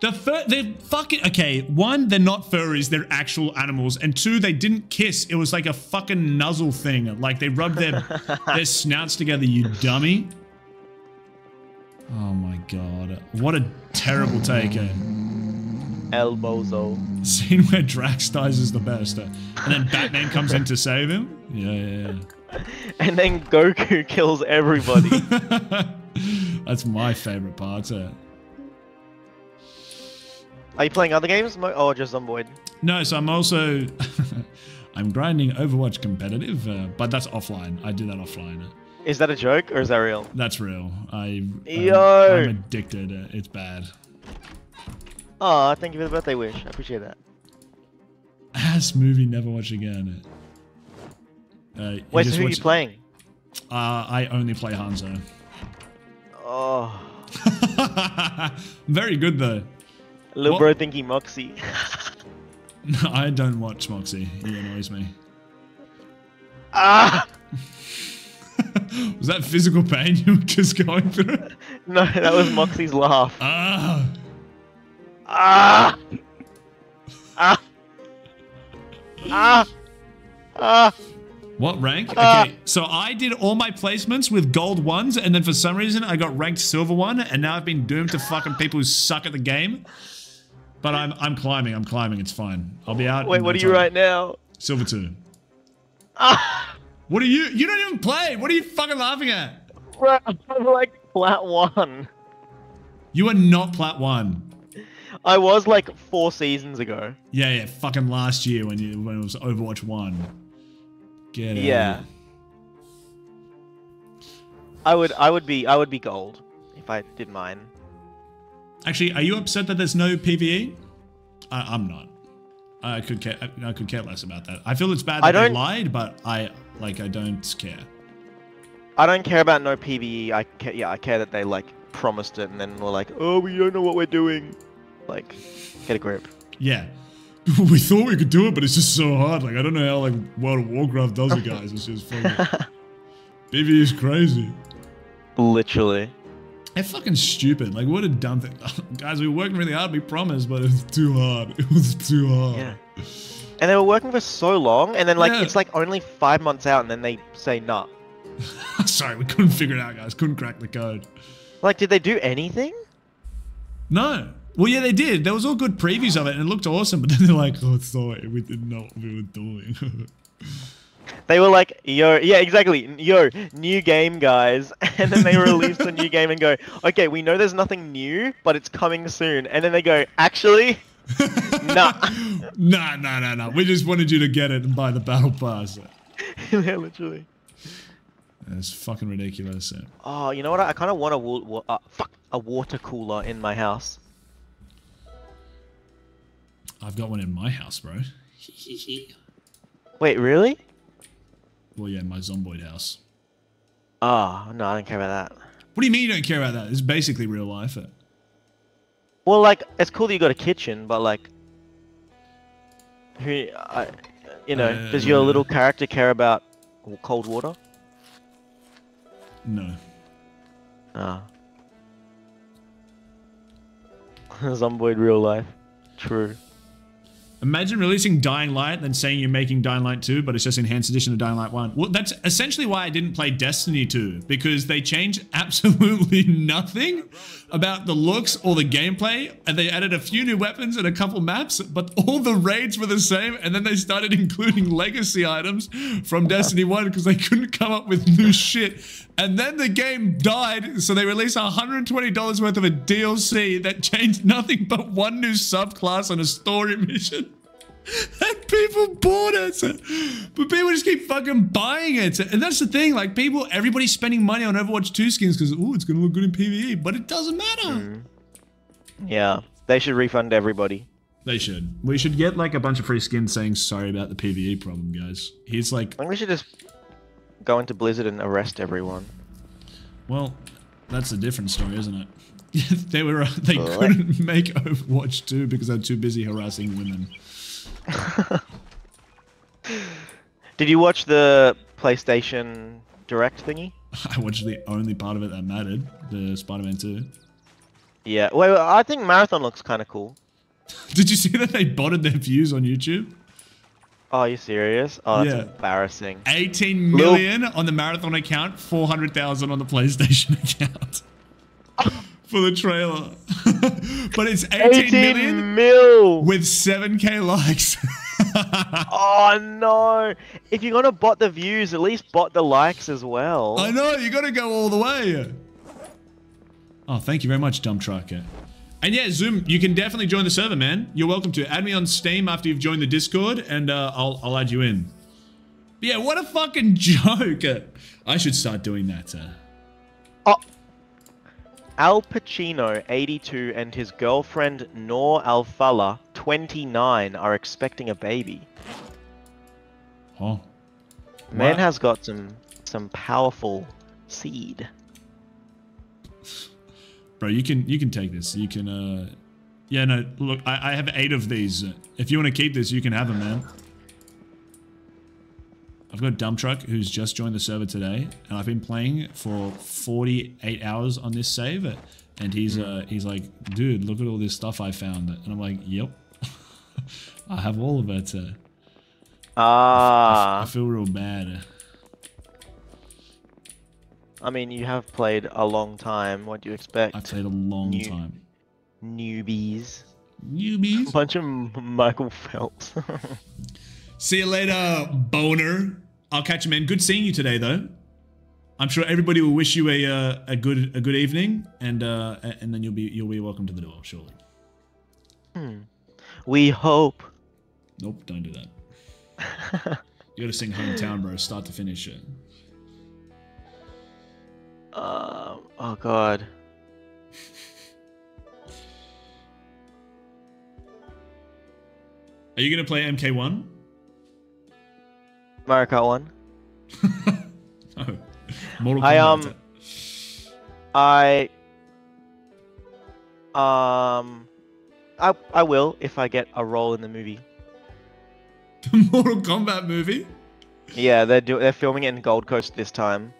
The fur, they're fucking okay. One, they're not furries; they're actual animals. And two, they didn't kiss. It was like a fucking nuzzle thing. Like they rubbed their their snouts together. You dummy. Oh my god! What a terrible take. Eh? Elbozo. Scene where Drax dies is the best. eh? And then Batman comes in to save him. Yeah, yeah, yeah. And then Goku kills everybody. That's my favorite part. eh? Are you playing other games? Oh, just Zomboid. No, so I'm also I'm grinding Overwatch competitive, uh, but that's offline. I do that offline. Is that a joke or is that real? That's real. I I'm- I'm addicted. It's bad. Oh, thank you for the birthday wish. I appreciate that. Ass movie never watch again. Uh, Wait, so who are you playing? Uh, I only play Hanzo. Oh, Very good though. little What- bro thinky Moxie. No, I don't watch Moxie. He annoys me. ah! Was that physical pain you were just going through? No, that was Moxie's laugh. Ah! Ah! Ah! Ah! Ah! What rank? Ah. Okay, so I did all my placements with gold ones, and then for some reason I got ranked silver one, and now I've been doomed to fucking people who suck at the game. But I'm I'm climbing. I'm climbing. It's fine. I'll be out. Wait, what are you right now? Silver two. Ah! What are you? You don't even play. What are you fucking laughing at? Bro, I'm like flat one. You are not plat one. I was like four seasons ago. Yeah, yeah. Fucking last year when you when it was Overwatch one. Get out. Yeah. I would I would be I would be gold if I did mine. Actually, are you upset that there's no PVE? I, I'm not. I could care. I could care less about that. I feel it's bad that they don't- lied, but I like. I don't care. I don't care about no PVE. I ca- yeah, I care that they like promised it and then were like, "Oh, we don't know what we're doing." Like, get a grip. Yeah. we thought we could do it, but it's just so hard. Like I don't know how like World of Warcraft does it, guys. It's just fucking. PVE is crazy. Literally. They're fucking stupid. Like what a dumb thing, guys. We were working really hard. We promised, but it was too hard. It was too hard. Yeah. And they were working for so long, and then like Yeah. it's like only five months out, and then they say nah. Sorry, we couldn't figure it out, guys. Couldn't crack the code. Like, did they do anything? No, Well, yeah, they did. There was all good previews of it, and it looked awesome. But then they're like, "Oh, sorry, we didn't know what we were doing." They were like, yo, yeah, exactly, yo, new game, guys. And then they release the new game and go, okay, we know there's nothing new, but it's coming soon. And then they go, actually, nah. nah, nah, nah, nah. We just wanted you to get it and buy the battle pass. yeah, literally. That's fucking ridiculous. Eh? Oh, you know what? I kind of want a wa- wa- uh, fuck a water cooler in my house. I've got one in my house, bro. Wait, really? Well, yeah, my zomboid house. Oh, no, I don't care about that. What do you mean you don't care about that? It's basically real life. It. Well, like, it's cool that you got a kitchen, but like, who, I, you know, Uh, does your little character care about cold water? No. Ah. Zomboid real life. True. Imagine releasing Dying Light and saying you're making Dying Light 2, but it's just enhanced edition of Dying Light 1. Well, that's essentially why I didn't play Destiny 2, because they changed absolutely nothing about the looks or the gameplay, and they added a few new weapons and a couple maps, but all the raids were the same, and then they started including legacy items from Destiny 1 because they couldn't come up with new shit. And then the game died, so they released $120 worth of a DLC that changed nothing but one new subclass and a story mission. And people bought it. But people just keep fucking buying it. And that's the thing, like people, everybody's spending money on Overwatch 2 skins because, oh, it's going to look good in PvE. But it doesn't matter. Hmm. Yeah, they should refund everybody. They should. We should get like a bunch of free skins saying sorry about the PvE problem, guys. He's like, I think we should just go into Blizzard and arrest everyone. well, that's a different story, isn't it? they were they What? couldn't make Overwatch 2 because they're too busy harassing women. Did you watch the PlayStation Direct thingy? I watched the only part of it that mattered, the Spider-Man 2. Yeah. Well, I think Marathon looks kind of cool. Did you see that they botted their views on YouTube? Oh, are you serious? Oh, that's Yeah. embarrassing. 18 million Lil- on the marathon account, 400,000 on the PlayStation account. For the trailer. but it's 18, 18 million mil with 7k likes. oh no! If you're gonna bot the views, at least bot the likes as well. I know, you gotta go all the way. Oh, thank you very much, Dumb Trucker. And yeah, Zoom, you can definitely join the server, man. You're welcome to. Add me on Steam after you've joined the Discord, and uh, I'll, I'll add you in. But yeah, what a fucking joke. I should start doing that. Uh. Al Pacino, 82, and his girlfriend Noor Alfallah, 29, are expecting a baby. Oh. Man What? has got some some powerful seed. Bro, you can you can take this. You can uh Yeah, no, look, I, I have eight of these. If you want to keep this, you can have them, man. I've got Dump Truck who's just joined the server today, and I've been playing for 48 hours on this save, and he's uh he's like, dude, look at all this stuff I found, and I'm like, yep, I have all of it. Uh, Ah. I feel real bad. I mean, you have played a long time. What do you expect? I played a long New- time. Newbies. Newbies. A bunch of Michael Phelps. See you later, boner. I'll catch you, man. Good seeing you today, though. I'm sure everybody will wish you a uh, a good a good evening, and uh, and then you'll be you'll be welcome to the door, surely. Hmm. We hope. Nope, don't do that. you gotta sing hometown, bro, start to finish. It. Uh, oh god. Are you gonna play MK1? Mario Kart 1. Oh, Mortal Kombat. I um I um I I will if I get a role in the movie. The Mortal Kombat movie. Yeah, they're do they're filming it in Gold Coast this time.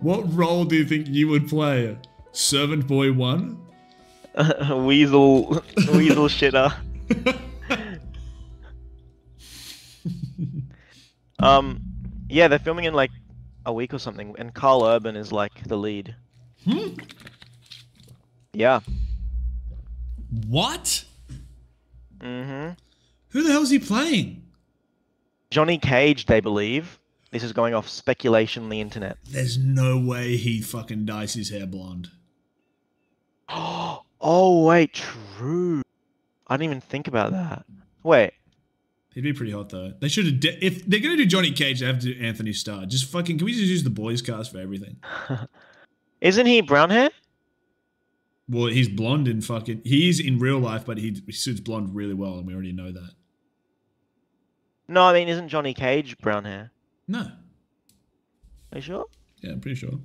What role do you think you would play? Servant Boy One. Weasel Weasel shitter. um yeah, they're filming in like a week or something and Karl Urban is like the lead. Hmm? Yeah. What? Mm-hmm. Who the hell is he playing? Johnny Cage, they believe. This is going off speculation on the internet. There's no way he fucking dyes his hair blonde. oh wait, true. I didn't even think about that. Wait, He'd be pretty hot though. They should have. If they're gonna do Johnny Cage, they have to do Anthony Starr. Just fucking. Can we just use the boys cast for everything? isn't he brown hair? Well, he's blonde in fucking. He's in real life, but he, he suits blonde really well, and we already know that. No, I mean, isn't Johnny Cage brown hair? No. Are you sure? Yeah, I'm pretty sure.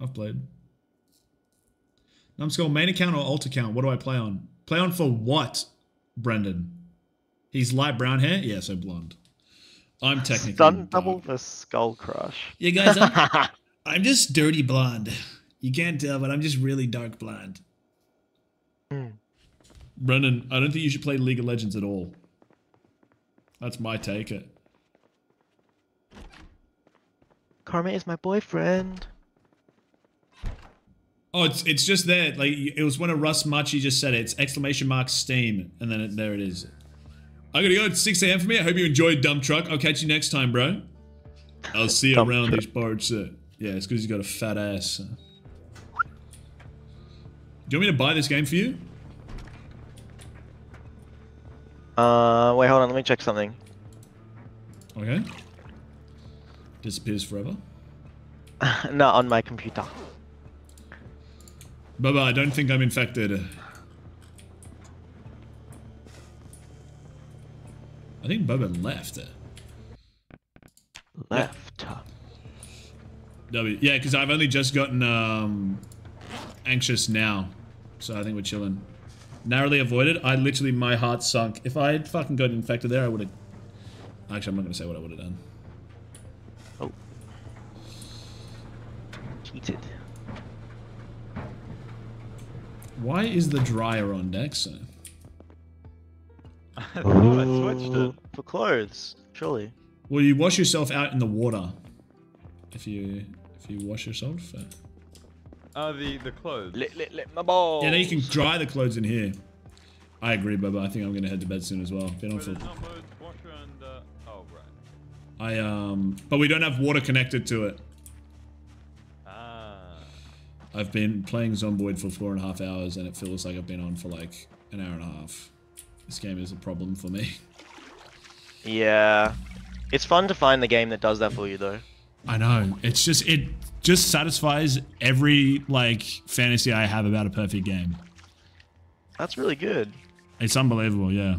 I've played. Numbskull, main account or alt account? What do I play on? Play on for what, Brendan? He's light brown hair? Yeah, so blonde. I'm technically. Stunt double the Skull Crush. Yeah, guys, I'm, I'm just dirty blonde. You can't tell, but I'm just really dark blonde. Hmm. Brendan, I don't think you should play League of Legends at all. That's my take. It. Karma is my boyfriend. Oh, it's it's just there. Like it was when a Russ Machi just said it. It's exclamation mark Steam, and then it, there it is. I gotta go. It's 6 a.m. for me. I hope you enjoyed Dump Truck. I'll catch you next time, bro. I'll see you around truck. these parts. Sir. Yeah, it's because he's got a fat ass. Do you want me to buy this game for you? Uh, wait, hold on. Let me check something. Okay. Disappears forever. no, on my computer. Bubba, I don't think I'm infected. I think Bubba left. Left. W. Yeah, because I've only just gotten um, anxious now, so I think we're chilling. Narrowly avoided. I literally, my heart sunk. If I had fucking got infected there, I would have. Actually, I'm not gonna say what I would have done. Oh. Cheated. Why is the dryer on deck, sir? I thought I switched it. For clothes, surely. Well, you wash yourself out in the water. If you if you wash yourself. Uh, Uh, the the clothes. Lit, lit, lit my balls. yeah, now you can dry the clothes in here. I agree, Bubba. I think I'm gonna head to bed soon as well. Been on for. washer and uh, oh right. I um, but we don't have water connected to it. I've been playing Zomboid for four and a half hours, and it feels like I've been on for like an hour and a half. This game is a problem for me. Yeah. It's fun to find the game that does that for you, though. I know. It's just it just satisfies every like fantasy I have about a perfect game. That's really good. It's unbelievable, yeah.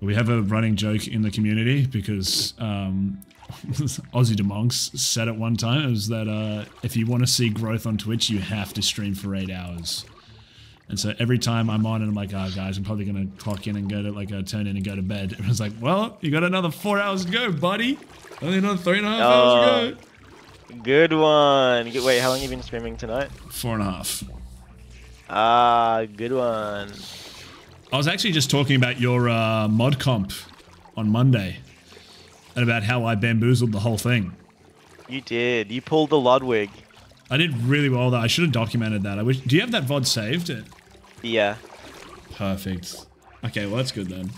We have a running joke in the community because um, Aussie DeMonks said at one time it was that uh, if you want to see growth on Twitch, you have to stream for eight hours. And so every time I'm on and I'm like, oh guys, I'm probably gonna clock in and go to like uh, turn in and go to bed. Everyone's like, well, you got another four hours to go, buddy. Only another three and a half hours to go. Good one. Wait, how long have you been streaming tonight? Four and a half. Ah, good one. I was actually just talking about your uh, mod comp on Monday and about how I bamboozled the whole thing. You did. You pulled the Ludwig. I did really well though. I should have documented that. I wish. Do you have that VOD saved? Yeah. Perfect. Okay, well that's good then.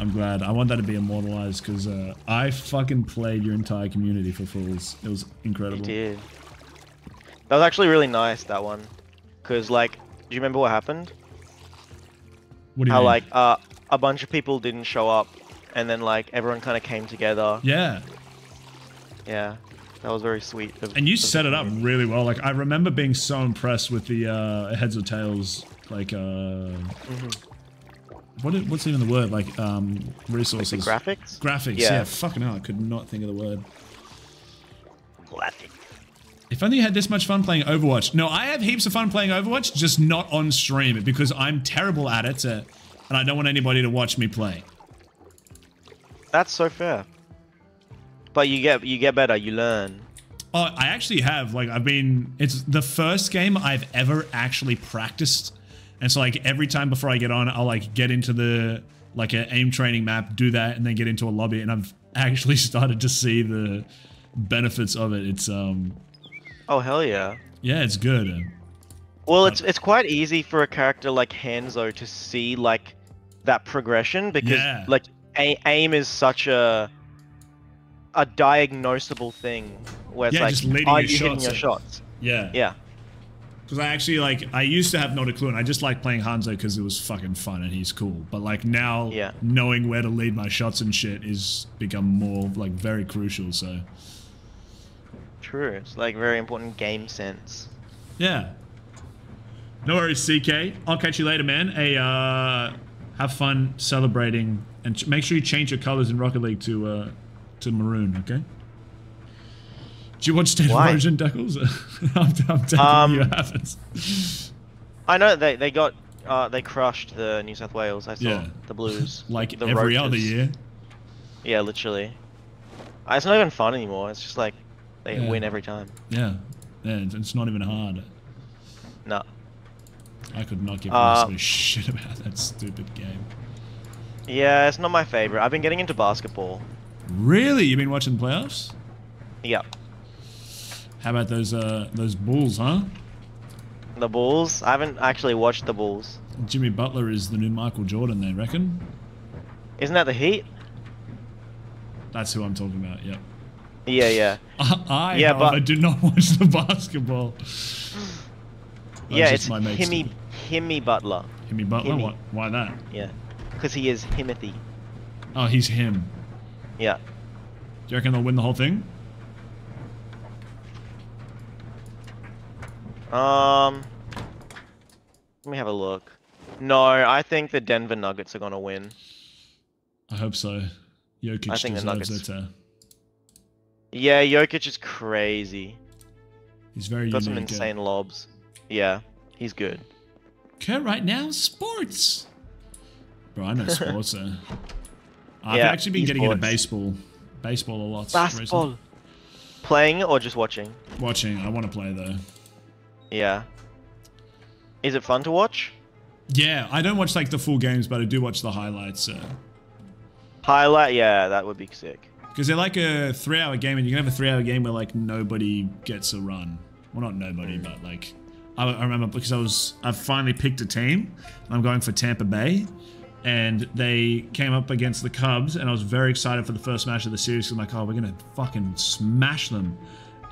I'm glad. I want that to be immortalized because uh, I fucking played your entire community for fools. It was incredible. You did. That was actually really nice, that one. Because, like, do you remember what happened? What do you How, mean? like, uh, a bunch of people didn't show up, and then, like, everyone kind of came together. Yeah. Yeah. That was very sweet. of- And you set it up really well. Like I remember being so impressed with the uh, heads or tails. Like uh, Mm-hmm. what what's even the word? Like um, resources. graphics? Graphics. Yeah. Yeah. Fucking hell, I could not think of the word. Graphics. If only you had this much fun playing Overwatch. No, I have heaps of fun playing Overwatch, just not on stream because I'm terrible at it, uh, and I don't want anybody to watch me play. That's so fair. But you get you get better, you learn. Oh, I actually have. Like, I've been. It's the first game I've ever actually practiced, and so like every time before I get on, I'll like get into the like a aim training map, do that, and then get into a lobby, and I've actually started to see the benefits of it. It's um, Oh hell yeah. yeah, it's good. Well, it's it's quite easy for a character like Hanzo to see like that progression because Yeah. like aim is such a a diagnosable thing where it's Yeah, like are your you hitting shots your at- shots? Yeah. Yeah. Because I actually like I used to have not a clue, and I just like playing Hanzo because it was fucking fun and he's cool. But like now, Yeah. knowing where to lead my shots and shit is become more like very crucial. So True. It's like very important game sense. yeah. No worries, CK. I'll catch you later, man. Hey, uh, have fun celebrating, and ch- make sure you change your colors in Rocket League to uh, to maroon. Okay. Do you watch State Why? of Origin, Duckles? I'm, I'm Um, you haven't. I know they they got uh they crushed the New South Wales. I saw Yeah. the Blues. Like the every other year. Yeah, literally. Uh, It's not even fun anymore. It's just like they Yeah. win every time. Yeah. Yeah, it's- it's not even hard. No. I could not give Uh, a shit about that stupid game. Yeah, it's not my favorite. I've been getting into basketball. Really? You've been watching playoffs? Yeah. How about those uh those Bulls, huh? The Bulls. I haven't actually watched the Bulls. Jimmy Butler is the new Michael Jordan, they reckon. Isn't that the Heat? That's who I'm talking about. Yep. Yeah, yeah. I, Yeah, however, but- do not watch the basketball. Yeah, it's my mates Himmy. Himmy Butler. Himmy Butler. Himmy. What? Why that? Yeah. Because he is Himothy. Oh, he's him. Yeah. Do you reckon they'll win the whole thing? Um. Let me have a look. No, I think the Denver Nuggets are gonna win. I hope so. Jokic I think the Nuggets- it. Uh, Yeah, Jokic is crazy. he's very Got some unique. uh, insane lobs. Yeah, he's good. Okay, right now, sports. Bro, I know sports. Uh, I've Yeah, actually been getting into baseball. Baseball a lot. Basketball. recently. Playing or just watching? Watching. I want to play though. Yeah. Is it fun to watch? Yeah, I don't watch like the full games, but I do watch the highlights. Uh, Highlight? Yeah, that would be sick. Because they're like a three-hour game, and you can have a three-hour game where like nobody gets a run. Well, not nobody, but like I, I remember because I was I've finally picked a team. I'm going for Tampa Bay, and they came up against the Cubs, and I was very excited for the first match of the series. I'm like, oh, we're gonna fucking smash them,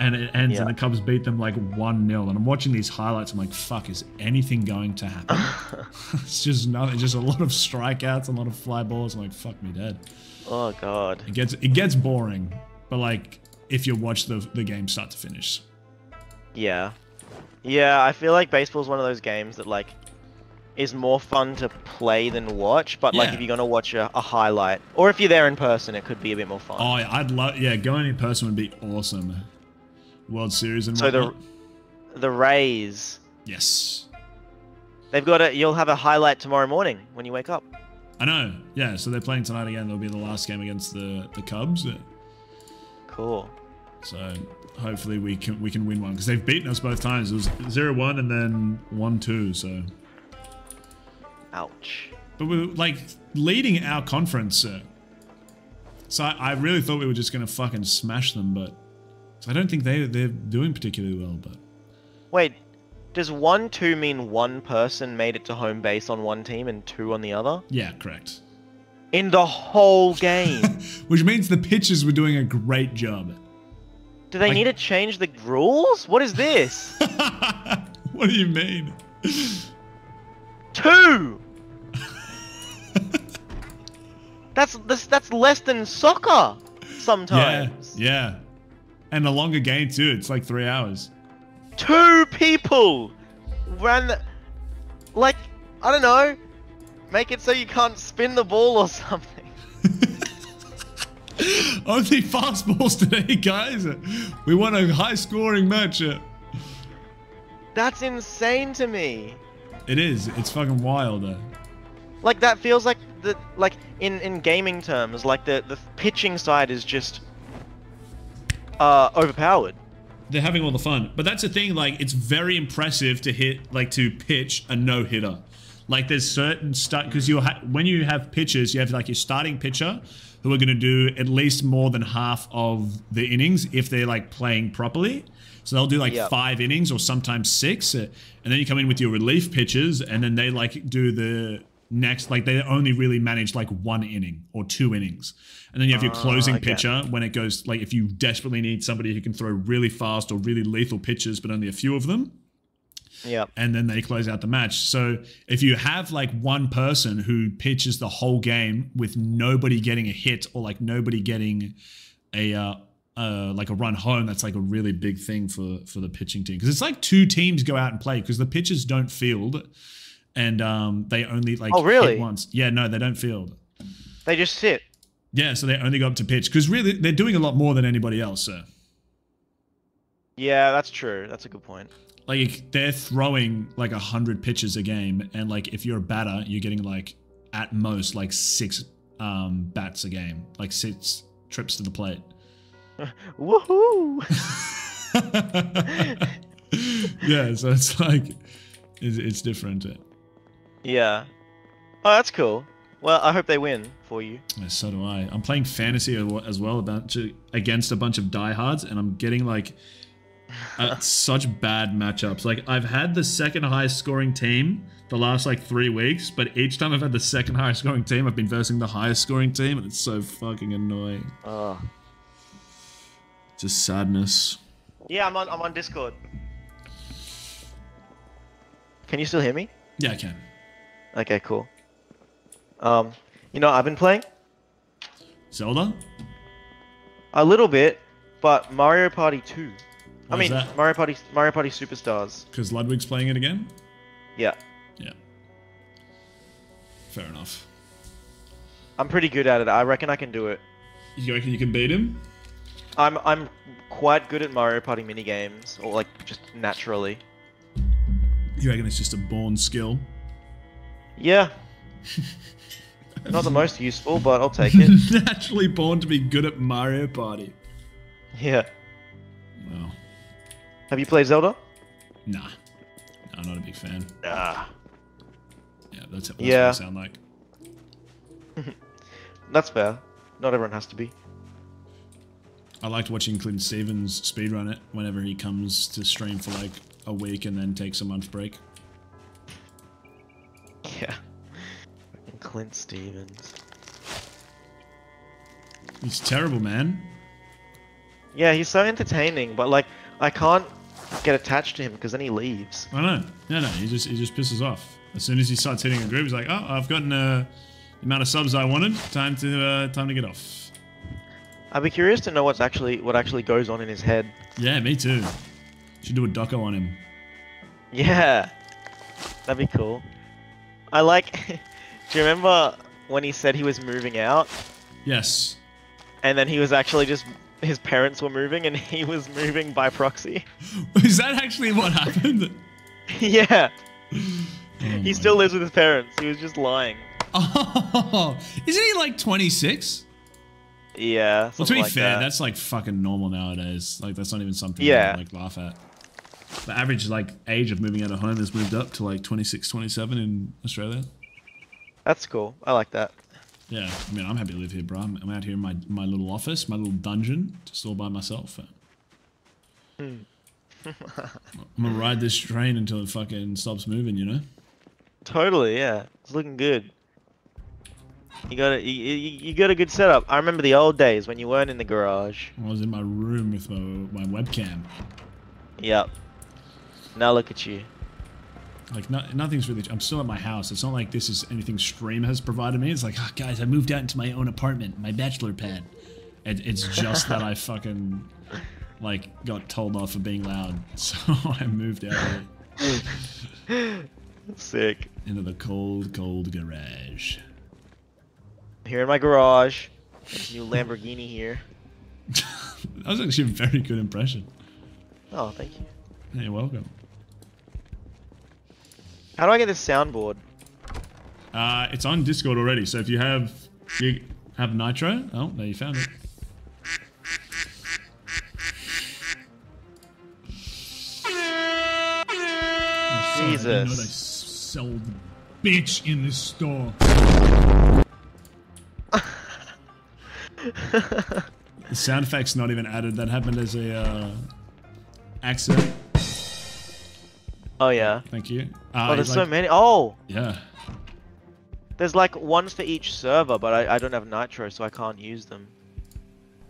and it ends, Yeah. and the Cubs beat them like one 0 And I'm watching these highlights. I'm like, fuck, is anything going to happen? it's just nothing. Just a lot of strikeouts, a lot of fly balls. I'm like, fuck me dead. Oh god. It gets it gets boring, but like if you watch the the game start to finish. Yeah. Yeah, I feel like baseball's one of those games that like is more fun to play than watch, but like Yeah. if you're gonna watch a, a highlight or if you're there in person it could be a bit more fun. Oh, yeah, I'd love yeah, going in person would be awesome. World Series and so the the Rays yes, they've got a you'll have a highlight tomorrow morning when you wake up. I know. Yeah, so they're playing tonight again. They'll be the last game against the the Cubs. Cool. So hopefully we can we can win one because they've beaten us both times. It was 0-1 and then 1-2. So, Ouch. but we were like leading our conference. Uh, so I, I really thought we were just gonna fucking smash them, but I don't think they they're doing particularly well. But Wait, does one two mean one person made it to home base on one team and two on the other? yeah, correct. In the whole game. Which means the pitchers were doing a great job. Do they need to change the rules? What is this? What do you mean? Two. that's this. That's less than soccer. Sometimes. Yeah, yeah. And a longer game too. It's like three hours. Two people ran. Like I don't know. Make it so you can't spin the ball or something. Only fastballs today, guys. We want a high scoring match. That's insane to me. It is. It's fucking wild. Like that feels like the like in in gaming terms, like the the pitching side is just uh overpowered. They're having all the fun. But that's the thing, like, it's very impressive to hit, like, to pitch a no hitter. Like there's certain start because you ha- when you have pitchers, you have like your starting pitcher who are going to do at least more than half of the innings if they're like playing properly. So they'll do like Yep. five innings or sometimes six, uh, and then you come in with your relief pitchers, and then they like do the next like they only really manage like one inning or two innings, and then you have your Ah, closing okay. pitcher when it goes like if you desperately need somebody who can throw really fast or really lethal pitches, but only a few of them Yep. and then they close out the match. So if you have like one person who pitches the whole game with nobody getting a hit or like nobody getting a uh, uh, like a run home, that's like a really big thing for for the pitching team because it's like two teams go out and play because the pitchers don't field and um, they only like Oh, really? once. Yeah, no, they don't field. They just sit. Yeah, so they only go up to pitch because really they're doing a lot more than anybody else. So Yeah, that's true. That's a good point. Like they're throwing like a hundred pitches a game, and like if you're a batter, you're getting like at most like six um, bats a game, like six trips to the plate. Woohoo! yeah, so it's like it's, it's different. Yeah. Oh, that's cool. Well, I hope they win for you. Yeah, So do I. I'm playing fantasy as well about against a bunch of diehards, and I'm getting like uh, such bad matchups. Like I've had the second highest scoring team the last like three weeks, but each time I've had the second highest scoring team, I've been versing the highest scoring team, and it's so fucking annoying. Oh. Just sadness. Yeah, I'm on. I'm on Discord. Can you still hear me? Yeah, I can. Okay, cool. Um, you know, I've been playing Zelda. a little bit, but Mario Party 2. I Why mean, that? Mario Party, Mario Party Superstars. Because Ludwig's playing it again. Yeah, Yeah. Fair enough. I'm pretty good at it. I reckon I can do it. You reckon you can beat him? I'm I'm quite good at Mario Party mini games, or like just naturally. You reckon it's just a born skill? Yeah. Not the most useful, but I'll take it. Naturally born to be good at Mario Party. Yeah. Wow. Have you played Zelda? Nah. No, I'm not a big fan. Nah. Yeah, that's, that's Yeah. what I sound like. That's fair. Not everyone has to be. I liked watching Clint Stevens speedrun it whenever he comes to stream for like a week and then takes a month break. Yeah. Clint Stevens. He's terrible, man. Yeah, he's so entertaining, but like I can't get attached to him because then he leaves. I know. No, no, he just he just pisses off. As soon as he starts hitting a group, he's like, "Oh, I've gotten uh, the amount of subs I wanted. Time to uh, time to get off." I'd be curious to know what's actually what actually goes on in his head. Yeah, me too. Should do a doco on him. Yeah, that'd be cool. I like. do you remember when he said he was moving out, Yes. and then he was actually just his parents were moving, and he was moving by proxy? Is that actually what happened? yeah. Oh he still lives with his parents. He was just lying. Oh, isn't he like 26? Yeah. Well, to be like fair, that. that's like fucking normal nowadays. Like that's not even something Yeah. to like laugh at. The average like age of moving out of home has moved up to like 26, 27 in Australia. That's cool. I like that. Yeah, I mean, I'm happy to live here, bro. I'm, I'm out here in my, my little office, my little dungeon, just all by myself. Hmm. I'm gonna ride this train until it fucking stops moving, you know? Totally, yeah. It's looking good. You got a you, you, you got a good setup. I remember the old days when you weren't in the garage. I was in my room with my, my webcam. Yep. Now look at you. Like, no, nothing's really. I'm still at my house. It's not like this is anything Stream has provided me. It's like, oh, guys, I moved out into my own apartment, my bachelor pad. It, it's just that I fucking like got told off for being loud, so I moved out Sick. into the cold, cold garage. Here in my garage. New Lamborghini here. That was actually a very good impression. Oh, thank you. Hey, you're welcome. How do I get this soundboard? Uh, it's on Discord already, so if you have you have Nitro, oh, there you found it. Sorry, I know they Jesus. sold bitch in this store. the sound effect's not even added. That happened as a uh, accident. Oh yeah. Thank you. oh, there's so many. Oh, Yeah. there's like ones for each server, but I, I don't have Nitro, so I can't use them.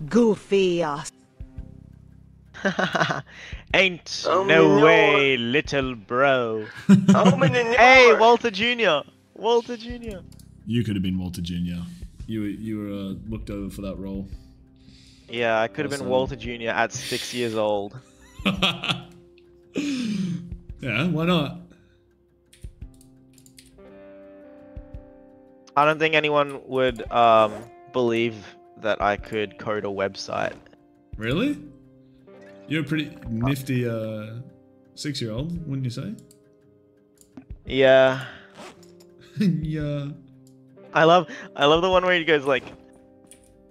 Goofy ass. Ain't Oh, no no. way, little bro. my hey, Walter Jr. Walter Jr. You could have been Walter Jr. You were, you were uh, looked over for that role. Yeah, I could have been Walter Jr. at six years old. Yeah, why not? I don't think anyone would um, believe that I could code a website. Really? You're a pretty nifty uh, six-year-old, wouldn't you say? Yeah. yeah. I love I love the one where he goes like,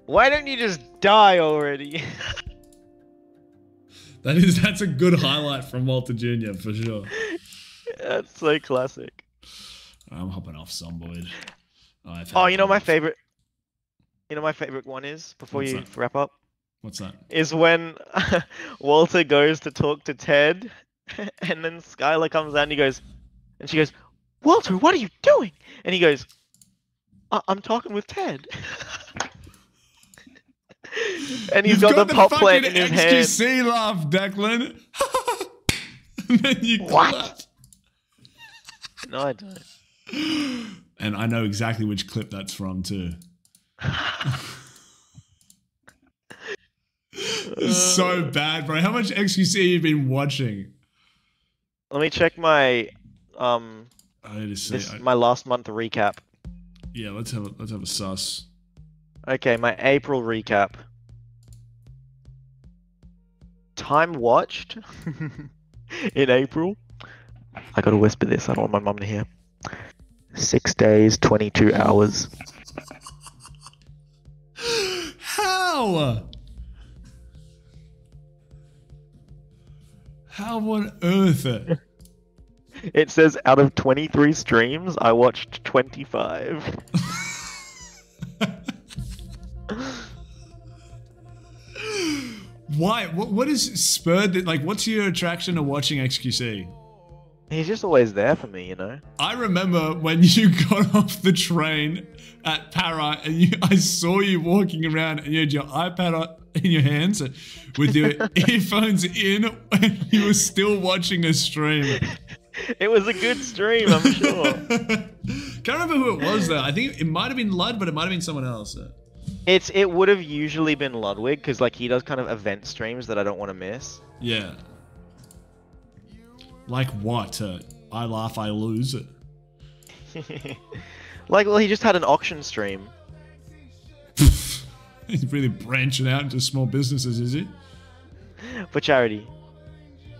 "Why don't you just die already?" That is that's a good highlight from Walter Jr. for sure. That's so classic. I'm hopping off Zomboid. Oh, you know my favorite. You know my favorite one is before What's you that? wrap up What's that? is when Walter goes to talk to Ted, and then Skyler comes out and he goes, and she goes, "Walter, what are you doing?" And he goes, I- "I'm talking with Ted." and he's You've got, the pop plant in his hand. XQC laugh, Declan. and then you clap. No, I don't. And I know exactly which clip that's from too. it's so bad, bro. How much XQC have you been watching? Let me check my um I need to see. this I- my last month recap. yeah, let's have a, let's have a sus. Okay, my April recap. Time watched in April. I gotta whisper this. I don't want my mum to hear. Six days, twenty-two hours. How? How on earth? It says out of twenty-three streams, I watched twenty-five. Why? What? What is spurred? that- Like, what's your attraction to watching XQC? He's just always there for me, you know. I remember when you got off the train at Para and you, I saw you walking around and you had your iPad in your hands with your earphones in and you were still watching a stream. It was a good stream, I'm sure. Can't remember who it was though. I think it might have been Lud, but it might have been someone else. It's it would have usually been Ludwig because like he does kind of event streams that I don't want to miss. Yeah. Like what? Uh, I laugh, I lose. It. Like, well, he just had an auction stream. He's really branching out into small businesses, is he? For charity.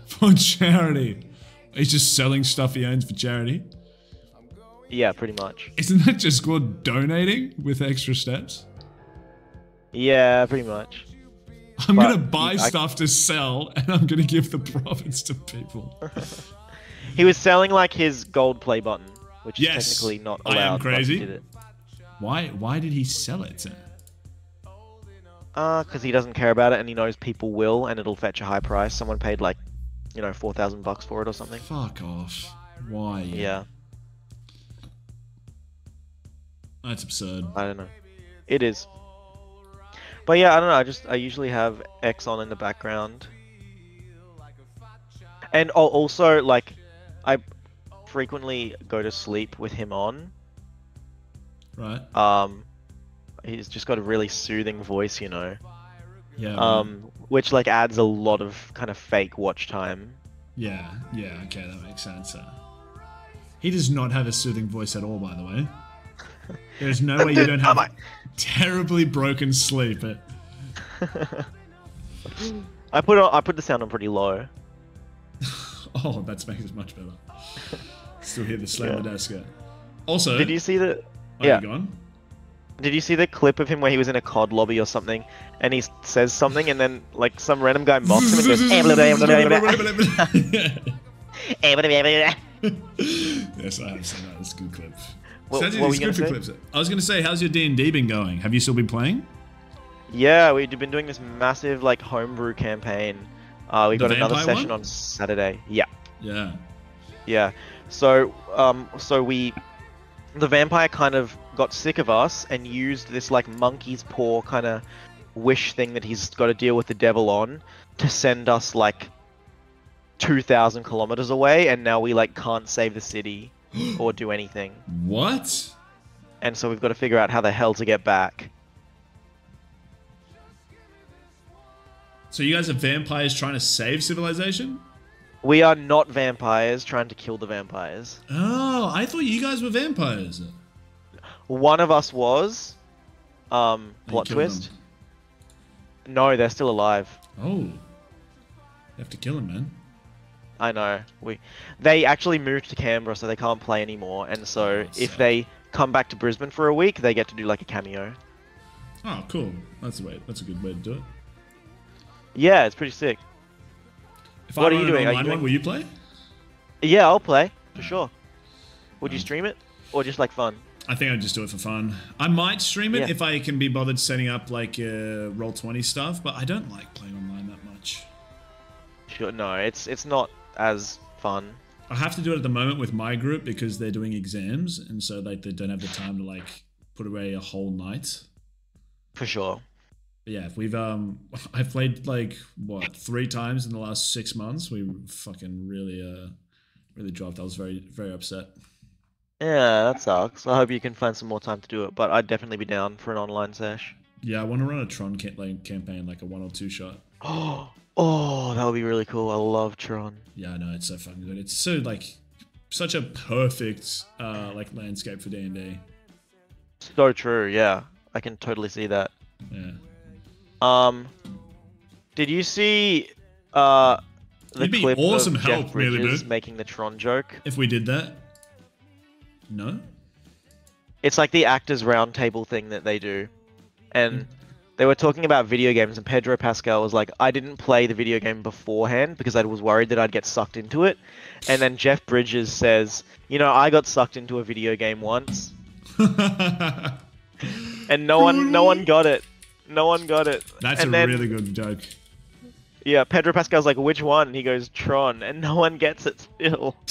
For charity. He's just selling stuff he owns for charity. Yeah, pretty much. Isn't that just called donating with extra steps? Yeah, pretty much. I'm But gonna buy I- stuff to sell and I'm gonna give the profits to people. He was selling like his gold play button, which is Yes, technically not allowed. I am crazy. Why why did he sell it? Uh, because he doesn't care about it and he knows people will and it'll fetch a high price. Someone paid like, you know, 4,000 bucks for it or something. Fuck off. Why? Yeah, That's absurd. I don't know. It is. But yeah, I don't know. I just, I usually have X on in the background. And oh, also, like, I frequently go to sleep with him on. Right. Um, he's just got a really soothing voice, you know. Yeah. Um, which like adds a lot of kind of fake watch time. Yeah, yeah, okay, that makes sense. Uh, he does not have a soothing voice at all, by the way. There's no way you don't have terribly broken sleep. It, I put on, I put the sound on pretty low. oh, that's makes it much better. Still hear the slam of Yeah. desk. uh. Also, Did you see the? Oh, yeah. you gone? Did you see the clip of him where he was in a COD lobby or something, and he says something, and then like some random guy mocks him and goes, "Eh, blah, blah, blah, blah, blah, blah." Eh, blah, blah, blah. yes, I have seen that. It's a good clip. What- what were it's you good gonna for say? clips. I was gonna say, how's your D and D been going? Have you still been playing? Yeah, we've been doing this massive like homebrew campaign. Uh, we The got another session one? on Saturday. Yeah, Yeah. yeah. So, um, so we, the vampire kind of got sick of us and used this like monkey's paw kind of wish thing that he's got to deal with the devil on to send us like two thousand kilometers away, and now we like can't save the city or do anything. What? And so we've got to figure out how the hell to get back. So you guys are vampires trying to save civilization? We are not vampires trying to kill the vampires. Oh, I thought you guys were vampires. One of us was. Um, plot twist. No, they're still alive. Oh. You have to kill him, man. I know. We, they actually moved to Canberra, so they can't play anymore. And so, if they come back to Brisbane for a week, they get to do like a cameo. Oh, cool. That's the way. That's a good way to do it. Yeah, it's pretty sick. If what I are you doing? Are you doing? one, will you play? Yeah, I'll play for sure. Would you stream it or just like fun? I think I'd just do it for fun. I might stream it Yeah. if I can be bothered setting up like uh, roll twenty stuff, but I don't like playing online that much. Sure. No, it's it's not as fun. I have to do it at the moment with my group because they're doing exams, and so like they don't have the time to like put away a whole night. For sure. But yeah, if we've um, I've played like what three times in the last six months. We fucking really uh, really dropped. I was very very upset. Yeah, that sucks. I hope you can find some more time to do it, but I'd definitely be down for an online sesh. Yeah, I want to run a Tron ca- like, campaign, like a one or two shot. Oh, oh, that would be really cool. I love Tron. Yeah, I know it's so fucking good. It's so like such a perfect uh like landscape for D and D. So true. Yeah, I can totally see that. Yeah. Um, did you see uh the It'd be clip awesome of help, Jeff really, Bridges dude. making the Tron joke? If we did that, no. It's like the actors roundtable thing that they do, and Hmm. They were talking about video games, and Pedro Pascal was like, "I didn't play the video game beforehand because I was worried that I'd get sucked into it," and then Jeff Bridges says, "You know, I got sucked into a video game once." and no one, no one got it. No one got it. That's and a then, really good joke. Yeah, Pedro Pascal's like, which one? And he goes, Tron, and no one gets it still.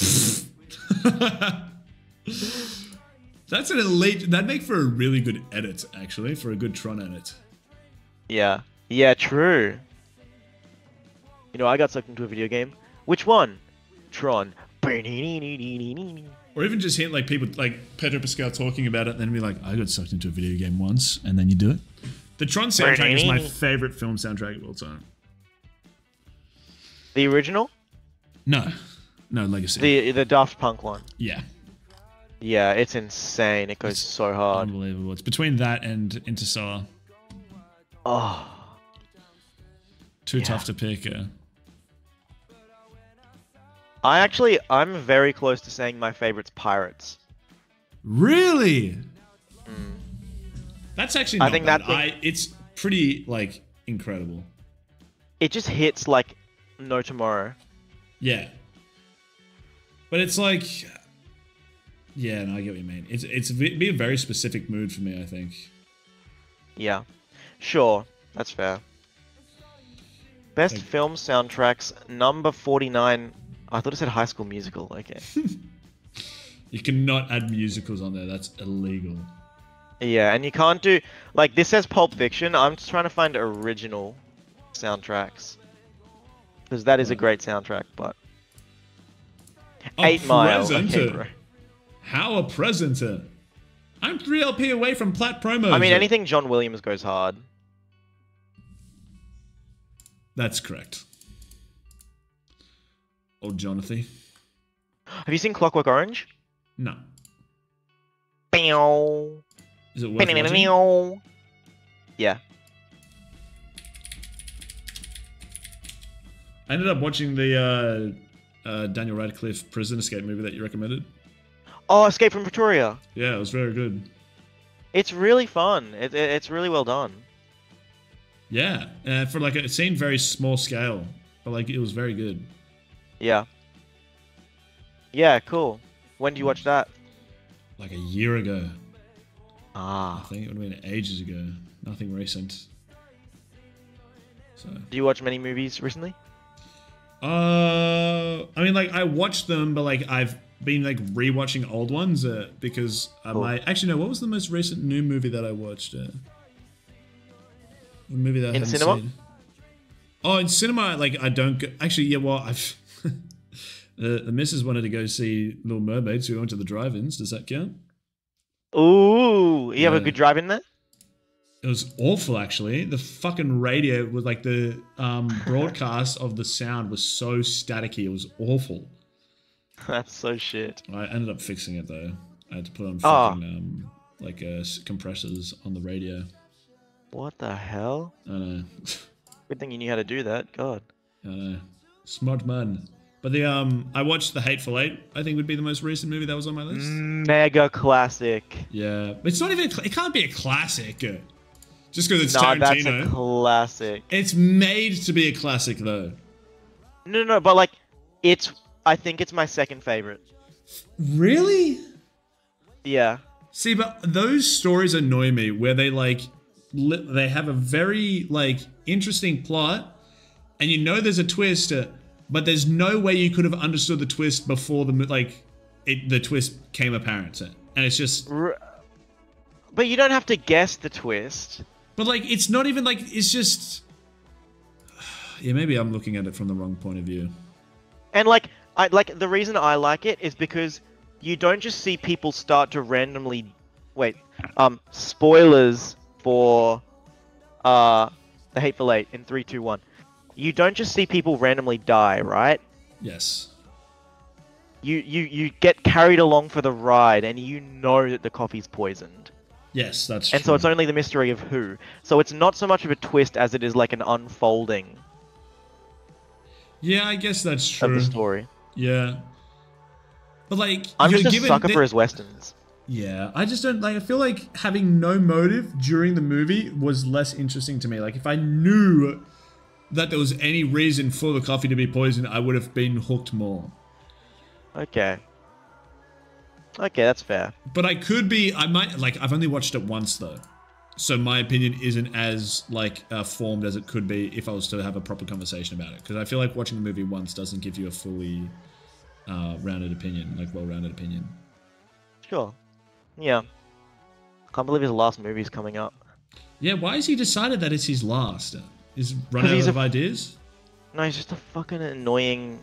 That's an elite. That'd make for a really good edit, actually, for a good Tron edit. Yeah. Yeah, true. You know, I got sucked into a video game. Which one? Tron. Or even just hint like people like Pedro Pascal talking about it, and then be like, "I got sucked into a video game once," and then you do it. The Tron soundtrack is my favorite film soundtrack of all time. The original? No, no Legacy. The the Daft Punk one. yeah, Yeah, it's insane. It goes so hard. unbelievable. It's between that and Interstellar. Oh. Too Yeah. tough to pick. Uh, I actually, I'm very close to saying my favorite's Pirates. really? That's actually I think bad. that's I it's pretty like incredible. It just hits like no tomorrow. Yeah. But it's like, yeah, no, I get what you mean. It's it's it'd be a very specific mood for me. I think. Yeah. Sure, that's fair. Best film soundtracks, number 49. I thought it said High School Musical. Okay. You cannot add musicals on there. That's illegal. yeah, and you can't do. Like, this says Pulp Fiction. I'm just trying to find original soundtracks. Because that is a great soundtrack, but. A Eight Mile. Okay. How a presenter? I'm 3LP away from plat promos. I mean, anything John Williams goes hard. That's correct. Old Jonathan. Have you seen Clockwork Orange? No. Pew. Is it worth watching? Yeah. I ended up watching the uh, uh, Daniel Radcliffe prison escape movie that you recommended. Oh, Escape from Pretoria. Yeah, it was very good. It's really fun. It, it, it's really well done. Yeah, uh, for like a, it seemed very small scale, but like it was very good. Yeah. Yeah, cool. When do you watch that? Like a year ago. Ah. I think it would have been ages ago. Nothing recent. So. Do you watch many movies recently? Uh, I mean, like I watched them, but like I've been like rewatching old ones uh, because I Cool. might actually no. What was the most recent new movie that I watched? Uh, a movie that I In hadn't cinema? seen. Oh, in cinema, like I don't go, actually. Yeah, well, I've the the missus wanted to go see Little Mermaid, so we went to the drive-ins. Does that count? Ooh, you have a Yeah. good drive in there? It was awful, actually. The fucking radio was like the um, broadcast of the sound was so staticky. It was awful. That's so shit. I ended up fixing it though. I had to put on Ah. fucking um, like uh, s- compressors on the radio. What the hell? I know. Good thing you knew how to do that. God. I know. Smart man. But the um, I watched the Hateful Eight. I think would be the most recent movie that was on my list. Mega classic. Yeah, it's not even. It can't be a classic. Just because it's Nah, that's Tarantino. a classic. it's made to be a classic though. No, no, no, but like, it's. I think it's my second favorite. Really? Yeah. See, but those stories annoy me where they like li- they have a very like interesting plot, and you know there's a twist, uh, but there's no way you could have understood the twist before the like it the twist came apparent, uh, and it's just. But you don't have to guess the twist. But like, it's not even like it's just. Yeah, maybe I'm looking at it from the wrong point of view. And like, I like the reason I like it is because you don't just see people start to randomly. Wait, um, spoilers for, uh, the Hateful Eight in three, two, one. You don't just see people randomly die, right? Yes. You you you get carried along for the ride, and you know that the coffee's poisoned. Yes, that's And so it's only the mystery of who. So it's not so much of a twist as it is like an unfolding Yeah, I guess that's true. of the story. Yeah. But like, I'm you're just a given sucker for his westerns. Yeah, I just don't like. I feel like having no motive during the movie was less interesting to me. Like, if I knew that there was any reason for the coffee to be poisoned, I would have been hooked more. Okay. Okay, that's fair. But I could be. I might like. I've only watched it once though, so my opinion isn't as like uh, formed as it could be if I was to have a proper conversation about it. Because I feel like watching the movie once doesn't give you a fully uh, rounded opinion, like well-rounded opinion. Sure. Yeah. I Can't believe his last movie's coming up. Yeah, why has he decided that it's his last? Is run out of a- ideas? No, he's just a fucking annoying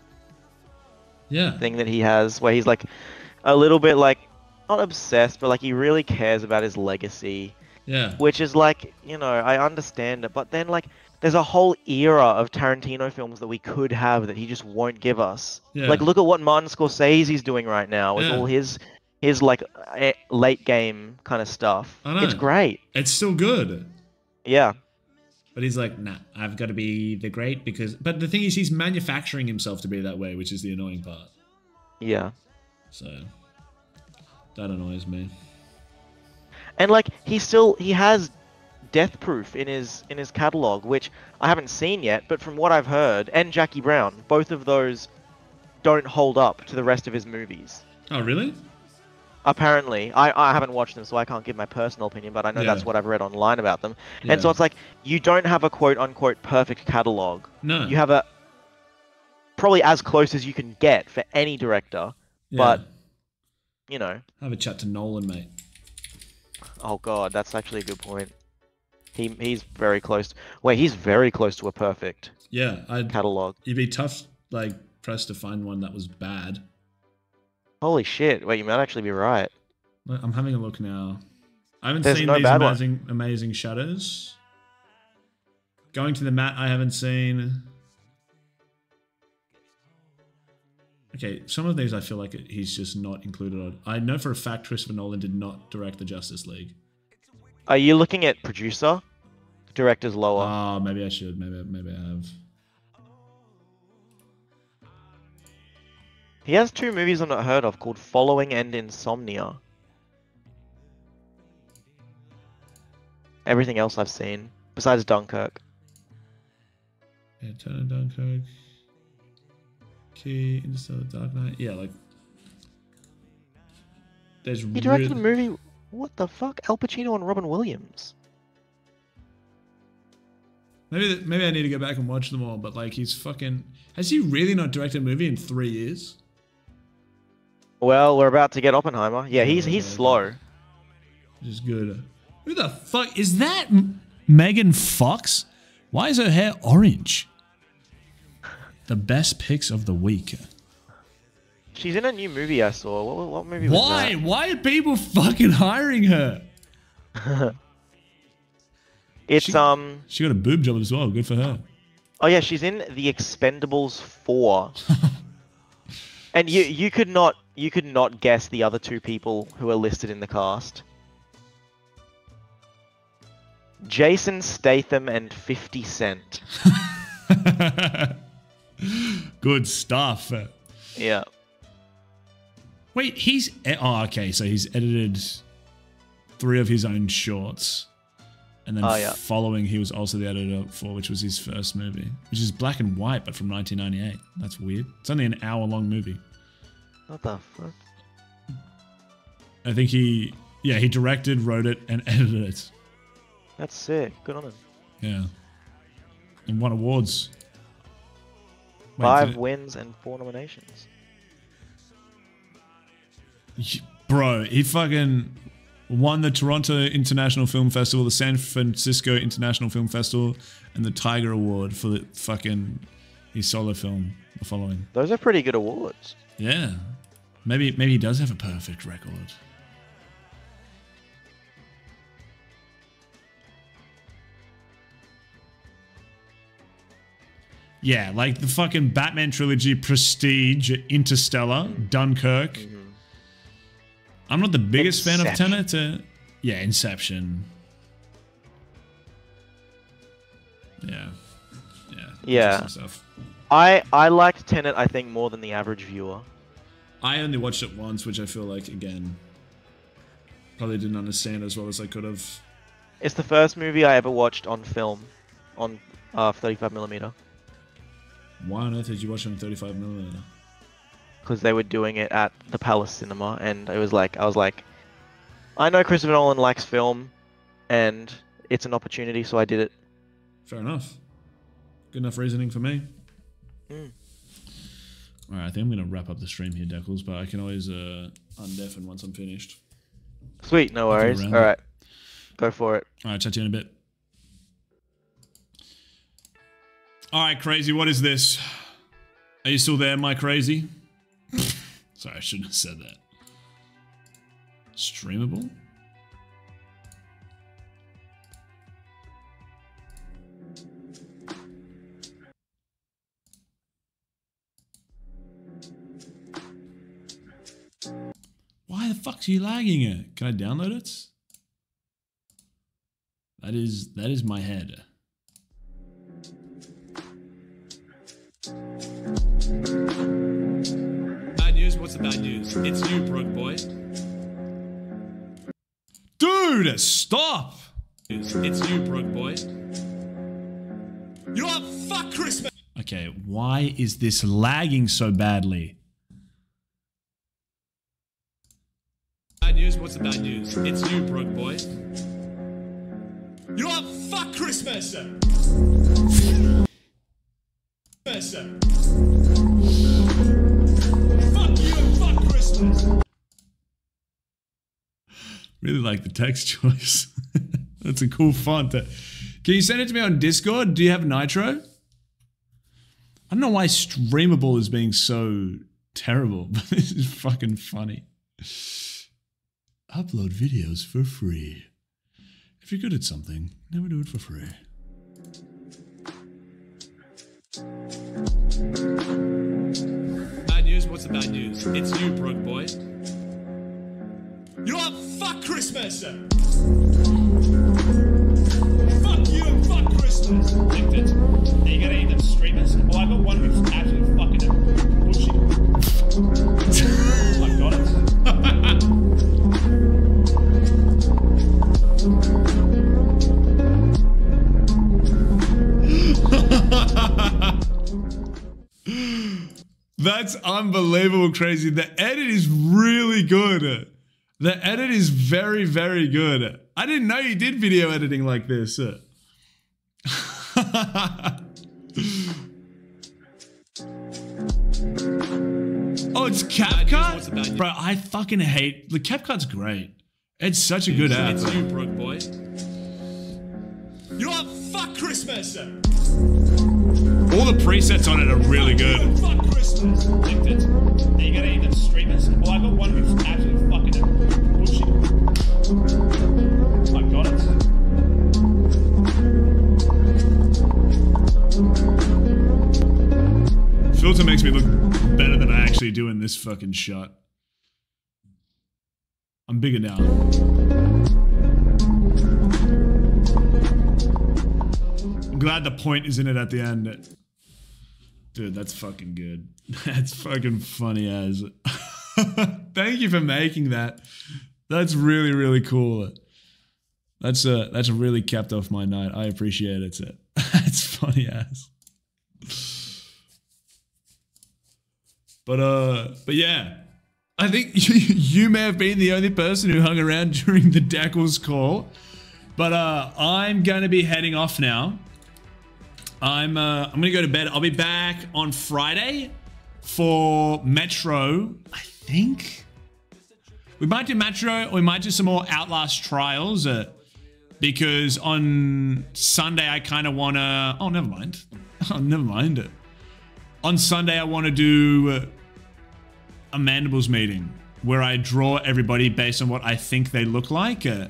Yeah. thing that he has where he's like a little bit like not obsessed, but like he really cares about his legacy. Yeah. Which is like, you know, I understand it, but then like there's a whole era of Tarantino films that we could have that he just won't give us. Yeah. Like look at what Martin Scorsese's doing right now with Yeah. all his his like late game kind of stuff. I know. It's great. It's still good. Yeah. But he's like, nah, I've got to be the great because. But the thing is, he's manufacturing himself to be that way, which is the annoying part. Yeah. So that annoys me. And like he still he has Death Proof in his in his catalog, which I haven't seen yet, but from what I've heard, and Jackie Brown, both of those don't hold up to the rest of his movies. Oh, really? Apparently, I, I haven't watched them, so I can't give my personal opinion, but I know Yeah. that's what I've read online about them. And so it's like you don't have a quote unquote perfect catalog. No. You have a probably as close as you can get for any director, Yeah. but you know, Have a chat to Nolan, mate. Oh god, that's actually a good point. He he's very close. Wait, he's very close to a perfect. Yeah, I'd catalog. You'd be tough, like pressed to find one that was bad. Holy shit! Wait, you might actually be right. I'm having a look now. I haven't There's seen no these one. amazing, amazing shadows. Going to the mat, I haven't seen. Okay, some of these I feel like he's just not included on. I know for a fact Christopher Nolan did not direct the Justice League. Are you looking at producer? Director's lower. Oh, maybe I should. Maybe maybe I have. He has two movies I've not heard of called Following and Insomnia. Everything else I've seen, besides Dunkirk. Yeah, Turner Dunkirk. Key, Interstellar, Dark Knight. Yeah, like There's He directed really- a movie. What the fuck? Al Pacino and Robin Williams. Maybe maybe I need to go back and watch them all. But like, he's fucking. Has he really not directed a movie in three years? Well, we're about to get Oppenheimer. Yeah, he's he's slow. Which is good. Who the fuck is that? Megan Fox? Why is her hair orange? The best picks of the week. She's in a new movie I saw. What, what- movie was that? Why? Why are people fucking hiring her? It's She- um. She got a boob job as well. Good for her. Oh yeah, she's in The Expendables 4. and you you could not you could not guess the other two people who are listed in the cast. Jason Statham and 50 Cent. Good stuff. Yeah. Wait, he's oh okay. So he's edited three of his own shorts, and then Oh, yeah. following he was also the editor for which was his first movie, which is black and white but from 1998. That's weird. It's only an hour long movie. What the fuck? I think he yeah he directed, wrote it, and edited it. That's sick. Good on him. Yeah, and won awards. Wait, Five wins and four nominations. Bro, he fucking won the Toronto International Film Festival, the San Francisco International Film Festival, and the Tiger Award for the fucking his solo film, The Following. Those are pretty good awards. Yeah. Maybe maybe he does have a perfect record. Yeah, like the fucking Batman trilogy, Prestige, Interstellar, Dunkirk. I'm not the biggest fan of Inception. Tenet. Uh, yeah, Inception. Yeah. Yeah. Yeah. I I liked Tenet I think more than the average viewer. I only watched it once, which I feel like again probably didn't understand as well as I could have. It's the first movie I ever watched on film, on uh, 35 millimeter, Why on earth did you watch it on 35 millimeter? because they were doing it at the Palace Cinema, and it was like I was like, I know Christopher Nolan likes film, and it's an opportunity, so I did it. Fair enough. Good enough reasoning for me. Mm. All right, I think I'm gonna wrap up the stream here, Deckles, but I can always uh, undeafen once I'm finished. Sweet, no I'll do a worries. All right, go for it. All right, chat to you in a bit. All right, crazy. What is this? Are you still there, my crazy? Sorry, I shouldn't have said that. Streamable? Fuck's you lagging it? Can I download it? That is that is my head. Bad news? What's the bad news? It's you, broke boy. Dude, stop! It's you, broke boy. You know what? Fuck Christmas! Okay, why is this lagging so badly? Bad news? What's the bad news? It's you, broke boy. You know what? Fuck Christmas! Christmas! Fuck you and fuck Christmas! Really like the text choice. That's a cool font. Can you send it to me on Discord? Do you have Nitro? I don't know why Streamable is being so terrible, but this is fucking funny. Upload videos for free. If you're good at something, never do it for free. Bad news? What's the bad news? It's you, broke boy. You know? Fuck Christmas! Fuck you and fuck Christmas! Licked it. Are you gonna eat them streamers? Oh, I got one who's actually fucking bushy. That's unbelievable crazy. The edit is really good. The edit is very, very good. I didn't know you did video editing like this. oh, it's CapCut? Bro, I fucking hate... The CapCut's great. It's such a good app. It's you, broke boy. You know what? Fuck Christmas! All the presets on it are really good. Fuck Christmas! Are you gonna? Oh, I got one absolutely fucking pushing. I got it. Filter makes me look better than I actually do in this fucking shot. I'm bigger now. I'm glad the point is in it at the end. Dude, that's fucking good. That's fucking funny as. Thank you for making that. That's really, really cool. That's uh that's really kept off my night. I appreciate it. That's funny as. But uh but yeah. I think you, you may have been the only person who hung around during the Dackles call. But uh I'm gonna be heading off now. I'm uh I'm gonna go to bed. I'll be back on Friday for Metro, I think. We might do Metro or we might do some more Outlast trials. Uh, because on Sunday I kind of want to. Oh, never mind. Oh, never mind. On Sunday I want to do uh, a Mandibles meeting where I draw everybody based on what I think they look like, uh,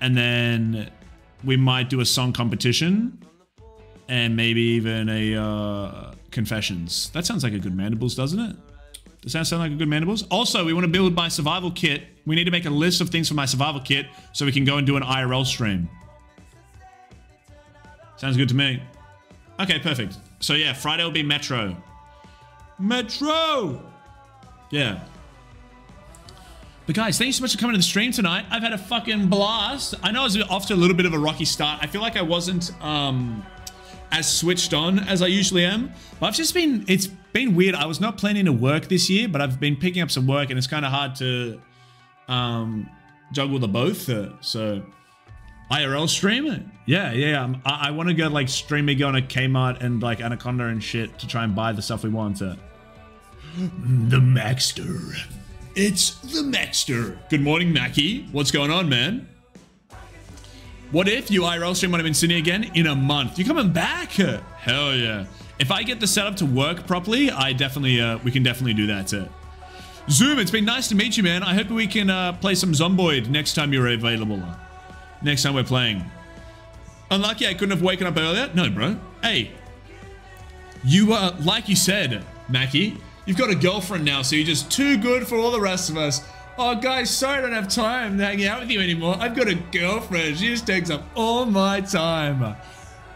and then we might do a song competition, and maybe even a uh, confessions. That sounds like a good Mandibles, doesn't it? Does that sound like a good Mandibles? Also, we want to build my survival kit. We need to make a list of things for my survival kit so we can go and do an IRL stream. Sounds good to me. Okay, perfect. So yeah, Friday will be Metro. Metro! Yeah. But guys, thank you so much for coming to the stream tonight. I've had a fucking blast. I know I was off to a little bit of a rocky start. I feel like I wasn't um, as switched on as I usually am. But I've just been, it's been weird. I was not planning to work this year, but I've been picking up some work and it's kind of hard to um, juggle the both. Uh, so IRL stream? Yeah, yeah. I, I want to go like stream me going to Kmart and like Anaconda and shit to try and buy the stuff we want. Uh. The Maxter. It's the Maxter. Good morning, Mackie. What's going on, man? What if you IRL stream when I'm in Sydney again in a month? You coming back? Hell yeah. If I get the setup to work properly, I definitely, uh, we can definitely do that. Uh. Zoom, it's been nice to meet you, man. I hope we can uh, play some Zomboid next time you're available. Next time we're playing. Unlucky I couldn't have woken up earlier. No, bro. Hey, you, uh, like you said, Mackie, you've got a girlfriend now, so you're just too good for all the rest of us. Oh, guys, sorry I don't have time to hang out with you anymore. I've got a girlfriend. She just takes up all my time.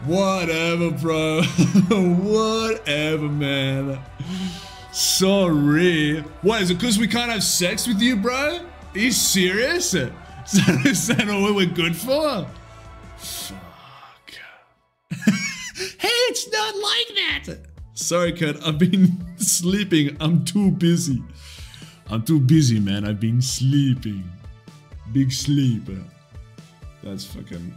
Whatever, bro. Whatever, man. Sorry. What, is it because we can't have sex with you, bro? Are you serious? Is that, all we're good for? Fuck. hey, it's not like that. Sorry, Kurt. I've been sleeping. I'm too busy. I'm too busy, man. I've been sleeping. Big sleeper. That's fucking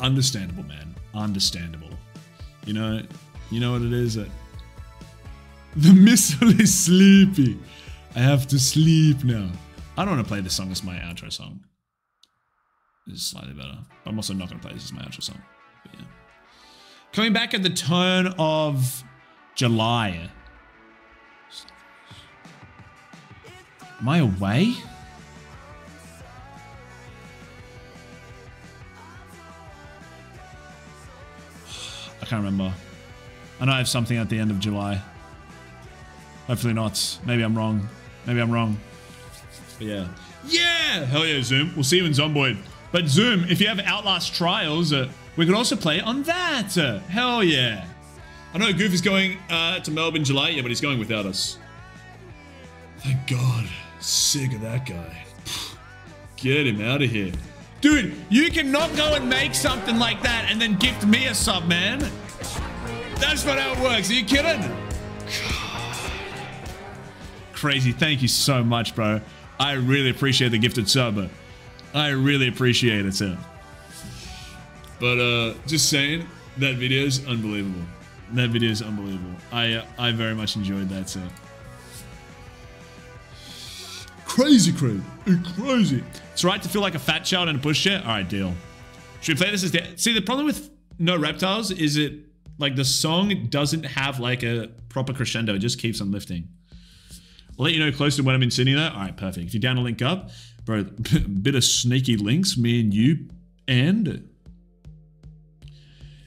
understandable, man. Understandable. You know, you know what it is. The missile is sleepy. I have to sleep now. I don't want to play this song as my outro song. This is slightly better. I'm also not going to play this as my outro song. But yeah. Coming back at the turn of July. Am I away? I can't remember. I know I have something at the end of July. Hopefully not. Maybe I'm wrong. Maybe I'm wrong. But yeah. Yeah! Hell yeah, Zoom. We'll see you in Zomboid. But Zoom, if you have Outlast Trials, uh, we could also play on that. Uh, hell yeah. I know Goof is going uh, to Melbourne July, yeah, but he's going without us. Thank God. Sick of that guy. Get him out of here. Dude, you cannot go and make something like that and then gift me a sub, man. That's not how it works. Are you kidding? Crazy. Thank you so much, bro. I really appreciate the gifted sub. I really appreciate it, sir. But uh, just saying, that video is unbelievable. That video is unbelievable. I uh, I very much enjoyed that, sir. Crazy, crazy, crazy. It's right to feel like a fat child in a pushchair. All right, deal. Should we play this as see? The problem with no reptiles is it like the song doesn't have like a proper crescendo. It just keeps on lifting. I'll let you know close to when I'm in Sydney though. All right, perfect. If you're down to link up, bro, bit of sneaky links, me and you, and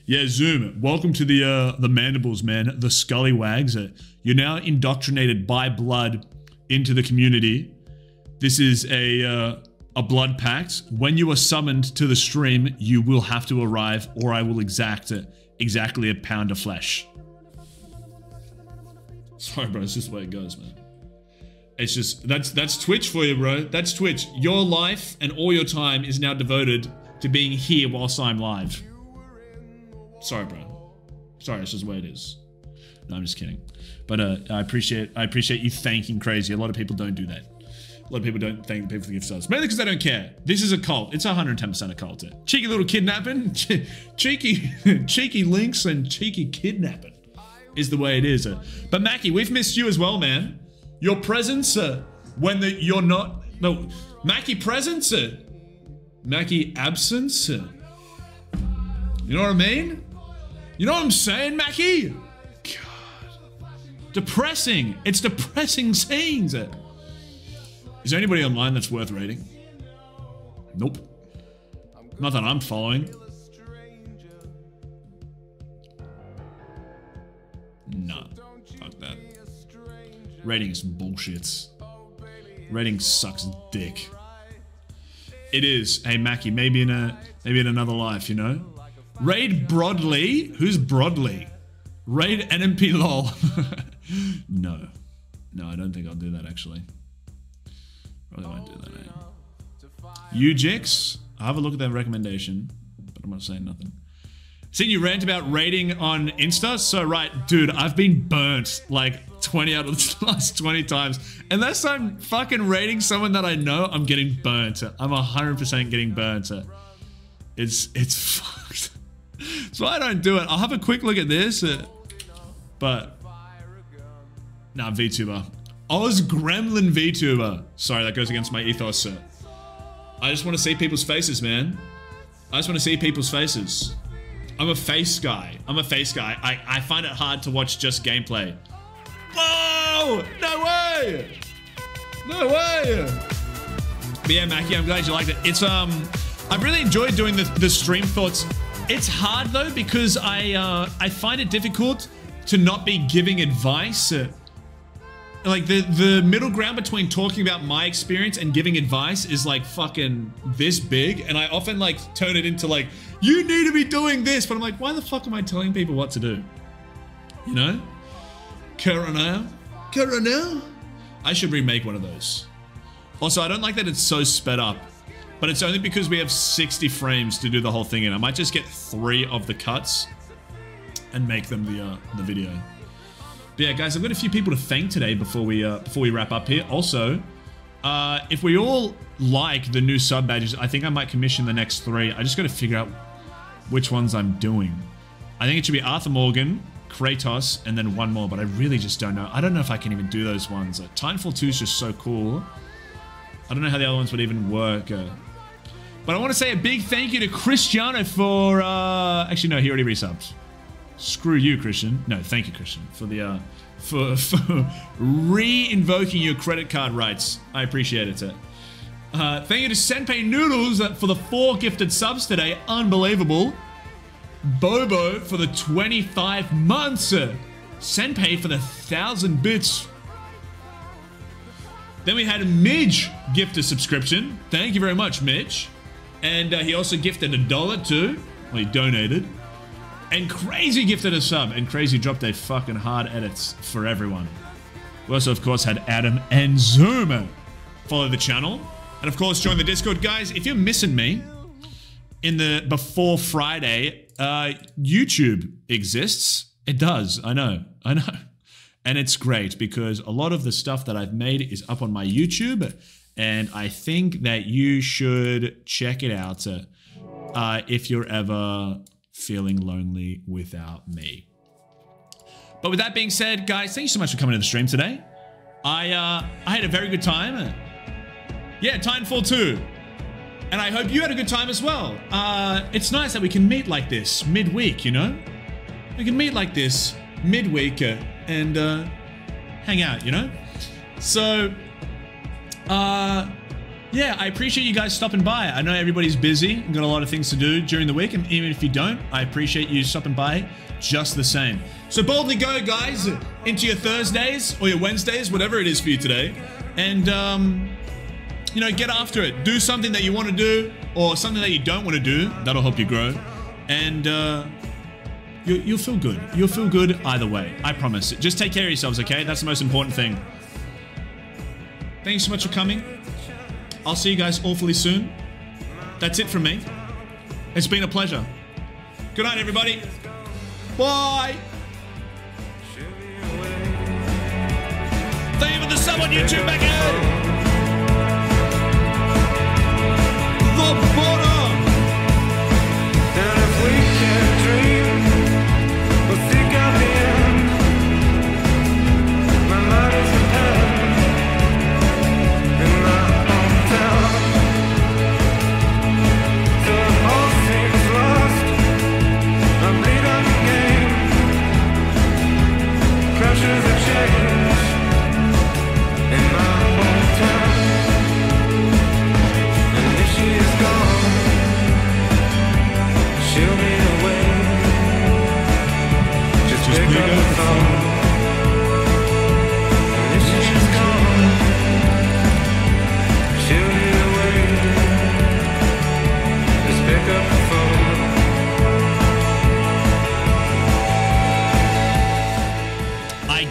yeah, Zoom. Welcome to the uh, the mandibles, man. The scallywags. Uh, you're now indoctrinated by blood into the community. This is a uh, a blood pact. When you are summoned to the stream, you will have to arrive, or I will exact exactly a pound of flesh. Sorry, bro. It's just the way it goes, man. It's just that's that's Twitch for you, bro. That's Twitch. Your life and all your time is now devoted to being here whilst I'm live. Sorry, bro. Sorry, it's just the way it is. No, I'm just kidding. But uh, I appreciate I appreciate you thanking Crazy. A lot of people don't do that. A lot of people don't thank people for the gift subs. Mainly because they don't care. This is a cult. It's 110% a cult. Cheeky little kidnapping. cheeky, cheeky links and cheeky kidnapping is the way it is. But Mackie, we've missed you as well, man. Your presence uh, when the, you're not... No, Mackie presence. Uh, Mackie absence. Uh, you know what I mean? You know what I'm saying, Mackie? God. Depressing. It's depressing scenes. Is there anybody online that's worth rating? Nope. Not that I'm following. Nah. Fuck that. Rating is bullshit. Rating sucks dick. It is. Hey Mackie, maybe in a maybe in another life, you know? Raid Broadly? Who's Broadly? Raid NMP lol. no. No, I don't think I'll do that actually. Probably won't do that, eh? I'll have a look at that recommendation, but I'm not saying nothing. Seen you rant about rating on Insta? So right, dude, I've been burnt like 20 out of the last 20 times. Unless I'm fucking rating someone that I know, I'm getting burnt. I'm 100% getting burnt. It's, it's fucked. so I don't do it. I'll have a quick look at this, uh, but nah, VTuber. Oz Gremlin VTuber. Sorry, that goes against my ethos, sir. I just want to see people's faces, man. I just want to see people's faces. I'm a face guy. I'm a face guy. I, I find it hard to watch just gameplay. Whoa! No way! No way! But yeah, Mackie, I'm glad you liked it. It's, um, I've really enjoyed doing the, the stream thoughts it's hard though because I uh, I find it difficult to not be giving advice. Like the the middle ground between talking about my experience and giving advice is like fucking this big, and I often like turn it into like you need to be doing this, but I'm like, why the fuck am I telling people what to do? You know, Corona, Corona. I should remake one of those. Also, I don't like that it's so sped up. But it's only because we have 60 frames to do the whole thing in. I might just get three of the cuts and make them the uh, the video. But yeah, guys, I've got a few people to thank today before we uh, before we wrap up here. Also, uh, if we all like the new sub badges, I think I might commission the next three. I just got to figure out which ones I'm doing. I think it should be Arthur Morgan, Kratos, and then one more, but I really just don't know. I don't know if I can even do those ones. Uh, Titanfall 2 is just so cool. I don't know how the other ones would even work. Uh, but I want to say a big thank you to Cristiano for, uh, actually no, he already resubbed. Screw you, Christian. No, thank you, Christian, for the, uh, for, for re-invoking your credit card rights. I appreciate it. Uh, thank you to Senpai Noodles for the four gifted subs today. Unbelievable. Bobo for the 25 months. Senpai for the 1,000 bits. Then we had Midge gift a subscription. Thank you very much, Midge. And uh, he also gifted a dollar too. Well, he donated. And Crazy gifted a sub. And Crazy dropped a fucking hard edits for everyone. We also, of course, had Adam and Zuma follow the channel. And of course, join the Discord. Guys, if you're missing me in the before Friday, uh, YouTube exists. It does. I know. I know. And it's great because a lot of the stuff that I've made is up on my YouTube and I think that you should check it out uh, if you're ever feeling lonely without me. But with that being said, guys, thank you so much for coming to the stream today. I uh, I had a very good time. Yeah, Titanfall 2. And I hope you had a good time as well. Uh, it's nice that we can meet like this midweek, you know? We can meet like this midweek uh, and uh, hang out, you know? So, uh, yeah, I appreciate you guys stopping by. I know everybody's busy and got a lot of things to do during the week, and even if you don't, I appreciate you stopping by just the same. So boldly go, guys, into your Thursdays or your Wednesdays, whatever it is for you today, and um, you know, get after it. Do something that you want to do or something that you don't want to do. That'll help you grow, and uh, you, you'll feel good. You'll feel good either way. I promise. Just take care of yourselves, okay? That's the most important thing. Thank you so much for coming. I'll see you guys awfully soon. That's it from me. It's been a pleasure. Good night, everybody. Bye. Thank you for the sub on YouTube, back The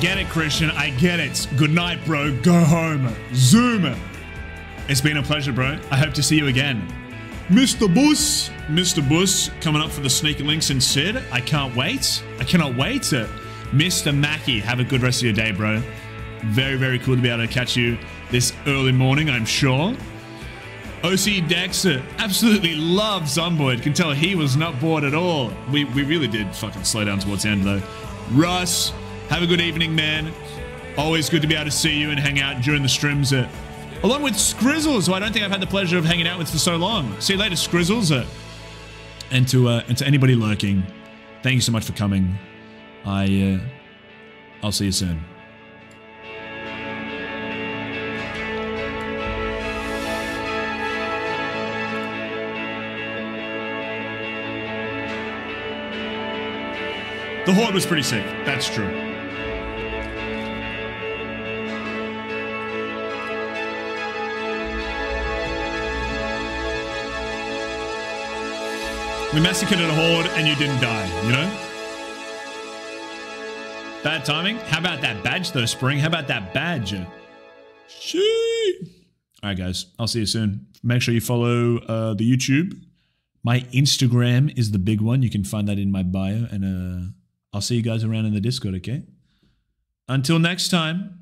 get it, Christian. I get it. Good night, bro. Go home. Zoom. It's been a pleasure, bro. I hope to see you again. Mr. Bus, Mr. Bus, coming up for the sneaker links and Sid. I can't wait. I cannot wait. Mr. Mackie, have a good rest of your day, bro. Very, very cool to be able to catch you this early morning, I'm sure. OC Dexter uh, absolutely loves Zomboid. Can tell he was not bored at all. We, we really did fucking slow down towards the end, though. Russ, have a good evening, man. Always good to be able to see you and hang out during the streams. Uh, along with Skrizzles, who I don't think I've had the pleasure of hanging out with for so long. See you later, Skrizzles. Uh, and to uh, and to anybody lurking, thank you so much for coming. I uh, I'll see you soon. The Horde was pretty sick. That's true. We massacred a horde and you didn't die, you know? Bad timing. How about that badge though, Spring? How about that badge? Shee. All right, guys. I'll see you soon. Make sure you follow uh, the YouTube. My Instagram is the big one. You can find that in my bio. And uh, I'll see you guys around in the Discord, okay? Until next time.